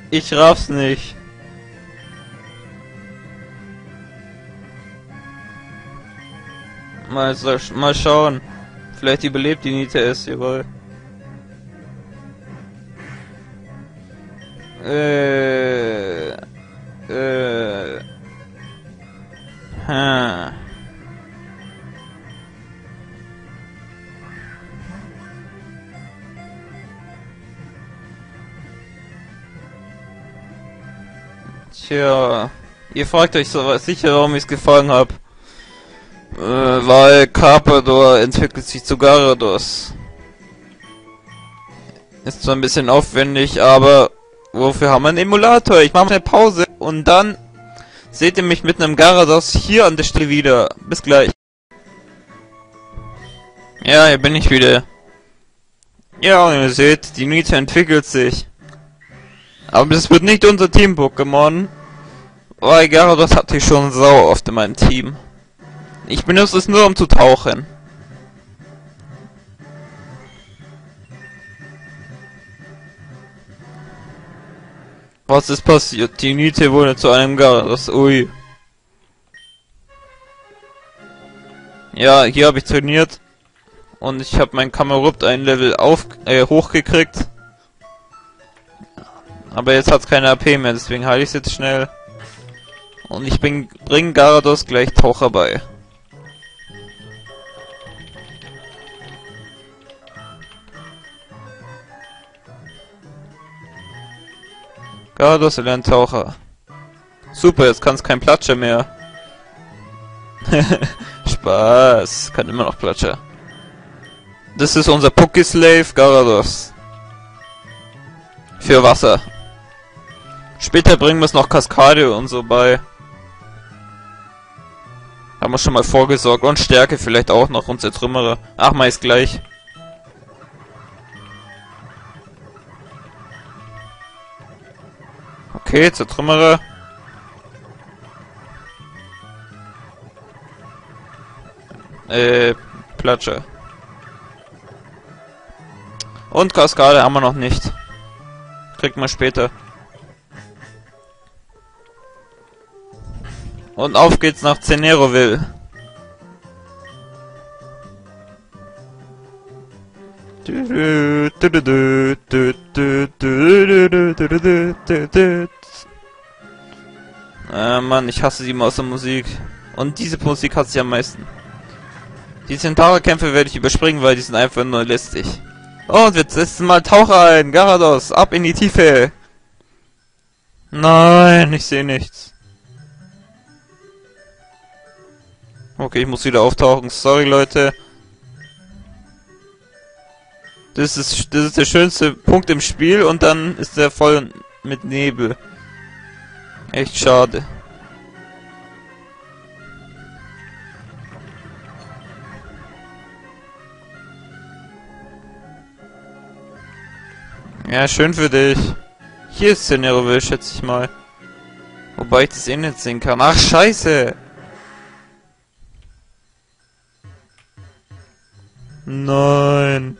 Ich raff's nicht. Mal, so, mal schauen. Vielleicht überlebt die Nita es, jawohl. Äh. Äh. Hm. Tja, ihr fragt euch so sicher, warum ich es gefangen habe. Äh, weil Carpador entwickelt sich zu Garados. Ist zwar ein bisschen aufwendig, aber wofür haben wir einen Emulator? Ich mache eine Pause und dann seht ihr mich mit einem Garados hier an der Stelle wieder. Bis gleich. Ja, hier bin ich wieder. Ja, und ihr seht, die Nita entwickelt sich. Aber das wird nicht unser Team-Pokémon. Weil Garados hatte ich schon sau oft in meinem Team. Ich benutze es nur, um zu tauchen. Was ist passiert? Die Niete wurde zu einem Garados. Ui. Ja, hier habe ich trainiert. Und ich habe mein Kamerupt ein Level auf äh, hochgekriegt. Aber jetzt hat es keine AP mehr, deswegen halte ich es jetzt schnell. Und ich bin, bring Garados gleich Taucher bei. Garados erlernt Taucher. Super, jetzt kann es kein Platscher mehr. Spaß, kann immer noch Platscher. Das ist unser Pokeslave Garados. Für Wasser. Später bringen wir es noch Kaskade und so bei. Haben wir schon mal vorgesorgt. Und Stärke vielleicht auch noch und Zertrümmerer. Ach, mal ist gleich. Okay, Zertrümmerer. Äh, Platsche. Und Kaskade haben wir noch nicht. Kriegt man später. Und auf geht's nach Ceneroville. Äh, Mann, ich hasse die Musik. Und diese Musik hat sie am meisten. Die Centaur-Kämpfe werde ich überspringen, weil die sind einfach nur lästig. Und wir setzen mal Taucher ein. Garados, ab in die Tiefe. Nein, ich sehe nichts. Okay, ich muss wieder auftauchen. Sorry, Leute. Das ist, das ist der schönste Punkt im Spiel und dann ist er voll mit Nebel. Echt schade. Ja, schön für dich. Hier ist Ceneroville, schätze ich mal. Wobei ich das eh nicht sehen kann. Ach, scheiße! Nein.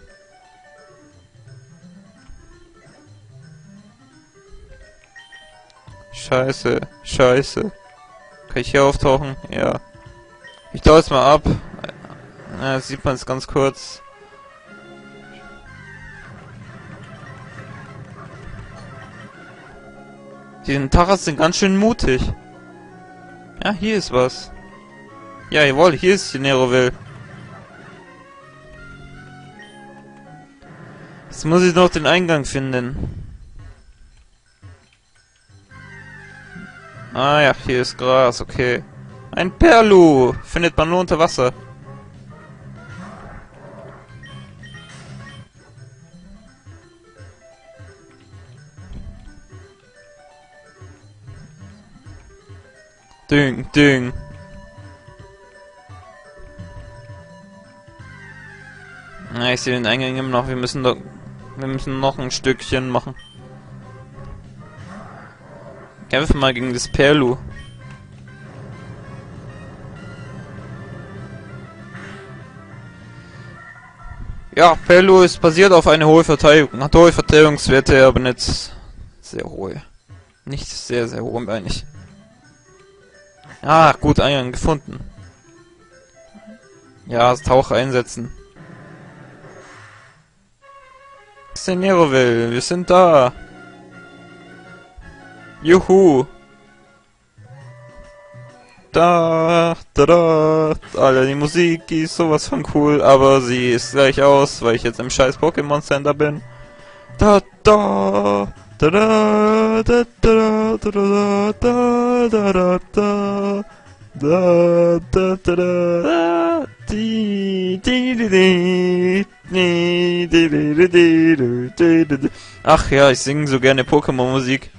Scheiße, scheiße. Kann ich hier auftauchen? Ja. Ich tau jetzt mal ab. Ja, sieht man es ganz kurz. Die Taras sind ganz schön mutig. Ja, hier ist was. Ja, jawohl, hier ist die Neroville. Jetzt muss ich noch den Eingang finden. Ah ja, hier ist Gras, okay. Ein Perlu! Findet man nur unter Wasser. Ding, ding. Na, ich sehe den Eingang immer noch. Wir müssen, doch, wir müssen noch ein Stückchen machen. Kämpfen mal gegen das Perlu. Ja, Perlu ist basiert auf eine hohe Verteidigung. Hat hohe Verteidigungswerte, aber nicht sehr hohe. Nicht sehr, sehr hohe, meine ich. Ah, gut, Eingang gefunden. Ja, das Tauch einsetzen. Szeneroville, wir sind da. Juhu. Da, da, da. Alter, die Musik, die ist sowas von cool, aber sie ist gleich aus, weil ich jetzt im scheiß Pokémon Center bin. Da, da. Da, da, da, da, da, da, da, da, da, da. Da, da, da, da, di, di, di, di, di, di, di, di, di, di, di, di. Ach ja, ich singe so gerne Pokémon-Musik.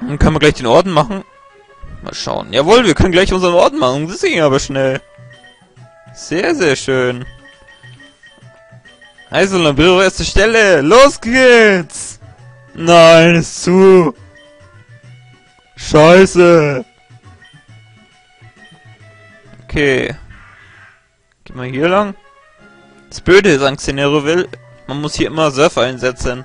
Dann können wir gleich den Orden machen. Mal schauen. Jawohl, wir können gleich unseren Orden machen. Das ging aber schnell. Sehr, sehr schön. Also, Lambiro, erste Stelle. Los geht's! Nein, ist zu. Scheiße. Okay. Gehen wir hier lang. Das Blöde ist an Xeneroville, man muss hier immer Surfer einsetzen.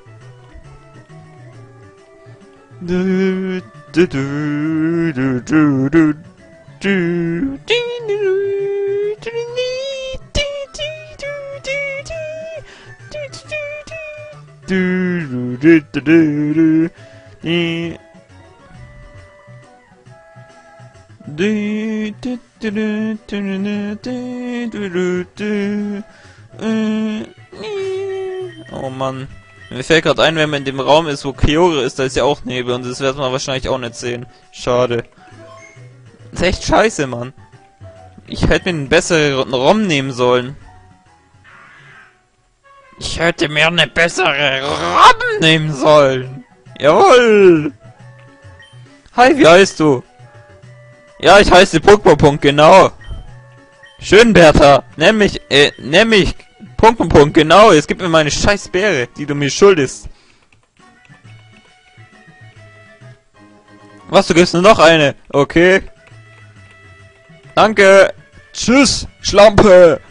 Du, du, du, du, du, du, du, du, du, du, du, du, Du, du, du, du, du, du, du, du, du. Äh, Oh Mann. Mir fällt gerade ein, wenn man in dem Raum ist, wo Kyore ist, da ist ja auch Nebel und das wird man wahrscheinlich auch nicht sehen. Schade. Das ist echt scheiße, Mann. Ich hätte mir einen besseren ROM nehmen sollen. Ich hätte mir eine bessere ROM nehmen sollen. Jawohl. Hi, wie heißt du? Ja, ich heiße Pokémon Punkt, genau. Schön, Bertha. Nenn mich, äh, nenn mich Pokémon Punkt, genau. Jetzt gib mir meine scheiß Beere, die du mir schuldest. Was, du gibst nur noch eine? Okay. Danke. Tschüss, Schlampe.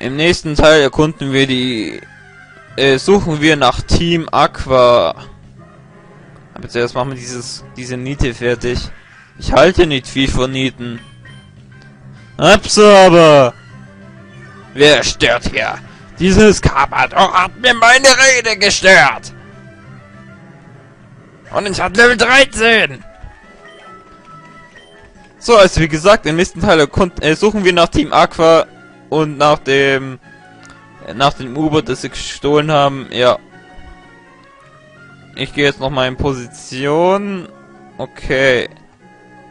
Im nächsten Teil erkunden wir die... Äh, suchen wir nach Team Aqua. Aber zuerst machen wir dieses, diese Niete fertig. Ich halte nicht viel von Nieten. Hab's aber! Wer stört hier? Dieses Carpador hat mir meine Rede gestört! Und ich hab Level 13! So, also wie gesagt, im nächsten Teil äh, suchen wir nach Team Aqua und nach dem äh, nach dem U-Boot, das sie gestohlen haben. Ja, ich gehe jetzt noch mal in Position. Okay.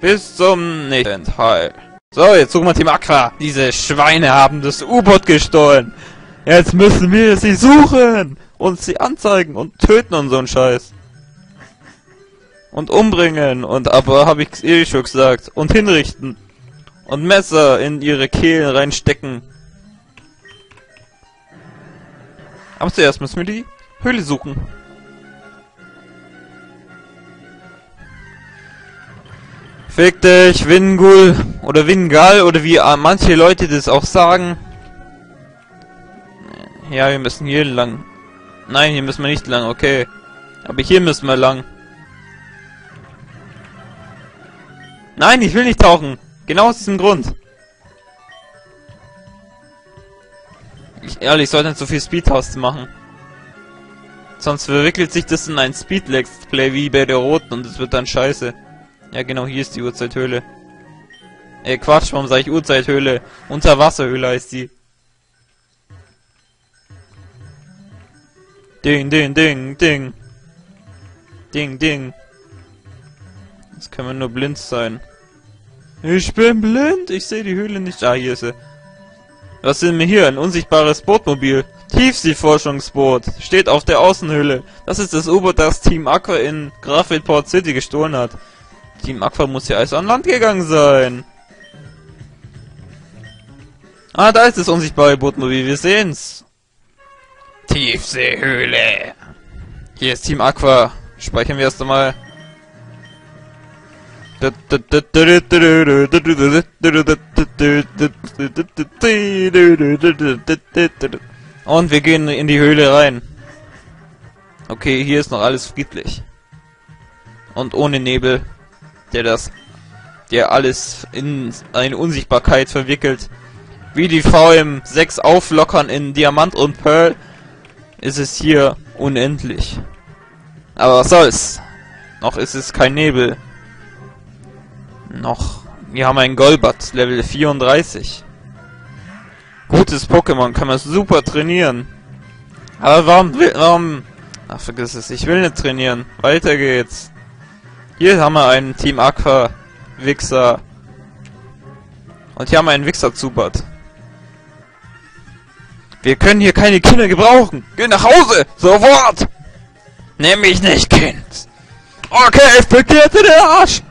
Bis zum nächsten Teil. So, jetzt suchen wir Team Aqua. Diese Schweine haben das U-Boot gestohlen. Jetzt müssen wir sie suchen und sie anzeigen und töten und so ein Scheiß. Und umbringen und aber habe ich eh schon gesagt und hinrichten und Messer in ihre Kehlen reinstecken. Aber zuerst müssen wir die Höhle suchen. Fick dich, Wingul oder Wingal oder wie manche Leute das auch sagen. Ja, wir müssen hier lang. Nein, hier müssen wir nicht lang, okay. Aber hier müssen wir lang. Nein, ich will nicht tauchen. Genau aus diesem Grund. Ich, ehrlich, ich sollte nicht so viel Speedtaste machen. Sonst verwickelt sich das in ein Speed-Let's Play wie bei der Roten und es wird dann scheiße. Ja genau, hier ist die Uhrzeithöhle. Ey, Quatsch, warum sag ich Uhrzeithöhle? Unterwasserhöhle heißt die. Ding, ding, ding, ding. Ding, ding. Jetzt können wir nur blind sein. Ich bin blind, ich sehe die Höhle nicht. Ah, hier ist sie. Was sind wir hier? Ein unsichtbares Bootmobil. Tiefseeforschungsboot. Steht auf der Außenhülle. Das ist das U-Boot, das Team Aqua in Graphitport City gestohlen hat. Team Aqua muss ja also an Land gegangen sein. Ah, da ist das unsichtbare Bootmobil. Wir sehen's. Tiefseehöhle. Hier ist Team Aqua. Speichern wir erst einmal. Und wir gehen in die Höhle rein. Okay, hier ist noch alles friedlich. Und ohne Nebel, der das, der alles in eine Unsichtbarkeit verwickelt. Wie die VM6 auflockern in Diamant und Pearl, ist es hier unendlich. Aber was soll's? Noch ist es kein Nebel. Noch. Wir haben einen Golbat, Level 34. Gutes Pokémon, kann man super trainieren. Aber warum warum... Ach, vergiss es, ich will nicht trainieren. Weiter geht's. Hier haben wir einen Team Aqua Wichser. Und hier haben wir einen Wichser Zubat. Wir können hier keine Kinder gebrauchen. Geh nach Hause! Sofort! Nimm mich nicht, Kind. Okay, ich begehrte den Arsch!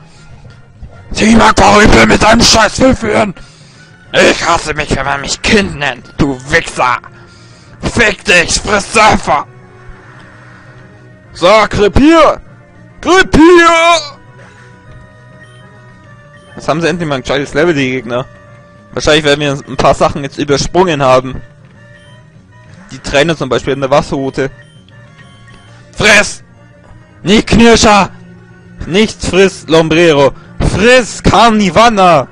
Team Aqua, ich will mit deinem Scheiß führen. Ich hasse mich, wenn man mich Kind nennt, du Wichser. Fick dich, friss Surfer. So, krepier! Krepier! Jetzt haben sie endlich mal ein gescheites Level, die Gegner. Wahrscheinlich werden wir ein paar Sachen jetzt übersprungen haben. Die Trainer zum Beispiel in der Wasserroute. Friss! Nicht Knirscher! Nicht friss, Lombrero! Friss, Carnivana!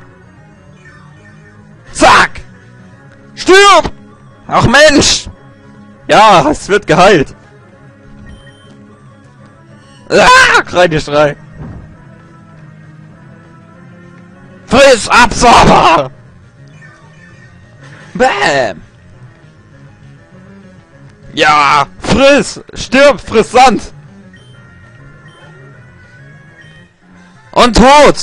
Zack! Stirb! Ach Mensch! Ja, es wird geheilt. Ah, Kreideschrei. Friss, Absorber! Bam! Ja, friss! Stirb, friss Sand! Und tot!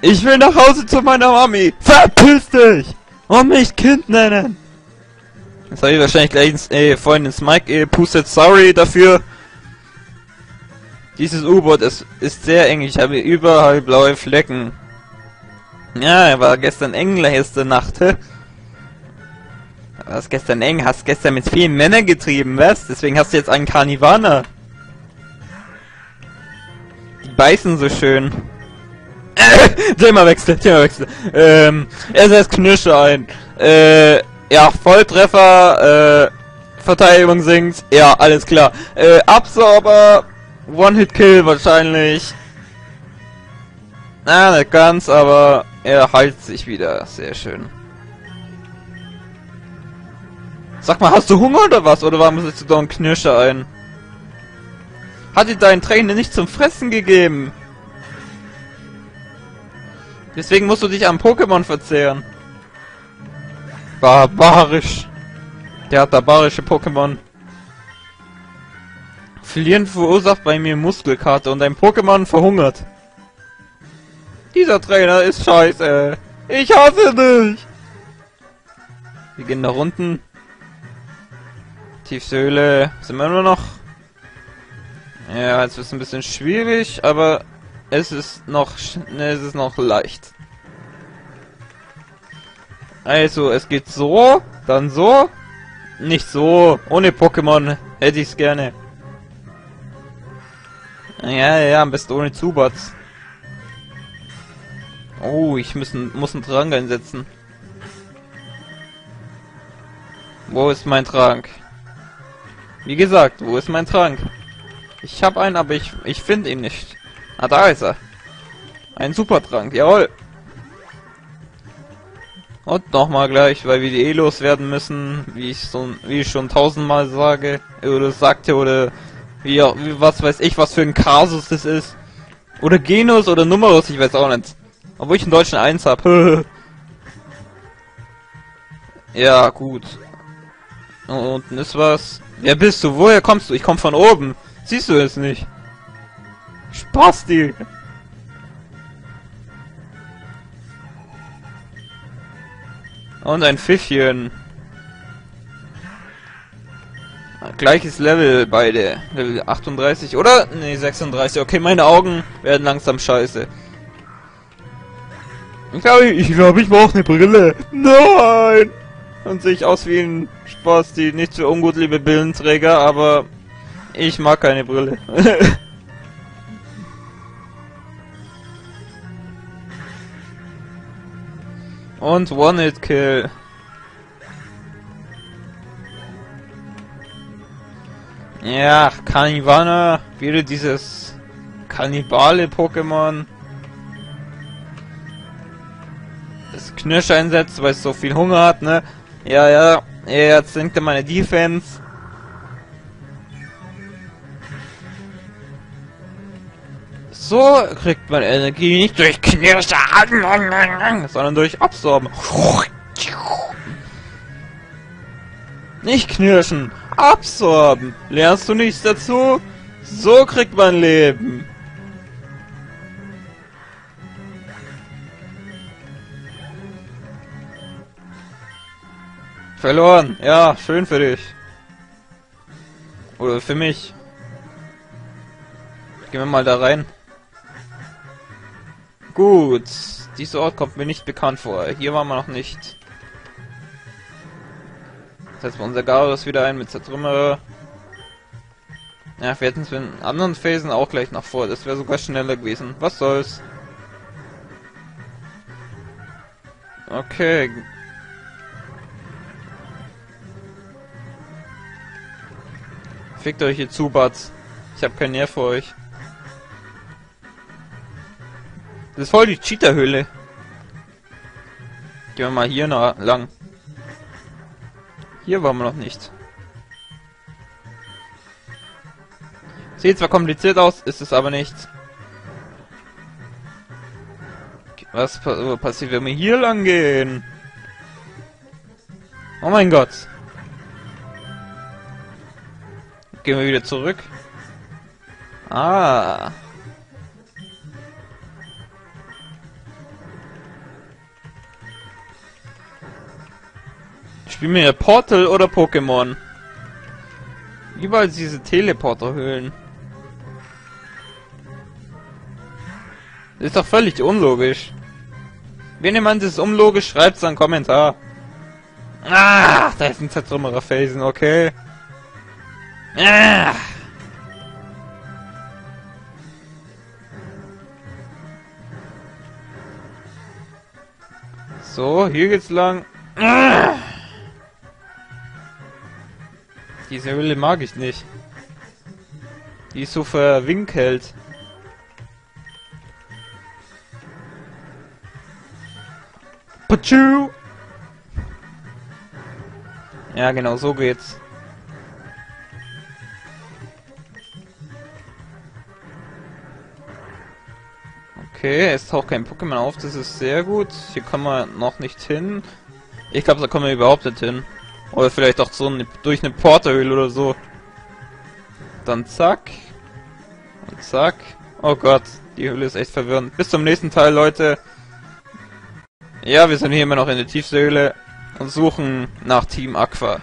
Ich will nach Hause zu meiner Mami! Verpiss dich! Und mich Kind nennen! Jetzt habe ich wahrscheinlich gleich ins, äh, vorhin ins Mike äh, sorry dafür. Dieses U-Boot ist, ist sehr eng, ich habe überall blaue Flecken. Ja, er war gestern eng letzte Nacht? Was gestern eng? Hast gestern mit vielen Männern getrieben, was? Deswegen hast du jetzt einen Karnivaner. Die beißen so schön. Themawechsel, Themawechsel. Ähm, er setzt Knirsche ein. Äh, ja, Volltreffer, äh, Verteidigung sinkt. Ja, alles klar. Äh, Absorber, One-Hit-Kill wahrscheinlich. Na, nicht ganz, aber er heilt sich wieder. Sehr schön. Sag mal, hast du Hunger oder was? Oder warum setzt du da einen Knirscher ein? Hat dir dein Trainer nicht zum Fressen gegeben? Deswegen musst du dich am Pokémon verzehren. Barbarisch. Der hat barbarische Pokémon. Verlieren verursacht bei mir Muskelkater und ein Pokémon verhungert. Dieser Trainer ist scheiße. Ich hasse dich. Wir gehen nach unten. Tiefsöhle. Sind wir nur noch? Ja, jetzt ist ein bisschen schwierig, aber es ist noch, ne, es ist noch leicht. Also, es geht so, dann so, nicht so. Ohne Pokémon hätte ich es gerne. Ja, ja, am besten ohne Zubats. Oh, ich muss, muss einen Trank einsetzen. Wo ist mein Trank? Wie gesagt, wo ist mein Trank? Ich habe einen, aber ich, ich finde ihn nicht. Ah, da ist er. Ein Supertrank, jawohl. Und nochmal gleich, weil wir die eh loswerden müssen, wie ich so, wie ich schon tausendmal sage, oder sagte, oder Wie, was weiß ich, was für ein Kasus das ist. Oder Genus oder Numerus, ich weiß auch nicht. Obwohl ich einen deutschen 1 hab. ja, gut. Unten ist was. Wer bist du? Woher kommst du? Ich komm von oben. Siehst du es nicht? Spasti! Und ein Pfiffchen. Gleiches Level beide. Level 38 oder? Nee, 36. Okay, meine Augen werden langsam scheiße. Ich glaube, ich, glaube, ich brauche eine Brille. Nein! Und sehe ich aus wie ein Spaß, die nicht für ungut liebe Brillenträger, aber ich mag keine Brille. Und One-Hit-Kill. Ja, Kannibana, wieder dieses Kannibale-Pokémon. Das Knirsch einsetzt, weil es so viel Hunger hat, ne? Ja, ja, jetzt senkt er meine Defense. So kriegt man Energie nicht durch Knirsche, sondern durch Absorben. Nicht knirschen, absorben. Lernst du nichts dazu? So kriegt man Leben. Verloren. Ja, schön für dich. Oder für mich. Gehen wir mal da rein. Gut. Dieser Ort kommt mir nicht bekannt vor. Hier waren wir noch nicht. Setzen wir unser Garus wieder ein mit Zertrümmerer. Ja, wir hätten es in anderen Phasen auch gleich nach vor. Das wäre sogar schneller gewesen. Was soll's. Okay. Fickt euch ihr Zubats. Ich habe keinen Nerv für euch. Das ist voll die Cheater-Höhle. Gehen wir mal hier lang. Hier waren wir noch nicht. Sieht zwar kompliziert aus, ist es aber nicht. Was pa passiert, wenn wir hier lang gehen? Oh mein Gott. Gehen wir wieder zurück. Ah. Spielen wir Portal oder Pokémon? Überall diese Teleporterhöhlen. Ist doch völlig unlogisch. Wenn jemand das unlogisch schreibt, einen Kommentar. Ah, da ist ein Zertrümmerer Felsen, okay. Ah. So, hier geht's lang. Ah. Diese Höhle mag ich nicht. Die ist so verwinkelt. Pachu! Ja, genau, so geht's. Okay, es taucht kein Pokémon auf, das ist sehr gut. Hier kann man noch nicht hin. Ich glaube, da kommen wir überhaupt nicht hin. Oder vielleicht auch so eine, durch eine Porterhöhle oder so. Dann zack. Und zack. Oh Gott, die Höhle ist echt verwirrend. Bis zum nächsten Teil, Leute. Ja, wir sind hier immer noch in der Tiefseehöhle und suchen nach Team Aqua.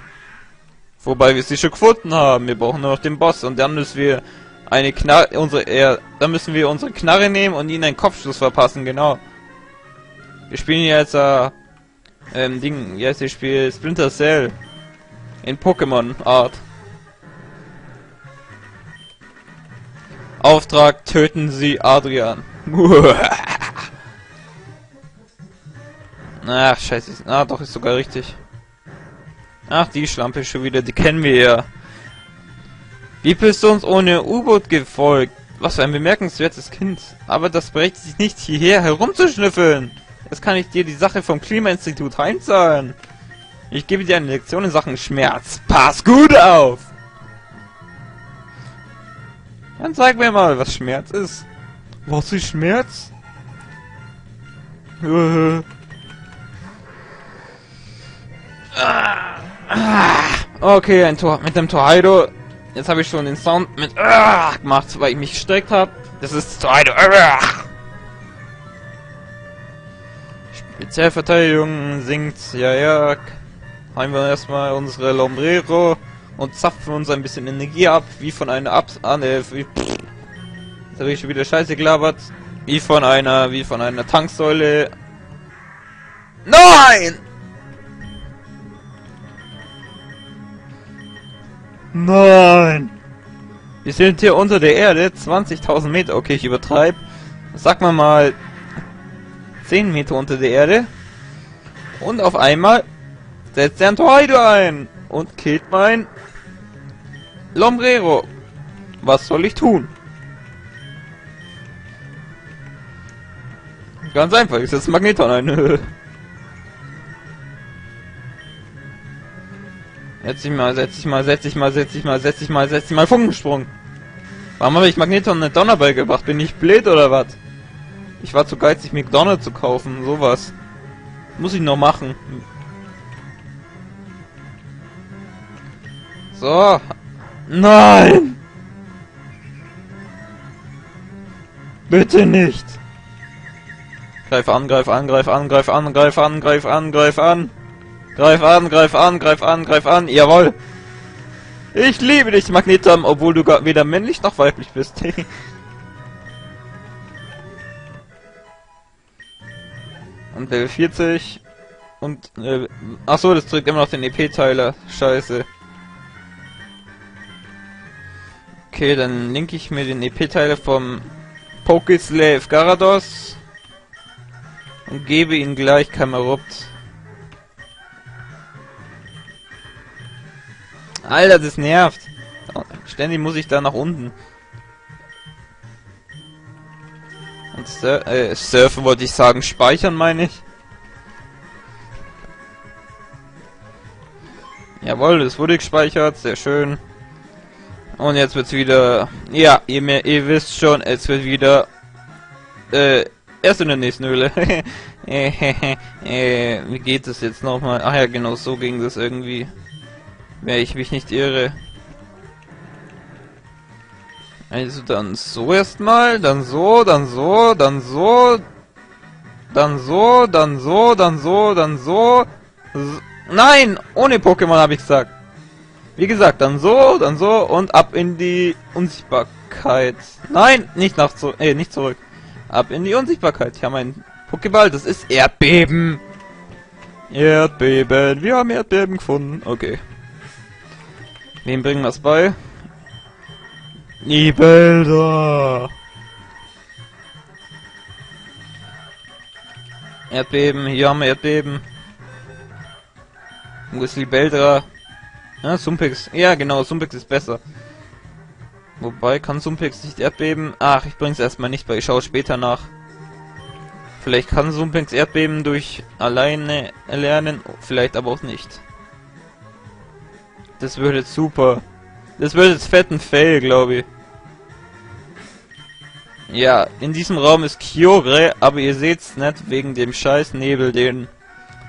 Wobei wir sie schon gefunden haben. Wir brauchen nur noch den Boss und dann müssen wir eine Knarre, unsere, äh, dann müssen wir unsere Knarre nehmen und ihnen einen Kopfschuss verpassen, genau. Wir spielen jetzt, äh, ähm, Ding, ja, ich spiele Splinter Cell. In Pokémon Art. Auftrag, töten Sie Adrian. Ach, scheiße. Ah, doch, ist sogar richtig. Ach, die Schlampe schon wieder, die kennen wir ja. Wie bist du uns ohne U-Boot gefolgt? Was für ein bemerkenswertes Kind. Aber das berechtigt sich nicht, hierher herumzuschnüffeln. Jetzt kann ich dir die Sache vom Klimainstitut heimzahlen. Ich gebe dir eine Lektion in Sachen Schmerz. Pass gut auf! Dann zeig mir mal, was Schmerz ist. Was ist Schmerz? Äh. Okay, ein Tor mit dem Torheido. Jetzt habe ich schon den Sound mit äh, gemacht, weil ich mich gestreckt habe. Das ist Torheido. Spezialverteidigung singt, ja, ja. Haben wir erstmal unsere Lombrero und zapfen uns ein bisschen Energie ab, wie von einer Abs... Ah, ne, wie... Jetzt habe ich schon wieder Scheiße gelabert. Wie von einer, wie von einer Tanksäule. Nein! Nein! Wir sind hier unter der Erde, 20.000 Meter. Okay, ich übertreibe. Sag mal mal 10 Meter unter der Erde. Und auf einmal setzt er ein Tornado ein und killt mein Lombrero. Was soll ich tun? Ganz einfach, ich setze Magneton ein. setz dich mal, setz dich mal, setz dich mal, setz dich mal, setz dich mal, setz dich mal, Funkensprung. Warum habe ich Magneton eine Donnerball gebracht? Bin ich blöd oder was? Ich war zu geizig, Donner zu kaufen, sowas. Muss ich noch machen. So. Nein! Bitte nicht! Greif an, greif an, greif an, greif an, greif an, greif an, greif an. Greif an, greif an, greif an, greif an. Jawohl. Ich liebe dich, Magnetam, obwohl du weder männlich noch weiblich bist. und Level 40. Und, äh, ach so, das drückt immer noch den EP-Teiler. Scheiße. Okay, dann linke ich mir den EP-Teiler vom Pokeslave Garados und gebe ihn gleich Kamerupt. Alter, das nervt. Ständig muss ich da nach unten. Und sur äh, surfen wollte ich sagen, speichern meine ich. Jawohl, das wurde gespeichert, sehr schön. Und jetzt wird's wieder, ja, ihr, mehr, ihr wisst schon, es wird wieder, äh, erst in der nächsten Höhle. äh, wie geht es jetzt nochmal? Ach ja, genau, so ging das irgendwie. Wenn ich mich nicht irre. Also dann so erstmal, dann so, dann so, dann so, dann so, dann so, dann so, dann so. Nein, ohne Pokémon habe ich gesagt. Wie gesagt, dann so, dann so und ab in die Unsichtbarkeit. Nein, nicht nach zurück, äh, nicht zurück. Ab in die Unsichtbarkeit. Ich habe ein Pokéball, das ist Erdbeben. Erdbeben, wir haben Erdbeben gefunden. Okay. Wem bringen wir es bei? Nibelda! Erdbeben, hier haben wir Erdbeben. Wo ist Libeldra? Ja, Sumpix. Ja, genau, Sumpix ist besser. Wobei, kann Sumpix nicht Erdbeben? Ach, ich bring's erstmal nicht bei, ich schaue später nach. Vielleicht kann Sumpix Erdbeben durch alleine erlernen, vielleicht aber auch nicht. Das würde super. Das würde jetzt fetten Fail, glaube ich. Ja, in diesem Raum ist Kyogre, aber ihr seht's nicht wegen dem scheiß Nebel, den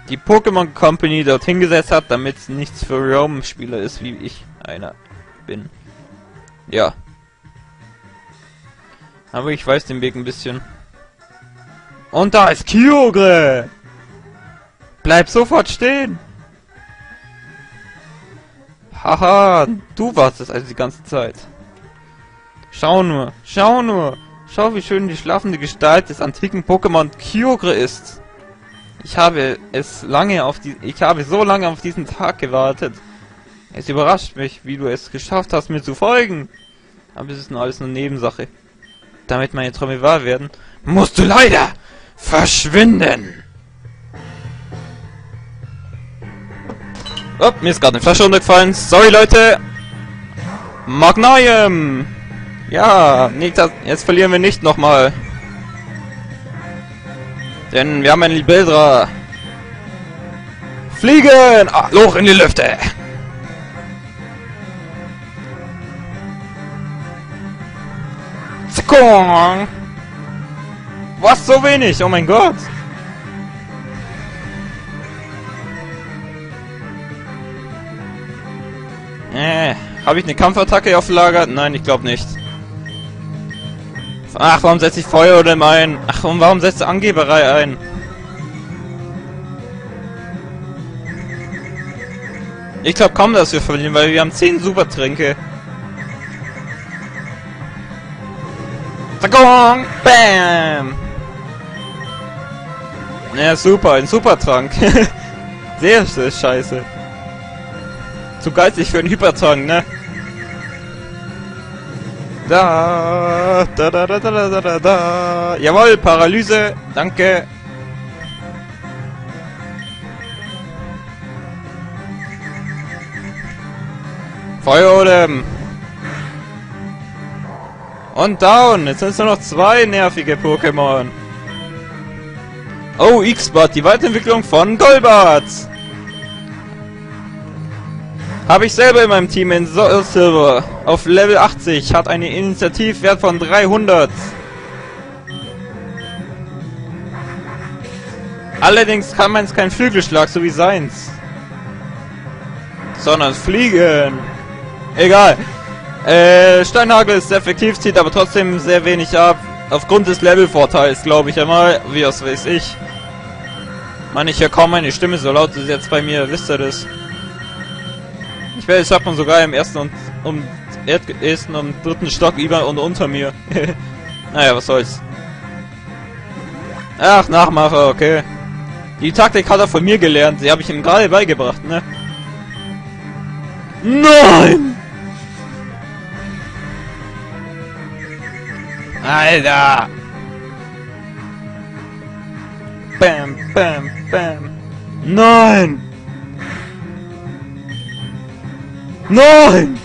die Pokémon Company dort hingesetzt hat, damit nichts für Roam-Spieler ist, wie ich einer bin. Ja. Aber ich weiß den Weg ein bisschen. Und da ist Kyogre! Bleib sofort stehen! Haha, du warst es also die ganze Zeit. Schau nur, schau nur, schau wie schön die schlafende Gestalt des antiken Pokémon Kyogre ist. Ich habe es lange auf die, ich habe so lange auf diesen Tag gewartet. Es überrascht mich, wie du es geschafft hast, mir zu folgen. Aber es ist nur alles nur Nebensache. Damit meine Träume wahr werden, musst du leider verschwinden. Oh, mir ist gerade eine Flasche runtergefallen. Sorry, Leute. Magnum. Ja, nicht das, jetzt verlieren wir nicht nochmal. Denn wir haben einen Libeldra. Fliegen! Ah, Loch in die Lüfte! Zakong! Was so wenig? Oh mein Gott! Äh, habe ich eine Kampfattacke auf Lager? Nein, ich glaube nicht. Ach, warum setze ich Feuer oder ein? Ach, und warum setzt du Angeberei ein? Ich glaube kaum, dass wir verlieren, weil wir haben 10 Supertränke. Zagong! Bam! Ja, super, ein Supertrank. sehr, sehr scheiße. Zu geizig für einen Hypertrank, ne? Da, da, da, da, da, da, da, da. Jawohl, Paralyse. Danke. Feuerodem. Und down. Jetzt sind es nur noch zwei nervige Pokémon. Oh, X-Bot, die Weiterentwicklung von Golbat. Habe ich selber in meinem Team in Soul Silver auf Level 80, hat einen Initiativwert von 300. Allerdings kann es kein Flügelschlag, so wie seins. Sondern fliegen. Egal. Äh, Steinhagel ist effektiv, zieht aber trotzdem sehr wenig ab. Aufgrund des Levelvorteils, glaube ich einmal. Wie das weiß ich. Mann, ich höre kaum meine Stimme, so laut ist jetzt bei mir, wisst ihr das? Das hat man sogar im ersten und um ersten und dritten Stock über und unter mir. naja, was soll's. Ach, Nachmacher, okay. Die Taktik hat er von mir gelernt, die habe ich ihm gerade beigebracht, ne? Nein! Alter! Bam, bam, bam. Nein! Nein!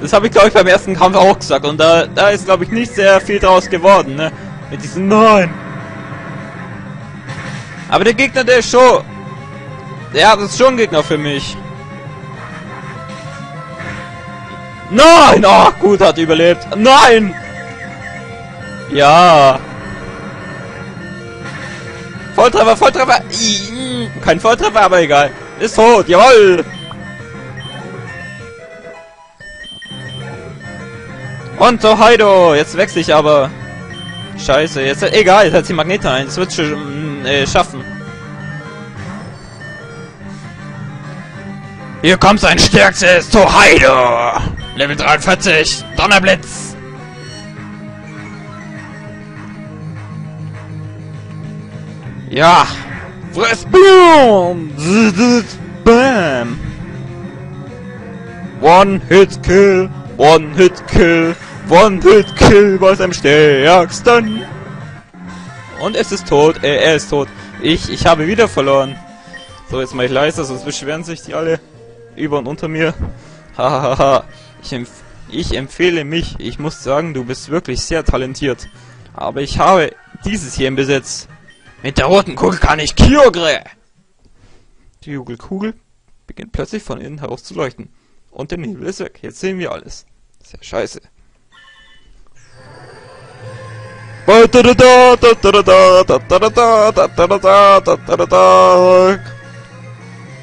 Das habe ich, glaube ich, beim ersten Kampf auch gesagt. Und da, da ist, glaube ich, nicht sehr viel draus geworden, ne? Mit diesem Nein! Aber der Gegner, der ist schon... Ja, das ist schon Gegner für mich. Nein! Oh, gut, hat überlebt. Nein! Ja. Volltreffer, Volltreffer. Kein Volltreffer, aber egal. Ist tot, jawoll. Und so Heido, jetzt wechsle ich aber. Scheiße, jetzt egal, jetzt hat sie Magnete ein, das wird schon äh, schaffen. Hier kommt sein stärkstes Tohaido! Level 43, Donnerblitz! Ja! Friss Boom! Bam! One Hit Kill! One Hit Kill! One Hit Kill was am stärksten! Und es ist tot, äh, er ist tot. Ich, ich habe wieder verloren. So, jetzt mache ich leiser, sonst beschweren sich die alle über und unter mir. Hahaha. ich, empf ich empfehle mich. Ich muss sagen, du bist wirklich sehr talentiert. Aber ich habe dieses hier im Besitz. Mit der roten Kugel kann ich Kyogre! Die Kugelkugel beginnt plötzlich von innen heraus zu leuchten. Und der Nebel ist weg. Jetzt sehen wir alles. Sehr scheiße.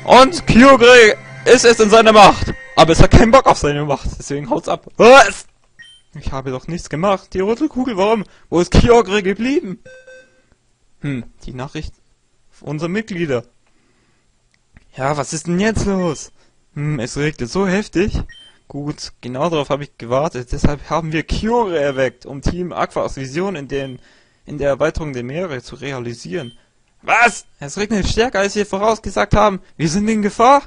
Und Kyogre ist es in seiner Macht. Aber es hat keinen Bock auf seine Macht. Deswegen haut's ab. Was? Ich habe doch nichts gemacht. Die rote Kugel, warum? Wo ist Kyogre geblieben? Hm, die Nachricht unserer Mitglieder. Ja, was ist denn jetzt los? Hm, es regnet so heftig. Gut, genau darauf habe ich gewartet. Deshalb haben wir Kyogre erweckt, um Team Aquas Vision in, den, in der Erweiterung der Meere zu realisieren. Was? Es regnet stärker, als wir vorausgesagt haben. Wir sind in Gefahr?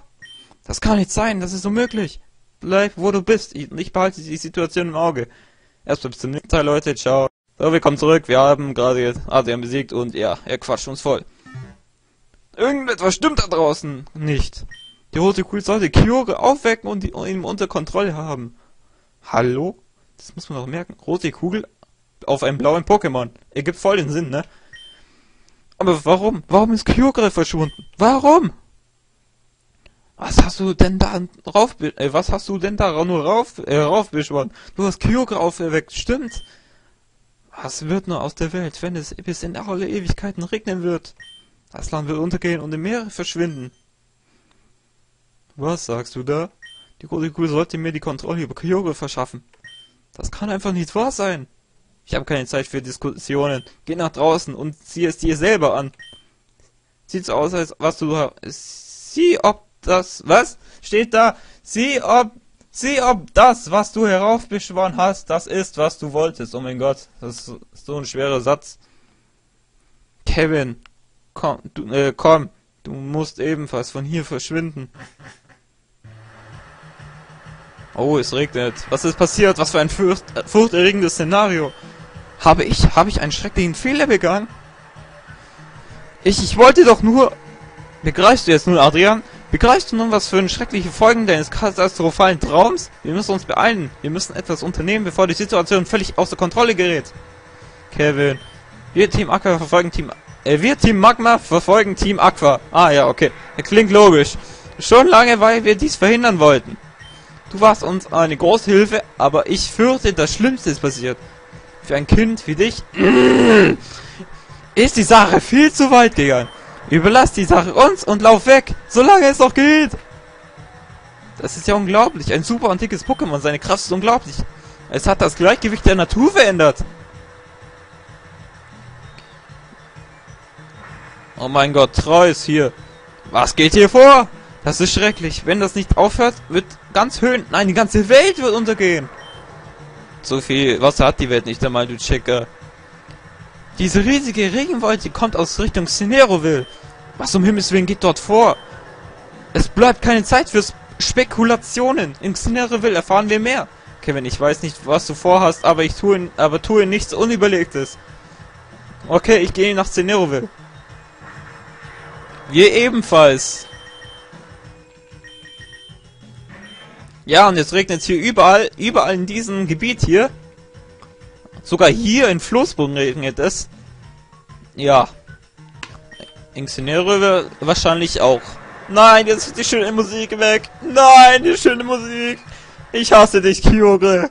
Das kann nicht sein, das ist unmöglich. Bleib, wo du bist. Ich, ich behalte die Situation im Auge. Erst bis zum nächsten Teil, Leute. Ciao. So, wir kommen zurück. Wir haben gerade Adrian besiegt und ja, er quatscht uns voll. Irgendetwas stimmt da draußen nicht. Die rote Kugel sollte Kyore aufwecken und ihn unter Kontrolle haben. Hallo? Das muss man doch merken. Rote Kugel auf einem blauen Pokémon. Ergibt voll den Sinn, ne? Aber warum? Warum ist Kyogre verschwunden? Warum? Was hast du denn da rauf, äh, was hast du denn da nur rauf, äh, raufbeschworen? Du hast Kyogre auferweckt, stimmt? Was wird nur aus der Welt, wenn es bis in alle Ewigkeiten regnen wird? Das Land wird untergehen und im Meer verschwinden. Was sagst du da? Die rote Kuh sollte mir die Kontrolle über Kyogre verschaffen. Das kann einfach nicht wahr sein. Ich habe keine Zeit für Diskussionen. Geh nach draußen und sieh es dir selber an. Sieht so aus, als was du... Sieh, ob das... Was? Steht da? Sieh, ob... Sieh, ob das, was du heraufbeschworen hast, das ist, was du wolltest. Oh mein Gott, das ist so ein schwerer Satz. Kevin, komm, du, äh, komm, du musst ebenfalls von hier verschwinden. Oh, es regnet. Was ist passiert? Was für ein furcht, furchterregendes Szenario. Habe ich, habe ich einen schrecklichen Fehler begangen? Ich, ich wollte doch nur... Begreifst du jetzt nun, Adrian? Begreifst du nun, was für schreckliche Folgen deines katastrophalen Traums? Wir müssen uns beeilen. Wir müssen etwas unternehmen, bevor die Situation völlig außer Kontrolle gerät. Kevin. Wir Team Aqua verfolgen Team... Äh, wir Team Magma verfolgen Team Aqua. Ah ja, okay. Das klingt logisch. Schon lange, weil wir dies verhindern wollten. Du warst uns eine große Hilfe, aber ich fürchte, das Schlimmste ist passiert. Für ein Kind wie dich ist die Sache viel zu weit gegangen. Überlass die Sache uns und lauf weg, solange es noch geht. Das ist ja unglaublich. Ein super antikes Pokémon, seine Kraft ist unglaublich. Es hat das Gleichgewicht der Natur verändert. Oh mein Gott, Treu ist hier. Was geht hier vor? Das ist schrecklich. Wenn das nicht aufhört, wird ganz Höhen... Nein, die ganze Welt wird untergehen. So viel Wasser hat die Welt nicht einmal, du Checker. Diese riesige Regenwolke kommt aus Richtung Cineroville. Was um Himmels Willen geht dort vor? Es bleibt keine Zeit für Spekulationen. In Cineroville erfahren wir mehr. Kevin, ich weiß nicht, was du vorhast, aber ich tue, aber tue nichts Unüberlegtes. Okay, ich gehe nach Cineroville. Wir ebenfalls. Ja, und jetzt regnet es hier überall, überall in diesem Gebiet hier. Sogar hier in Flussboden regnet es. Ja. In Xenere wahrscheinlich auch. Nein, jetzt ist die schöne Musik weg. Nein, die schöne Musik. Ich hasse dich, Kyogre.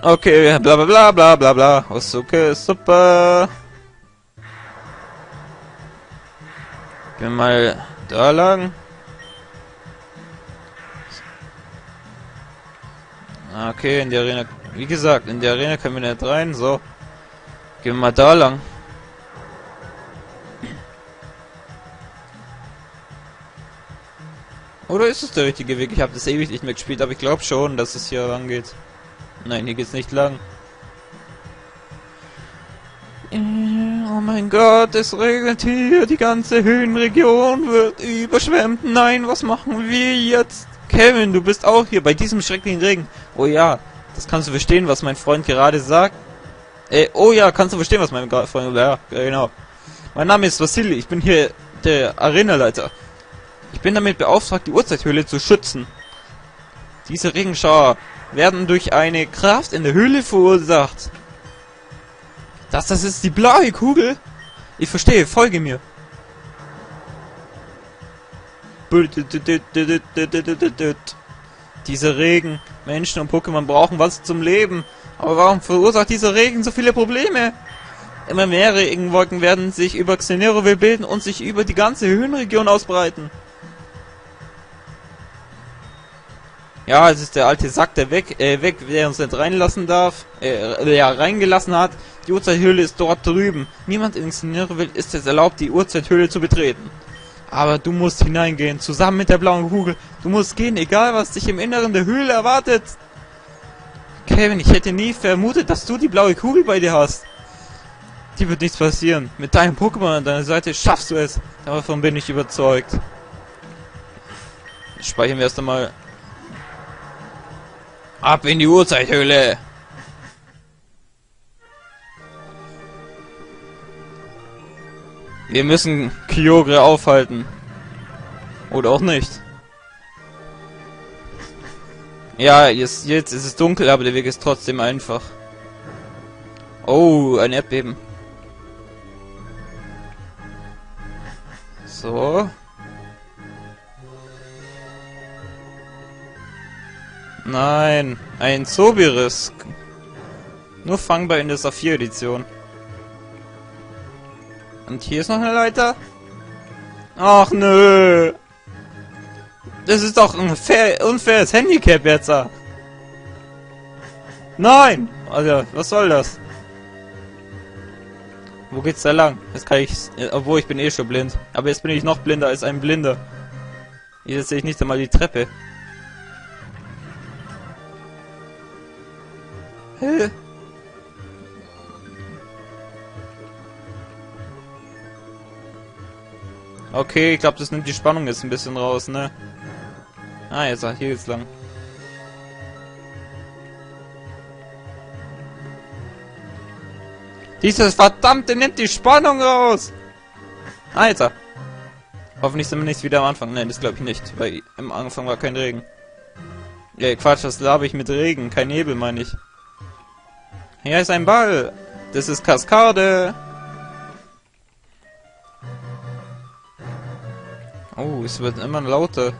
Okay, bla bla bla bla bla bla. Okay, super. Gehen wir mal da lang. Okay, in die Arena. Wie gesagt, in die Arena können wir nicht rein. So. Gehen wir mal da lang. Oder ist es der richtige Weg? Ich habe das ewig nicht mehr gespielt, aber ich glaube schon, dass es hier lang geht. Nein, hier geht's nicht lang. Äh, oh mein Gott, es regnet hier, die ganze Höhenregion wird überschwemmt. Nein, was machen wir jetzt? Kevin, du bist auch hier bei diesem schrecklichen Regen. Oh ja, das kannst du verstehen, was mein Freund gerade sagt. Äh, oh ja, kannst du verstehen, was mein Freund... Ja, genau. Mein Name ist Vasili, ich bin hier der Arenaleiter. Ich bin damit beauftragt, die Urzeithöhle zu schützen. Diese Regenschauer werden durch eine Kraft in der Höhle verursacht. Das, das ist die blaue Kugel? Ich verstehe, folge mir. Dieser Regen. Menschen und Pokémon brauchen was zum Leben. Aber warum verursacht dieser Regen so viele Probleme? Immer mehr Regenwolken werden sich über Xeneroville bilden und sich über die ganze Höhenregion ausbreiten. Ja, es ist der alte Sack, der weg, äh, weg, der uns nicht reinlassen darf, äh, der reingelassen hat. Die Uhrzeithöhle ist dort drüben. Niemand in Xeneroville ist es erlaubt, die Uhrzeithöhle zu betreten. Aber du musst hineingehen, zusammen mit der blauen Kugel. Du musst gehen, egal was dich im Inneren der Höhle erwartet. Kevin, ich hätte nie vermutet, dass du die blaue Kugel bei dir hast. Die wird nichts passieren. Mit deinem Pokémon an deiner Seite schaffst du es. Davon bin ich überzeugt. Speichern wir erst einmal. Ab in die Uhrzeithöhle! Wir müssen Kyogre aufhalten. Oder auch nicht. Ja, jetzt, jetzt ist es dunkel, aber der Weg ist trotzdem einfach. Oh, ein Erdbeben. So. Nein, ein Zobirisk. Nur fangbar in der Saphir-Edition. Und hier ist noch eine Leiter. Ach nö. Das ist doch ein fair, unfaires Handicap jetzt. Nein! Also, was soll das? Wo geht's da lang? Jetzt kann ich, obwohl ich bin eh schon blind. Aber jetzt bin ich noch blinder als ein Blinder. Jetzt sehe ich nicht einmal die Treppe. Hä? Okay, ich glaube, das nimmt die Spannung jetzt ein bisschen raus, ne? Ah, jetzt, hier geht's lang. Dieses verdammte nimmt die Spannung raus! Ah, jetzt. Hoffentlich sind wir nicht wieder am Anfang. Nein, das glaube ich nicht, weil am Anfang war kein Regen. Ja, Quatsch, das labe ich mit Regen, kein Nebel, meine ich. Hier ist ein Ball. Das ist Kaskade. Oh, es wird immer lauter.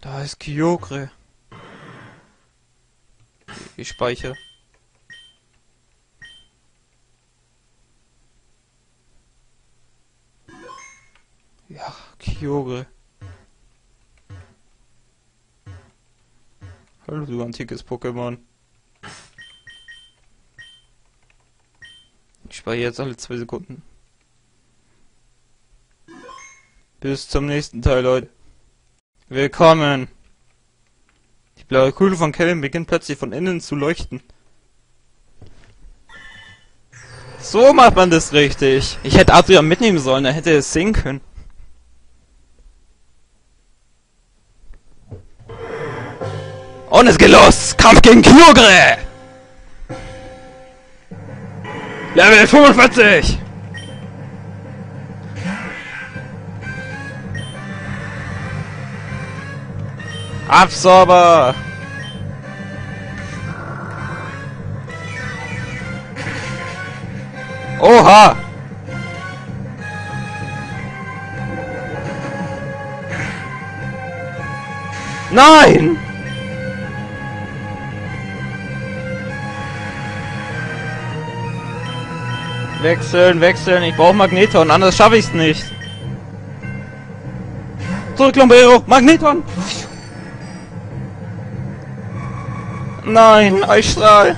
Da ist Kyogre. Ich speichere. Ja, Kyogre. Hallo, du antikes Pokémon. Ich speichere jetzt alle zwei Sekunden. Bis zum nächsten Teil, Leute. Willkommen. Die blaue Kugel von Kevin beginnt plötzlich von innen zu leuchten. So macht man das richtig. Ich hätte Adrian mitnehmen sollen, er hätte es sehen können. Und es geht los! Kampf gegen Kyogre! Level 45! Absorber! Oha! Nein! Wechseln, wechseln, ich brauche Magneton, anders schaffe ich's nicht. Zurück, Lombero, Magneton! Nein, Eisstrahl!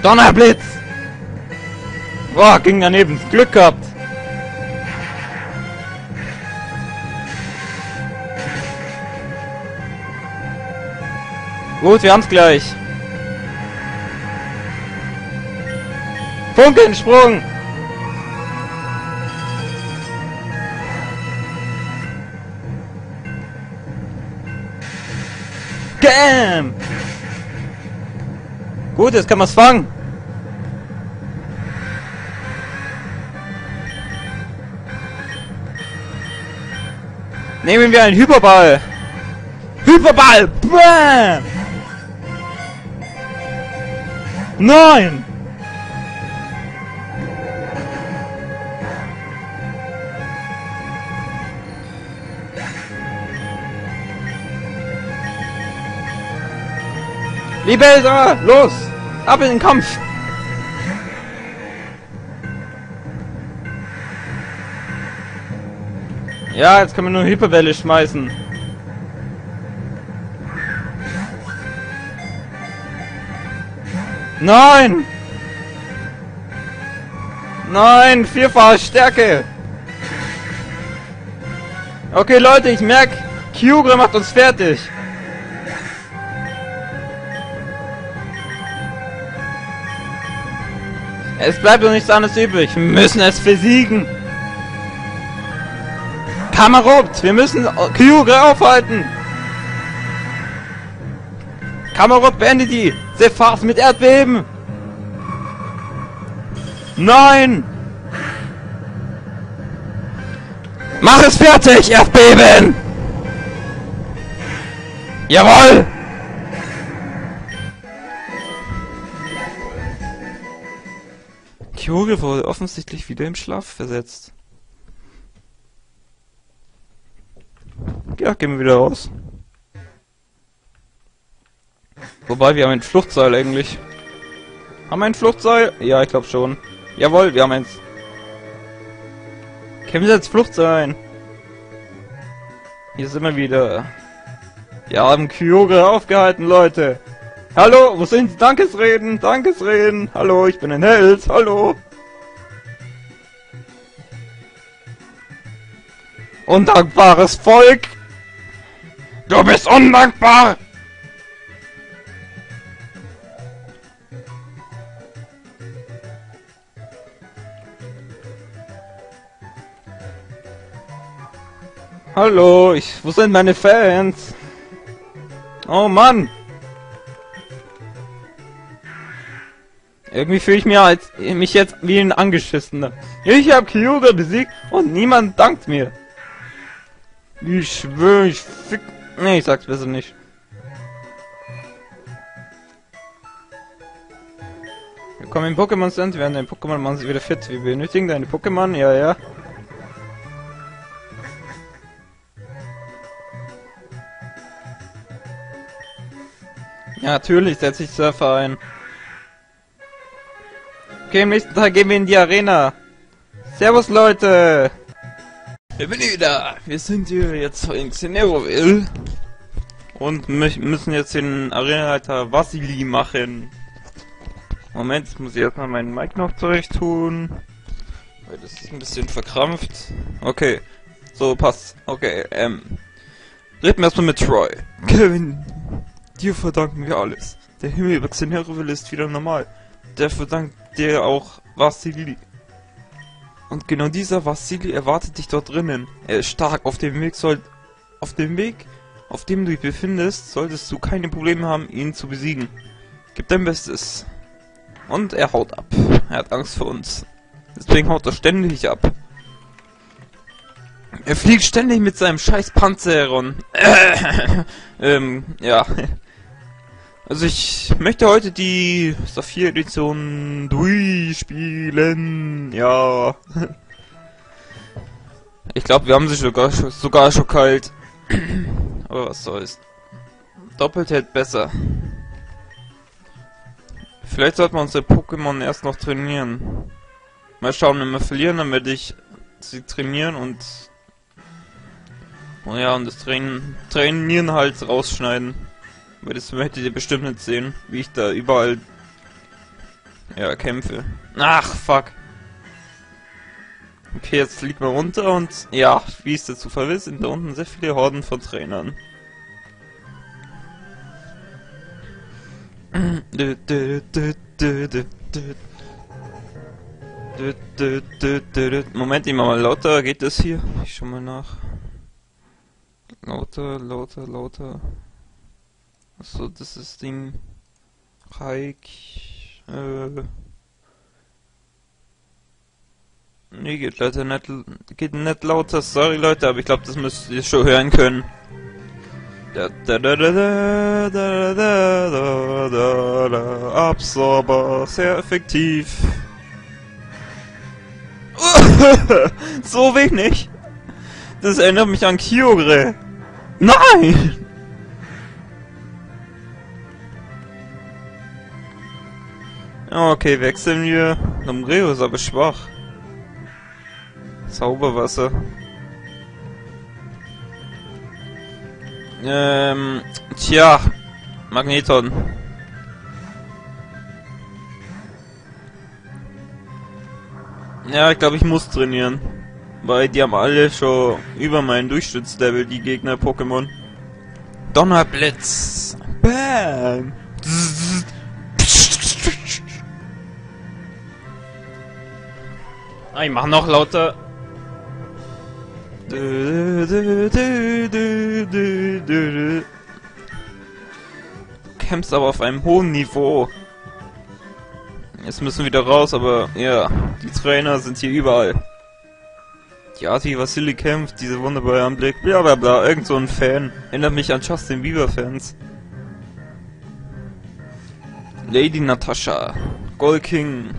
Donnerblitz! Boah, ging daneben. Glück gehabt. Gut, wir haben's gleich. Funkensprung! Gam! Gut, jetzt kann man's fangen. Nehmen wir einen Hyperball. Hyperball! Bam! Nein! Libelda, los! Ab in den Kampf! Ja, jetzt kann man nur Hyperwelle schmeißen. Nein! Nein, vierfache Stärke! Okay, Leute, ich merke, Kyogre macht uns fertig. Es bleibt doch nichts anderes übrig. Wir müssen es besiegen. Kamerupt, wir müssen Kyogre aufhalten. Kamerupt, beende die. Sephars mit Erdbeben. Nein. Mach es fertig, Erdbeben. Jawohl. Kyogre wurde offensichtlich wieder im Schlaf versetzt. Ja, gehen wir wieder raus. Wobei, wir haben ein Fluchtseil eigentlich. Haben wir ein Fluchtseil? Ja, ich glaube schon. Jawohl, wir haben eins. Können wir jetzt Fluchtseil? Hier sind wir wieder. Wir haben Kyogre aufgehalten, Leute. Hallo, wo sind Sie? Dankesreden, Dankesreden. Hallo, ich bin ein Held. Hallo. Undankbares Volk. Du bist undankbar! Hallo, ich, wo sind meine Fans? Oh Mann. Irgendwie fühle ich mich, als, mich jetzt wie ein Angeschissener. Ich habe Kyuga besiegt und niemand dankt mir. Ich schwöre, ich fick... Nee, ich sag's besser nicht. Willkommen im Pokémon Center, werden dein Pokémon machen sie wieder fit. Wir benötigen deine Pokémon, ja, ja. Ja, natürlich setze ich Surfer ein. Okay, am nächsten Tag gehen wir in die Arena. Servus, Leute! Wir bin wieder. Wir sind hier jetzt in Xeneroville. Und mü- müssen jetzt den Arenaleiter Vasili machen. Moment, jetzt muss ich erstmal meinen Mic noch zurecht tun. Weil das ist ein bisschen verkrampft. Okay. So, passt. Okay, ähm. Reden wir erstmal mit Troy. Kevin, dir verdanken wir alles. Der Himmel über Xeneroville ist wieder normal. Der verdankt dir auch Vasili. Und genau dieser Vasili erwartet dich dort drinnen. Er ist stark. Auf dem Weg soll... Auf dem Weg, auf dem du dich befindest, solltest du keine Probleme haben, ihn zu besiegen. Gib dein Bestes. Und er haut ab. Er hat Angst vor uns. Deswegen haut er ständig ab. Er fliegt ständig mit seinem scheiß Panzer herum. ähm, ja. Also ich möchte heute die Saphir-Edition durchspielen. Ja. Ich glaube, wir haben sie sogar, sogar schon kalt. Aber was soll's. Doppelt hält besser. Vielleicht sollten wir unsere Pokémon erst noch trainieren. Mal schauen, wenn wir verlieren, dann werde ich sie trainieren und... Oh ja, und das Train Trainieren halt rausschneiden. Das möchtet ihr bestimmt nicht sehen, wie ich da überall ja, kämpfe. Ach, fuck. Okay, jetzt fliegt man runter und ja, wie es dazu verwisst, sind da unten sehr viele Horden von Trainern. Moment, immer mal lauter, geht das hier? Ich schau mal nach. Lauter, lauter, lauter. So, das ist Ding. Reich. Äh. Nee, geht leider nicht, geht nicht lauter, sorry Leute, aber ich glaube, das müsst ihr schon hören können. Absorber, sehr effektiv. so wenig. Das erinnert mich an Kyogre. Nein! Okay, wechseln wir. Nombreo ist aber schwach. Zauberwasser. Ähm, tja. Magneton. Ja, ich glaube, ich muss trainieren. Weil die haben alle schon über meinen Durchschnittslevel, die Gegner-Pokémon. Donnerblitz. Bam. Ah, ich mach noch lauter. Du. Kämpfst aber auf einem hohen Niveau. Jetzt müssen wir wieder raus, aber ja, die Trainer sind hier überall. Die Art, wie Vasili kämpft, diese wunderbare Anblick, bla bla bla, irgend so ein Fan. Erinnert mich an Justin Bieber Fans. Lady Natasha. Gold King.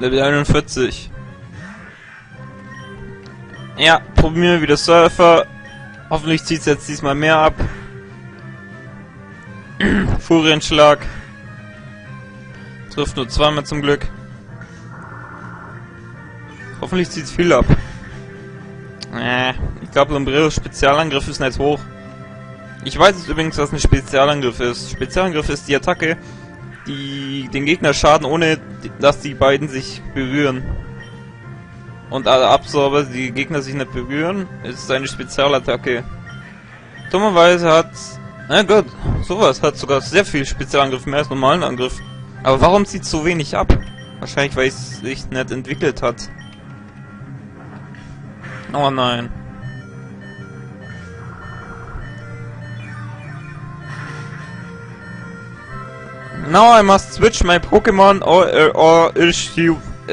Level 41. Ja, probieren wir wieder Surfer. Hoffentlich zieht's jetzt diesmal mehr ab. Furienschlag. Trifft nur zweimal zum Glück. Hoffentlich zieht's viel ab. Äh, ich glaube, Lombreros Spezialangriff ist nicht hoch. Ich weiß jetzt übrigens, was ein Spezialangriff ist. Spezialangriff ist die Attacke, die den Gegner schaden, ohne dass die beiden sich berühren. Und alle Absorber, die Gegner sich nicht berühren, ist eine Spezialattacke. Dummerweise hat... Na gut, sowas hat sogar sehr viel Spezialangriff, mehr als normalen Angriff. Aber warum zieht so wenig ab? Wahrscheinlich, weil es sich nicht entwickelt hat. Oh nein. Now I must switch my Pokémon or, or, or,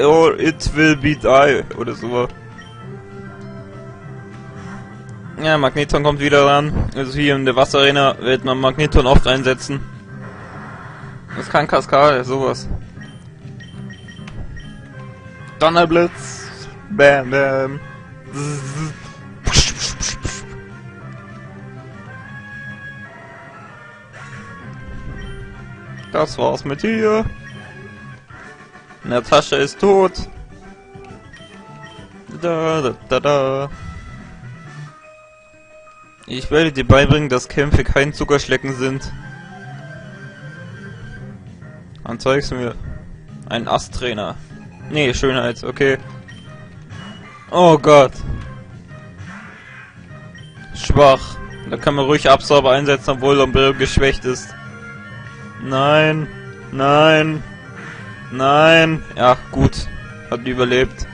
or it will be die. Oder so. Ja, Magneton kommt wieder ran. Also hier in der Wasserarena wird man Magneton oft einsetzen. Das kann Kaskade, sowas. Donnerblitz. Bam, bam. Das war's mit dir. Natascha ist tot. Da, da, da, da. Ich werde dir beibringen, dass Kämpfe kein Zuckerschlecken sind. Dann zeigst du mir. Ein Asttrainer. Nee, Schönheit, okay. Oh Gott. Schwach. Da kann man ruhig Absorber einsetzen, obwohl Lombero geschwächt ist. Nein. Nein. Nein. Ja, gut. Hat überlebt.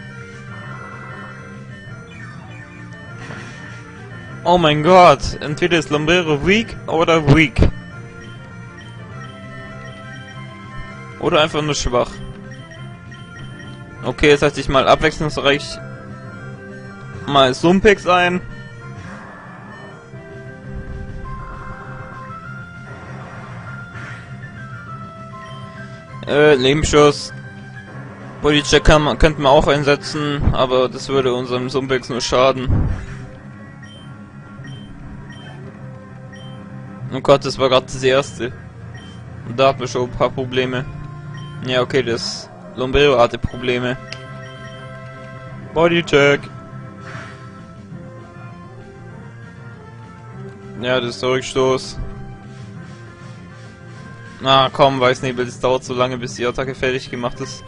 Oh mein Gott. Entweder ist Lombero weak oder weak. Oder einfach nur schwach. Okay, jetzt setze ich mal abwechslungsreich mal Sumpex ein. Äh, Lebensschuss. Bodycheck kann man, könnte man auch einsetzen, aber das würde unserem Sumpex nur schaden. Oh Gott, das war gerade das erste. Und da hatten wir schon ein paar Probleme. Ja, okay, das Lombero hatte Probleme. Bodycheck. Ja, das ist der Rückstoß. Na komm, Weißnebel, das dauert so lange, bis die Attacke fertig gemacht ist.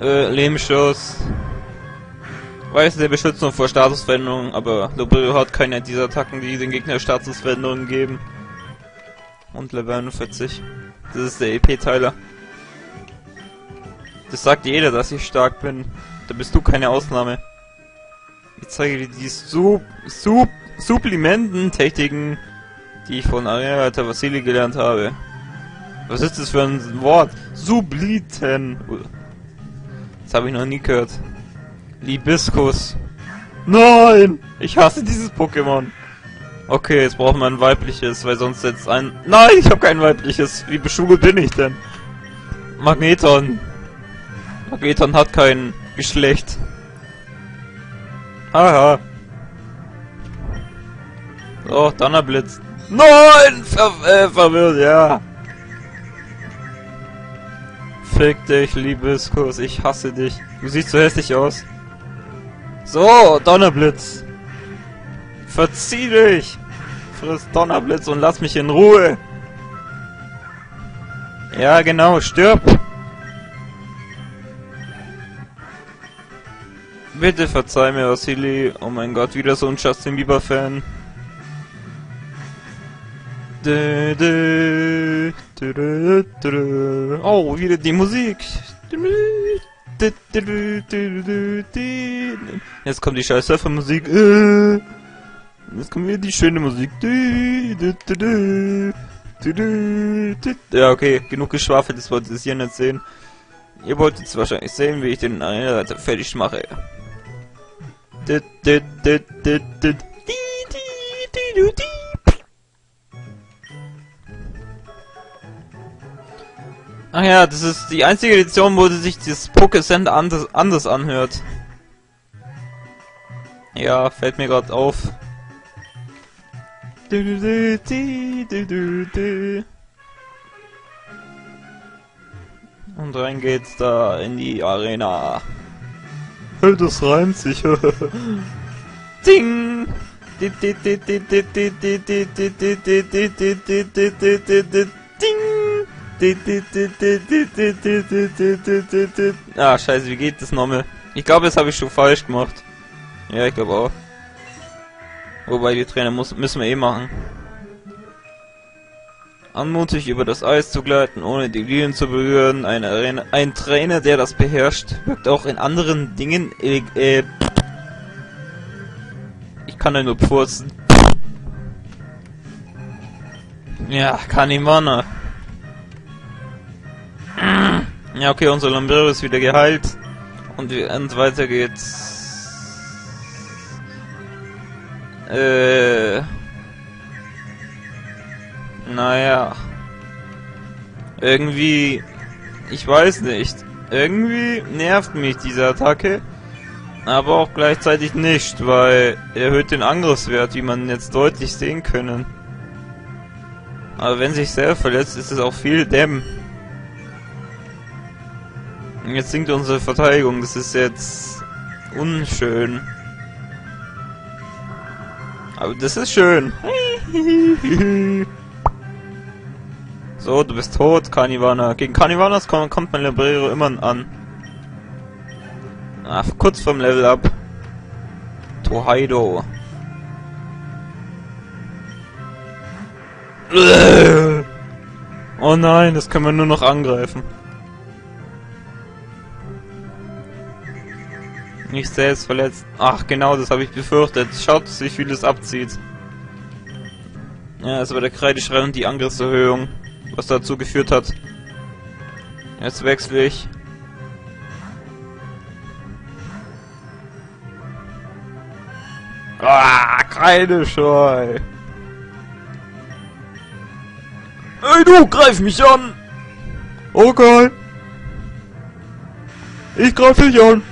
Äh, Lebensschuss. Weißnebel schützt nur vor Statusveränderungen, aber Lombero hat keine dieser Attacken, die den Gegner Statusveränderungen geben. Und Level 41. Das ist der EP-Teiler. Das sagt jeder, dass ich stark bin. Da bist du keine Ausnahme. Ich zeige dir die Sub Sub Supplemententechniken, die ich von Arenaleiter Vasili gelernt habe. Was ist das für ein Wort? Subliten. Das habe ich noch nie gehört. Libiskus. Nein! Ich hasse dieses Pokémon. Okay, jetzt brauchen wir ein weibliches, weil sonst jetzt ein... Nein, ich habe kein weibliches. Wie beschugelt bin ich denn? Magneton. Magneton hat kein Geschlecht. Haha. So, Donnerblitz. Nein! Ver äh, verwirrt, ja. Fick dich, Liebeskuss. Ich hasse dich. Du siehst so hässlich aus. So, Donnerblitz. Verzieh dich! Friss Donnerblitz und lass mich in Ruhe! Ja, genau, stirb! Bitte verzeih mir, Vasili. Oh mein Gott, wieder so ein Justin Bieber-Fan. Oh, wieder die Musik. Jetzt kommt die scheiß Surfer-Musik. Jetzt kommt wieder die schöne Musik. Ja, okay, genug geschwafelt, das wollt ihr hier nicht sehen. Ihr wollt jetzt wahrscheinlich sehen, wie ich den Einleiter fertig mache. Ach ja, das ist die einzige Edition, wo sich das Pokesend anders, anders anhört. Ja, fällt mir gerade auf. Du, du, du. Und rein geht's da in die Arena. Das reimt sich. Ding! Ding! Ah, scheiße, wie geht das nochmal? Ich glaube, das habe ich schon falsch gemacht. Ja, ich glaube auch. Wobei, die Trainer muss, müssen wir eh machen. Anmutig über das Eis zu gleiten, ohne die Linien zu berühren. Ein, Arena, ein Trainer, der das beherrscht, wirkt auch in anderen Dingen. Äh, äh, ich kann ja nur purzen. Ja, Kanimana. Ja, okay, unser Lombrero ist wieder geheilt. Und, und weiter geht's. Äh. Naja. Irgendwie. Ich weiß nicht. Irgendwie nervt mich diese Attacke. Aber auch gleichzeitig nicht, weil er erhöht den Angriffswert, wie man jetzt deutlich sehen können. Aber wenn sich sehr verletzt, ist es auch viel Dämm. Jetzt sinkt unsere Verteidigung, das ist jetzt unschön. Aber das ist schön. so, du bist tot, Kanivana. Gegen Kanivanas kommt, mein Librero immer an. Ach, kurz vom Level up. Tohaido. Oh nein, das können wir nur noch angreifen. Nicht selbst verletzt. Ach, genau, das habe ich befürchtet. Schaut, wie viel es abzieht. Ja, es war der Kreideschrei und die Angriffserhöhung, was dazu geführt hat. Jetzt wechsle ich. Ah, Kreideschrei. Ey, du, greif mich an! Okay. Ich greif dich an.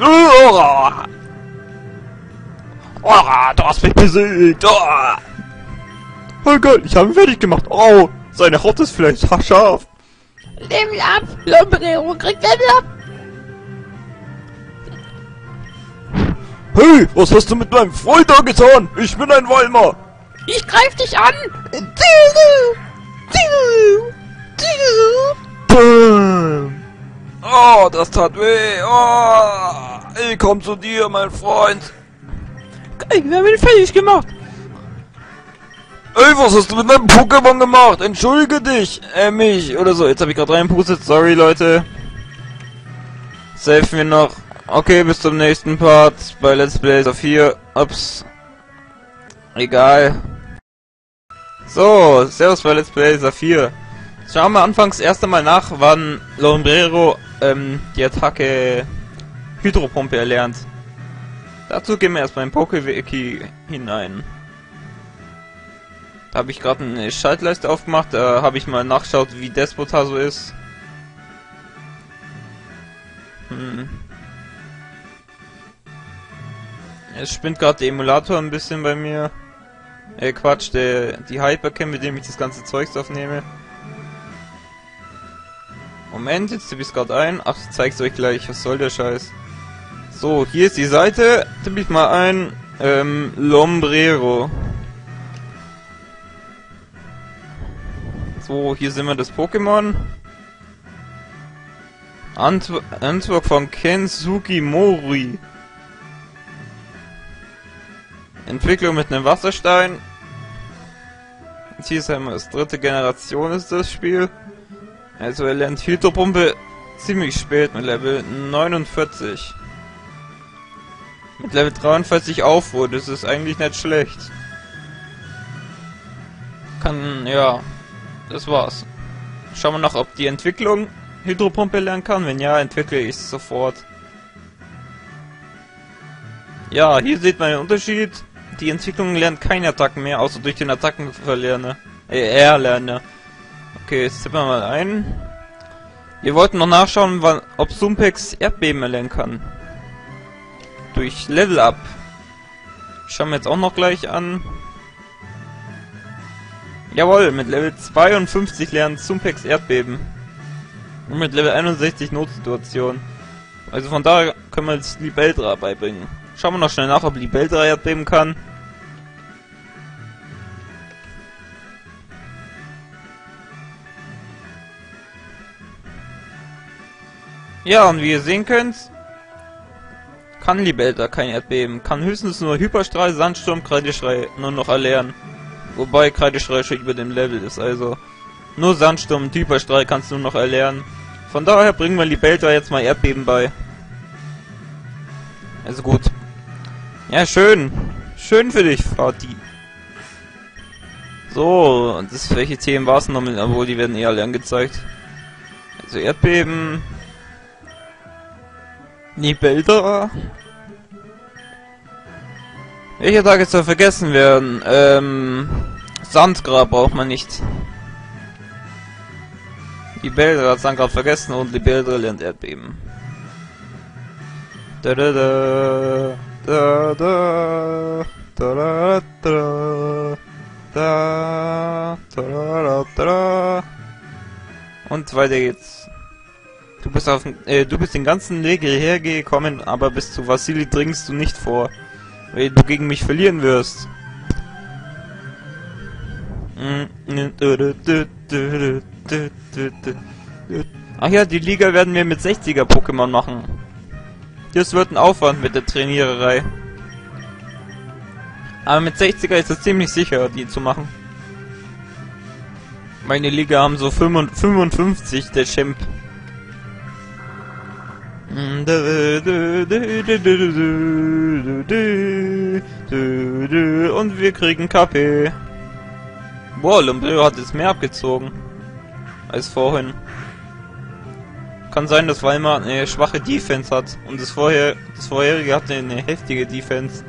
Oh, du hast mich besiegt. Oh. oh Gott, ich habe ihn fertig gemacht. Oh, seine Haut ist vielleicht scharf. Level up! Lombrero kriegt Level up! Hey, was hast du mit meinem Freund da getan? Ich bin ein Walmer. Ich greif dich an! Bam. Oh, das tat weh. Oh, ich komm zu dir, mein Freund. Geil, wir haben ihn fertig gemacht! Ey, was hast du mit meinem Pokémon gemacht? Entschuldige dich, äh, mich, oder so. Jetzt habe ich gerade reinpustet. Sorry, Leute. Safen wir noch. Okay, bis zum nächsten Part bei Let's Play auf 4. Ups. Egal. So, Servus bei Let's Play Saphir. Schauen wir anfangs erst einmal nach, wann Lombrero ähm, die Attacke Hydropumpe erlernt. Dazu gehen wir erstmal in Pokewiki hinein. Da habe ich gerade eine Schaltleiste aufgemacht, da habe ich mal nachgeschaut, wie Despota so ist. Hm. Es spinnt gerade der Emulator ein bisschen bei mir. Äh, Quatsch, der, die Hypercam, mit dem ich das ganze Zeugs aufnehme. Moment, jetzt tippe ich es gerade ein. Ach, ich zeig's euch gleich. Was soll der Scheiß? So, hier ist die Seite. Tippe ich mal ein. Ähm, Lombrero. So, hier sind wir das Pokémon. Antw Antwort von Kensugi Mori. Entwicklung mit einem Wasserstein. Jetzt hier ist einmal das dritte Generation ist das Spiel. Also er lernt Hydropumpe ziemlich spät mit Level 49. Mit Level 43 Aufruhr, das ist eigentlich nicht schlecht. Kann, ja, das war's. Schauen wir noch, ob die Entwicklung Hydropumpe lernen kann. Wenn ja, entwickle ich es sofort. Ja, hier sieht man den Unterschied. Die Entwicklung lernt keine Attacken mehr, außer durch den Attackenverlerner. Äh, Erlerner. Okay, jetzt tippen wir mal ein. Wir wollten noch nachschauen, wann, ob Sumpex Erdbeben erlernen kann. Durch Level Up. Schauen wir jetzt auch noch gleich an. Jawohl, mit Level 52 lernen Sumpex Erdbeben. Und mit Level 61 Notsituation. Also von daher können wir jetzt Libeldra beibringen. Schauen wir noch schnell nach, ob Libeldra Erdbeben kann. Ja, und wie ihr sehen könnt, kann Libelda kein Erdbeben. Kann höchstens nur Hyperstrahl, Sandsturm, Kreideschrei nur noch erlernen. Wobei Kreideschrei schon über dem Level ist, also nur Sandsturm und Hyperstrahl kannst du noch erlernen. Von daher bringen wir Libelda jetzt mal Erdbeben bei. Also gut. Ja, schön. Schön für dich, Vati. So, und das, welche Themen war es noch mit, obwohl die werden eh alle angezeigt. Also Erdbeben, Nibelda. Welche Tage soll vergessen werden? Ähm, Sandgrab braucht man nicht. Nibelda hat Sandgrab vergessen und Nibelda lernt Erdbeben. Da da da da da da da da da da da da und weiter geht's. Du bist auf äh, du bist den ganzen Weg hierher gekommen, aber bis zu Vasili dringst du nicht vor, weil du gegen mich verlieren wirst. Ach ja, die Liga werden wir mit 60er Pokémon machen. Das wird ein Aufwand mit der Trainiererei. Aber mit 60er ist es ziemlich sicher, die zu machen. Meine Liga haben so 55, der Champ. Und wir kriegen KP. Boah, Lumbrio hat jetzt mehr abgezogen. Als vorhin. Kann sein, dass Weimar eine schwache Defense hat. Und das, vorher, das vorherige hatte eine heftige Defense.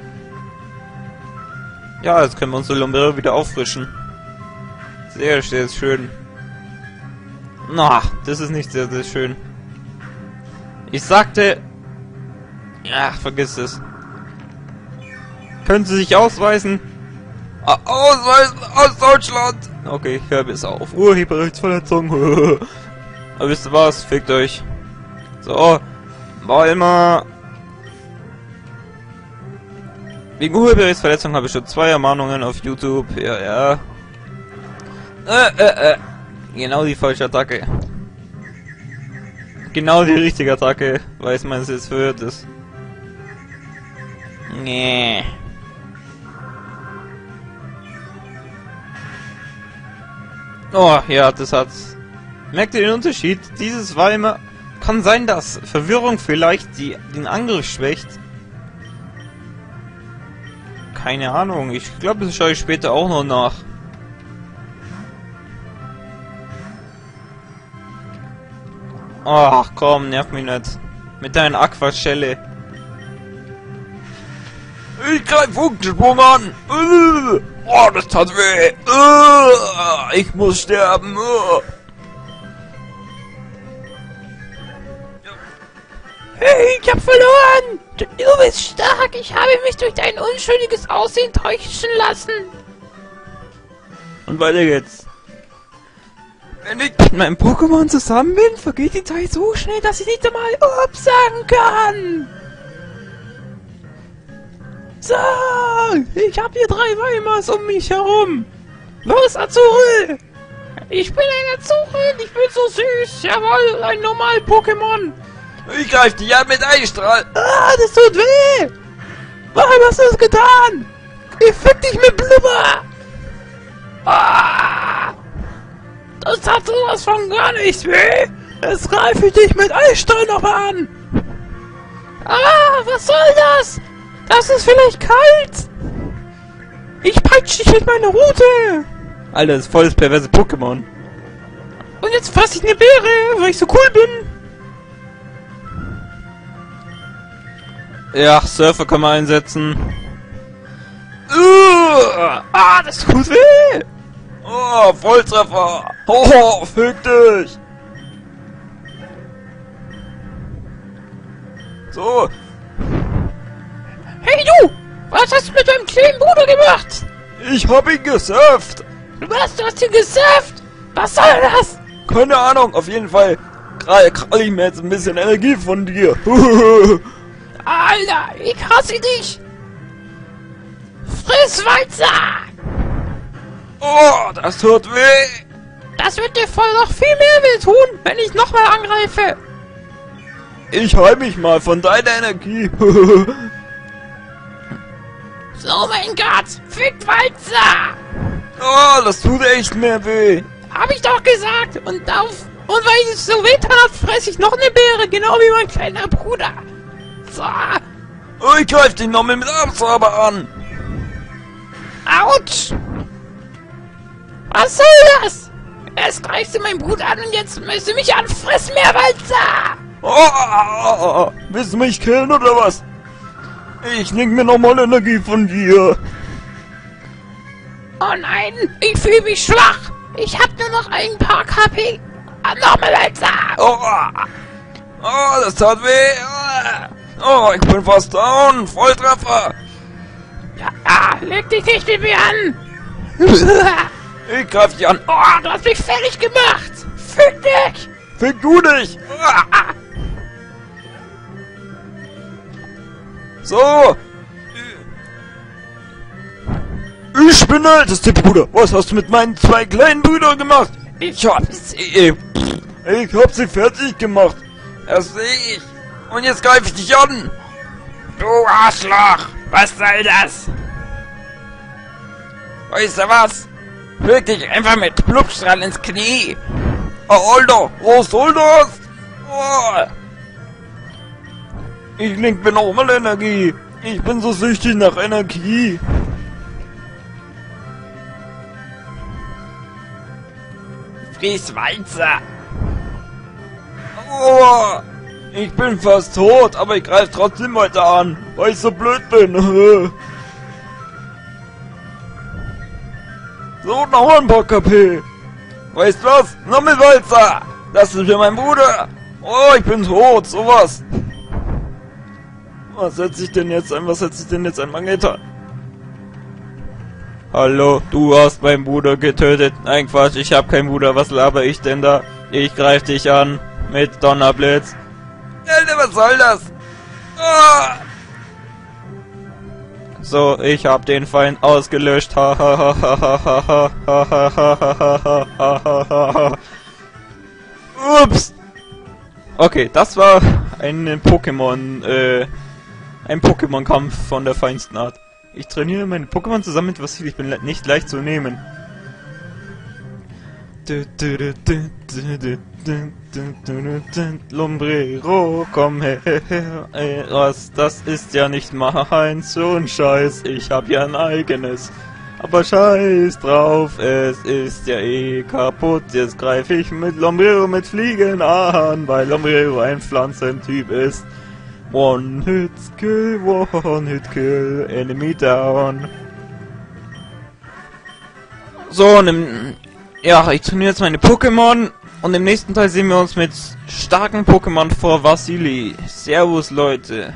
Ja, jetzt können wir unsere Lumbrio wieder auffrischen. Sehr, sehr schön. Na, das ist nicht sehr, sehr schön. Ich sagte... Ja, vergiss es. Können Sie sich ausweisen? Ausweisen aus Deutschland! Okay, ich höre bis auf. Urheberrechtsverletzung. Aber wisst ihr was? Fickt euch. So. War immer... Wegen Urheberrechtsverletzung habe ich schon zwei Ermahnungen auf YouTube. Ja, ja. Äh, äh, äh. Genau die falsche Attacke. Genau die richtige Attacke, weiß man es jetzt verwirrt ist. Nee. Oh, ja, das hat's. Merkt ihr den Unterschied? Dieses war immer... Kann sein, dass Verwirrung vielleicht die, den Angriff schwächt. Keine Ahnung. Ich glaube, das schaue ich später auch noch nach. Ach komm, nerv mich nicht. Mit deiner Aquaschelle. Ich greif Funkensprung an! Oh, das tat weh! Ich muss sterben! Hey, ich hab verloren! Du, du bist stark! Ich habe mich durch dein unschuldiges Aussehen täuschen lassen! Und weiter geht's. Wenn ich mit meinem Pokémon zusammen bin, vergeht die Zeit so schnell, dass ich nicht einmal Ups sagen kann. So, ich hab hier drei Weimars um mich herum. Los, Azurel! Ich bin ein Azurel, ich bin so süß. Jawohl, ein normal Pokémon. Ich greif dich an mit Eistrahl! Ah, das tut weh. Warum hast du das getan? Ich fick dich mit Blubber. Ah! Das tat sowas von gar nicht weh. Jetzt greife ich dich mit Eisstrahl noch an. Ah, was soll das? Das ist vielleicht kalt. Ich peitsche dich mit meiner Rute. Alter, das ist voll das perverse Pokémon. Und jetzt fasse ich eine Beere, weil ich so cool bin. Ja, Surfer kann man einsetzen. Uh, ah, das tut weh. Oh, Volltreffer! Oh, fick dich! So, Hey du, was hast du mit deinem kleinen Bruder gemacht? ich hab ihn gesurft! Du hast sie gesurft! Was soll das? Keine Ahnung, auf jeden Fall krall, ich mir jetzt ein bisschen Energie von dir. Alter, ich hasse dich! Friss weiter! Oh, das tut weh. Das wird dir voll noch viel mehr weh tun, wenn ich nochmal angreife! Ich heil mich mal von deiner Energie. So, mein Gott! Fickt weiter! oh, das tut echt mehr weh. Hab ich doch gesagt! Und auf... Und weil es so wehtan hat, fresse ich noch eine Beere, genau wie mein kleiner Bruder. So, Oh, ich greif dich nochmal mit Absauber an. Autsch! Was soll das? Erst greifst du meinen Bruder an und jetzt müsst du mich anfressen, Meerwalzer! Oh, oh, oh, oh. willst du mich killen oder was? Ich nimm mir nochmal Energie von dir. Oh nein, ich fühle mich schwach! Ich hab nur noch ein paar KP. Ah, nochmal, Walzer! Oh, oh, das tat weh. Oh, ich bin fast down. Volltreffer. Ja, ah, leg dich nicht mit mir an! Ich greif dich an. Oh, du hast mich fertig gemacht! Fick dich! Fick du dich. So. Ich bin älteste Bruder. Was hast du mit meinen zwei kleinen Brüdern gemacht? Ich hab sie. Ich hab sie fertig gemacht. Das sehe ich. Und jetzt greife ich dich an. Du Arschloch! Was soll das? Weißt du was? Dich einfach mit Blubstrahl ins Knie! Oh, Alter, was soll das? Oh. Ich link mir nochmal Energie. Ich bin so süchtig nach Energie. Friss weiter! Oh. Ich bin fast tot, aber ich greife trotzdem weiter an, weil ich so blöd bin. so, noch ein paar KP. Weißt du was? Noch mit Walzer. Das ist für mein Bruder. Oh, ich bin tot, sowas. Was setze ich denn jetzt ein? Was setze ich denn jetzt ein Magneter? Hallo, du hast meinen Bruder getötet. Nein, Quatsch, ich hab keinen Bruder. Was laber ich denn da? Ich greif dich an. Mit Donnerblitz. Alter, was soll das? Ah! So, ich hab den Feind ausgelöscht. Ups. Okay, das war ein Pokémon, äh, ein Pokémon-Kampf von der feinsten Art. Ich trainiere meine Pokémon zusammen mit Vasili. Ich bin le nicht leicht zu nehmen. Lombrero, komm her, was, das ist ja nicht meins, so ein Scheiß, ich hab ja ein eigenes. Aber scheiß drauf, es ist ja eh kaputt, jetzt greife ich mit Lombrero mit Fliegen an, weil Lombrero ein Pflanzentyp ist. One hit kill, one hit kill, enemy down. So, im, ja, ich trainiere jetzt meine Pokémon und im nächsten Teil sehen wir uns mit starken Pokémon vor Vasili. Servus, Leute.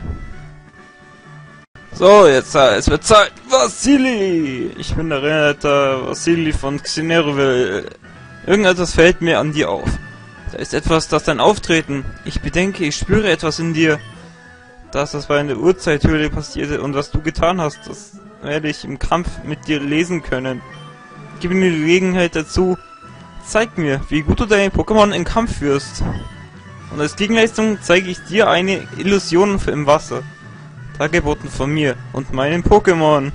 So, jetzt, äh, es wird Zeit. Vasili! Ich bin der Retter Vasili von Xenerville. Irgendetwas fällt mir an dir auf. Da ist etwas, das dein Auftreten. Ich bedenke, ich spüre etwas in dir. Dass das bei einer Urzeithöhle passierte und was du getan hast, das werde ich im Kampf mit dir lesen können. Gib mir die Gelegenheit dazu. Zeig mir, wie gut du deine Pokémon im Kampf führst. Und als Gegenleistung zeige ich dir eine Illusion im Wasser. Dargeboten von mir und meinen Pokémon.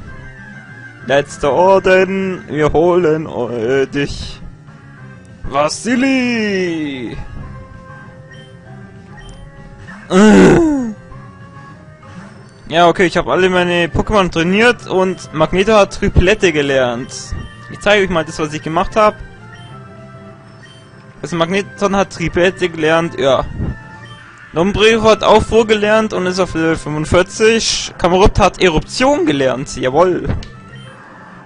Letzter Orden, wir holen dich. Vasili! Ja, okay, ich habe alle meine Pokémon trainiert und Magneto hat Triplette gelernt. Ich zeige euch mal das, was ich gemacht habe. Also Magneton hat Triplette gelernt, ja. Lombrero hat auch vorgelernt und ist auf Level 45. Kamerot hat Eruption gelernt, jawohl.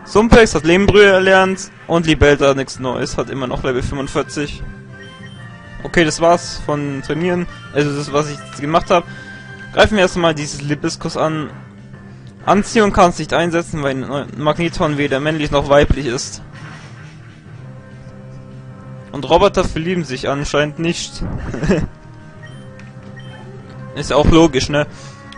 Sumpex hat Lehmbrühe erlernt und Libelta nichts Neues, hat immer noch Level 45. Okay, das war's von Trainieren. Also das, was ich gemacht habe. Greifen wir erstmal dieses Libiskus an. Anziehung kann es nicht einsetzen, weil Magneton weder männlich noch weiblich ist. Und Roboter verlieben sich anscheinend nicht. ist auch logisch, ne?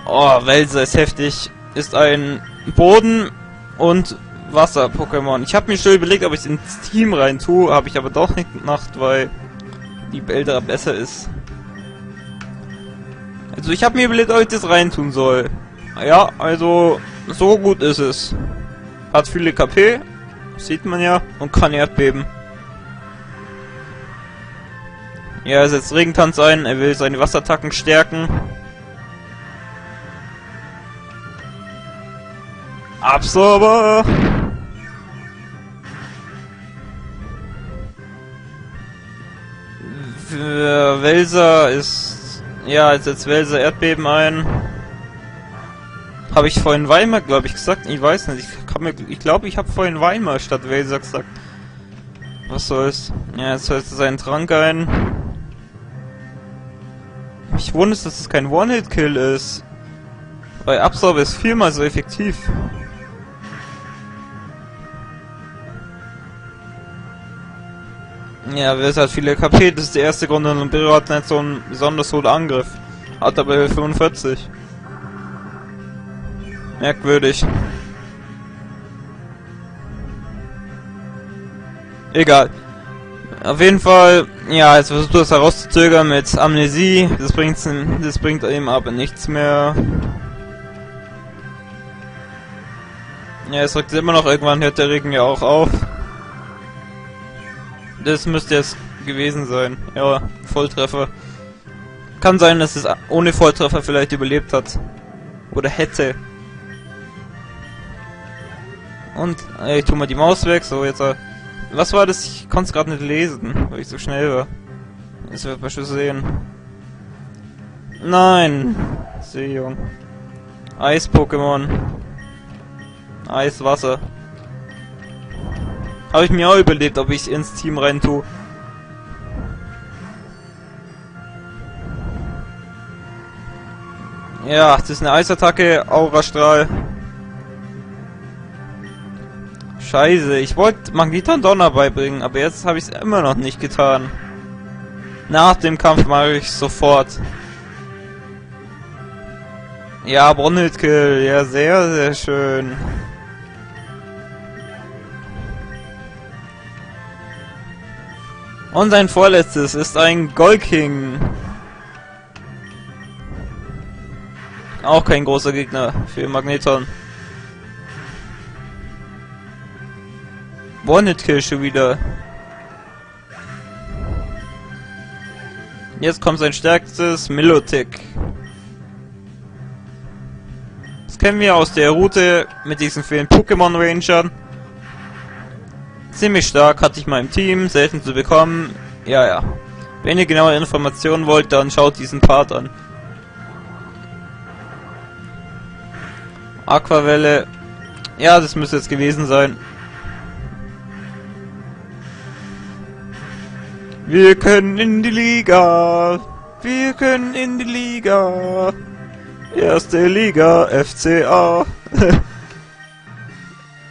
Oh, Welser ist heftig. Ist ein Boden- und Wasser-Pokémon. Ich habe mir schon überlegt, ob ich es ins Team rein tue, habe ich aber doch nicht gemacht, weil die Belder besser ist. Also ich habe mir überlegt, ob ich das reintun soll. Ja, also so gut ist es. Hat viele KP, sieht man ja, und kann Erdbeben. Ja, er setzt Regentanz ein, er will seine Wasserattacken stärken. Absorber! Welser ist... Ja, jetzt setzt Welser Erdbeben ein. Habe ich vorhin Weimar, glaube ich, gesagt? Ich weiß nicht. Ich, mir, ich glaube, ich habe vorhin Weimar statt Welser gesagt. Was soll's? Ja, jetzt setzt er seinen Trank ein. Mich wundert, dass es kein One-Hit-Kill ist. Weil Absorber ist viermal so effektiv. Ja, wer hat viele KP, das ist der erste Grund, und Biro hat nicht so einen besonders hohen Angriff. Hat aber 45. Merkwürdig. Egal. Auf jeden Fall, ja, jetzt versucht er es herauszuzögern mit Amnesie. Das bringt, das bringt ihm aber nichts mehr. Ja, es rückt immer noch irgendwann, hört der Regen ja auch auf. Das müsste es gewesen sein. Ja, Volltreffer. Kann sein, dass es ohne Volltreffer vielleicht überlebt hat. Oder hätte. Und äh, ich tu mal die Maus weg. So, jetzt. Was war das? Ich konnte es gerade nicht lesen, weil ich so schnell war. Das wird man schon sehen. Nein! Seejung. Eis-Pokémon. Eiswasser. Habe ich mir auch überlegt, ob ich ins Team rein tue. Ja, das ist eine Eisattacke, Aurastrahl. Scheiße, ich wollte Magneton Donner beibringen, aber jetzt habe ich es immer noch nicht getan. Nach dem Kampf mache ich sofort. Ja, Bronnelkill, ja, sehr, sehr schön. Und sein vorletztes ist ein Golking. Auch kein großer Gegner für Magneton. Schon wieder. Jetzt kommt sein stärkstes Milotic. Das kennen wir aus der Route mit diesen vielen Pokémon Rangern. Ziemlich stark, hatte ich mal im Team, selten zu bekommen. Ja, ja. Wenn ihr genaue Informationen wollt, dann schaut diesen Part an. Aquavelle. Ja, das müsste jetzt gewesen sein. Wir können in die Liga. Wir können in die Liga. Erste Liga, FCA.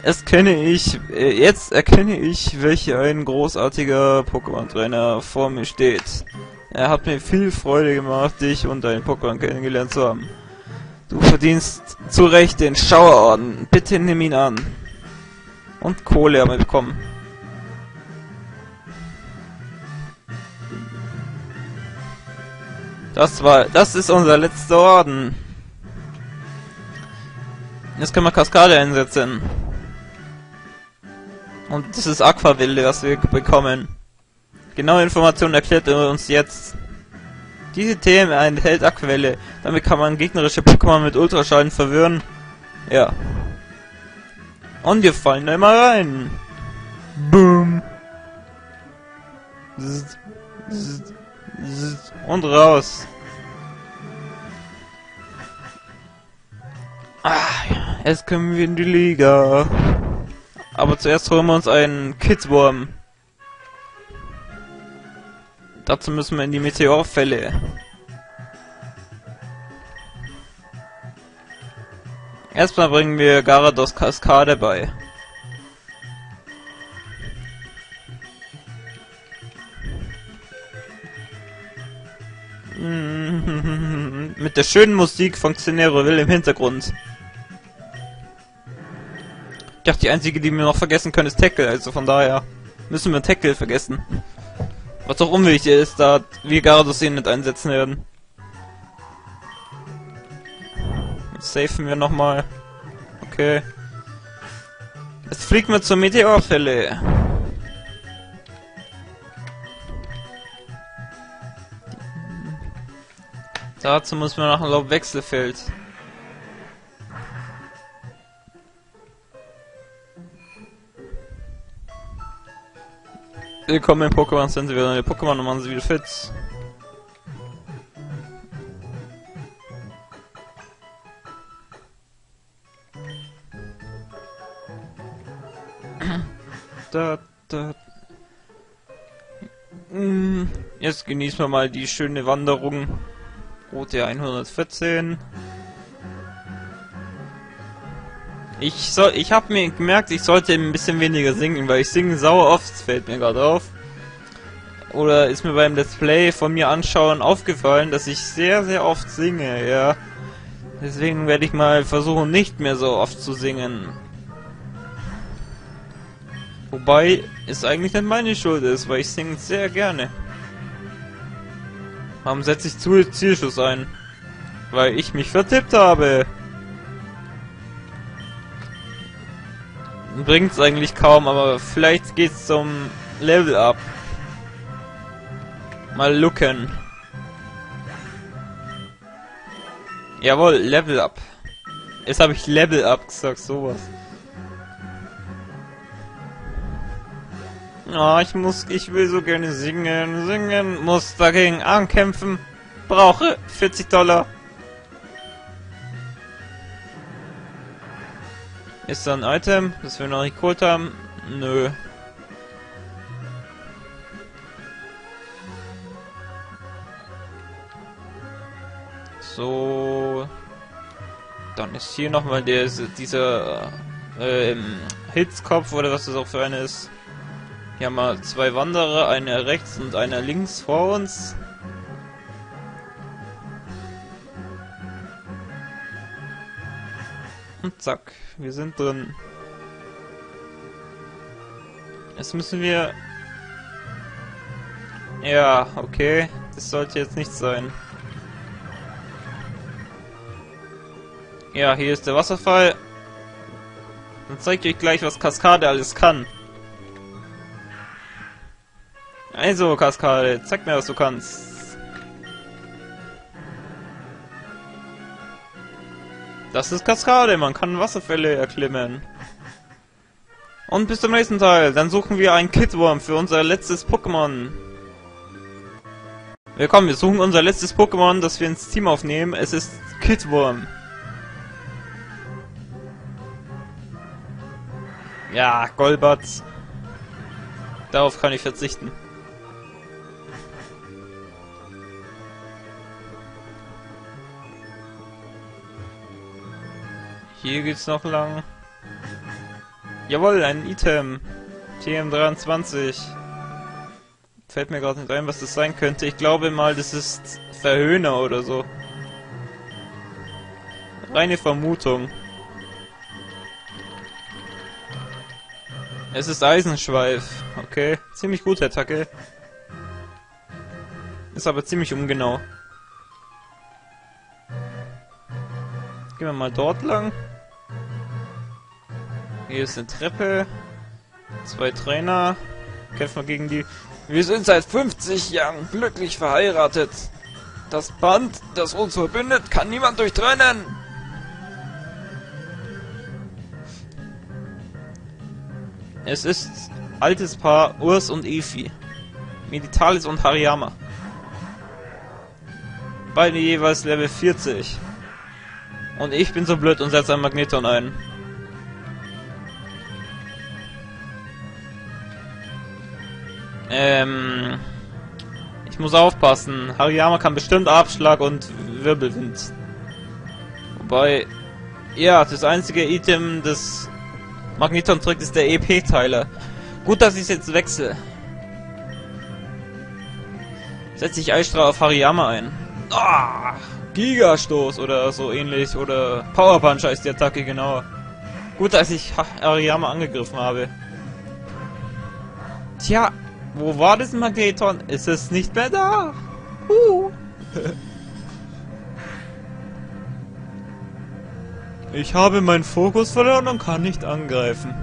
Es kenne ich, äh, jetzt erkenne ich, welch ein großartiger Pokémon-Trainer vor mir steht. Er hat mir viel Freude gemacht, dich und deinen Pokémon kennengelernt zu haben. Du verdienst zu Recht den Schauerorden. Bitte nimm ihn an. Und Kohle haben wir bekommen. Das war, das ist unser letzter Orden. Jetzt können wir Kaskade einsetzen. Und das ist Aquaville, was wir bekommen. Genaue Informationen erklärt er uns jetzt. Diese Themen enthält Aquavelle. Damit kann man gegnerische Pokémon mit Ultraschallen verwirren. Ja. Und wir fallen da immer rein. Boom. Und raus. Ah, jetzt kommen wir in die Liga. Aber zuerst holen wir uns einen Kidswurm. Dazu müssen wir in die Meteorfälle. Erstmal bringen wir Garados Kaskade bei. Mit der schönen Musik von Xenero Will im Hintergrund. Ich dachte, die einzige, die wir noch vergessen können, ist Tackle. Also von daher müssen wir Tackle vergessen. Was auch unwichtig ist, da wir Garados ihn nicht einsetzen werden. Jetzt safen wir nochmal. Okay. Jetzt fliegen wir zur Meteorfälle. Dazu muss man nach einem Wechselfeld. Willkommen im Pokémon Center, wir neue Pokémon und machen sie wieder fit. da, da. Mm, jetzt genießen wir mal die schöne Wanderung. Route 114. Ich soll, ich habe mir gemerkt, ich sollte ein bisschen weniger singen, weil ich singe sauer oft, fällt mir gerade auf. Oder ist mir beim Let's Play von mir anschauen aufgefallen, dass ich sehr, sehr oft singe, ja. Deswegen werde ich mal versuchen, nicht mehr so oft zu singen. Wobei es eigentlich nicht meine Schuld ist, weil ich singe sehr gerne. Warum setze ich zu Zielschuss ein? Weil ich mich vertippt habe. Bringt's eigentlich kaum, aber vielleicht geht's zum Level Up. Mal looken. Jawohl, Level Up. Jetzt habe ich Level Up gesagt, sowas. Oh, ich muss, ich will so gerne singen, singen, muss dagegen ankämpfen, brauche 40 Dollar. Ist da ein Item, das wir noch nicht geholt haben? Nö. So. Dann ist hier nochmal der, dieser äh, Hitzkopf oder was das auch für eine ist. Hier haben wir zwei Wanderer, einer rechts und einer links vor uns. Und zack, wir sind drin. Jetzt müssen wir... Ja, okay. Das sollte jetzt nicht sein. Ja, hier ist der Wasserfall. Dann zeige ich euch gleich, was Kaskade alles kann. Also, Kaskade, zeig mir, was du kannst. Das ist Kaskade, man kann Wasserfälle erklimmen. Und bis zum nächsten Teil, dann suchen wir einen Kidworm für unser letztes Pokémon. Willkommen, wir suchen unser letztes Pokémon, das wir ins Team aufnehmen. Es ist Kidworm. Ja, Golbat. Darauf kann ich verzichten. Hier geht's noch lang. Jawohl, ein Item. TM23. Fällt mir gerade nicht ein, was das sein könnte. Ich glaube mal, das ist Verhöhner oder so. Reine Vermutung. Es ist Eisenschweif. Okay. Ziemlich gute Attacke. Ist aber ziemlich ungenau. Gehen wir mal dort lang. Hier ist eine Treppe. Zwei Trainer. Kämpfen wir gegen die... Wir sind seit 50 Jahren glücklich verheiratet. Das Band, das uns verbindet, kann niemand durchtrennen. Es ist altes Paar Urs und Efi. Meditalis und Hariyama. Beide jeweils Level 40. Und ich bin so blöd und setze ein Magneton ein. Ähm, ich muss aufpassen. Hariyama kann bestimmt Abschlag und Wirbelwind. Wobei, ja, das einzige Item des Magneton trägt ist der EP-Teiler. Gut, dass ich es jetzt wechsle. Setz dich Eisstrahl auf Hariyama ein. Ah, Gigastoß oder so ähnlich. Oder Power Punch heißt die Attacke, genau. Gut, dass ich Hariyama angegriffen habe. Tja, wo war das Magneton? Ist es nicht mehr da? Uh. ich habe meinen Fokus verloren und kann nicht angreifen.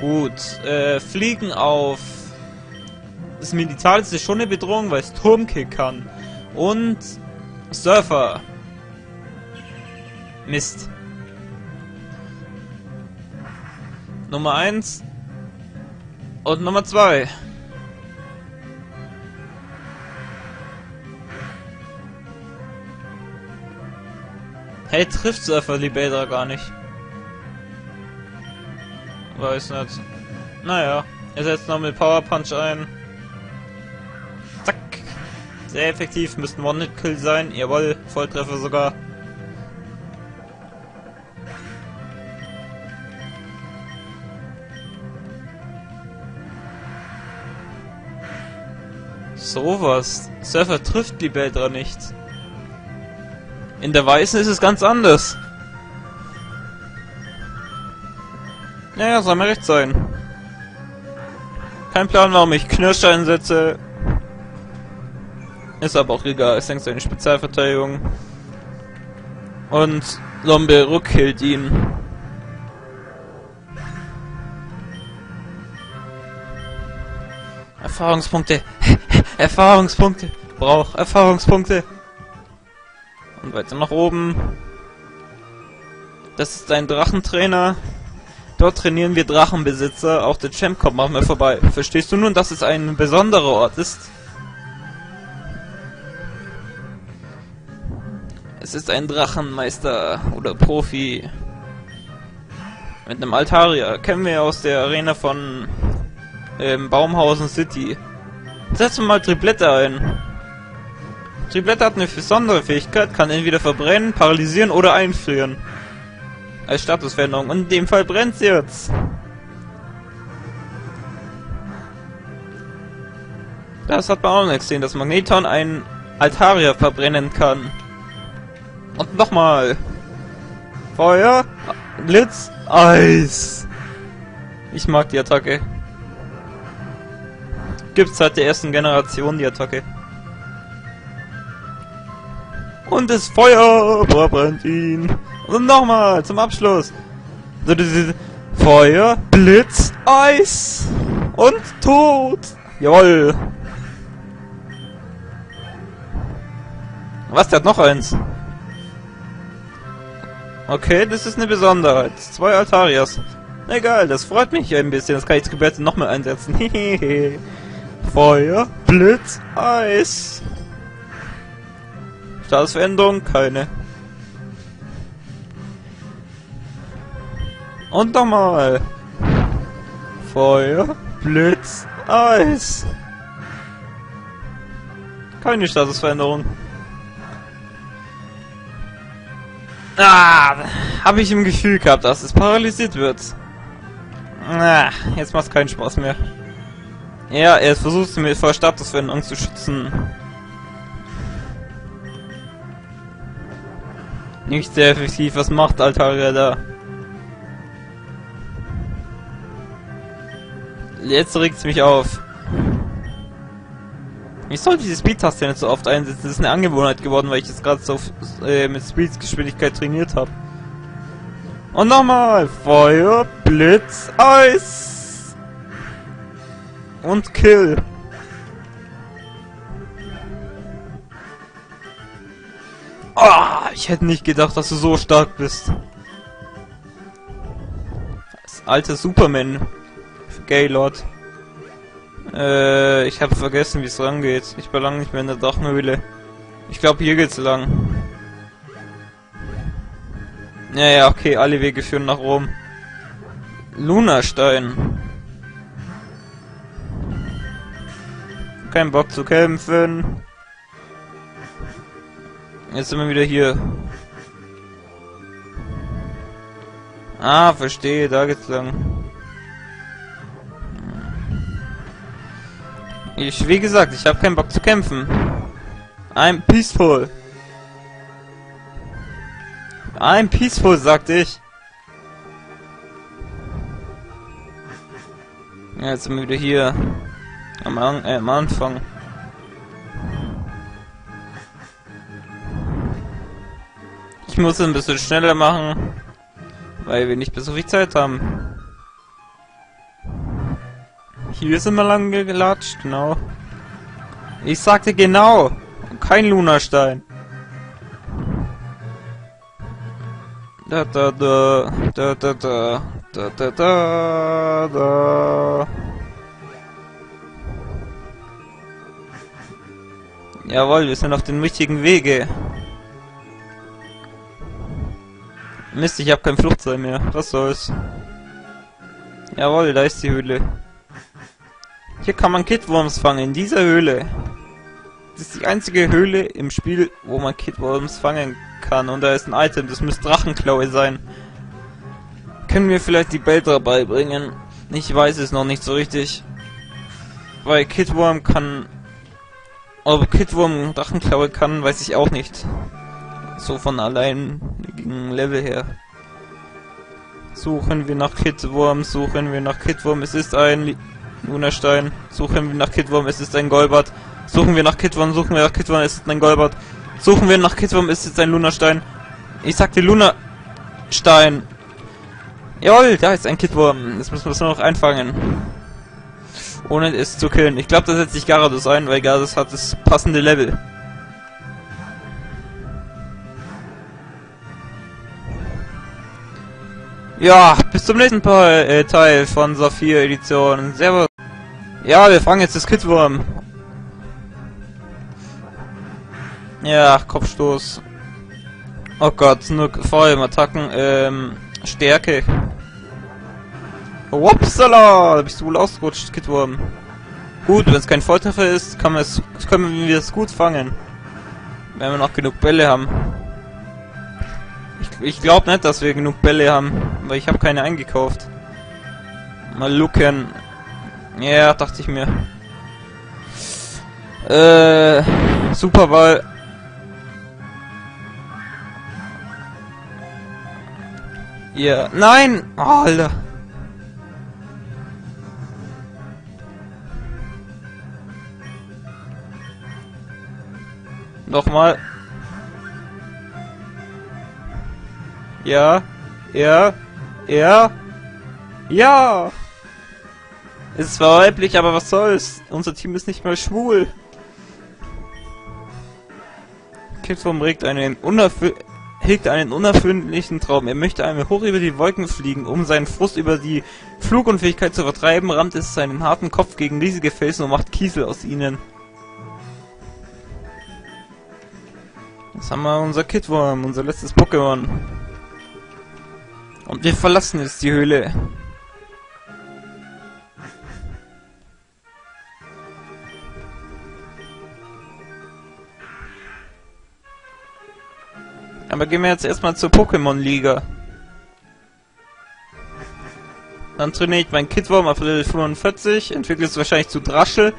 Gut, äh, Fliegen auf das Militar ist schon eine Bedrohung, weil es Turmkick kann. Und Surfer. Mist. Nummer 1 und Nummer 2. Hey, trifft Surfer Libeda gar nicht. Weiß nicht. Naja, er setzt noch mit Power Punch ein. Zack. Sehr effektiv, müssten One-Hit-Kill sein. Jawohl, Volltreffer sogar. Sowas. Surfer trifft die Beltra nicht. In der Weißen ist es ganz anders. Naja, soll mir recht sein. Kein Plan, warum ich Knirsch einsetze. Ist aber auch egal, es hängt seine Spezialverteidigung. Und Lombe rückkillt ihn. Erfahrungspunkte. Erfahrungspunkte. Brauch Erfahrungspunkte. Und weiter nach oben. Das ist ein Drachentrainer. Dort trainieren wir Drachenbesitzer. Auch der Champ kommt manchmal vorbei. Verstehst du nun, dass es ein besonderer Ort ist? Es ist ein Drachenmeister oder Profi. Mit einem Altaria. Kennen wir aus der Arena von ähm, Baumhausen City. Setzen mal Triplette ein. Triplette hat eine besondere Fähigkeit, kann entweder verbrennen, paralysieren oder einfrieren. Als Statusveränderung. Und in dem Fall brennt sie jetzt. Das hat man auch noch gesehen, dass Magneton ein Altaria verbrennen kann. Und nochmal. Feuer, Blitz, Eis. Ich mag die Attacke. Gibt's seit der ersten Generation die Attacke. Und das Feuer verbrennt ihn. Und nochmal zum Abschluss. Feuer, Blitz, Eis und Tod. Jawoll. Was, der hat noch eins. Okay, das ist eine Besonderheit. Zwei Altarias. Egal, das freut mich ein bisschen. Das kann ich später noch mal einsetzen. Feuer, Blitz, Eis. Statusveränderung, keine. Und nochmal. Feuer, Blitz, Eis. Keine Statusveränderung. Ah, habe ich im Gefühl gehabt, dass es paralysiert wird. Ah, jetzt macht keinen Spaß mehr. Ja, er versucht mir vor Statusveränderung zu schützen. Nicht sehr effektiv, was macht Altaria da? Jetzt regt es mich auf. Ich soll diese Speed-Taste nicht so oft einsetzen. Das ist eine Angewohnheit geworden, weil ich jetzt gerade so äh, mit Speed-Geschwindigkeit trainiert habe. Und nochmal. Feuer, Blitz, Eis. Und Kill. Oh, ich hätte nicht gedacht, dass du so stark bist. Das alte Superman. Gaylord. Äh, ich habe vergessen, wie es rangeht. Ich war lange nicht mehr in der Drachenhöhle. Ich glaube, hier geht's lang. Ja, ja, okay, alle Wege führen nach Rom. Lunastein. Kein Bock zu kämpfen. Jetzt sind wir wieder hier. Ah, verstehe, da geht's lang. Ich, wie gesagt, ich habe keinen Bock zu kämpfen. I'm peaceful. I'm peaceful, sagte ich. Ja, jetzt sind wir wieder hier. Am, äh, am Anfang. Ich muss es ein bisschen schneller machen, weil wir nicht mehr so viel Zeit haben. Hier sind wir lang gelatscht, genau. Ich sagte genau, kein Lunastein. Da da da da da da da da da da. Jawohl, wir sind auf dem richtigen Wege. Mist, ich habe kein Fluchtseil mehr. Was soll's? Jawohl, da ist die Höhle. Hier kann man Kidworms fangen, in dieser Höhle. Das ist die einzige Höhle im Spiel, wo man Kidworms fangen kann. Und da ist ein Item, das müsste Drachenklaue sein. Können wir vielleicht die Beltra beibringen? Ich weiß es noch nicht so richtig. Weil Kidworm kann... Ob Kidworm Drachenklaue kann, weiß ich auch nicht. So von allein gegen Level her. Suchen wir nach Kidworm, suchen wir nach Kidworm. Es ist ein Lunastein. Suchen wir nach Kidworm, es ist ein Golbert. Suchen wir nach Kidworm, suchen wir nach Kidworm, es ist ein Golbert. Suchen wir nach Kidworm, es ist ein Lunastein. Ich sagte Lunastein. Jawohl, da ist ein Kidworm. Jetzt müssen wir es nur noch einfangen. Ohne es zu killen. Ich glaube, da setzt sich Garados ein, weil Garados hat das passende Level. Ja, bis zum nächsten Teil, äh, Teil von Saphir Edition. Servus. Ja, wir fangen jetzt das Kidworm. Ja, Kopfstoß. Oh Gott, nur vor allem Attacken, ähm, Stärke. Wupsala! Da bist du wohl ausgerutscht, Kidworm. Gut, wenn es kein Volltreffer ist, kann können wir es gut fangen. Wenn wir noch genug Bälle haben. Ich, ich glaube nicht, dass wir genug Bälle haben, weil ich habe keine eingekauft. Mal looken. Ja, dachte ich mir. Äh, Superball. Ja, nein! Oh, Alter. Nochmal. Ja. Ja. Ja. Ja. Es ist zwar weiblich, aber was soll's? Unser Team ist nicht mal schwul. Kidform regt einen unerfü hegt einen unerfüllichen Traum. Er möchte einmal hoch über die Wolken fliegen, um seinen Frust über die Flugunfähigkeit zu vertreiben, rammt es seinen harten Kopf gegen riesige Felsen und macht Kiesel aus ihnen. Jetzt haben wir unser Kidworm, unser letztes Pokémon. Und wir verlassen jetzt die Höhle. Aber gehen wir jetzt erstmal zur Pokémon-Liga. Dann trainiere ich mein Kidworm auf Level 45, entwickle es wahrscheinlich zu Draschel.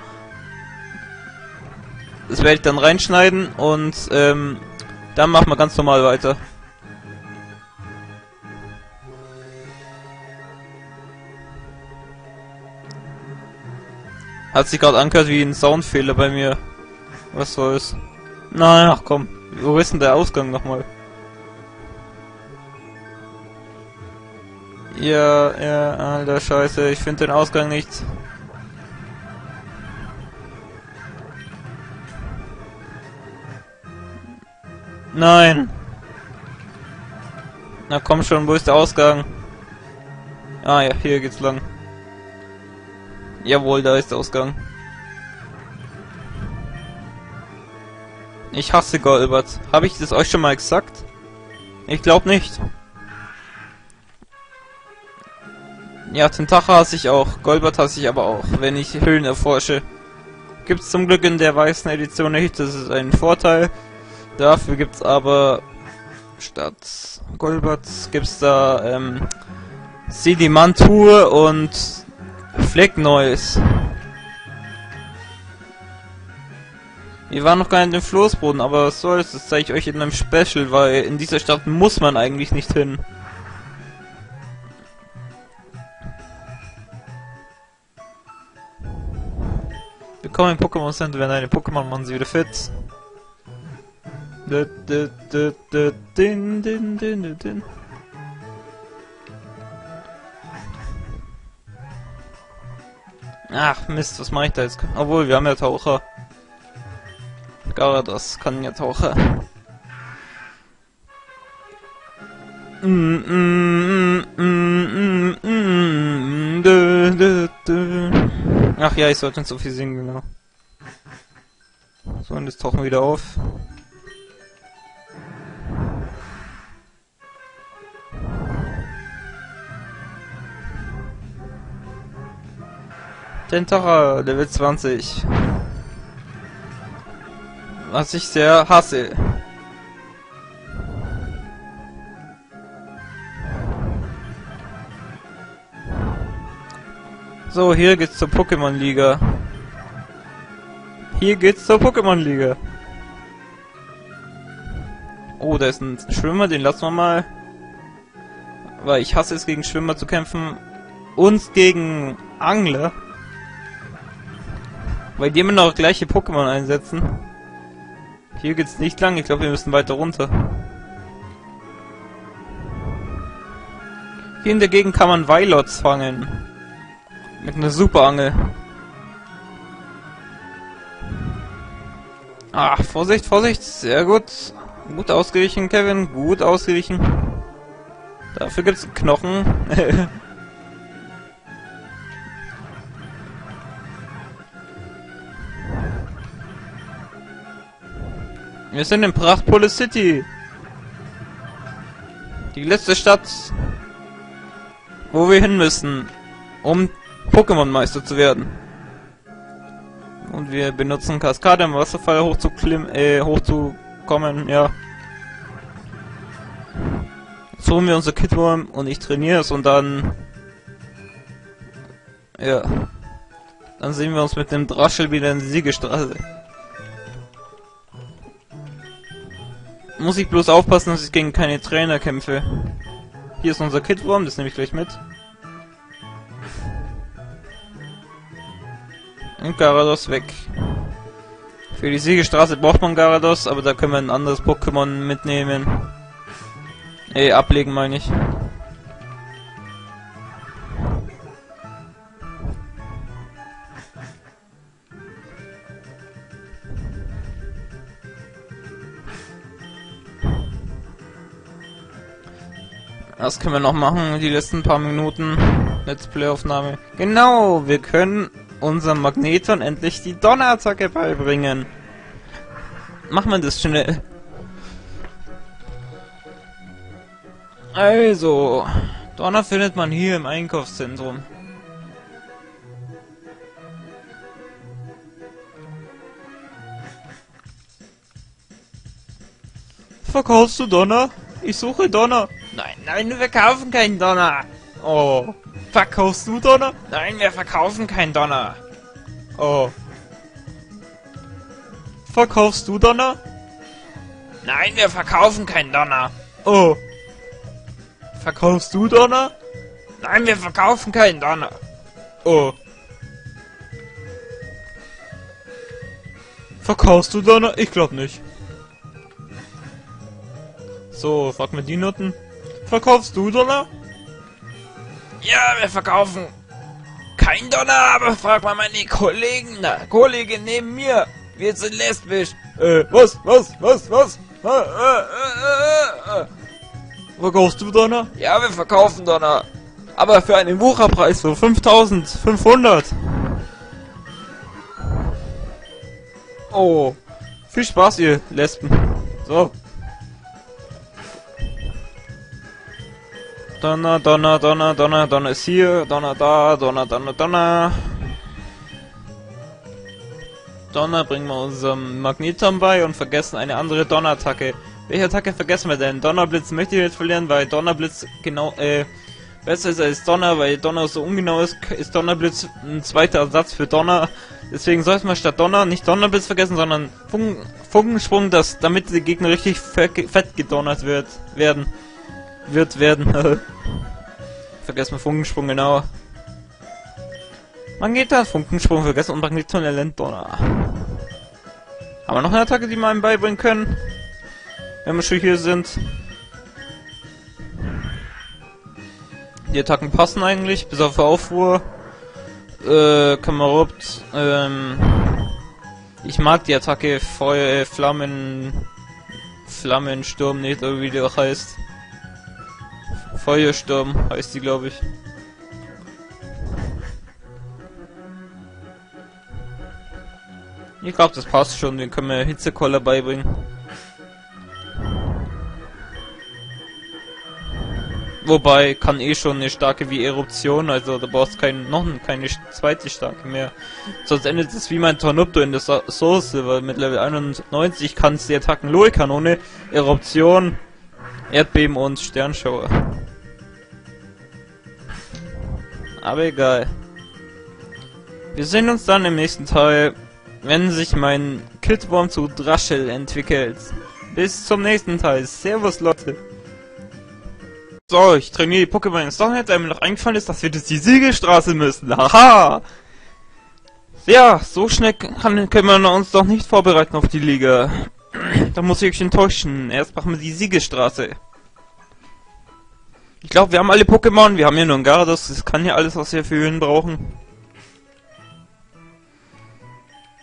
Das werde ich dann reinschneiden und ähm, dann machen wir ganz normal weiter. Hat sich gerade angehört wie ein Soundfehler bei mir. Was soll's? Nein, ach komm. Wo ist denn der Ausgang nochmal? Ja, ja, alter Scheiße, ich finde den Ausgang nicht. Nein! Na komm schon, wo ist der Ausgang? Ah ja, hier geht's lang. Jawohl, da ist der Ausgang. Ich hasse Golbert. Habe ich das euch schon mal gesagt? Ich glaube nicht. Ja, Tentacha hasse ich auch. Golbert hasse ich aber auch, wenn ich Höhlen erforsche. Gibt's zum Glück in der weißen Edition nicht, das ist ein Vorteil. Dafür gibt's aber statt Golbert gibt's da ähm, Sedimantur und Flecknoise. Wir waren noch gar nicht im Floßboden, aber was soll's, das zeige ich euch in einem Special, weil in dieser Stadt muss man eigentlich nicht hin. Willkommen im Pokémon Center, wenn eine Pokémon man sie wieder fit. Din, din, din, din. Ach Mist, was mache ich da jetzt? Obwohl, wir haben ja Taucher. Garados kann ja Taucher. Mm, mm, mm. Ach ja, ich sollte nicht so viel singen, genau. So, und jetzt tauchen wir wieder auf. Tentara, Level 20. Was ich sehr hasse. So, hier geht's zur Pokémon-Liga. Hier geht's zur Pokémon-Liga. Oh, da ist ein Schwimmer, den lassen wir mal. Weil ich hasse es, gegen Schwimmer zu kämpfen. Und gegen Angler. Weil die immer noch gleiche Pokémon einsetzen. Hier geht's nicht lang, ich glaube wir müssen weiter runter. Hier in der Gegend kann man Weilots fangen. Mit einer Superangel. Ach, Vorsicht, Vorsicht, sehr gut. Gut ausgewichen, Kevin, gut ausgewichen. Dafür gibt's Knochen. Wir sind in Prachtpolis City. Die letzte Stadt, wo wir hin müssen, um Pokémon-Meister zu werden. Und wir benutzen Kaskade im Wasserfall hochzuklimmen, äh, hochzukommen, ja. Jetzt holen wir unser Kidworm und ich trainiere es und dann... Ja. Dann sehen wir uns mit dem Draschel wieder in die Siegestraße. Muss ich bloß aufpassen, dass ich gegen keine Trainer kämpfe. Hier ist unser Kidworm, das nehme ich gleich mit. Und Garados weg. Für die Siegestraße braucht man Garados, aber da können wir ein anderes Pokémon mitnehmen. Eh, ablegen meine ich. Was können wir noch machen? Die letzten paar Minuten Let's Play Aufnahme. Genau, wir können unserem Magneton endlich die Donnerattacke beibringen. Machen wir das schnell. Also, Donner findet man hier im Einkaufszentrum. Verkaufst du Donner? Ich suche Donner. Nein, nein, wir verkaufen keinen Donner. Oh. Verkaufst du Donner? Nein, wir verkaufen keinen Donner. Oh. Verkaufst du Donner? Nein, wir verkaufen keinen Donner. Oh. Verkaufst du Donner? Nein, wir verkaufen keinen Donner. Oh. Verkaufst du Donner? Ich glaub nicht. So, frag mal die Noten. Verkaufst du Donner? Ja, wir verkaufen kein Donner, aber frag mal meine Kollegen, na, Kollegin neben mir. Wir sind lesbisch. Äh, was, was, was, was? Äh, äh, äh, äh. Verkaufst du Donner? Ja, wir verkaufen Donner. Aber für einen Wucherpreis von 5500. Oh. Viel Spaß, ihr Lesben. So. Donner, Donner, Donner, Donner, Donner ist hier, Donner da, Donner, Donner, Donner. Donner bringen wir unserem Magneton bei und vergessen eine andere Donnerattacke. Welche Attacke vergessen wir denn? Donnerblitz möchte ich jetzt verlieren, weil Donnerblitz genau, äh, besser ist als Donner, weil Donner so ungenau ist, ist Donnerblitz ein zweiter Ersatz für Donner. Deswegen sollte man statt Donner nicht Donnerblitz vergessen, sondern Funken, Funkensprung, das, damit die Gegner richtig fett, gedonnert wird, werden. Wird werden. vergessen wir Funkensprung genau. Man geht da Funkensprung vergessen und Magnettunnel Donner. Haben wir noch eine Attacke, die wir einem beibringen können? Wenn wir schon hier sind. Die Attacken passen eigentlich, bis auf Aufruhr. Äh, Kamerupt, ähm... Ich mag die Attacke Feuer, äh, Flammen... Flammensturm, nicht, oder wie die auch heißt. Feuersturm heißt die, glaube ich. Ich glaube, das passt schon, den können wir Hitzekoller beibringen. Wobei, kann eh schon eine starke wie Eruption, also da brauchst kein, noch keine zweite starke mehr. Sonst endet es wie mein Tornupto in der so Source, weil mit Level 91 kannst du die Attacken Lohe-Kanone, Eruption, Erdbeben und Sternschauer. Aber egal. Wir sehen uns dann im nächsten Teil, wenn sich mein Killworm zu Draschel entwickelt. Bis zum nächsten Teil. Servus, Leute. So, ich trainiere die Pokémon in Stonehead, da mir noch eingefallen ist, dass wir jetzt die Siegelstraße müssen. Haha! Ja, so schnell kann, können wir uns doch nicht vorbereiten auf die Liga. da muss ich euch enttäuschen. Erst machen wir die Siegelstraße. Ich glaube, wir haben alle Pokémon. Wir haben hier nur ein Gyarados. Das kann ja alles, was wir für Höhen brauchen.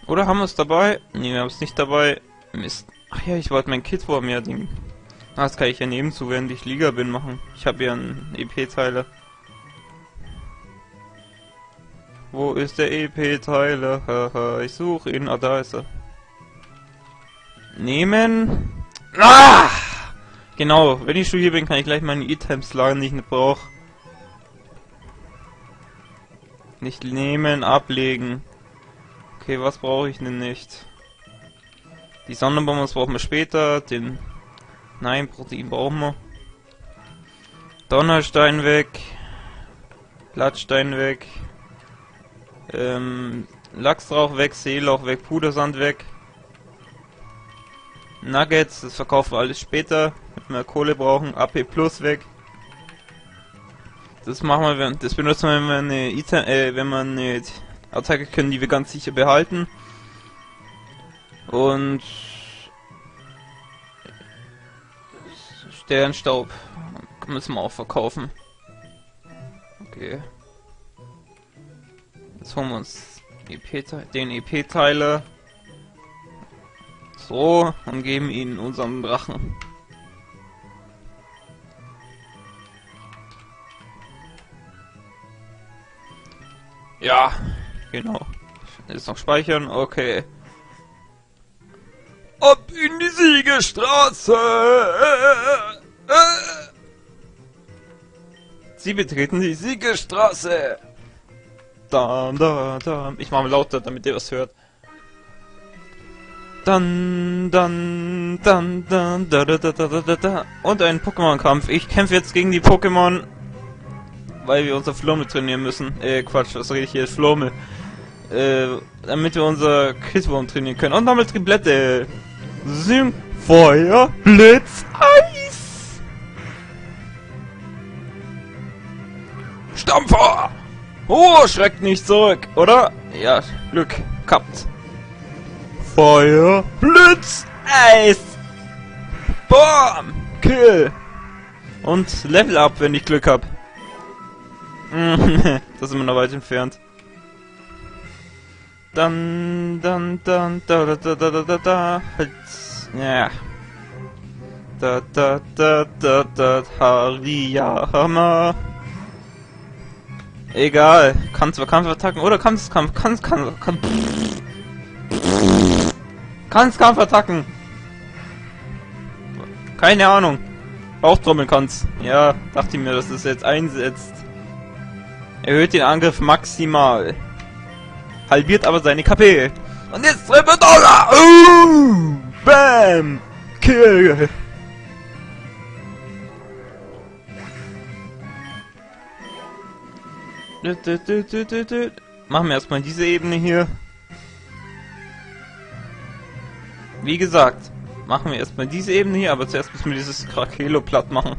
Oder haben wir es dabei? Ne, wir haben es nicht dabei. Mist. Ach ja, ich wollte mein Kit vor mir Ding. Ah, das kann ich ja nebenzu, während ich Liga bin, machen. Ich habe ja einen EP-Teiler. Wo ist der EP-Teiler? Haha, ich suche ihn. Ah, da ist er. Nehmen. Ah! Genau, wenn ich schon hier bin, kann ich gleich meine E-Times lagern, die ich nicht brauche. Nicht nehmen, ablegen. Okay, was brauche ich denn nicht? Die Sonnenbombe brauchen wir später. Den Nein, Protein brauchen wir. Donnerstein weg. Blattstein weg. Ähm, Lachsrauch weg, Seelauch weg, Pudersand weg. Nuggets, das verkaufen wir alles später, wenn wir Kohle brauchen. AP Plus weg. Das machen wir, das benutzen wir, wenn wir eine, Ita äh, wenn wir eine Attacke können, die wir ganz sicher behalten. Und Sternstaub müssen wir auch verkaufen. Okay. Jetzt holen wir uns EP den EP-Teile. So, und geben ihn unseren Drachen. Ja, genau. Jetzt noch speichern, okay. Ab in die Siegestraße! Sie betreten die Siegestraße! Da, da, da. Ich mache lauter, damit ihr was hört. Dann, dann, dann, dann, da, da, da, da, da, da. Und ein Pokémon-Kampf. Ich kämpfe jetzt gegen die Pokémon, weil wir unser Flome trainieren müssen. Äh, Quatsch, was rede ich hier? Flome. Äh, damit wir unser Kisswurm trainieren können. Und nochmal Triplette. Sim, Feuer, Blitz, Eis. Stampfer! Oh, schreckt nicht zurück, oder? Ja, Glück, gehabt. Feuer, Blitz, Eis. Bam, Kill. Und Level Up, wenn ich Glück hab. Das ist immer noch weit entfernt. Dann, dann, dann, da, da, da, da, da, da, da, ja. Da, da, da, da, da, Hariyama. Egal, kann zwar Kampfattacken oder kannst Kampf, kannst, kann, kann, kannst Kampfattacken. Keine Ahnung. Bauchtrommeln kannst. Ja, dachte ich mir, dass es jetzt einsetzt. Erhöht den Angriff maximal halbiert aber seine KP. Und jetzt Triple Dollar! Uh, bam! Kill! Machen wir erstmal diese Ebene hier. Wie gesagt, machen wir erstmal diese Ebene hier, aber zuerst müssen wir dieses Krakelo platt machen.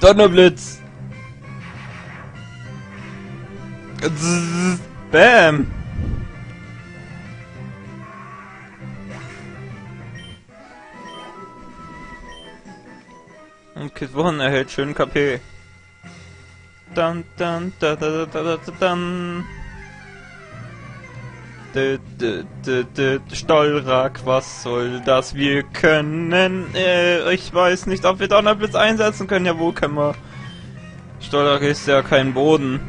Donnerblitz! Bam! Und Kid One erhält schön KP. Dann, dann, da, da, da, da, da, dann. D, d, d, d, Stollrack, was soll das? Wir können, äh, ich weiß nicht, ob wir Donnerblitz einsetzen können. Ja, wo können wir? Stollrack ist ja kein Boden.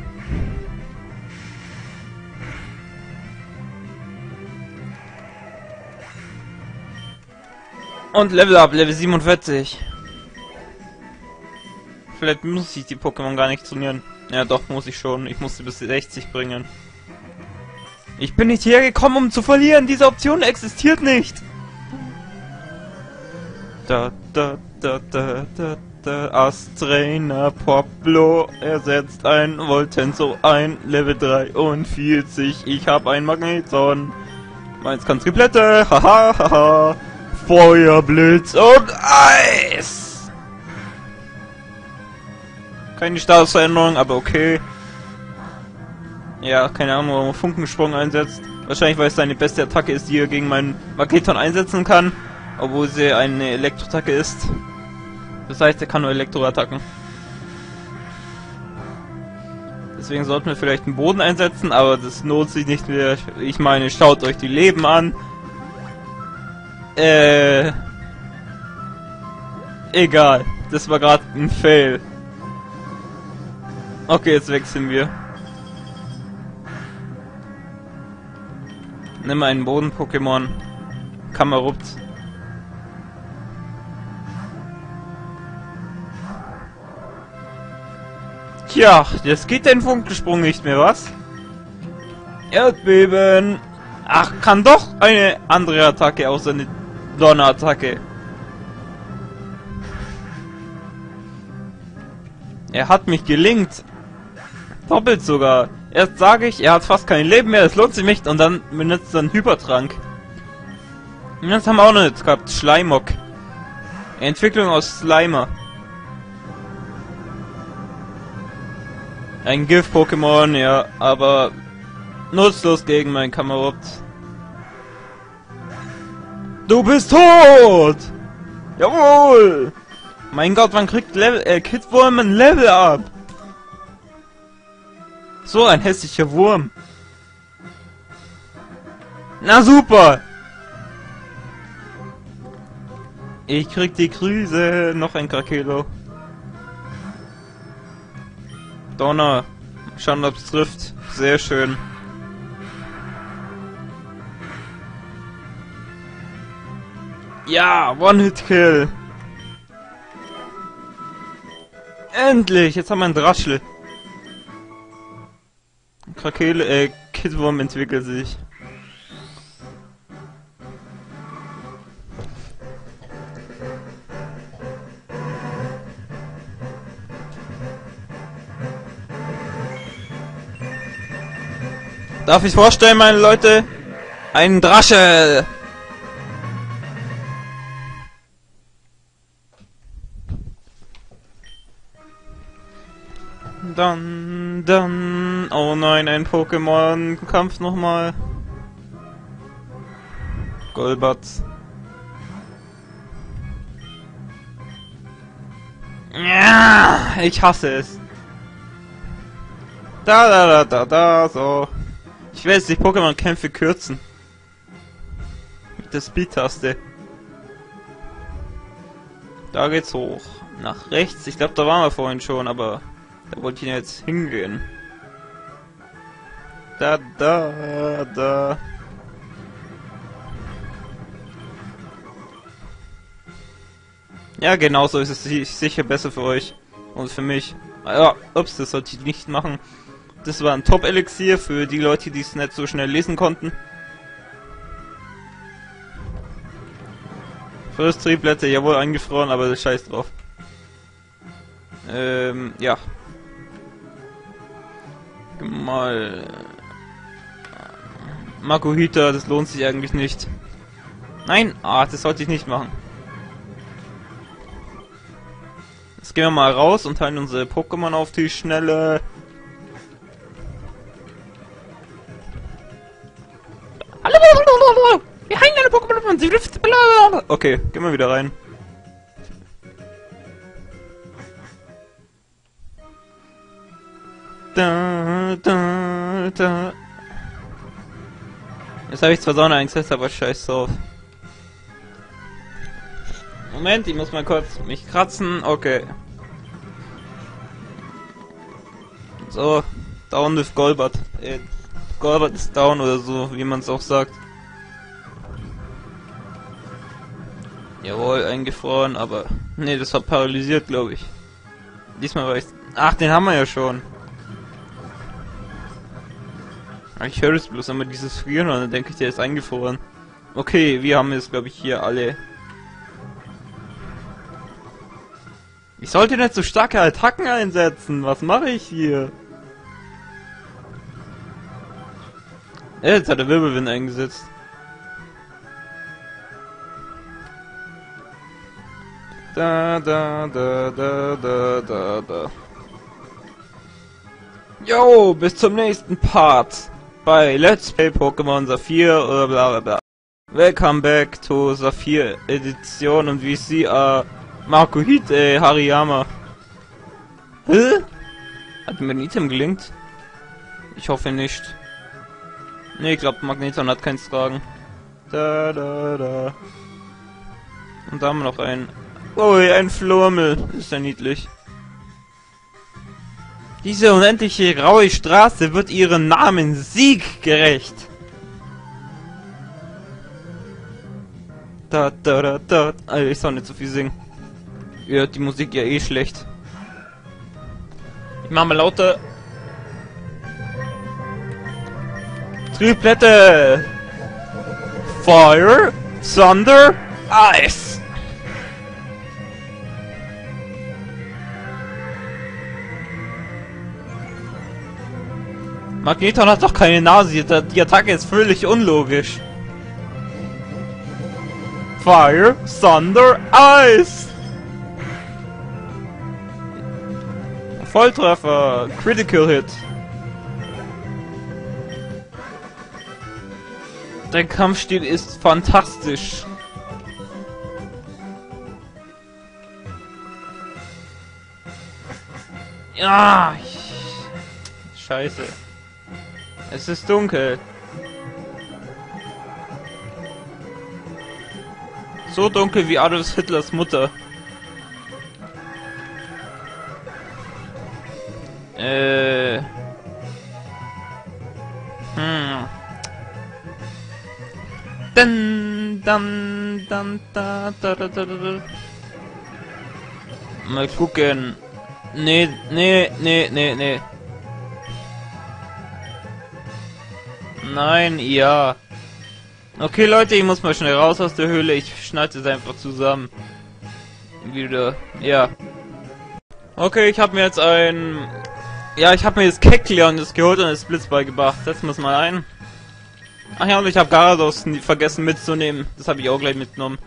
Und Level Up, Level 47. Vielleicht muss ich die Pokémon gar nicht trainieren. Ja, doch, muss ich schon. Ich muss sie bis 60 bringen. Ich bin nicht hergekommen, um zu verlieren. Diese Option existiert nicht. Da, da, da, da, da, da. Astrainer Poplo ersetzt ein Voltenso ein. Level 43. Ich hab ein Magneton. Meins kann's geplette. Haha, haha. Feuerblitz und Eis. Keine Statusveränderung, aber okay. Ja, keine Ahnung, warum er Funkensprung einsetzt. Wahrscheinlich, weil es seine beste Attacke ist, die er gegen meinen Magneton einsetzen kann. Obwohl sie eine Elektroattacke ist. Das heißt, er kann nur Elektroattacken. Deswegen sollten wir vielleicht einen Boden einsetzen, aber das lohnt sich nicht mehr. Ich meine, schaut euch die Leben an. Äh. Egal. Das war gerade ein Fail. Okay, jetzt wechseln wir. Nimm einen Boden-Pokémon. Kamerupt. Tja, jetzt geht dein Funkensprung nicht mehr, was? Erdbeben. Ach, kann doch eine andere Attacke außer eine Donnerattacke. Er hat mich gelingt. Doppelt sogar. Erst sage ich, er hat fast kein Leben mehr, es lohnt sich nicht, und dann benutzt er einen Hypertrank. Und das haben wir auch noch nicht gehabt. Schleimok. Entwicklung aus Slimer. Ein Gift-Pokémon, ja, aber nutzlos gegen mein Kamerad. Du bist tot! Jawohl! Mein Gott, wann kriegt Level, äh, Kid Wurm ein Level ab? So ein hässlicher Wurm. Na super! Ich krieg die Krise. Noch ein Krakelo. Donner. Schauen, ob es trifft. Sehr schön. Ja, One-Hit-Kill. Endlich! Jetzt haben wir einen Draschel. Krakele, äh, Kidworm entwickelt sich. Darf ich vorstellen, meine Leute? Ein Drasche! Dann, dann, oh nein, ein Pokémon-Kampf nochmal. Golbatz. Ja, ich hasse es. Da, da, da, da, da, so. Ich will jetzt die Pokémon-Kämpfe kürzen. Mit der Speed-Taste. Da geht's hoch. Nach rechts. Ich glaube, da waren wir vorhin schon, aber da wollte ich jetzt hingehen. Da, da, da. Ja, genau so ist es sicher besser für euch. Und für mich. Ja, ups, das sollte ich nicht machen. Das war ein Top-Elixier für die Leute, die es nicht so schnell lesen konnten. First Trieblätter, jawohl, eingefroren, aber scheiß drauf. Ähm, ja. Mal. Makuhita, das lohnt sich eigentlich nicht. Nein, ah, das sollte ich nicht machen. Jetzt gehen wir mal raus und teilen unsere Pokémon auf die Schnelle. Wir hängen eine Pokémon sie. Okay, gehen wir wieder rein. Da, da, da. Jetzt habe ich zwar Sonne eingesetzt, aber scheiß drauf. Moment, ich muss mal kurz mich kratzen. Okay. So, down with Golbert. Äh, Golbert ist down oder so, wie man es auch sagt. Jawohl, eingefroren, aber... Nee, das war paralysiert, glaube ich. Diesmal war ich... Ach, den haben wir ja schon. Ich höre es bloß immer dieses Frieren und dann denke ich, der ist eingefroren. Okay, wir haben jetzt, glaube ich, hier alle... Ich sollte nicht so starke Attacken einsetzen. Was mache ich hier? Jetzt hat er Wirbelwind eingesetzt. Da, da, da, da, da, da, da. Yo, bis zum nächsten Part bei Let's Play Pokémon Saphir oder bla bla bla. Welcome back to Saphir Edition und wie sie uh, Makuhite Hariyama. Hä? Hat mir ein Item gelingt? Ich hoffe nicht. Ne, ich glaube Magneton hat keins tragen. Da da da. Und da haben wir noch einen Ui, ein Flurmel. Ist ja niedlich. Diese unendliche graue Straße wird ihrem Namen Sieg gerecht. Da, da, da, da. Alter, ich soll nicht so viel singen. Ihr hört die Musik ja eh schlecht. Ich mach mal lauter. Triplette! Fire, Thunder, Ice! Magneton hat doch keine Nase, die Attacke ist völlig unlogisch. Fire, Thunder, Ice! Volltreffer, Critical Hit. Dein Kampfstil ist fantastisch. Ja, Scheiße. Es ist dunkel. So dunkel wie Adolf Hitlers Mutter. Äh. Hm. Dann, dann, dann, da, da, da, da, da. Mal gucken. Nee, nee, nee, nee, nee. Nein, ja. Okay, Leute, ich muss mal schnell raus aus der Höhle. Ich schneide es einfach zusammen. Wieder, ja. Okay, ich habe mir jetzt ein... Ja, ich habe mir jetzt Kekleon das geholt und das Blitzball gebracht. Setzen wir es mal ein. Ach ja, und ich habe Garados vergessen mitzunehmen. Das habe ich auch gleich mitgenommen.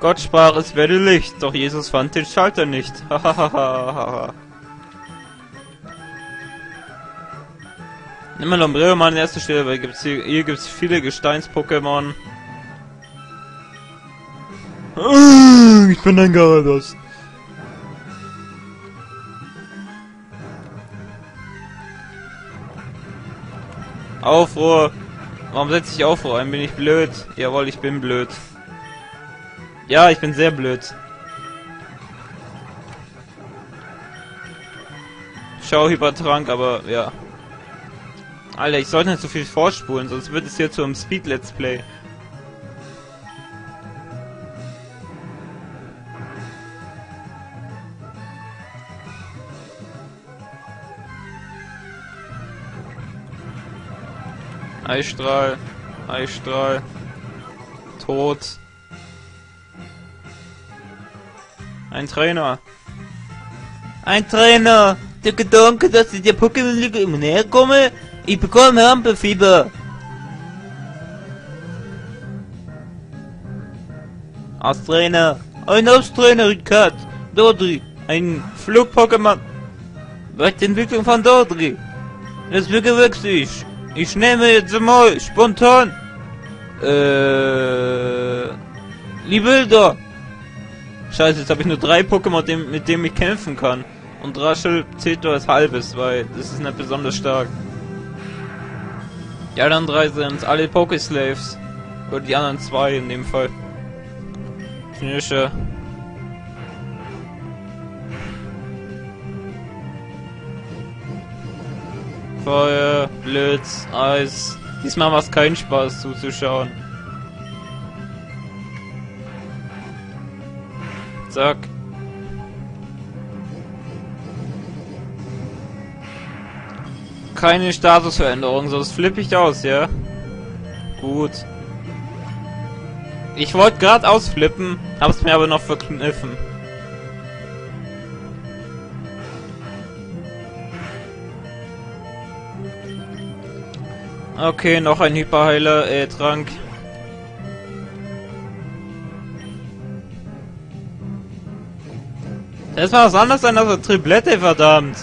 Gott sprach, es werde Licht, doch Jesus fand den Schalter nicht. Hahaha. Nimm mal Lombreo mal an erster Stelle, weil gibt's hier, hier gibt's viele Gesteins-Pokémon. Ich bin ein Garados. Aufruhr! Warum setze ich Aufruhr ein? Bin ich blöd? Jawohl, ich bin blöd. Ja, ich bin sehr blöd. Schau Hypertrank, aber ja. Alter, ich sollte nicht so viel vorspulen, sonst wird es hier zu einem Speed-Let's Play. Eisstrahl, Eisstrahl, tot. Ein Trainer. Ein Trainer. Der Gedanke, dass ich der Pokémon-Liga immer näher komme, ich bekomme Hampelfieber. Als Trainer. Ein Austrainer Rikat. Dodri. Ein Flug-Pokémon. Weiterentwicklung von Dodri. Das begewächse ich. Ich nehme jetzt mal spontan. Äh. Libilda. Scheiße, jetzt habe ich nur drei Pokémon, dem, mit denen ich kämpfen kann. Und Raschel zählt nur als halbes, weil das ist nicht besonders stark. Die anderen drei sind alle Pokéslaves. Oder die anderen zwei in dem Fall. Knirsche. Feuer, Blitz, Eis. Diesmal macht es keinen Spaß zuzuschauen. Zack. Keine Statusveränderung, sonst flippe ich aus, ja? Gut. Ich wollte gerade ausflippen, hab's mir aber noch verkniffen. Okay, noch ein Hyperheiler, äh, Trank. Das war was anderes als eine Triplette, verdammt.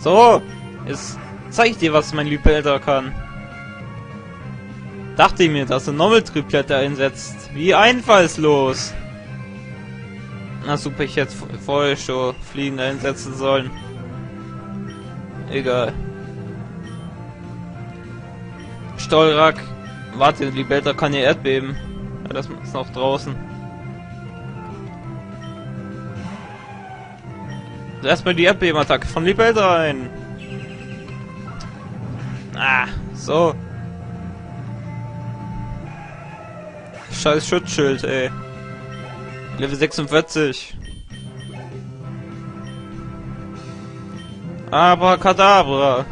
So, jetzt zeig ich dir, was mein Liebelter kann. Dachte ich mir, dass er Novel-Triplette einsetzt. Wie einfallslos. Na super, ich hätte vorher schon Fliegen einsetzen sollen. Egal. Stolrak. Warte, Libelta kann ihr Erdbeben. Ja, das ist noch draußen. Erstmal die Erdbebenattacke von Libelta rein. Ah, so. Scheiß Schutzschild, ey. Level 46. Aber Kadabra.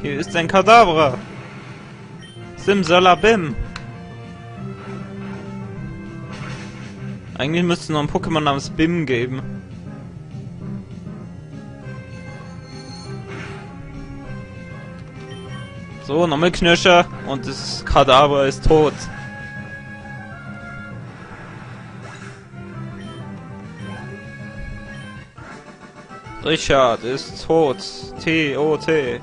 Hier ist ein Kadabra. Simsalabim. Eigentlich müsste es noch ein Pokémon namens Bim geben. So, nochmal Knirscher und das Kadaver ist tot. Richard ist tot. T-O-T.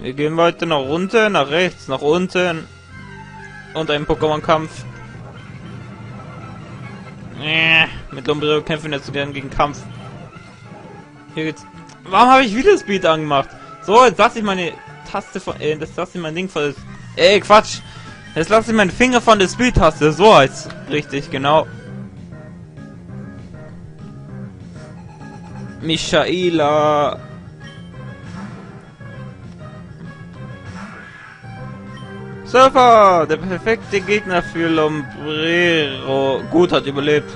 Wir gehen weiter nach unten, nach rechts, nach unten. Und ein Pokémon-Kampf. Äh, mit Lombrio kämpfen jetzt gern gegen Kampf. Hier geht's. Warum habe ich wieder Speed angemacht? So, jetzt lasse ich meine Taste von. Äh, das lasse ich mein Ding von. Ey, Quatsch! Jetzt lasse ich meinen Finger von der Speed-Taste. So heißt richtig, genau. Michaela. Surfer, der perfekte Gegner für Lombrero. Gut, hat überlebt.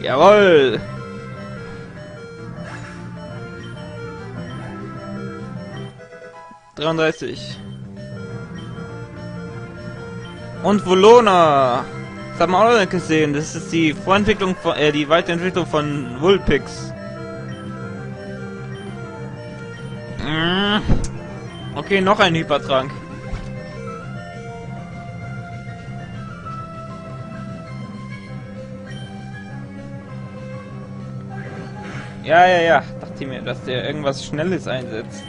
Jawoll. Dreiunddreißig. Und Volona. Das haben wir auch noch gesehen. Das ist die Vorentwicklung von, äh, die Weiterentwicklung von Vulpix. Mm. Okay, noch ein Hypertrank. Ja, ja, ja. Dachte mir, dass der irgendwas Schnelles einsetzt.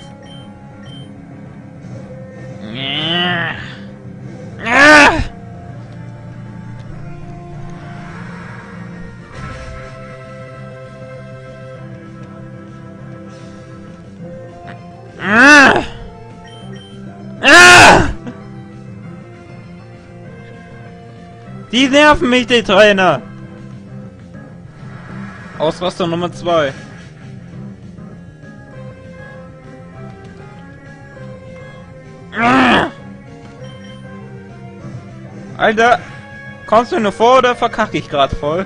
Die nerven mich, die Trainer! Ausraster Nummer 2. Alter, kommst du nur vor oder verkacke ich gerade voll?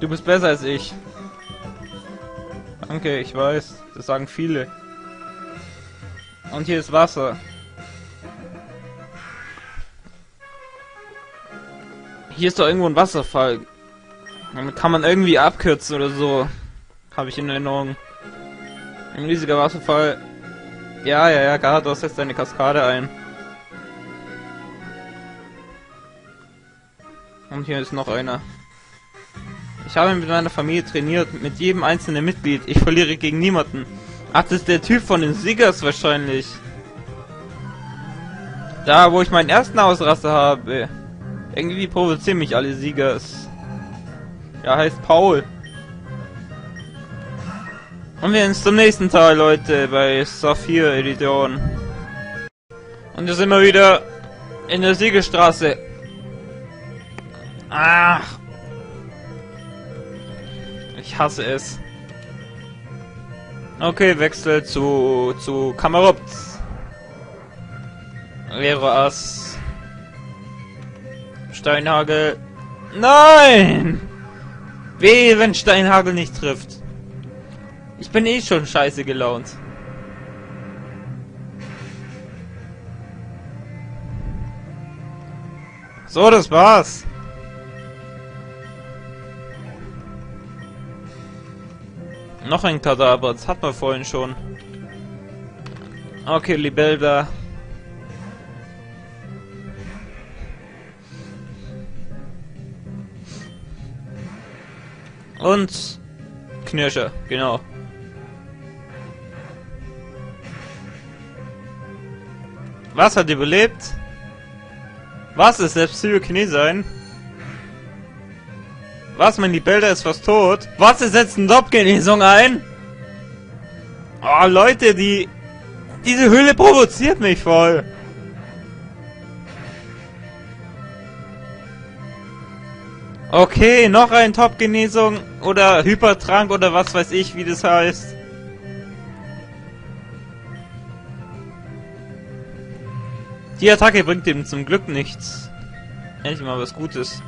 Du bist besser als ich. Danke, ich weiß. Das sagen viele. Und hier ist Wasser. Hier ist doch irgendwo ein Wasserfall. Damit kann man irgendwie abkürzen oder so. Habe ich in Erinnerung. Ein riesiger Wasserfall. Ja, ja, ja, Garados setzt eine Kaskade ein. Und hier ist noch einer. Ich habe mit meiner Familie trainiert, mit jedem einzelnen Mitglied. Ich verliere gegen niemanden. Ach, das ist der Typ von den Siegers wahrscheinlich. Da, wo ich meinen ersten Ausraster habe. Irgendwie provozieren mich alle Siegers. Er heißt Paul. Und wir sind zum nächsten Teil, Leute, bei Saphir Edition. Und wir sind mal wieder in der Siegestraße. Ach. Ich hasse es. Okay, Wechsel zu, zu Kamerupt. Ass. Steinhagel. Nein! Weh, wenn Steinhagel nicht trifft. Ich bin eh schon scheiße gelaunt. So, das war's. Noch ein Kadaver, das hat man vorhin schon. Okay, Libelda. Und Knirscher, genau. Was hat überlebt? Was ist selbst Psychoknie sein? Was, mein Libelda ist fast tot? Was, ist jetzt eine Top-Genesung ein? Oh, Leute, die... Diese Hülle provoziert mich voll. Okay, noch ein Top-Genesung oder Hypertrank oder was weiß ich, wie das heißt. Die Attacke bringt ihm zum Glück nichts. Endlich mal was Gutes.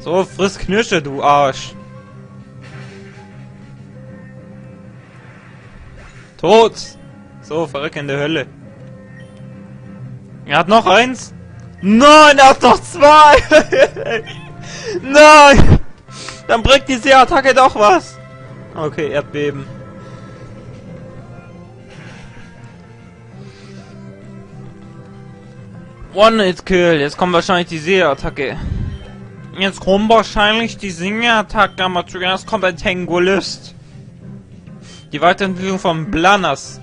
So, friss Knirsche, du Arsch. Tot! So, verreckende Hölle. Er hat noch eins. Nein, er hat noch zwei! Nein! Dann bringt diese Attacke doch was. Okay, Erdbeben. One-Hit-Kill. Jetzt kommt wahrscheinlich die Seerattacke. Jetzt kommt wahrscheinlich die Singer-Attacke, aber zuerst kommt ein Tangolist. Die Weiterentwicklung von Blanas.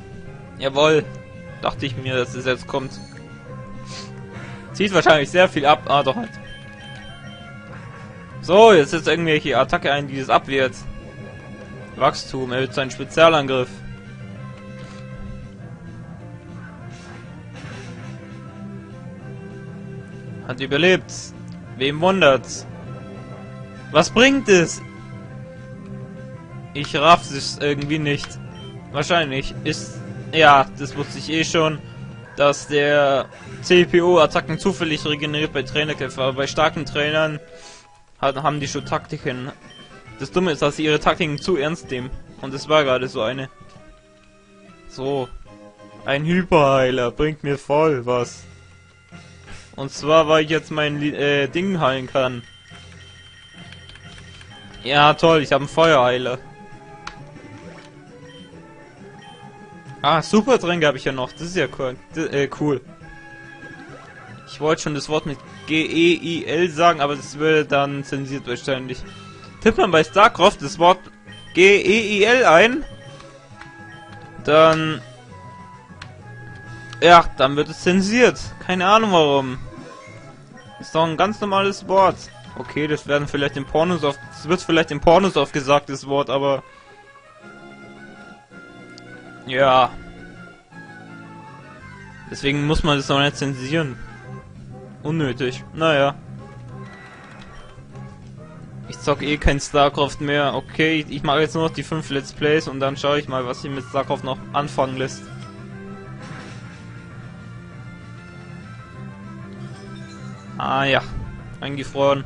Jawohl. Dachte ich mir, dass es jetzt kommt. Zieht wahrscheinlich sehr viel ab. Ah, doch halt. So, jetzt setzt irgendwelche Attacke ein, die das abwehrt. Wachstum, erhöht seinen Spezialangriff. Hat überlebt. Wem wundert's? Was bringt es? Ich raff es irgendwie nicht. Wahrscheinlich ist... Ja, das wusste ich eh schon, dass der CPO-Attacken zufällig regeneriert bei Trainerkämpfen, aber bei starken Trainern haben die schon Taktiken. Das Dumme ist, dass sie ihre Taktiken zu ernst nehmen. Und es war gerade so eine. So. Ein Hyperheiler bringt mir voll was. Und zwar, weil ich jetzt mein äh, Ding heilen kann. Ja, toll, ich habe einen Feuerheiler. Ah, Super Tränke habe ich ja noch. Das ist ja cool. Das, äh, cool. Ich wollte schon das Wort mit G-E-I-L sagen, aber das würde dann zensiert wahrscheinlich. Tippt man bei StarCraft das Wort G-E-I-L ein, dann... Ja, dann wird es zensiert. Keine Ahnung warum. Ist doch ein ganz normales Wort. Okay, das werden vielleicht in Pornos auf... Das wird vielleicht in Pornos aufgesagt, das Wort, aber... Ja. Deswegen muss man das auch nicht zensieren. Unnötig. Naja. Ich zock eh kein StarCraft mehr. Okay, ich mache jetzt nur noch die 5 Let's Plays und dann schaue ich mal, was sich mit StarCraft noch anfangen lässt. Ah ja, eingefroren.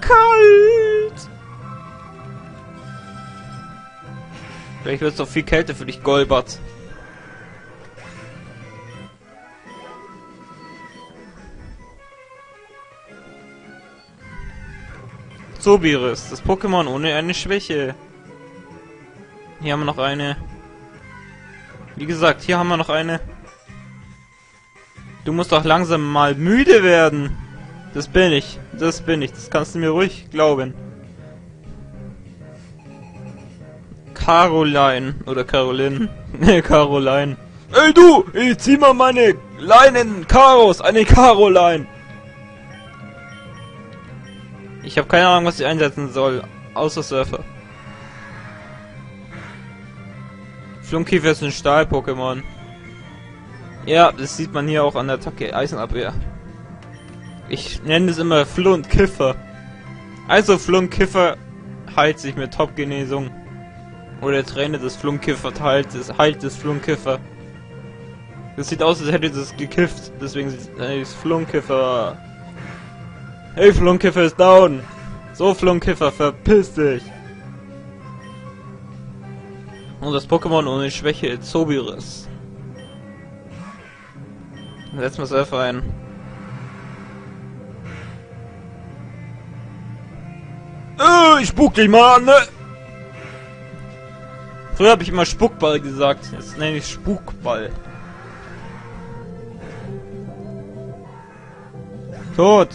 kalt. Vielleicht wird es doch viel kälter für dich, Golbert. Zobiris, das Pokémon ohne eine Schwäche. Hier haben wir noch eine. Wie gesagt, hier haben wir noch eine. Du musst doch langsam mal müde werden. Das bin ich. Das bin ich. Das kannst du mir ruhig glauben. Caroline. Oder Caroline. Caroline. Ey du! Ich zieh mal meine Leinen Karos die Caroline. Ich habe keine Ahnung, was ich einsetzen soll. Außer Surfer. Flunkiefer ist ein Stahl-Pokémon. Ja, das sieht man hier auch an der Attacke Eisenabwehr. Ich nenne es immer Flunkiffer. Also Flunkiffer heilt sich mit Top-Genesung. Oder Trainer des Flunkiffer heilt des, heilt des Flunkiffer. Das sieht aus, als hätte es gekifft. Deswegen ist Flunkiffer. Hey, Flunkiffer ist down. So, Flunkiffer, verpiss dich. Und das Pokémon ohne Schwäche Zobiris. Setzen wir es einfach ein. Äh, ich spuck dich mal an, ne? Früher habe ich immer Spuckball gesagt. Jetzt nenne ich Spukball. Tot.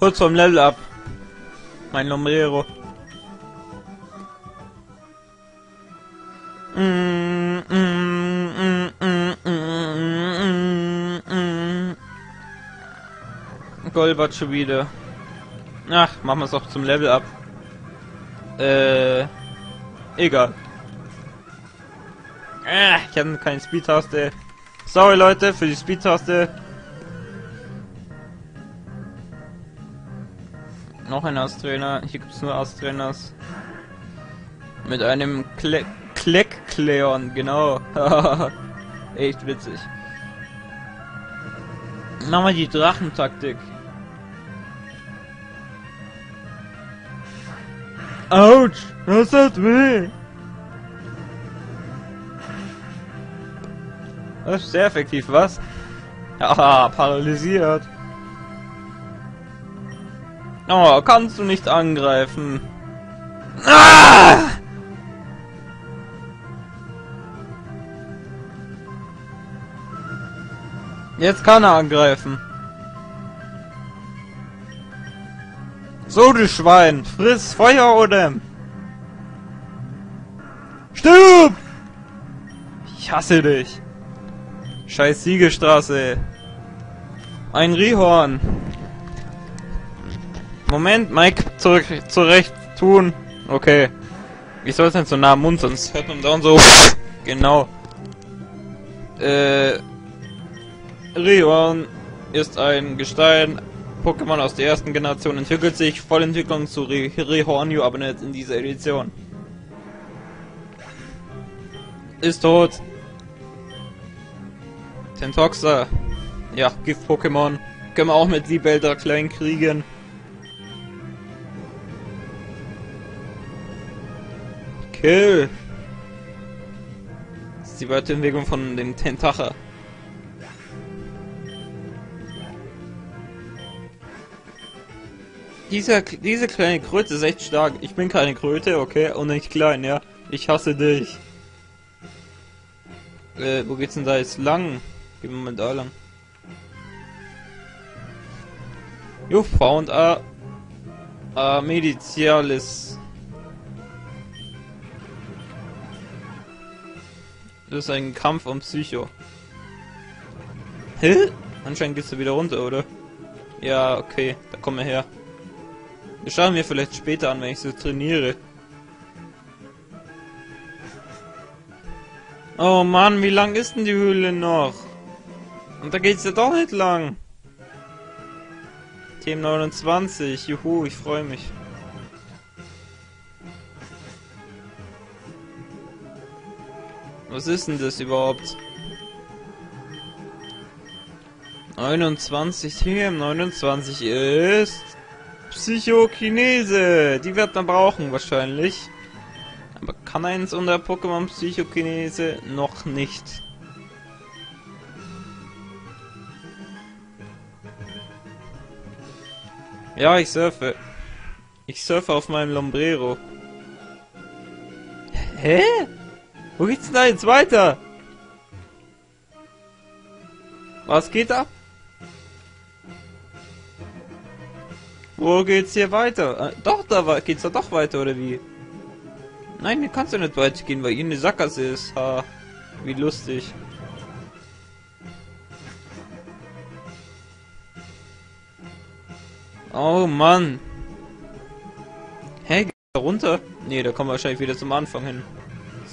Kurz vorm Level up. Mein Lombrero. Golbert schon wieder. Ach, machen wir es auch zum Level up. Äh, egal. Äh, ich habe keine Speed-Taste. Sorry Leute für die Speed-Taste. Noch ein Austrainer. Hier gibt es nur Austrainers. Mit einem Kle Kleck-Kleon, genau. Echt witzig. Machen wir die Drachentaktik. Autsch, das hat weh. Das ist sehr effektiv, was? Haha, paralysiert. Oh, kannst du nicht angreifen? Ah! Jetzt kann er angreifen. So, du Schwein, friss Feuer oder... Stirb! Ich hasse dich. Scheiß Siegestraße. Ein Rihorn. Moment, Mike, zurück, zurecht tun. Okay. Ich soll es nicht so nah am Mund, sonst hört man dann so. genau. Äh. Rihorn ist ein Gestein. Pokémon aus der ersten Generation entwickelt sich. Vollentwicklung zu Re Rehornio, aber nicht in dieser Edition. Ist tot. Tentoxa. Ja, Gift-Pokémon. Können wir auch mit Libelda klein kriegen. Kill. Das ist die Weiterentwicklung von dem Tentacher. Dieser, diese kleine Kröte ist echt stark. Ich bin keine Kröte, okay? Und nicht klein, ja? Ich hasse dich. Äh, wo geht's denn da jetzt lang? Gehen wir mal da lang. Jungfrau und A. A Medizialis. Das ist ein Kampf um Psycho. Hä? Anscheinend gehst du wieder runter, oder? Ja, okay. Da kommen wir her. Wir schauen mir vielleicht später an, wenn ich so trainiere. Oh Mann, wie lang ist denn die Höhle noch? Und da geht's ja doch nicht lang. Team 29, juhu, ich freue mich. Was ist denn das überhaupt? 29 Team, 29 ist Psychokinese. Die wird man brauchen wahrscheinlich. Aber kann eins unter Pokémon Psychokinese noch nicht. Ja, ich surfe. Ich surfe auf meinem Lombrero. Hä? Wo geht's denn da jetzt weiter? Was geht ab? Wo geht's hier weiter? Äh, doch, da geht's da doch weiter, oder wie? Nein, hier kannst du nicht weitergehen, weil hier eine Sackgasse ist. Ha, wie lustig. Oh Mann. Hä, geht da runter? Nee, da kommen wir wahrscheinlich wieder zum Anfang hin.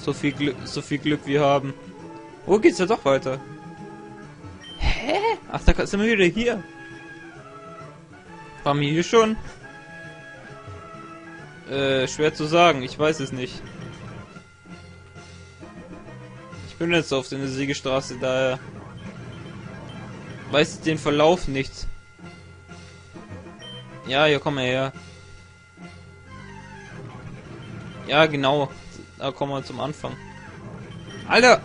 So viel Glück, so viel Glück wir haben. Wo geht's ja doch weiter? Hä? Ach, da sind wir wieder hier. Waren wir hier schon? Äh, schwer zu sagen. Ich weiß es nicht. Ich bin jetzt auf der Siegestraße, daher weiß ich den Verlauf nicht. Ja, hier kommen wir her. Ja, genau. Da kommen wir zum Anfang. Alter!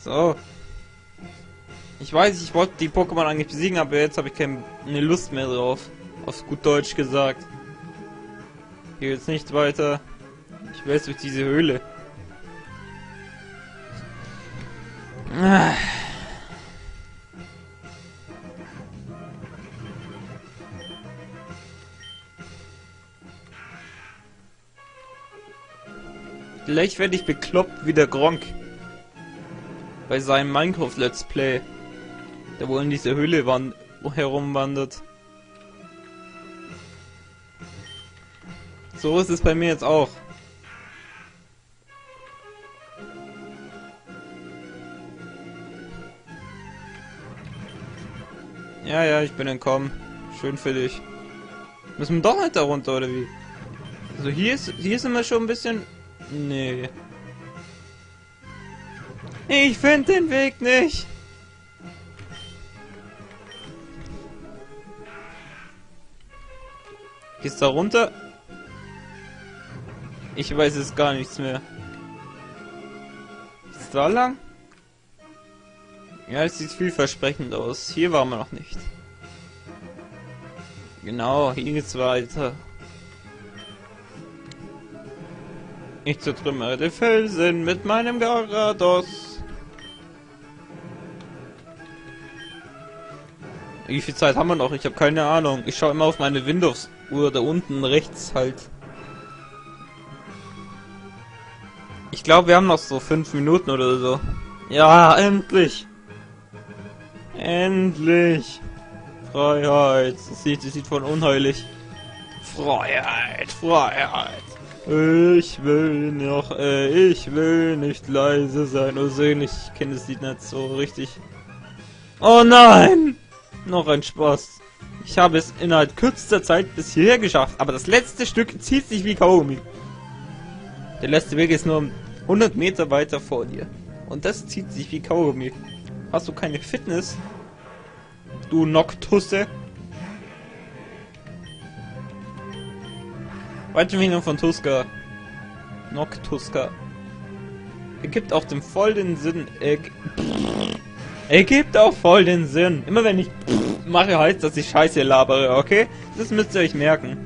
So. Ich weiß, ich wollte die Pokémon eigentlich besiegen, aber jetzt habe ich keine Lust mehr drauf. Auf gut Deutsch gesagt. Hier geht's nicht weiter. Ich will jetzt durch diese Höhle. Ah. Vielleicht werde ich bekloppt wie der Gronk. Bei seinem Minecraft Let's Play. Der wohl in diese Höhle wand herumwandert. So ist es bei mir jetzt auch. Ja, ja, ich bin entkommen. Schön für dich. Müssen wir doch nicht darunter, oder wie? Also hier ist, hier sind wir schon ein bisschen Nee. Ich finde den Weg nicht. Gehst da runter? Ich weiß es gar nichts mehr. Ist da lang? Ja, es sieht vielversprechend aus. Hier waren wir noch nicht. Genau, hier geht's weiter. Ich zertrümmere die Felsen mit meinem Garados. Wie viel Zeit haben wir noch? Ich habe keine Ahnung. Ich schaue immer auf meine Windows-Uhr da unten rechts halt. Ich glaube, wir haben noch so fünf Minuten oder so. Ja, endlich! Endlich! Freiheit! Das sieht, das sieht von unheilig. Freiheit, Freiheit! Ich will noch, äh, ich will nicht leise sein. Oh, sehen, ich kenne das Lied nicht so richtig. Oh nein! Noch ein Spaß. Ich habe es innerhalb kürzester Zeit bis hierher geschafft, aber das letzte Stück zieht sich wie Kaugummi. Der letzte Weg ist nur 100 Meter weiter vor dir. Und das zieht sich wie Kaugummi. Hast du keine Fitness? Du Noctusse? Weiterentwicklung von Tuska. Noctuska. Ergibt auch den voll den Sinn. Er, ergibt auch voll den Sinn. Immer wenn ich mache, heißt, dass ich Scheiße labere, okay? Das müsst ihr euch merken.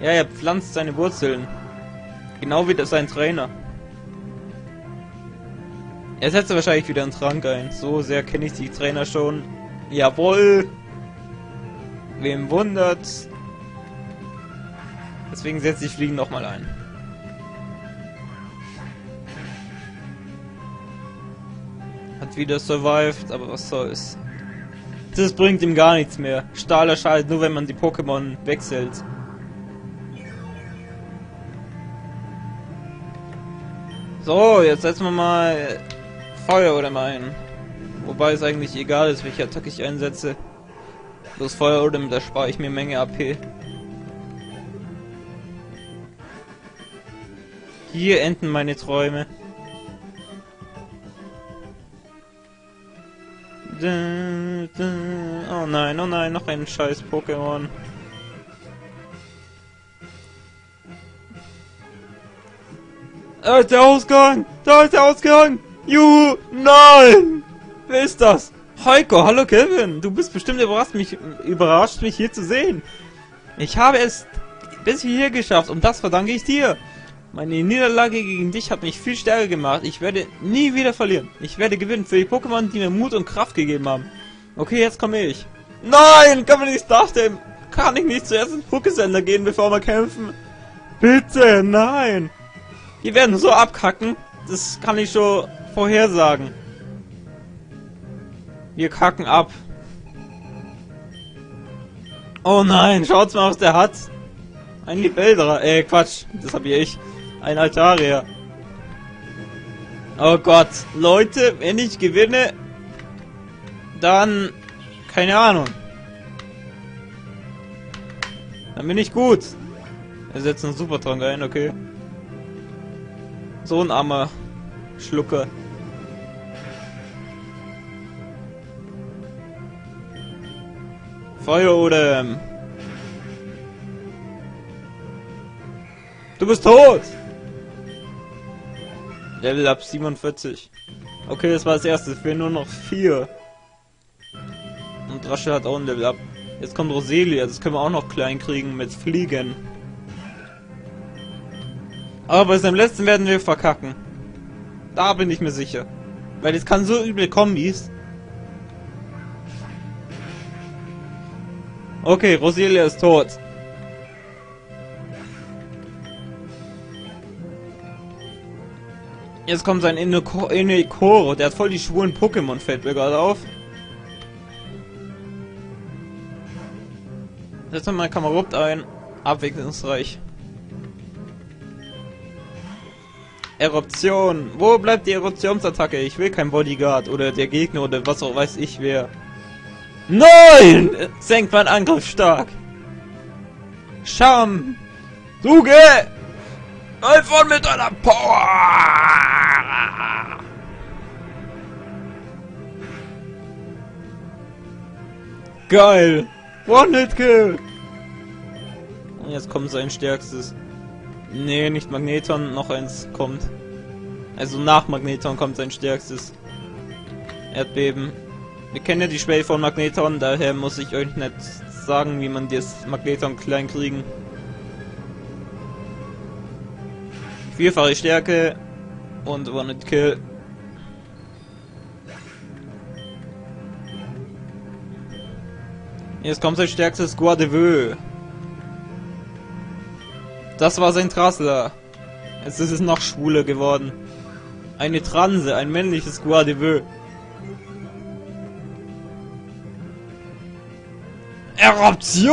Ja, er pflanzt seine Wurzeln. Genau wie das sein Trainer. Er setzt wahrscheinlich wieder einen Trank ein. So sehr kenne ich die Trainer schon. Jawohl. Wem wundert's? Deswegen setze ich Fliegen nochmal ein. Hat wieder survived, aber was soll's. Das bringt ihm gar nichts mehr. Stahl erschaltet nur, wenn man die Pokémon wechselt. So, jetzt setzen wir mal Feuer oder ein. Wobei es eigentlich egal ist, welche Attacke ich einsetze. Bloß Feuer oder da spare ich mir Menge AP. Hier enden meine Träume. Oh nein, oh nein, noch ein scheiß Pokémon. Da ist der Ausgang! Da ist der Ausgang! Juhu! Nein! Wer ist das? Heiko, hallo Kevin! Du bist bestimmt überrascht mich, überrascht, mich hier zu sehen. Ich habe es bis hierher geschafft und das verdanke ich dir. Meine Niederlage gegen dich hat mich viel stärker gemacht. Ich werde nie wieder verlieren. Ich werde gewinnen für die Pokémon, die mir Mut und Kraft gegeben haben. Okay, jetzt komme ich. Nein, kann man nicht dachten. Kann ich nicht zuerst ins Pokésender gehen, bevor wir kämpfen? Bitte, nein. Die werden so abkacken. Das kann ich schon vorhersagen. Wir kacken ab. Oh nein, schaut's mal, was der hat. Ein Libelderer. Äh, Quatsch. Das hab ich. Ein Altaria. Oh Gott. Leute, wenn ich gewinne, dann... Keine Ahnung. Dann bin ich gut. Wir setzen einen Supertrank ein, okay. So ein armer Schlucker. Feuer oder... Du bist tot! Level up 47. Okay, das war das erste. Es fehlen nur noch vier. Und Rasche hat auch ein Level up. Jetzt kommt Roselia. Das können wir auch noch klein kriegen mit Fliegen. Aber bei seinem letzten werden wir verkacken. Da bin ich mir sicher. Weil es kann so üble Kombis. Okay, Roselia ist tot. Jetzt kommt sein Inekoro. Der hat voll die schwulen Pokémon, fällt mir gerade auf. Setz mal Kamerupt ein. Abwechslungsreich. Eruption. Wo bleibt die Eruptionsattacke? Ich will kein Bodyguard oder der Gegner oder was auch weiß ich wer. Nein! Senkt mein Angriff stark. Scham. Suge! Einfach mit deiner Power! Geil! One-Hit-Kill! Und jetzt kommt sein stärkstes. Nee, nicht Magneton, noch eins kommt. Also nach Magneton kommt sein stärkstes. Erdbeben. Wir kennen ja die Schwelle von Magneton, daher muss ich euch nicht sagen, wie man das Magneton klein kriegen. Vierfache Stärke und One Kill. Jetzt kommt sein stärkstes Guardeveux. Das war sein Trassler. Jetzt ist es noch schwuler geworden. Eine Transe, ein männliches Guardeveux. Eruption!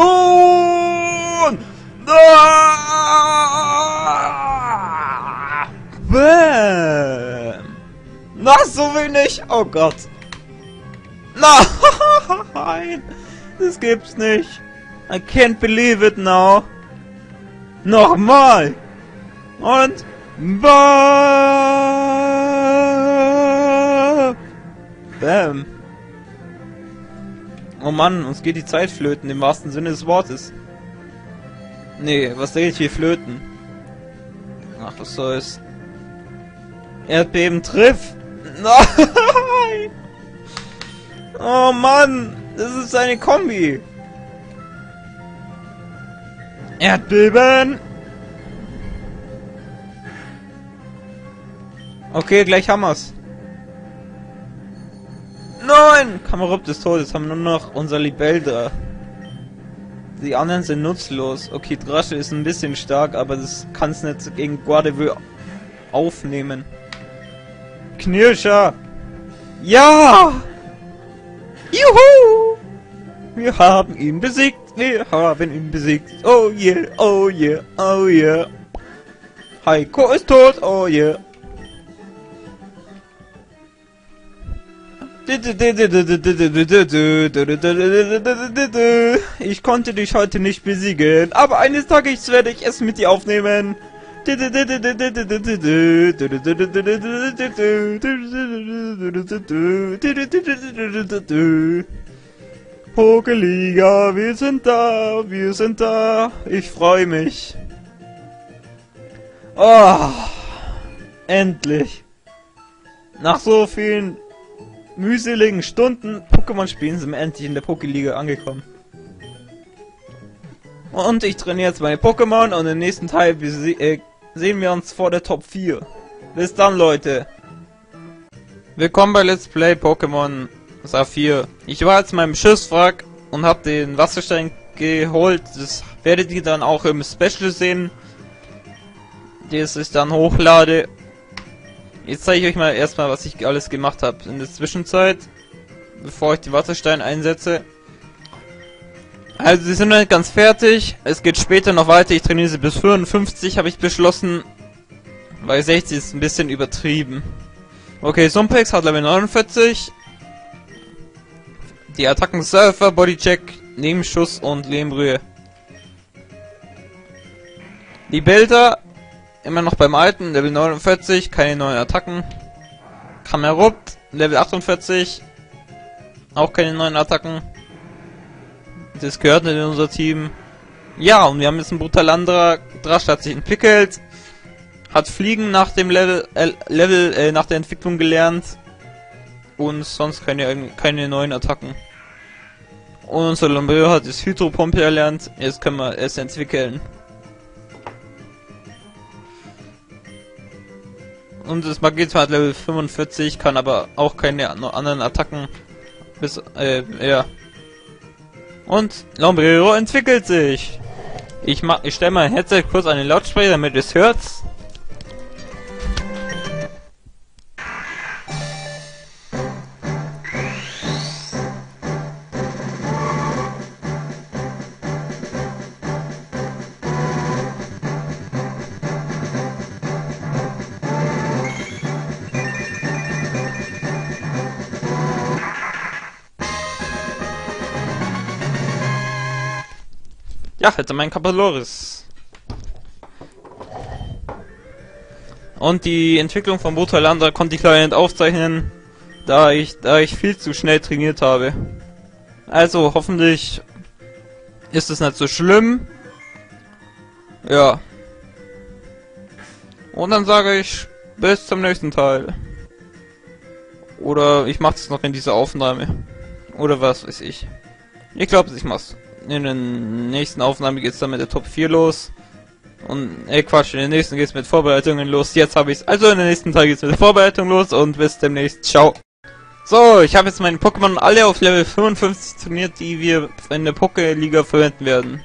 Bäm! Na, so wenig! Oh Gott! Nein! Das gibt's nicht! I can't believe it now! Nochmal! Und... Bam! Oh Mann, uns geht die Zeit flöten, im wahrsten Sinne des Wortes. Nee, was geht hier flöten? Ach, was soll's. Erdbeben triff! Nein! Oh Mann! Das ist eine Kombi! Erdbeben! Okay, gleich haben wir's. Nein! Kamerupt ist tot, jetzt haben nur noch unser Libelda. Die anderen sind nutzlos. Okay, Drasche ist ein bisschen stark, aber das kann es nicht gegen Guardeveux aufnehmen. Knirscher! Ja! Juhu! Wir haben ihn besiegt! Wir haben ihn besiegt! Oh yeah, oh yeah, oh yeah! Heiko ist tot! Oh yeah! Ich konnte dich heute nicht besiegen, aber eines Tages werde ich es mit dir aufnehmen. Pokeliga, wir sind da, wir sind da. Ich freue mich. Oh, endlich. Nach so vielen mühseligen Stunden Pokémon spielen sind wir endlich in der Pokeliga angekommen. Und ich trainiere jetzt meine Pokémon und im nächsten Teil äh, sehen wir uns vor der Top 4. Bis dann, Leute. Willkommen bei Let's Play Pokémon Saphir. Ich war jetzt in meinem Schiffswrack und habe den Wasserstein geholt. Das werdet ihr dann auch im Special sehen. Das ich dann hochlade. Jetzt zeige ich euch mal erstmal, was ich alles gemacht habe in der Zwischenzeit. Bevor ich die Wasserstein einsetze. Also sie sind noch nicht ganz fertig. Es geht später noch weiter. Ich trainiere sie bis 55, habe ich beschlossen. Weil 60 ist ein bisschen übertrieben. Okay, Sumpex hat Level 49. Die Attacken Surfer, Bodycheck, Nebenschuss und Lehmbrühe. Die Bilder immer noch beim alten, Level 49, keine neuen Attacken. Kamerupt, Level 48, auch keine neuen Attacken. Das gehört nicht in unser Team. Ja, und wir haben jetzt einen Brutalandra. Drasch hat sich entwickelt. Hat Fliegen nach dem Level, äh, Level äh, nach der Entwicklung gelernt. Und sonst keine, keine neuen Attacken. Und unser Lombreo hat das Hydropompe erlernt. Jetzt können wir es entwickeln. Und das Magneto hat Level 45, kann aber auch keine anderen Attacken. Bis, äh, ja, und Lombrero entwickelt sich. Ich mach, ich stelle mein Headset kurz an den Lautsprecher, damit es hört. Ja, hätte mein Kapaloris. Und die Entwicklung von Brutalander konnte ich leider nicht aufzeichnen, da ich, da ich viel zu schnell trainiert habe. Also hoffentlich ist es nicht so schlimm. Ja. Und dann sage ich bis zum nächsten Teil. Oder ich mache es noch in dieser Aufnahme. Oder was weiß ich. Ich glaube, ich mach's in der nächsten Aufnahme geht es dann mit der Top 4 los. Und, ey Quatsch, in der nächsten geht es mit Vorbereitungen los. Jetzt habe ich Also in der nächsten geht es mit der Vorbereitung los und bis demnächst. Ciao. So, ich habe jetzt meine Pokémon alle auf Level 55 trainiert, die wir in der Poké-Liga verwenden werden.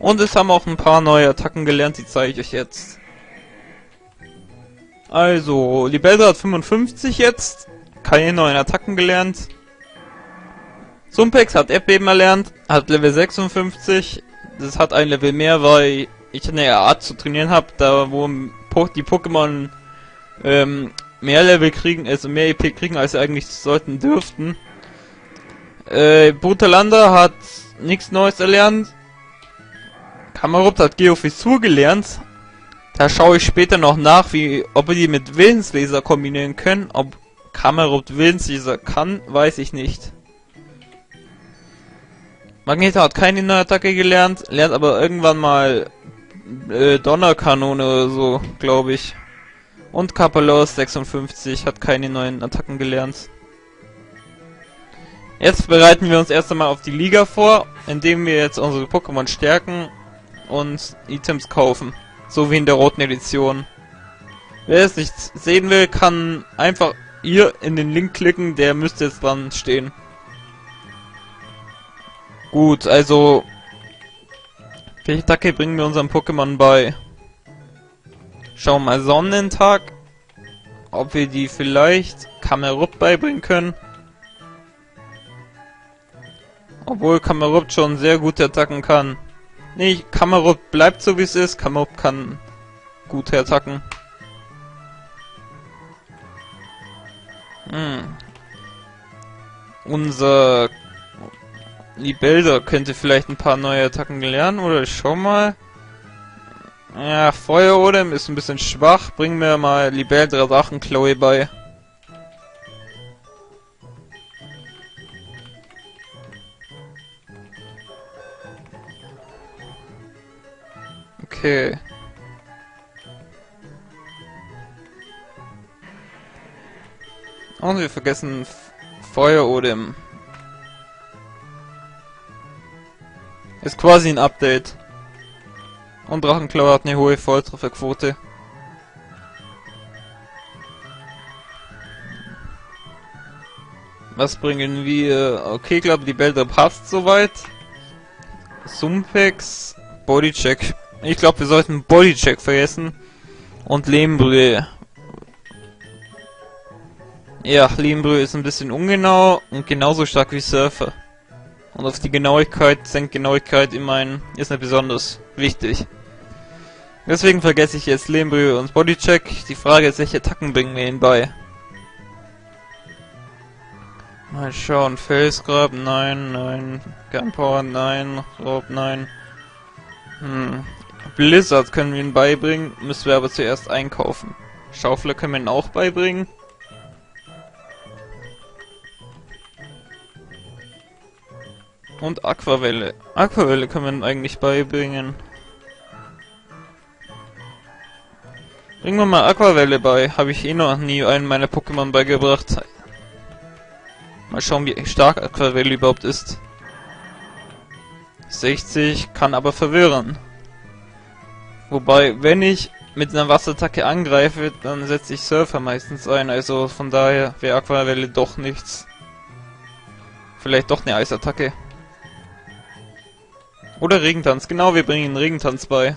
Und es haben auch ein paar neue Attacken gelernt, die zeige ich euch jetzt. Also, Libelda hat 55 jetzt, keine neuen Attacken gelernt. Sumpex hat Erdbeben erlernt, hat Level 56. Das hat ein Level mehr, weil ich eine Art zu trainieren habe, da wo die Pokémon ähm, mehr Level kriegen, also mehr EP kriegen, als sie eigentlich sollten dürften. Äh, Brutalander hat nichts Neues erlernt. Kamerupt hat Geofissur gelernt. Da schaue ich später noch nach, wie ob wir die mit Willenslaser kombinieren können. Ob Kamerupt Willenslaser kann, weiß ich nicht. Magneto hat keine neue Attacke gelernt, lernt aber irgendwann mal äh, Donnerkanone oder so, glaube ich. Und Kapalos 56 hat keine neuen Attacken gelernt. Jetzt bereiten wir uns erst einmal auf die Liga vor, indem wir jetzt unsere Pokémon stärken und Items kaufen. So wie in der roten Edition. Wer es nicht sehen will, kann einfach hier in den Link klicken, der müsste jetzt dran stehen. Gut, also... Welche Attacke bringen wir unserem Pokémon bei? Schauen wir mal Sonnentag. Ob wir die vielleicht Kamerupt beibringen können. Obwohl Kamerupt schon sehr gute Attacken kann. Nee, Kamerupt bleibt so wie es ist. Kamerupt kann gute Attacken. Hm. Unser Libelda könnte vielleicht ein paar neue Attacken lernen, oder ich schau mal. Ja, Feuerodem ist ein bisschen schwach. Bring mir mal Libeldra Drachen Chloe bei. Okay. Und wir vergessen Feuerodem. Ist quasi ein Update. Und Drachenklau hat eine hohe Volltrefferquote. Was bringen wir? Okay, ich glaube, die Bälder passt soweit. Sumpex, Bodycheck. Ich glaube, wir sollten Bodycheck vergessen. Und Lehmbrühe. Ja, Lehmbrühe ist ein bisschen ungenau und genauso stark wie Surfer. Und auf die Genauigkeit, senkt Genauigkeit immerhin, ist nicht besonders wichtig. Deswegen vergesse ich jetzt Lehmbrühe und Bodycheck. Die Frage ist, welche Attacken bringen wir ihn bei? Mal schauen, Felsgrab, nein, nein, Gunpower, nein, Raub, nein. Hm. Blizzard können wir ihn beibringen, müssen wir aber zuerst einkaufen. Schaufler können wir ihn auch beibringen. Und Aquavelle. Aquavelle können wir eigentlich beibringen. Bringen wir mal Aquavelle bei. Habe ich eh noch nie einen meiner Pokémon beigebracht. Mal schauen, wie stark Aquavelle überhaupt ist. 60, kann aber verwirren. Wobei, wenn ich mit einer Wasserattacke angreife, dann setze ich Surfer meistens ein. Also von daher wäre Aquavelle doch nichts. Vielleicht doch eine Eisattacke. Oder Regentanz. Genau, wir bringen Regentanz bei.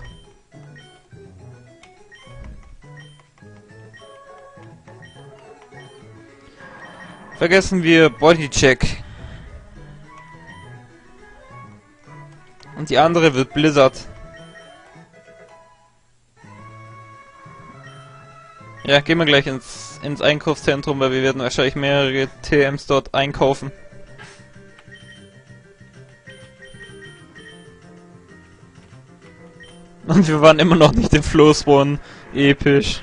Vergessen wir Bodycheck. Und die andere wird Blizzard. Ja, gehen wir gleich ins, ins Einkaufszentrum, weil wir werden wahrscheinlich mehrere TMs dort einkaufen. Und wir waren immer noch nicht im Floß One. Episch.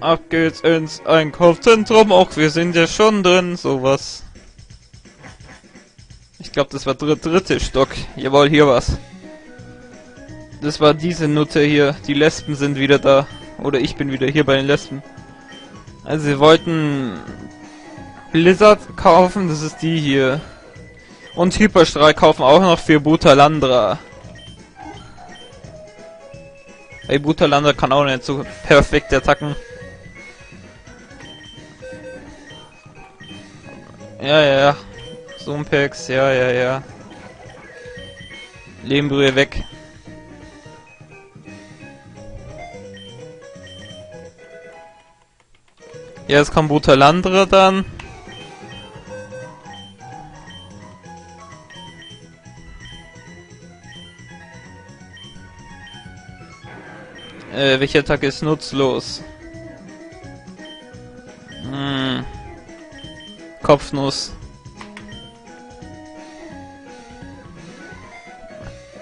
Ab geht's ins Einkaufszentrum. Auch wir sind ja schon drin. Sowas. Ich glaube, das war der dritte Stock. Jawohl, hier was. Das war diese Nutte hier. Die Lesben sind wieder da. Oder ich bin wieder hier bei den Lesben. Also sie wollten Blizzard kaufen, das ist die hier. Und Hyperstrahl kaufen auch noch für Butalandra. Ey, Butalandra kann auch nicht so perfekt attacken. Ja, ja, ja. Sumpex, ja, ja, ja. Lehmbrühe weg. Jetzt kommt Butalandra dann. Äh, welche Attacke ist nutzlos? Hm. Kopfnuss.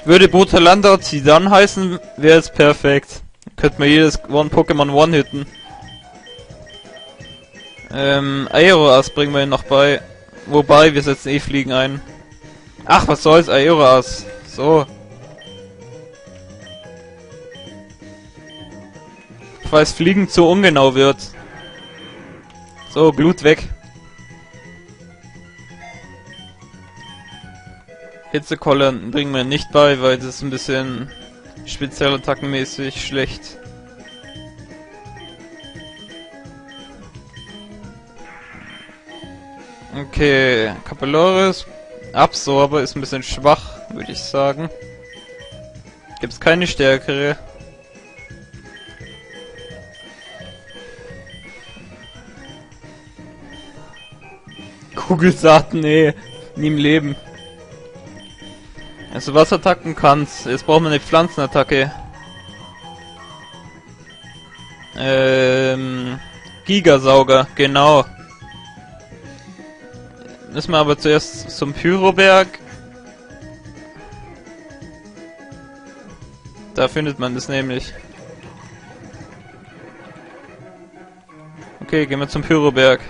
Würde Botalanda Zidane heißen, wäre es perfekt. Könnte man jedes One-Pokémon One-Hitten. Ähm, Aeroas bringen wir noch bei. Wobei, wir setzen eh Fliegen ein. Ach, was soll's, Aeroas. So. Falls Fliegen zu ungenau wird. So, Glut weg. Hitzekollern bringen wir nicht bei, weil das ist ein bisschen spezialattackenmäßig schlecht. Okay, Capelloris. Absorber ist ein bisschen schwach, würde ich sagen. Gibt's keine stärkere. Kugelsaat, nee, nie im Leben. Also Wasserattacken kannst. Jetzt brauchen wir eine Pflanzenattacke. Ähm, Gigasauger, genau. Müssen wir aber zuerst zum Pyroberg. Da findet man das nämlich. Okay, gehen wir zum Pyroberg.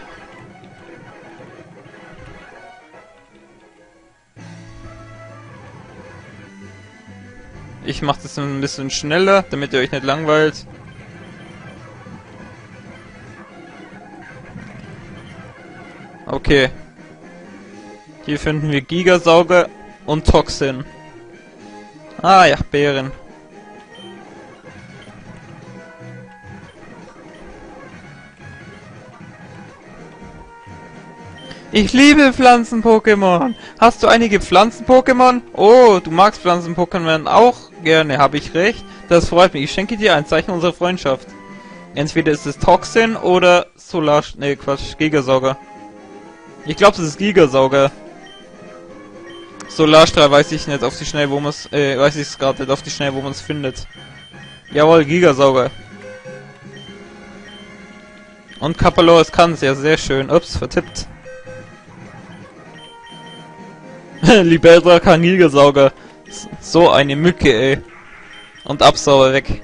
Ich mache das ein bisschen schneller, damit ihr euch nicht langweilt. Okay. Hier finden wir Gigasauger und Toxin. Ah ja, Bären. Ich liebe Pflanzen-Pokémon. Hast du einige Pflanzen-Pokémon? Oh, du magst Pflanzen-Pokémon auch gerne, habe ich recht? Das freut mich. Ich schenke dir ein Zeichen unserer Freundschaft. Entweder ist es Toxin oder Solar... Ne, Quatsch, Gigasauger. Ich glaube, es ist Gigasauger. Solarstrahl weiß ich nicht auf die Schnell, wo man es... Äh, weiß ich es gerade nicht auf die Schnell, wo man es findet. Jawohl, Gigasauger. Und Kapaloris kann es, ja, sehr schön. Ups, vertippt. Liberdra kann Gigasauger. So eine Mücke, ey. Und Absauer weg.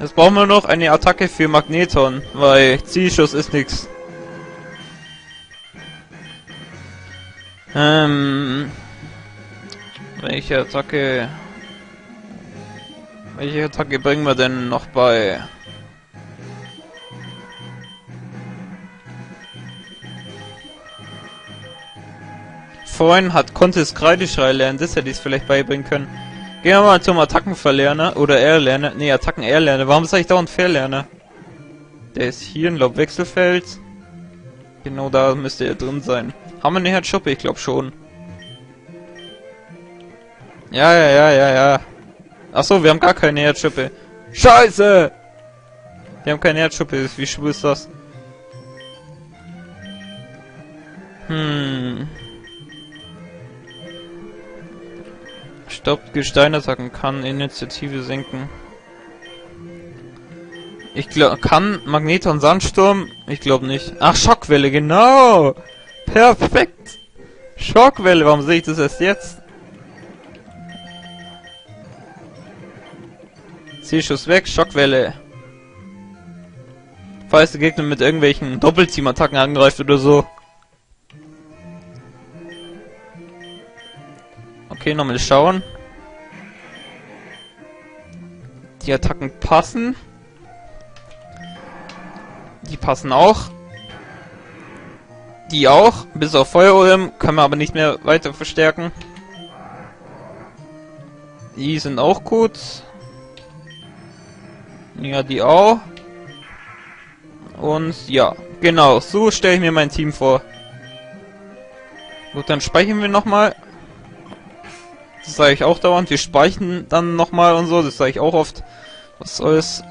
Jetzt brauchen wir noch eine Attacke für Magneton, weil Zielschuss ist nix. Ähm... Welche Attacke... Welche Attacke bringen wir denn noch bei... vorhin hat konnte es Kreideschrei lernen, das hätte ich es vielleicht beibringen können. Gehen wir mal zum Attackenverlerner oder Erlerner. Ne, Attacken Erlerner. Warum sage ich dauernd Verlerner? Der ist hier in Laub Wechselfeld. Genau da müsste er drin sein. Haben wir eine Herzschuppe? Ich glaube schon. Ja, ja, ja, ja, ja. Achso, wir haben gar keine Herzschuppe. Scheiße! Wir haben keine Herzschuppe. Wie schwul ist das? Hm. Stoppt Gesteinattacken, kann Initiative senken. Ich glaube, kann Magneton Sandsturm? Ich glaube nicht. Ach, Schockwelle, genau! Perfekt! Schockwelle, warum sehe ich das erst jetzt? Zielschuss weg, Schockwelle. Falls der Gegner mit irgendwelchen Doppelteam-Attacken angreift oder so. Okay, nochmal schauen. Die Attacken passen. Die passen auch. Die auch. Bis auf Feuerolm. Können wir aber nicht mehr weiter verstärken. Die sind auch gut. Ja, die auch. Und ja, genau, so stelle ich mir mein Team vor. Gut, dann speichern wir nochmal. Das sage ich auch dauernd. Wir speichern dann nochmal und so. Das sage ich auch oft. Was soll's.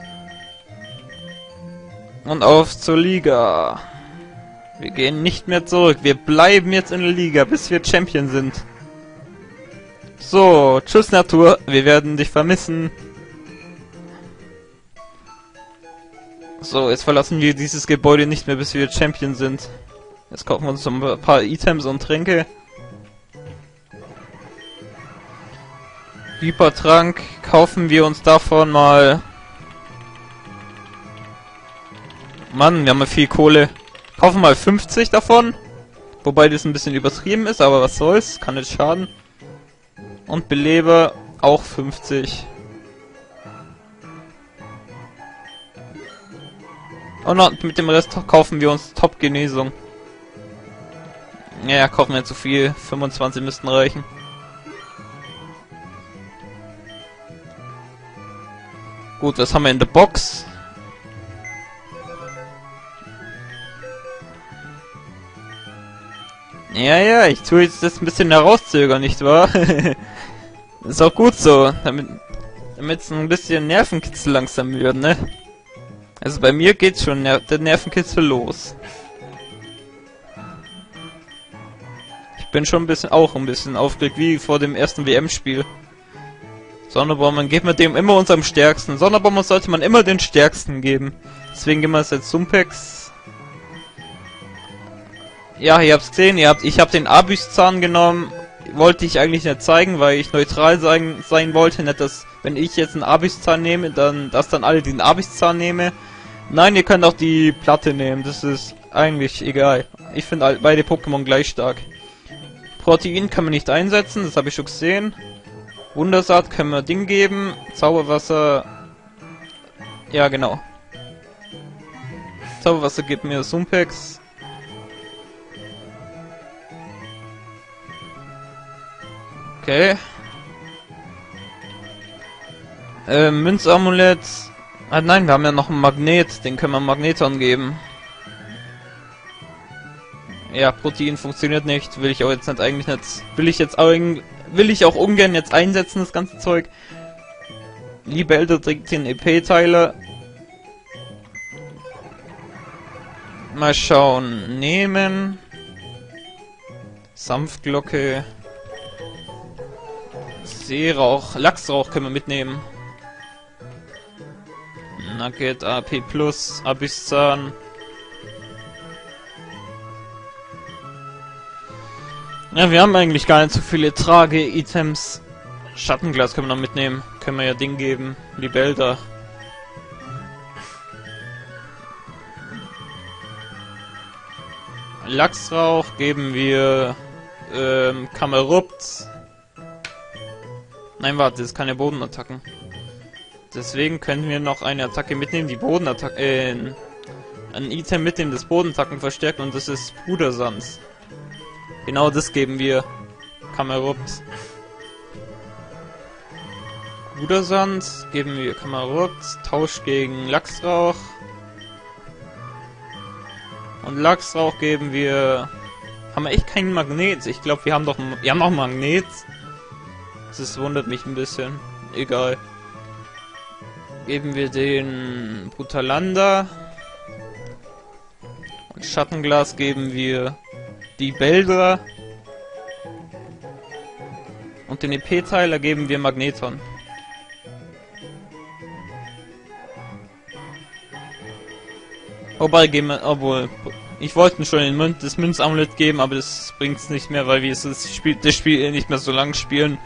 Und auf zur Liga. Wir gehen nicht mehr zurück. Wir bleiben jetzt in der Liga, bis wir Champion sind. So, tschüss Natur. Wir werden dich vermissen. So, jetzt verlassen wir dieses Gebäude nicht mehr, bis wir Champion sind. Jetzt kaufen wir uns ein paar Items und Tränke. Hypertrank kaufen wir uns davon mal. Mann, wir haben ja viel Kohle. Kaufen mal 50 davon. Wobei das ein bisschen übertrieben ist, aber was soll's. Kann nicht schaden. Und Beleber auch 50. Und mit dem Rest kaufen wir uns Top-Genesung. Ja, kaufen wir zu viel. 25 müssten reichen. Gut, was haben wir in der Box? Ja, ja, ich tue jetzt das ein bisschen herauszögern, nicht wahr? ist auch gut so, damit es ein bisschen Nervenkitzel langsam wird, ne? Also bei mir geht's schon ner der Nervenkitzel los. Ich bin schon ein bisschen auch ein bisschen aufgeregt wie vor dem ersten WM-Spiel. Sonderbomben gibt man dem immer unserem stärksten. Sonderbomben sollte man immer den stärksten geben. Deswegen geben wir es jetzt Sumpex. Ja, ihr habt's gesehen, ihr habt, ich habe den Abüs-Zahn genommen. Wollte ich eigentlich nicht zeigen, weil ich neutral sein, sein wollte. Nicht, dass, wenn ich jetzt einen Abüs-Zahn nehme, dann, dass dann alle den Abüs-Zahn nehmen. Nein, ihr könnt auch die Platte nehmen. Das ist eigentlich egal. Ich finde beide Pokémon gleich stark. Protein kann man nicht einsetzen, das habe ich schon gesehen. Wundersaat können wir Ding geben. Zauberwasser. Ja, genau. Zauberwasser gibt mir Sumpex. Okay. Äh, Münzamulett. Ah nein, wir haben ja noch einen Magnet. Den können wir Magneton geben. Ja, Protein funktioniert nicht. Will ich auch jetzt nicht eigentlich nicht. Will ich jetzt auch will ich auch ungern jetzt einsetzen, das ganze Zeug. Libelder trinkt den EP-Teiler. Mal schauen. Nehmen. Sanftglocke. Seerauch. Lachsrauch können wir mitnehmen. Nugget, AP Abysszahn. Ja, wir haben eigentlich gar nicht so viele Trage-Items. Schattenglas können wir noch mitnehmen. Können wir ja Ding geben. Libelda. Lachsrauch geben wir ähm, Kamerupt. Nein, warte, das ist keine Bodenattacken. Deswegen können wir noch eine Attacke mitnehmen, die Bodenattacke, äh, ein Item mitnehmen, das Bodenattacken verstärkt und das ist Pudersand. Genau das geben wir. Kamerupt. Gudersand geben wir Kamerupt. Tausch gegen Lachsrauch. Und Lachsrauch geben wir... Haben wir echt keinen Magnet? Ich glaube, wir haben doch... Wir haben noch Magnet. Das wundert mich ein bisschen. Egal. Geben wir den Brutalanda. Und Schattenglas geben wir die Bälder und den EP-Teil ergeben wir Magneton. Wobei geben wir, obwohl, ich wollte schon den Mün das Münzamulett geben, aber das bringt's nicht mehr, weil wir das Spiel, das Spiel nicht mehr so lang spielen.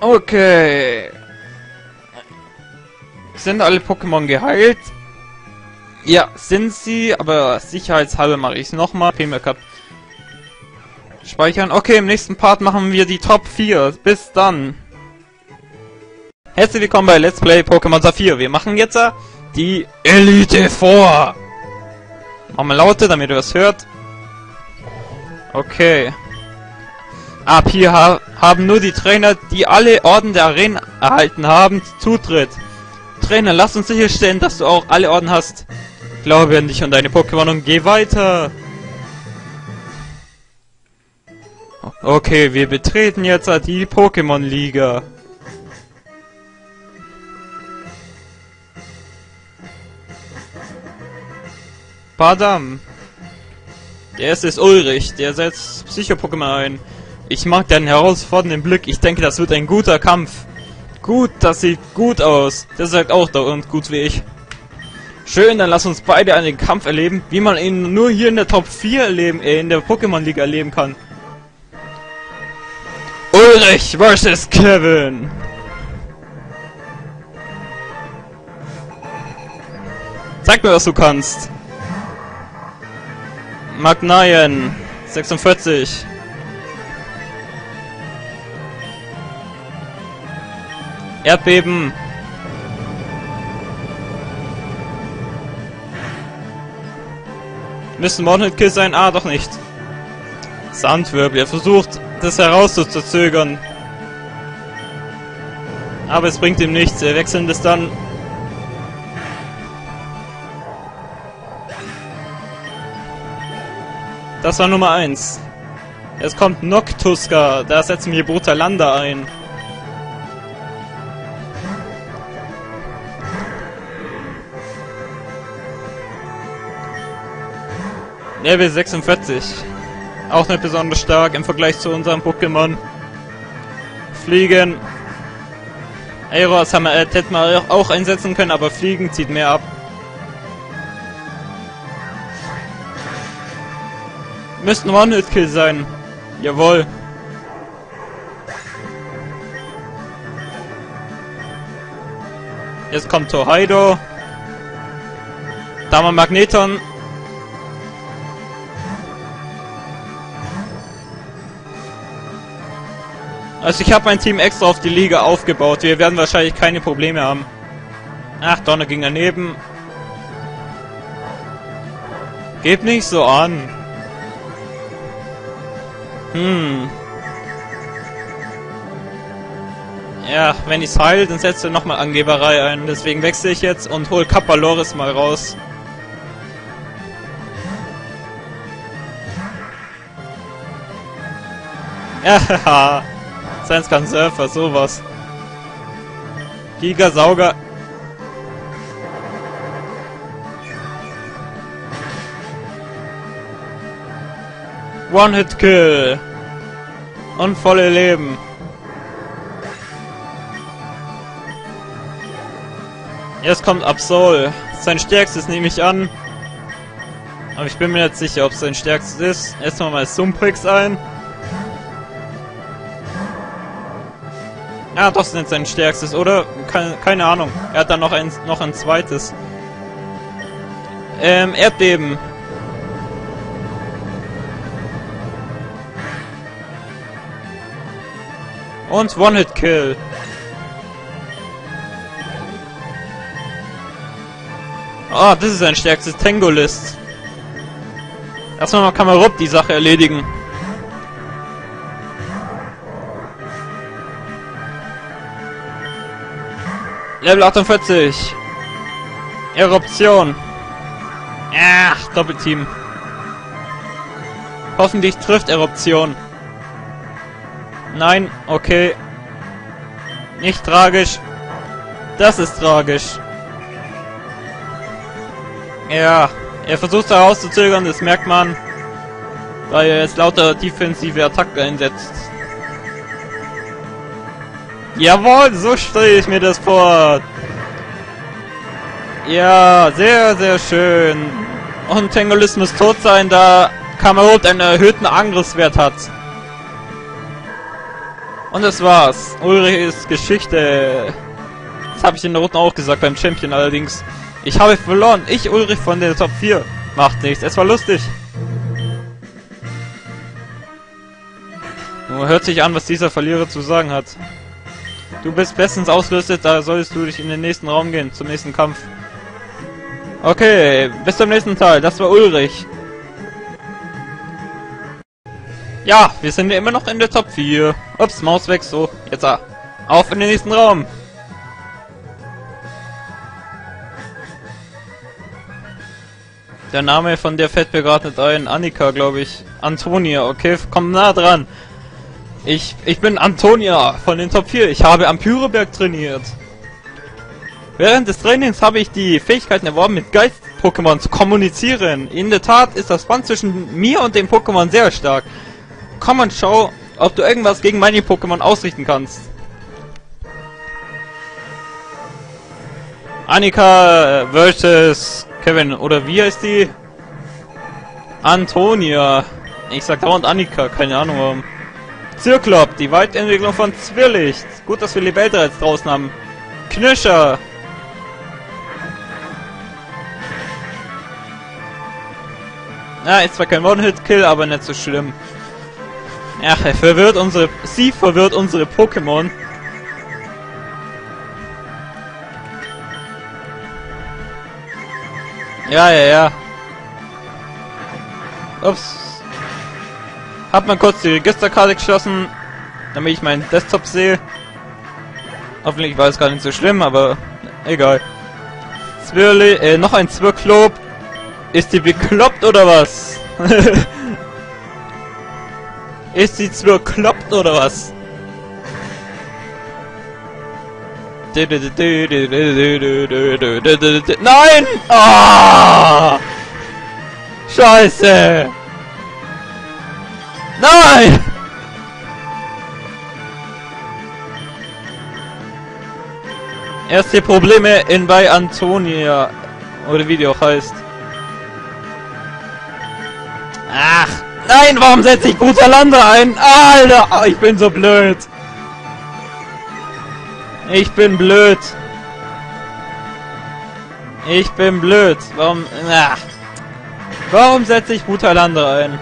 Okay. Sind alle Pokémon geheilt? Ja, sind sie, aber sicherheitshalber mache ich es nochmal. Premier Cup. Speichern. Okay, im nächsten Part machen wir die Top 4. Bis dann. Herzlich willkommen bei Let's Play Pokémon Saphir. Wir machen jetzt uh, die Elite vor. Machen wir lauter, damit ihr was hört. Okay. Ab hier ha haben nur die Trainer, die alle Orden der Arena erhalten haben, Zutritt. Trainer, lass uns sicherstellen, dass du auch alle Orden hast. Glaube an dich und deine Pokémon und geh weiter. Okay, wir betreten jetzt die Pokémon-Liga. Badam. Der erste ist Ulrich, der setzt Psycho-Pokémon ein. Ich mag deinen herausfordernden Blick, ich denke, das wird ein guter Kampf. Gut, das sieht gut aus. Der sagt auch da und gut wie ich. Schön, dann lass uns beide einen Kampf erleben, wie man ihn nur hier in der Top 4 erleben, äh, in der Pokémon Liga erleben kann. Ulrich vs. Kevin. Zeig mir, was du kannst. Magnaien 46. Erdbeben Müssen One-Hit-Kill sein? Ah, doch nicht. Sandwirbel. Er versucht, das herauszuzögern. Aber es bringt ihm nichts. Er wechseln das dann. Das war Nummer 1. Jetzt kommt Noctuska. Da setzen wir Brutalanda ein. Level 46. Auch nicht besonders stark im Vergleich zu unserem Pokémon. Fliegen. Aeros haben wir, äh, hätten auch einsetzen können, aber Fliegen zieht mehr ab. Müssten One-Hit-Kill sein. Jawohl. Jetzt kommt Torheido. Da haben wir Magneton. Also ich habe mein Team extra auf die Liga aufgebaut. Wir werden wahrscheinlich keine Probleme haben. Ach, Donner ging daneben. Gebt nicht so an. Hm. Ja, wenn ich's heil, dann setze nochmal Angeberei ein. Deswegen wechsle ich jetzt und hol Kappa mal raus. Ja, Gun Surfer, sowas. Gigasauger. One-Hit-Kill. Und volle Leben. Jetzt kommt Absol. Sein stärkstes nehme ich an. Aber ich bin mir nicht sicher, ob es sein stärkstes ist. Erstmal mal Sumprix ein. Ja, das ist sein stärkstes, oder? Keine, keine Ahnung. Er hat dann noch ein, noch ein zweites. Ähm, Erdbeben. Und One-Hit-Kill. Ah, oh, das ist ein stärkstes Tango-List. Erstmal mal Kamerup die Sache erledigen. Level 48. Eruption. Ach, Doppelteam. Hoffentlich trifft Eruption. Nein, okay. Nicht tragisch. Das ist tragisch. Ja, er versucht herauszuzögern, das merkt man, weil er jetzt lauter defensive Attacke einsetzt. Jawohl, so stelle ich mir das vor. Ja, sehr, sehr schön. Und Tengolis muss tot sein, da Kamerot einen erhöhten Angriffswert hat. Und das war's. Ulrich ist Geschichte. Das habe ich in der Roten auch gesagt, beim Champion allerdings. Ich habe verloren. Ich, Ulrich von der Top 4. Macht nichts. Es war lustig. Nur hört sich an, was dieser Verlierer zu sagen hat. Du bist bestens ausgerüstet, da solltest du dich in den nächsten Raum gehen, zum nächsten Kampf. Okay, bis zum nächsten Teil. Das war Ulrich. Ja, wir sind ja immer noch in der Top 4. Ups, Maus weg, so. Jetzt ah. Auf in den nächsten Raum. Der Name von der fällt mir gerade nicht ein. Annika, glaube ich. Antonia, okay, komm nah dran. Ich, ich bin Antonia von den Top 4. Ich habe am Pyroberg trainiert. Während des Trainings habe ich die Fähigkeiten erworben, mit Geist-Pokémon zu kommunizieren. In der Tat ist das Band zwischen mir und dem Pokémon sehr stark. Komm und schau, ob du irgendwas gegen meine Pokémon ausrichten kannst. Annika äh, versus Kevin, oder wie heißt die? Antonia. Ich sag dauernd Annika, keine Ahnung warum. Zirklop, die Weitentwicklung von Zwirlicht. Gut, dass wir Libeltra jetzt draußen haben. Knischer. Na, ist zwar kein One-Hit-Kill, aber nicht so schlimm. Ach, er verwirrt unsere... Sie verwirrt unsere Pokémon. Ja, ja, ja. Ups. Hab mal kurz die Registerkarte geschlossen, damit ich meinen Desktop sehe. Hoffentlich war es gar nicht so schlimm, aber egal. Zwirli, äh, noch ein Zwirklob. Ist die bekloppt oder was? Ist sie bekloppt oder was? Nein! Ah! Scheiße! Nein! Erste Probleme in bei Antonia. Oder wie die auch heißt. Ach, nein, warum setze ich Bruder Lande ein? Alter, ich bin so blöd. Ich bin blöd. Ich bin blöd. Warum... Ach. Warum setze ich Brutalande ein?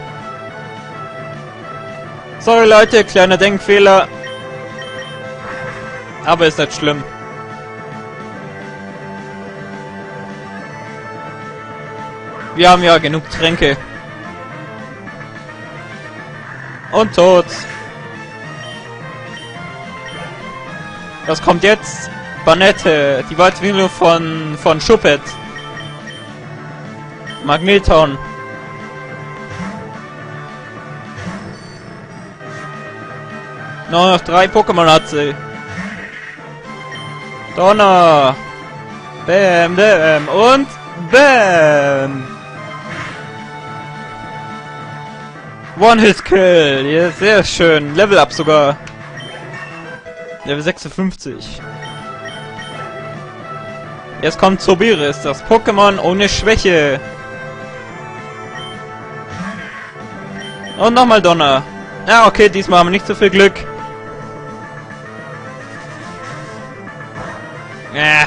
Sorry Leute, kleiner Denkfehler. Aber ist nicht schlimm. Wir haben ja genug Tränke. Und tot. Was kommt jetzt? Banette, die Weiterentwicklung von, von Schuppet. Magneton. Nur noch drei Pokémon hat sie. Donner. Bam, bam und bam. One-Hit-Kill. Ja, sehr schön. Level up sogar. Level 56. Jetzt kommt Zobiris, das Pokémon ohne Schwäche. Und nochmal Donner. Ja, okay, diesmal haben wir nicht so viel Glück. Ja.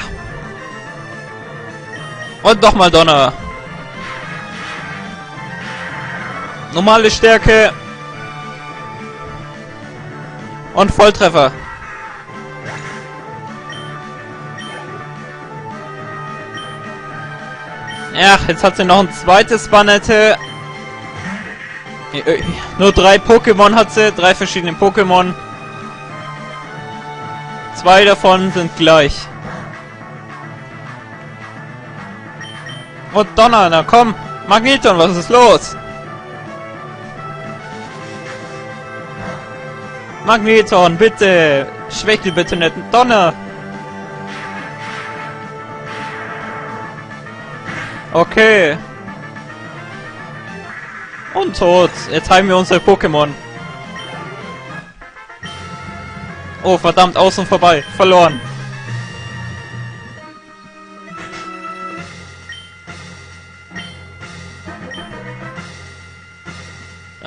Und nochmal Donner. Normale Stärke. Und Volltreffer. Ja, jetzt hat sie noch ein zweites Banette. Äh, nur drei Pokémon hat sie, drei verschiedene Pokémon. Zwei davon sind gleich. Und Donner, na komm! Magneton, was ist los? Magneton, bitte! Schwächel bitte nicht. Donner! Okay. Und tot. Jetzt heilen wir unsere Pokémon. Oh, verdammt, außen vorbei. Verloren.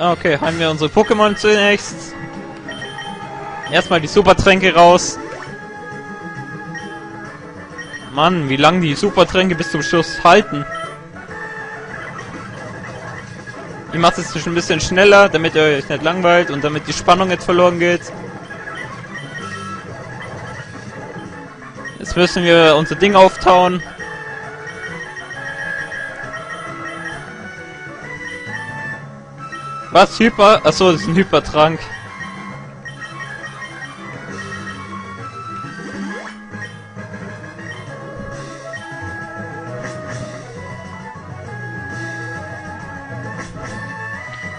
Okay, heilen wir unsere Pokémon zunächst. Erstmal die Supertränke raus. Mann, wie lange die Supertränke bis zum Schluss halten. Ich mache es jetzt ein bisschen schneller, damit ihr euch nicht langweilt und damit die Spannung nicht verloren geht. Jetzt müssen wir unser Ding auftauen. Was? Hyper? Achso, das ist ein Hypertrank.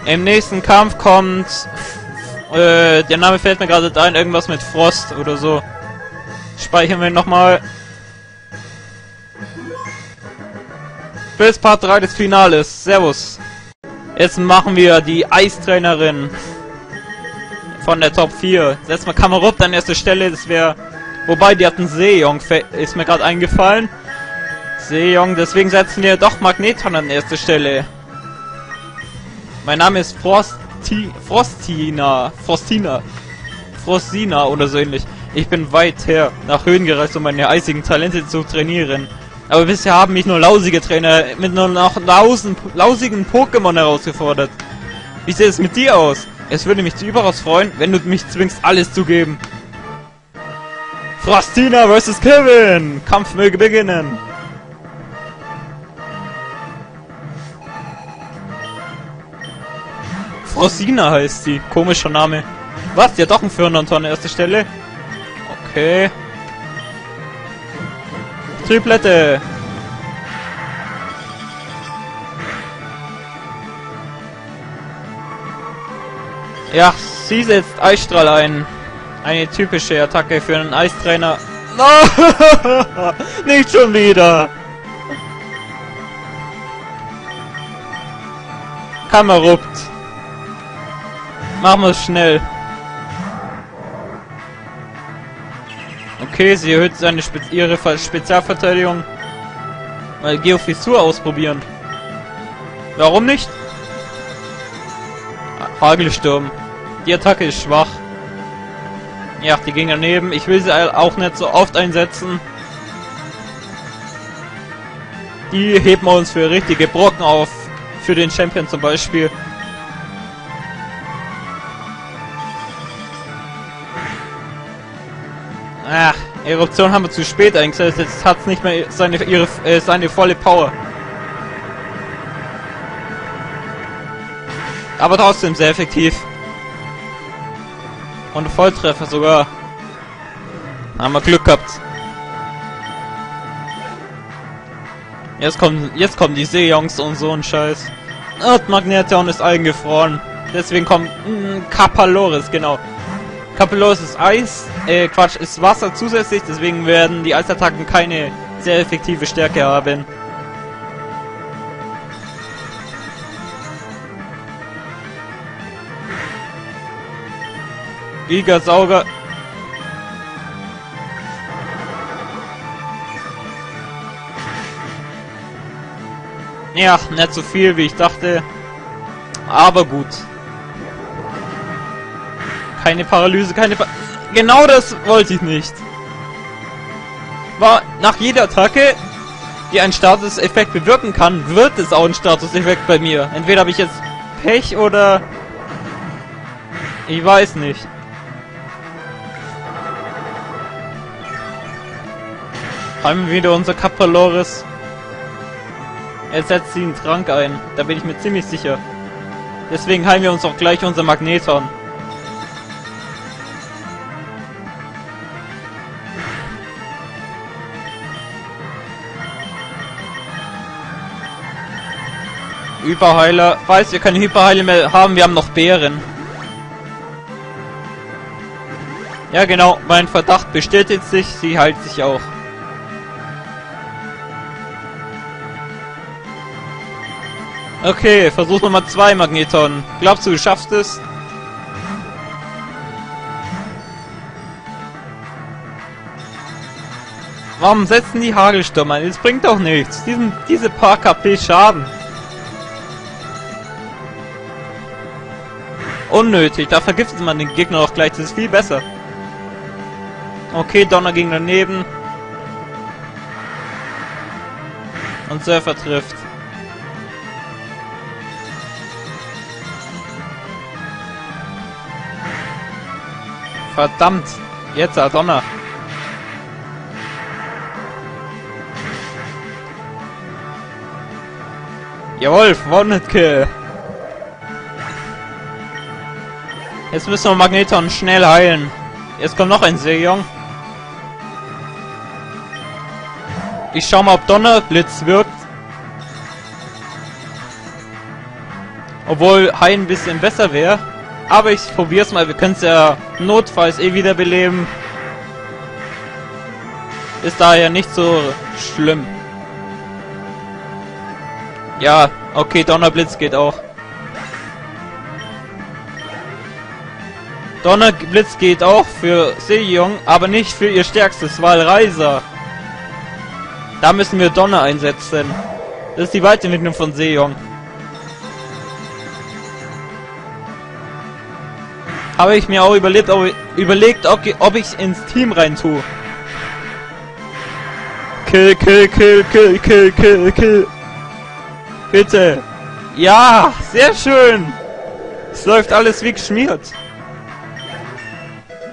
Im nächsten Kampf kommt... Äh, der Name fällt mir gerade ein, irgendwas mit Frost oder so. Speichern wir nochmal. Bis Part 3 des Finales. Servus. Jetzt machen wir die Eistrainerin von der Top 4. Setzen wir Kamerot an erste Stelle, das wäre... Wobei, die hatten Seejong, ist mir gerade eingefallen. Seejong, deswegen setzen wir doch Magneton an erste Stelle. Mein Name ist Frosti Frostina. Frostina. Frostina oder so ähnlich. Ich bin weit her nach Höhen gereist, um meine eisigen Talente zu trainieren. Aber bisher haben mich nur lausige Trainer mit nur noch lausen, lausigen Pokémon herausgefordert. Wie sieht es mit dir aus? Es würde mich überaus freuen, wenn du mich zwingst, alles zu geben. Frostina vs. Kevin! Kampf möge beginnen! Rosina heißt sie. Komischer Name. Was? Hat doch einen Firnanton an erster Stelle. Okay. Triplette. Ja, sie setzt Eisstrahl ein. Eine typische Attacke für einen Eistrainer. No! Nicht schon wieder! Kammer ruppt. Machen wir es schnell. Okay, sie erhöht seine Spe ihre Ver Spezialverteidigung. Mal Geofissur ausprobieren. Warum nicht? Hagelsturm. Die Attacke ist schwach. Ja, die ging daneben. Ich will sie auch nicht so oft einsetzen. Die heben wir uns für richtige Brocken auf. Für den Champion zum Beispiel. Ach, Eruption haben wir zu spät eingesetzt. Jetzt hat es nicht mehr seine, ihre, äh, seine volle Power. Aber trotzdem sehr effektiv. Und Volltreffer sogar. Haben wir Glück gehabt. Jetzt kommen, jetzt kommen die Seejungs und so ein Scheiß. Und Magneton ist eingefroren. Deswegen kommt Kapaloris, genau. Kapaloris ist Eis, äh, Quatsch, ist Wasser zusätzlich, deswegen werden die Eisattacken keine sehr effektive Stärke haben. Gigasauger. Ja, nicht so viel, wie ich dachte. Aber gut. Keine Paralyse, keine pa Genau das wollte ich nicht. War nach jeder Attacke, die einen Statuseffekt bewirken kann, wird es auch ein Statuseffekt bei mir. Entweder habe ich jetzt Pech oder... Ich weiß nicht. Haben wir wieder unser Capraloris. Er setzt sie einen Trank ein. Da bin ich mir ziemlich sicher. Deswegen heilen wir uns auch gleich unser Magneton. Überheiler. Falls wir keine Hyperheiler mehr haben, wir haben noch Bären. Ja genau, mein Verdacht bestätigt sich, sie heilt sich auch. Okay, Versuch Nummer 2, Magneton. Glaubst du, du schaffst es? Warum setzen die Hagelstürme ein? Das bringt doch nichts. Diesen, diese paar KP Schaden. Unnötig, da vergiftet man den Gegner doch gleich. Das ist viel besser. Okay, Donner ging daneben. Und Surfer trifft. Verdammt! Jetzt, Donner! Jawohl, Wanted Kill! Jetzt müssen wir Magneton schnell heilen. Jetzt kommt noch ein Seejong. Ich schau mal, ob Donnerblitz wirkt. Obwohl Heilen ein bisschen besser wäre. Aber ich probier's mal. Wir können es ja notfalls eh wiederbeleben. Ist daher nicht so schlimm. Ja, okay, Donnerblitz geht auch. Donnerblitz geht auch für Sejong, aber nicht für ihr stärkstes Wahlreiser. Da müssen wir Donner einsetzen. Das ist die Weiterentwicklung von Sejong. habe ich mir auch überlegt, ob überlegt, ob, ob ich ins Team rein tue. Kill, kill, kill, kill, kill, kill, kill. Bitte. Ja, sehr schön. Es läuft alles wie geschmiert.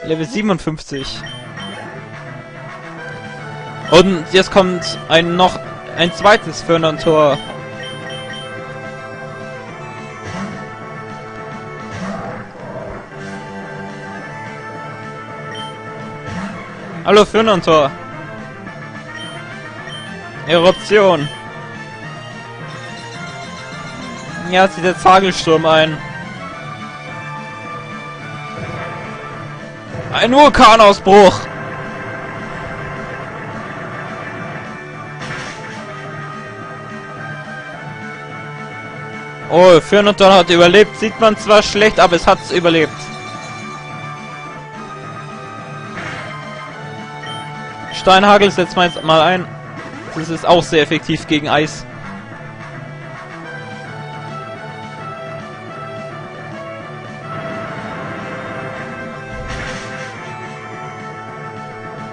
Level 57. Und jetzt kommt ein noch ein zweites Fernand-Tor. Hallo Fernand-Tor. Eruption. Ja, zieht jetzt Hagelsturm ein. Ein Vulkanausbruch! Oh, Fürnoton hat überlebt. Sieht man zwar schlecht, aber es hat's überlebt. Steinhagel setzt man jetzt mal ein. Das ist auch sehr effektiv gegen Eis.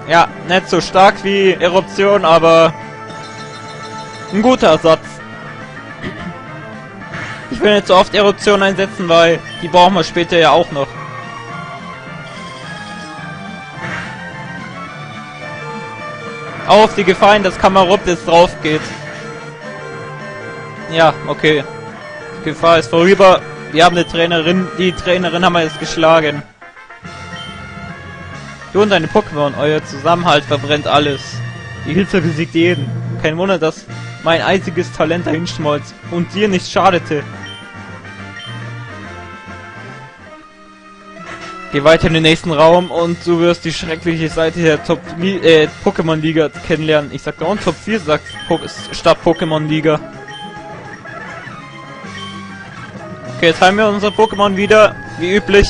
Ja, nicht so stark wie Eruption, aber ein guter Ersatz. Ich will nicht so oft Eruption einsetzen, weil die brauchen wir später ja auch noch. Auf die Gefahr, dass Kamerub jetzt drauf geht. Ja, okay. Die Gefahr ist vorüber. Wir haben eine Trainerin. Die Trainerin haben wir jetzt geschlagen. Du und deine Pokémon, euer Zusammenhalt verbrennt alles. Die Hitze besiegt jeden. Kein Wunder, dass mein einziges Talent dahin schmolz und dir nicht schadete. Geh weiter in den nächsten Raum und du wirst die schreckliche Seite der Top äh, Pokémon Liga kennenlernen. Ich sag da und Top 4 sagt po statt Pokémon Liga. Okay, jetzt haben wir unser Pokémon wieder, wie üblich.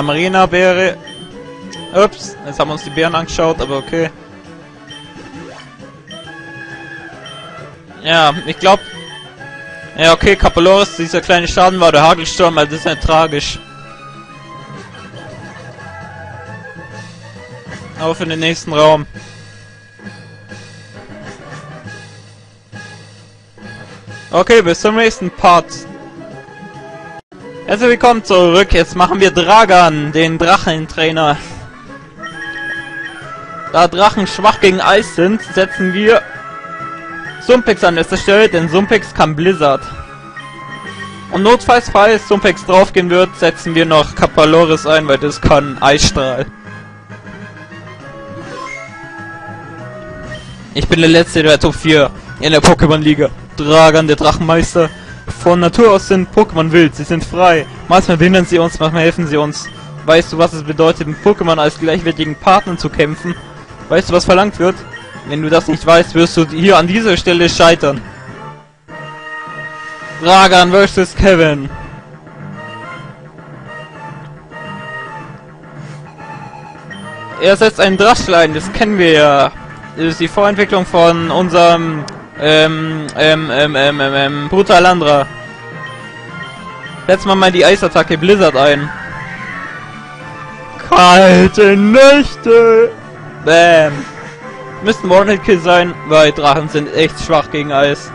Marina-Beere. Ups, jetzt haben wir uns die Bären angeschaut, aber okay. Ja, ich glaube... Ja, okay, Kapaloris, dieser kleine Schaden war der Hagelsturm, also das ist nicht tragisch. Auf in den nächsten Raum. Okay, bis zum nächsten Part. Herzlich willkommen zurück. Jetzt machen wir Dragan, den Drachentrainer. Da Drachen schwach gegen Eis sind, setzen wir Sumpex an erster Stelle, denn Sumpex kann Blizzard. Und notfalls, falls Sumpex draufgehen wird, setzen wir noch Kapaloris ein, weil das kann Eisstrahl. Ich bin der Letzte der Top 4 in der Pokémon-Liga. Dragan, der Drachenmeister. Von Natur aus sind Pokémon wild, sie sind frei. Manchmal behindern sie uns, manchmal helfen sie uns. Weißt du, was es bedeutet, mit Pokémon als gleichwertigen Partner zu kämpfen? Weißt du, was verlangt wird? Wenn du das nicht weißt, wirst du hier an dieser Stelle scheitern. Dragan vs. Kevin. Er setzt einen Draschlein, das kennen wir ja. Das ist die Vorentwicklung von unserem ähm, ähm, ähm, ähm, ähm, ähm, Brutalandra. Setz mal mal die Eisattacke Blizzard ein. Kalte Nächte! Bam! Müssten One-Hit-Kill sein, weil Drachen sind echt schwach gegen Eis.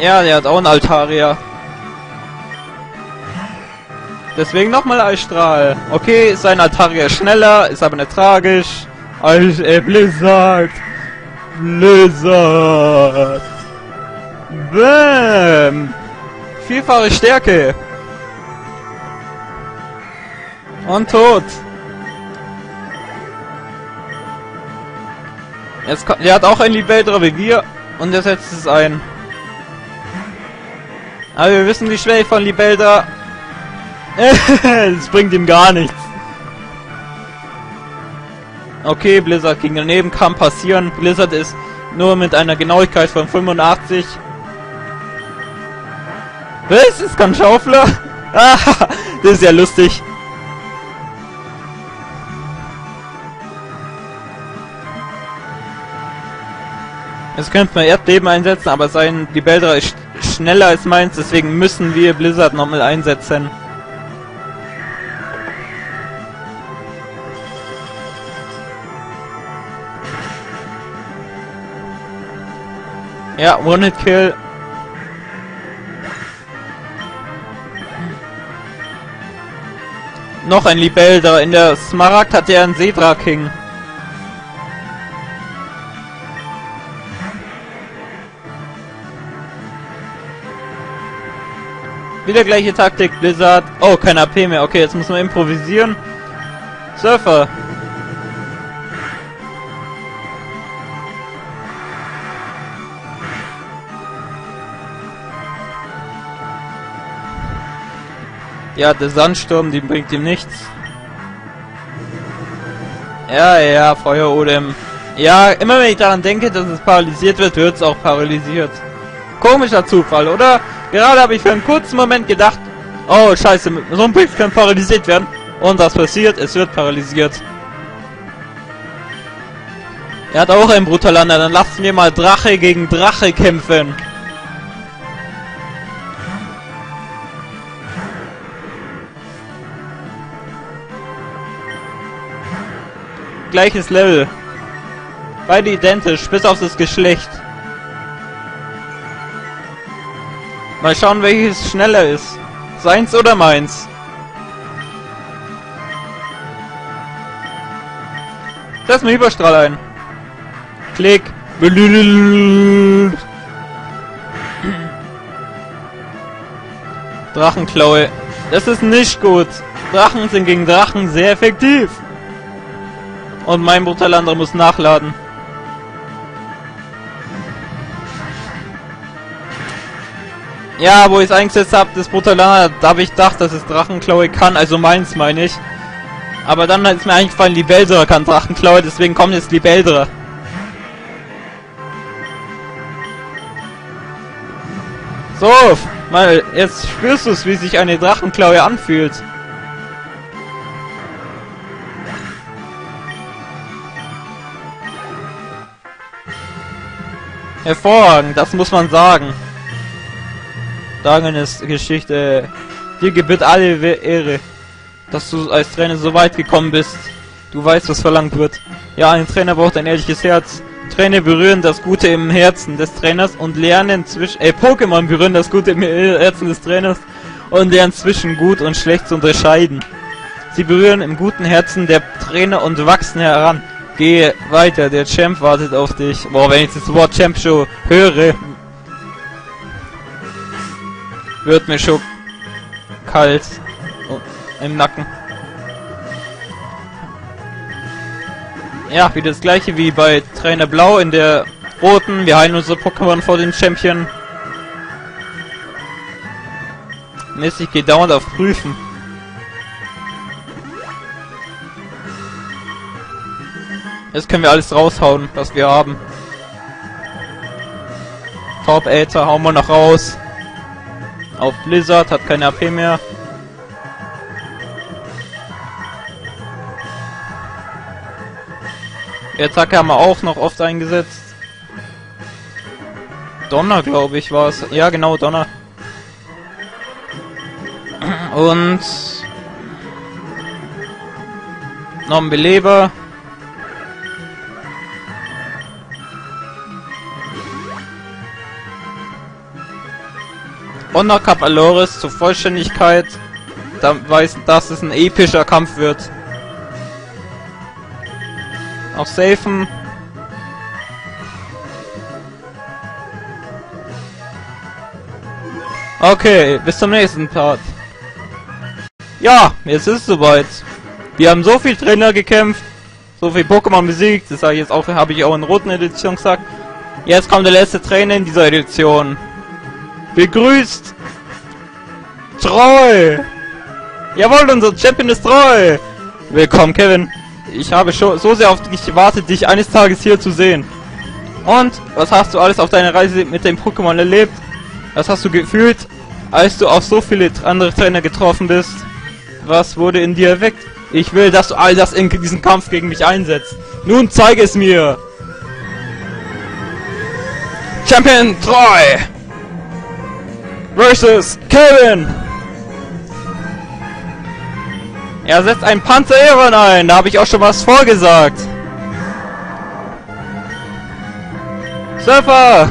Ja, der hat auch einen Altaria. Deswegen nochmal Eisstrahl. Okay, sein Altaria ist schneller, ist aber nicht tragisch. Eis, äh, Blizzard. Blizzard. Bäm. Vielfache Stärke. Und tot. Jetzt kommt, der hat auch ein wie wir und er setzt es ein. Aber wir wissen die Schwäche von Libeldra es bringt ihm gar nichts. Okay, Blizzard ging daneben, kann passieren. Blizzard ist nur mit einer Genauigkeit von 85. Was? Ist kein Schaufler? Ah, das ist ja lustig. Jetzt könnte man Erdbeben einsetzen, aber sein Libeldra ist schneller als meins, deswegen müssen wir Blizzard nochmal einsetzen. Ja, One-Hit-Kill. Noch ein Libelda. In der Smaragd hat er einen Sedra King. Wieder gleiche Taktik, Blizzard. Oh, kein AP mehr. Okay, jetzt muss man improvisieren. Surfer. Ja, der Sandsturm, die bringt ihm nichts. Ja, ja, Feuer Odem. Ja, immer wenn ich daran denke, dass es paralysiert wird, wird es auch paralysiert. Komischer Zufall, oder? Gerade habe ich für einen kurzen Moment gedacht, oh scheiße, so ein Bild kann paralysiert werden. Und was passiert? Es wird paralysiert. Er hat auch einen Brutalander, dann lassen wir mal Drache gegen Drache kämpfen. Gleiches Level. Beide identisch, bis auf das Geschlecht. Mal schauen, welches schneller ist. Seins oder meins? Setz mir Überstrahl ein. Klick. Drachenklaue. Das ist nicht gut. Drachen sind gegen Drachen sehr effektiv. Und mein Brutalander muss nachladen. Ja, wo ich es eingesetzt habe, das Brutalander, da habe ich gedacht, dass es Drachenklaue kann, also meins meine ich. Aber dann ist mir eingefallen, Libeldra kann Drachenklaue, deswegen kommt jetzt Libeldra. So, mal, jetzt spürst du es, wie sich eine Drachenklaue anfühlt. Hervorragend, das muss man sagen. Dagenes Geschichte. Dir gebührt alle Ehre, dass du als Trainer so weit gekommen bist. Du weißt, was verlangt wird. Ja, ein Trainer braucht ein ehrliches Herz. Trainer berühren das Gute im Herzen des Trainers und lernen zwischen... Äh, Pokémon berühren das Gute im Herzen des Trainers und lernen zwischen gut und schlecht zu unterscheiden. Sie berühren im guten Herzen der Trainer und wachsen heran. Gehe weiter, der Champ wartet auf dich. Boah, wenn ich das Wort Champ Show höre, wird mir schon kalt im Nacken. Ja, wie das gleiche wie bei Trainer Blau in der roten. Wir heilen unsere Pokémon vor den Champion. Mist, ich gehe dauernd auf Prüfen. Jetzt können wir alles raushauen, was wir haben. Top Aether hauen wir noch raus. Auf Blizzard, hat keine AP mehr. Die Attacke haben wir auch noch oft eingesetzt. Donner, glaube ich, war es. Ja, genau, Donner. Und... Noch ein Beleber. Honor Cup Aloris zur Vollständigkeit, da weiß, dass es ein epischer Kampf wird. Auch safen. Okay, bis zum nächsten Part. Ja, jetzt ist es soweit. Wir haben so viel Trainer gekämpft, so viel Pokémon besiegt, das sage ich jetzt auch, habe ich auch in roten Edition gesagt. Jetzt kommt der letzte Trainer in dieser Edition. Begrüßt! Treu! Jawohl, unser Champion ist treu! Willkommen, Kevin. Ich habe schon so sehr auf dich gewartet, dich eines Tages hier zu sehen. Und, was hast du alles auf deiner Reise mit dem Pokémon erlebt? Was hast du gefühlt, als du auf so viele andere Trainer getroffen bist? Was wurde in dir erweckt? Ich will, dass du all das in diesen Kampf gegen mich einsetzt. Nun zeige es mir! Champion Treu! Versus Kevin. Er setzt einen Panzer Aeron ein, da habe ich auch schon was vorgesagt. Surfer!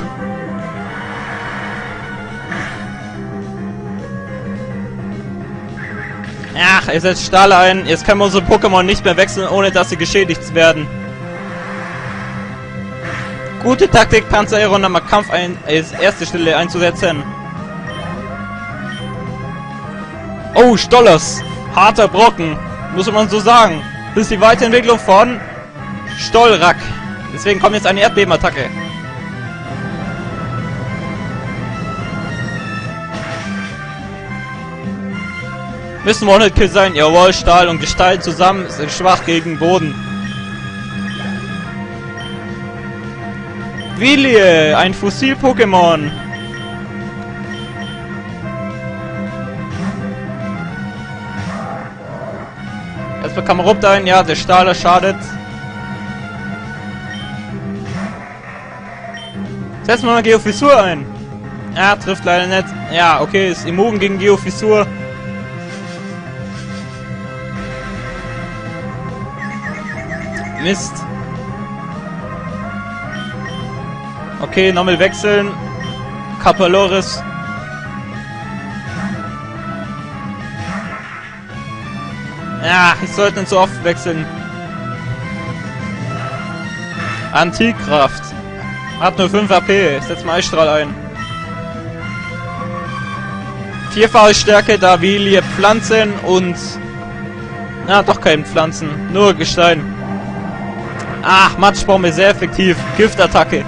Ach, er setzt Stahl ein. Jetzt können wir unsere Pokémon nicht mehr wechseln, ohne dass sie geschädigt werden. Gute Taktik, Panzer Aeron am Kampf als erste Stelle einzusetzen. Oh, Stollers. Harter Brocken. Muss man so sagen. Das ist die Weiterentwicklung von Stollrack. Deswegen kommt jetzt eine Erdbebenattacke. Müssen One-Hit-Kill sein. Jawohl, Stahl und Gestalt zusammen sind schwach gegen Boden. Wilie, ein Fossil-Pokémon. Erstmal Kamerupt ein, ja, der Stahler schadet. Setz mal Geofissur ein. Ja, trifft leider nicht. Ja, okay, ist immun gegen Geofissur. Mist. Okay, nochmal wechseln. Capaloris. Ja, ich sollte nicht so oft wechseln. Antikraft. Hat nur 5 AP. Ich setz mal Eisstrahl ein. Vierfache Stärke, da Wilie Pflanzen und... Na, doch keine Pflanzen. Nur Gestein. Ach, Matschbombe, sehr effektiv. Giftattacke.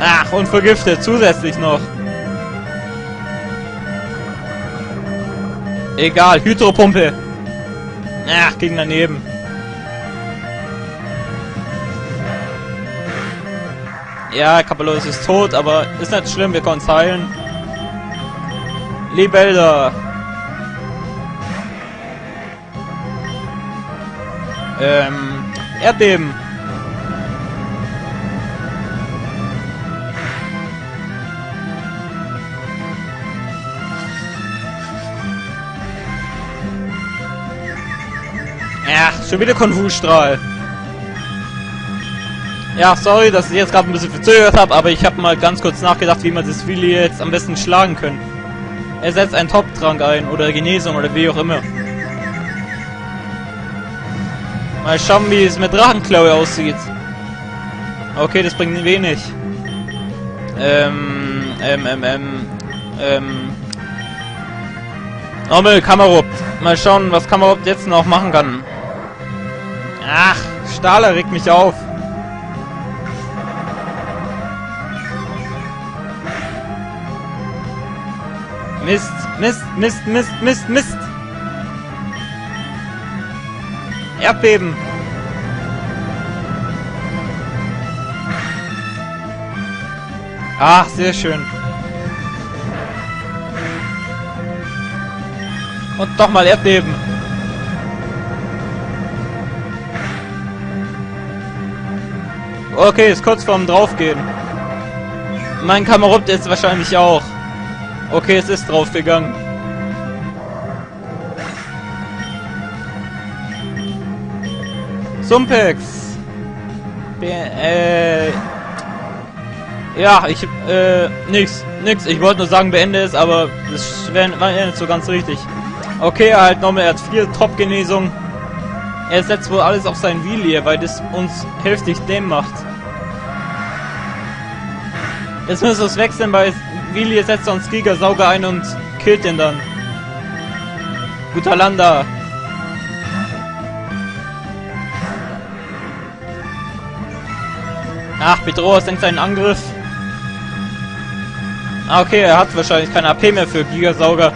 Ach, und vergiftet zusätzlich noch. Egal, Hydropumpe. Ach, ging daneben. Ja, Kapellos ist tot, aber ist nicht schlimm, wir können es heilen. Libelda. Ähm, Erdbeben. Schon wieder Konfusstrahl. Ja, sorry, dass ich jetzt gerade ein bisschen verzögert habe, aber ich habe mal ganz kurz nachgedacht, wie man das Willi jetzt am besten schlagen können. Er setzt einen Top-Trank ein oder Genesung oder wie auch immer. Mal schauen, wie es mit Drachenklaue aussieht. Okay, das bringt wenig. Ähm, ähm, ähm, ähm, ähm. Nochmal Kamerupt. Mal schauen, was Kamerupt jetzt noch machen kann. Ach, Stahler regt mich auf. Mist, Mist, Mist, Mist, Mist, Mist. Erdbeben. Ach, sehr schön. Und doch mal Erdbeben. Okay, ist kurz vorm Draufgehen. Mein Kamerad ist wahrscheinlich auch. Okay, es ist draufgegangen. Sumpex. Äh. Ja, ich, äh, nix, nix. Ich wollte nur sagen, beende es, aber das ja nicht so ganz richtig. Okay, er halt nochmal, er hat vier Top-Genesung. Er setzt wohl alles auf sein Wheelie, weil das uns heftig dem macht. Jetzt müssen wir es wechseln, weil Wheelie setzt sonst Gigasauger ein und killt den dann. Guter Lander. Ach, Bedroher senkt seinen Angriff. Ah, okay, er hat wahrscheinlich keine AP mehr für Gigasauger.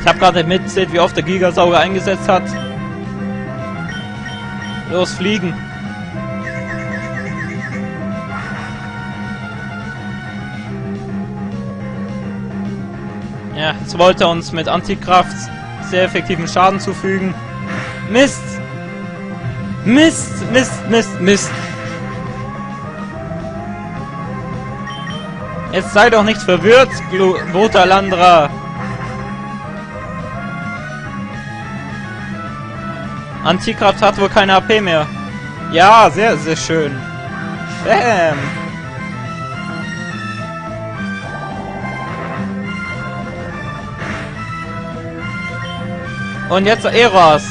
Ich habe gerade mitgezählt, wie oft der Gigasauger eingesetzt hat. Los, fliegen. Jetzt wollte er uns mit Antikraft sehr effektiven Schaden zufügen. Mist! Mist, Mist, Mist, Mist. Jetzt sei doch nicht verwirrt, Gluta Landra. Antikraft hat wohl keine AP mehr. Ja, sehr, sehr schön. Bam. Und jetzt Eros.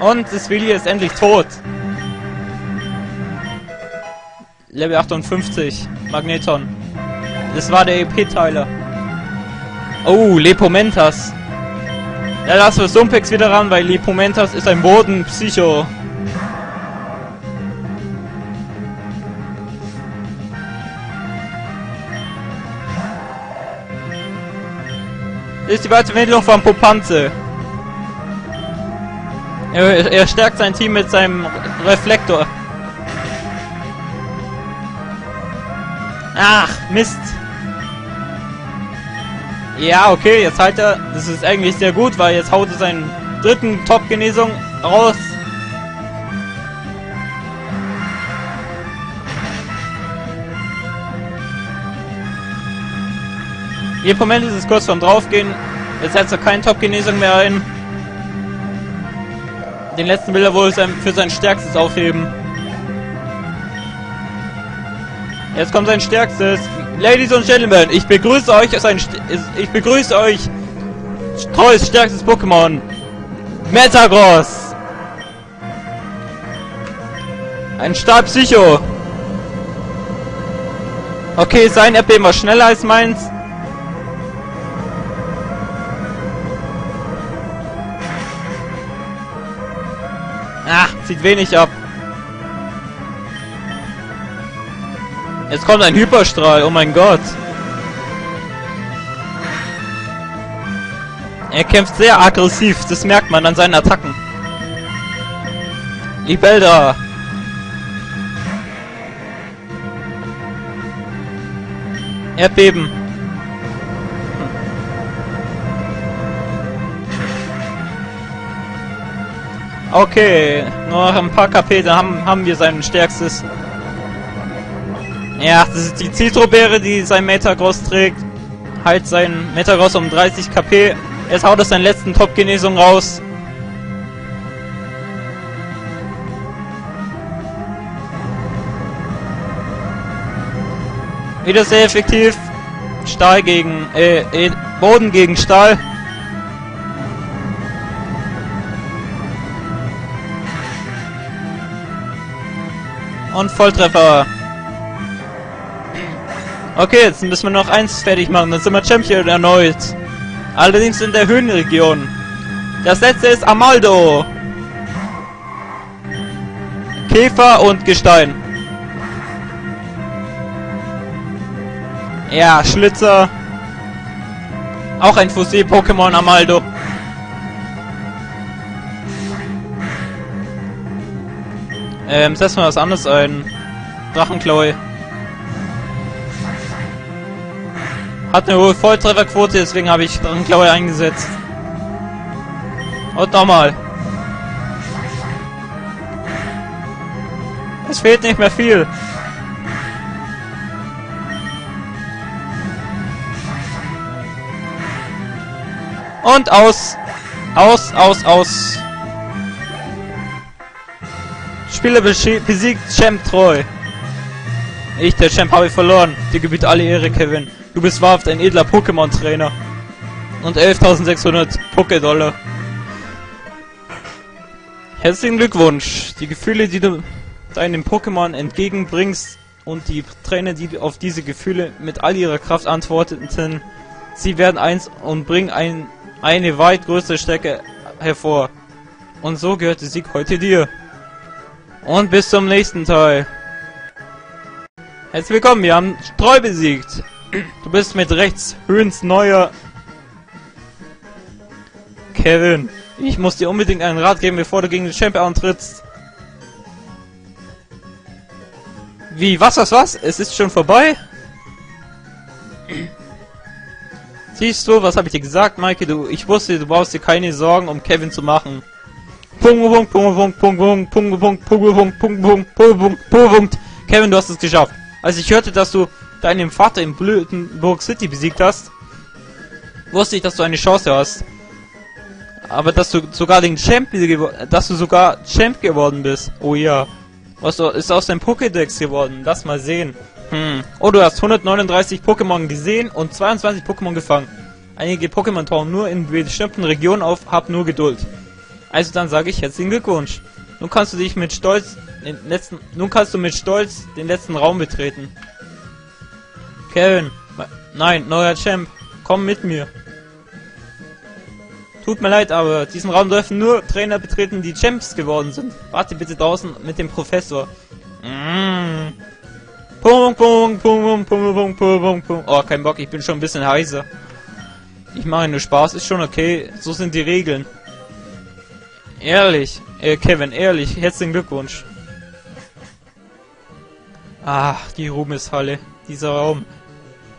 Und das Willi ist endlich tot. Level 58. Magneton. Das war der EP-Teiler. Oh, Lepomentas. Ja, lassen wir Sumpex wieder ran, weil Lepomentas ist ein Boden-Psycho. Ist die Weiterentwicklung von Popanze. Er, er stärkt sein Team mit seinem Reflektor. Ach, Mist. Ja, okay, jetzt halt er. Das ist eigentlich sehr gut, weil jetzt haut er seinen dritten Top-Genesung raus. Ihr Moment ist es kurz vorm Draufgehen. Jetzt setzt er keine Top-Genesung mehr ein. Den letzten will er wohl für sein Stärkstes aufheben. Jetzt kommt sein Stärkstes. Ladies and Gentlemen, ich begrüße euch als ein... St ich begrüße euch... Trolls stärkstes Pokémon. Metagross. Ein Stahlpsycho. Okay, sein Erdbeben war schneller als meins. Zieht wenig ab. Jetzt kommt ein Hyperstrahl, oh mein Gott. Er kämpft sehr aggressiv, das merkt man an seinen Attacken. Ibelda. Erdbeben. Okay, nur noch ein paar KP, dann haben, haben wir sein stärkstes. Ja, das ist die Zitrobeere, die sein Metagross trägt. Halt sein Metagross um 30 KP. Jetzt haut er seinen letzten Top-Genesung raus. Wieder sehr effektiv. Stahl gegen, äh Boden gegen Stahl. Und Volltreffer. Okay, jetzt müssen wir noch eins fertig machen, dann sind wir Champion erneut. Allerdings in der Höhenregion. Das letzte ist Amaldo. Käfer und Gestein. Ja, Schlitzer. Auch ein Fussi-Pokémon Amaldo. Ähm, setzen wir was anderes ein. Drachenklaue. Hat eine hohe Volltrefferquote, deswegen habe ich Drachenklaue eingesetzt. Und nochmal. Es fehlt nicht mehr viel. Und aus. Aus, aus, aus. Spieler besiegt Champ treu. Ich, der Champ, habe verloren. Dir gebührt alle Ehre, Kevin. Du bist wahrhaft ein edler Pokémon-Trainer. Und 11.600 Poké-Dollar. Herzlichen Glückwunsch. Die Gefühle, die du deinem Pokémon entgegenbringst und die Trainer, die auf diese Gefühle mit all ihrer Kraft antworteten, sie werden eins und bringen ein, eine weit größere Stärke hervor. Und so gehört der Sieg heute dir. Und bis zum nächsten Teil. Herzlich willkommen, wir haben Treu besiegt. Du bist mit rechts Höhens neuer... Kevin, ich muss dir unbedingt einen Rat geben, bevor du gegen den Champion antrittst. Wie, was, was, was? Es ist schon vorbei? Siehst du, was habe ich dir gesagt, Maike? Du, ich wusste, du brauchst dir keine Sorgen, um Kevin zu machen. Punkt, Punkt, Punkt, Punkt, Punkt, Punkt, Punkt, Punkt, Punkt, Punkt. Kevin, du hast es geschafft. Als ich hörte, dass du deinen Vater in Blödenburg City besiegt hast, wusste ich, dass du eine Chance hast. Aber dass du sogar den Champ, dass du sogar Champ geworden bist. Oh ja. Was ist aus deinem Pokédex geworden? Lass mal sehen. Hm. Oh, du hast 139 Pokémon gesehen und 22 Pokémon gefangen. Einige Pokémon tauchen nur in bestimmten Regionen auf, hab nur Geduld. Also dann sage ich herzlichen Glückwunsch. Nun kannst du dich mit Stolz den letzten nun kannst du mit Stolz den letzten Raum betreten. Kevin, nein, neuer Champ, komm mit mir. Tut mir leid, aber diesen Raum dürfen nur Trainer betreten, die Champs geworden sind. Warte bitte draußen mit dem Professor. Mm. Punkt, Punkt, Punkt, Punkt, Punkt, Punkt, Punkt, Punkt. Oh, kein Bock, ich bin schon ein bisschen heiser. Ich mache nur Spaß, ist schon okay. So sind die Regeln. Ehrlich, Äh, Kevin, ehrlich, herzlichen Glückwunsch. Ach, die Ruhmeshalle. Dieser Raum.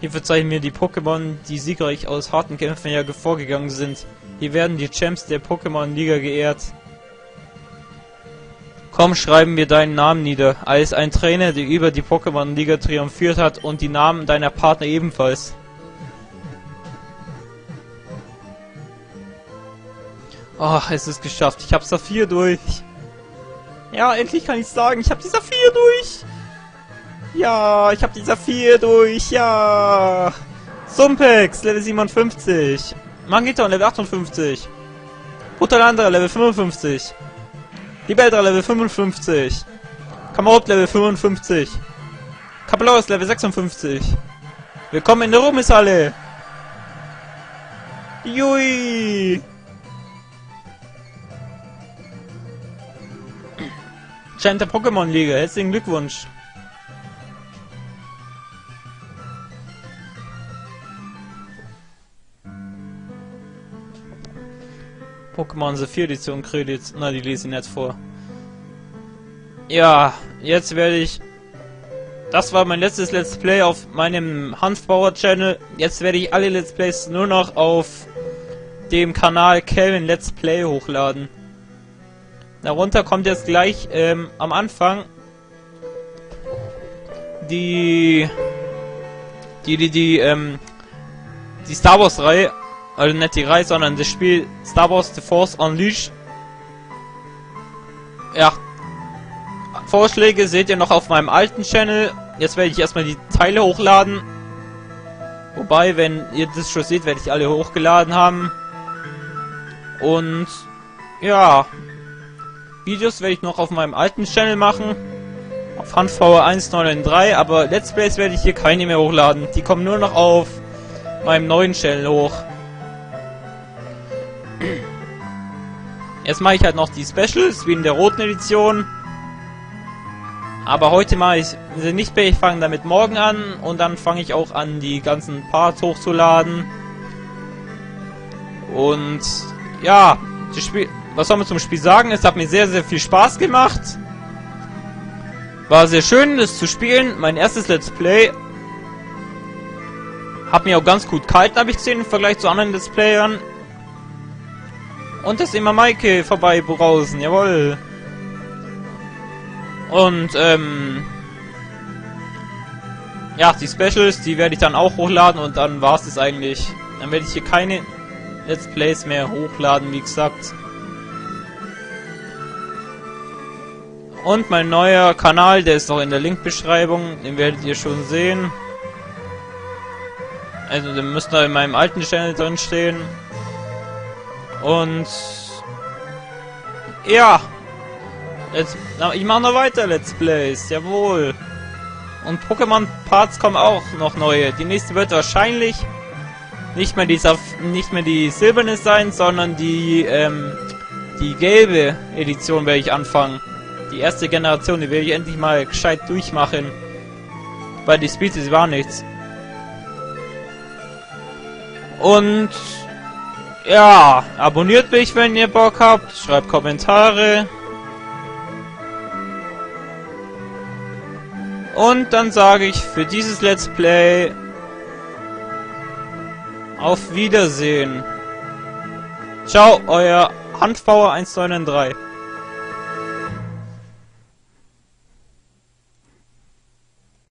Hier verzeichnen mir die Pokémon, die siegreich aus harten Kämpfen ja vorgegangen sind. Hier werden die Champs der Pokémon-Liga geehrt. Komm, schreiben wir deinen Namen nieder, als ein Trainer, der über die Pokémon-Liga triumphiert hat und die Namen deiner Partner ebenfalls. Ach, es ist geschafft. Ich hab Saphir durch. Ja, endlich kann ich sagen, ich hab die Saphir durch. Ja, ich hab die Saphir durch. Ja. Sumpex, Level 57. Mangiton, Level 58. Putalandra, Level 55. Libeldra, Level 55. Kamerot, Level 55. Kapelaus, Level 56. Willkommen in der Ruhmeshalle. Jui. Scheint der Pokémon-Liga. Herzlichen Glückwunsch. Pokémon Saphir Edition Kredit. Na, die lese ich nicht vor. Ja, jetzt werde ich... Das war mein letztes Let's Play auf meinem Hanfbauer Channel. Jetzt werde ich alle Let's Plays nur noch auf dem Kanal Kelvin Let's Play hochladen. Darunter kommt jetzt gleich ähm, am Anfang die die die die ähm, die Star Wars Reihe, also nicht die Reihe, sondern das Spiel Star Wars The Force Unleashed. Ja, Vorschläge seht ihr noch auf meinem alten Channel. Jetzt werde ich erstmal die Teile hochladen. Wobei, wenn ihr das schon seht, werde ich alle hochgeladen haben. Und ja, Videos werde ich noch auf meinem alten Channel machen. Auf HandVR 193, aber Let's Plays werde ich hier keine mehr hochladen. Die kommen nur noch auf meinem neuen Channel hoch. Jetzt mache ich halt noch die Specials, wie in der roten Edition. Aber heute mache ich sie nicht mehr, ich fange damit morgen an und dann fange ich auch an, die ganzen Parts hochzuladen. Und ja, das Spiel, was soll man zum Spiel sagen? Es hat mir sehr, sehr viel Spaß gemacht. War sehr schön, es zu spielen. Mein erstes Let's Play. Hat mir auch ganz gut kalt, habe ich gesehen, im Vergleich zu anderen Let's Playern. Und das immer Maike vorbei brausen, jawoll. Und, ähm... Ja, die Specials, die werde ich dann auch hochladen und dann war es das eigentlich. Dann werde ich hier keine Let's Plays mehr hochladen, wie gesagt. Und mein neuer Kanal, der ist noch in der Linkbeschreibung, den werdet ihr schon sehen. Also, der müsste in meinem alten Channel drin stehen. Und ja, jetzt, ich mache noch weiter Let's Plays, jawohl. Und Pokémon Parts kommen auch noch neue. Die nächste wird wahrscheinlich nicht mehr die nicht mehr die silberne sein, sondern die ähm, die gelbe Edition werde ich anfangen. Die erste Generation, die will ich endlich mal gescheit durchmachen. Weil die Species war nichts. Und ja, abonniert mich, wenn ihr Bock habt, schreibt Kommentare. Und dann sage ich für dieses Let's Play auf Wiedersehen. Ciao, euer Handbauer 193.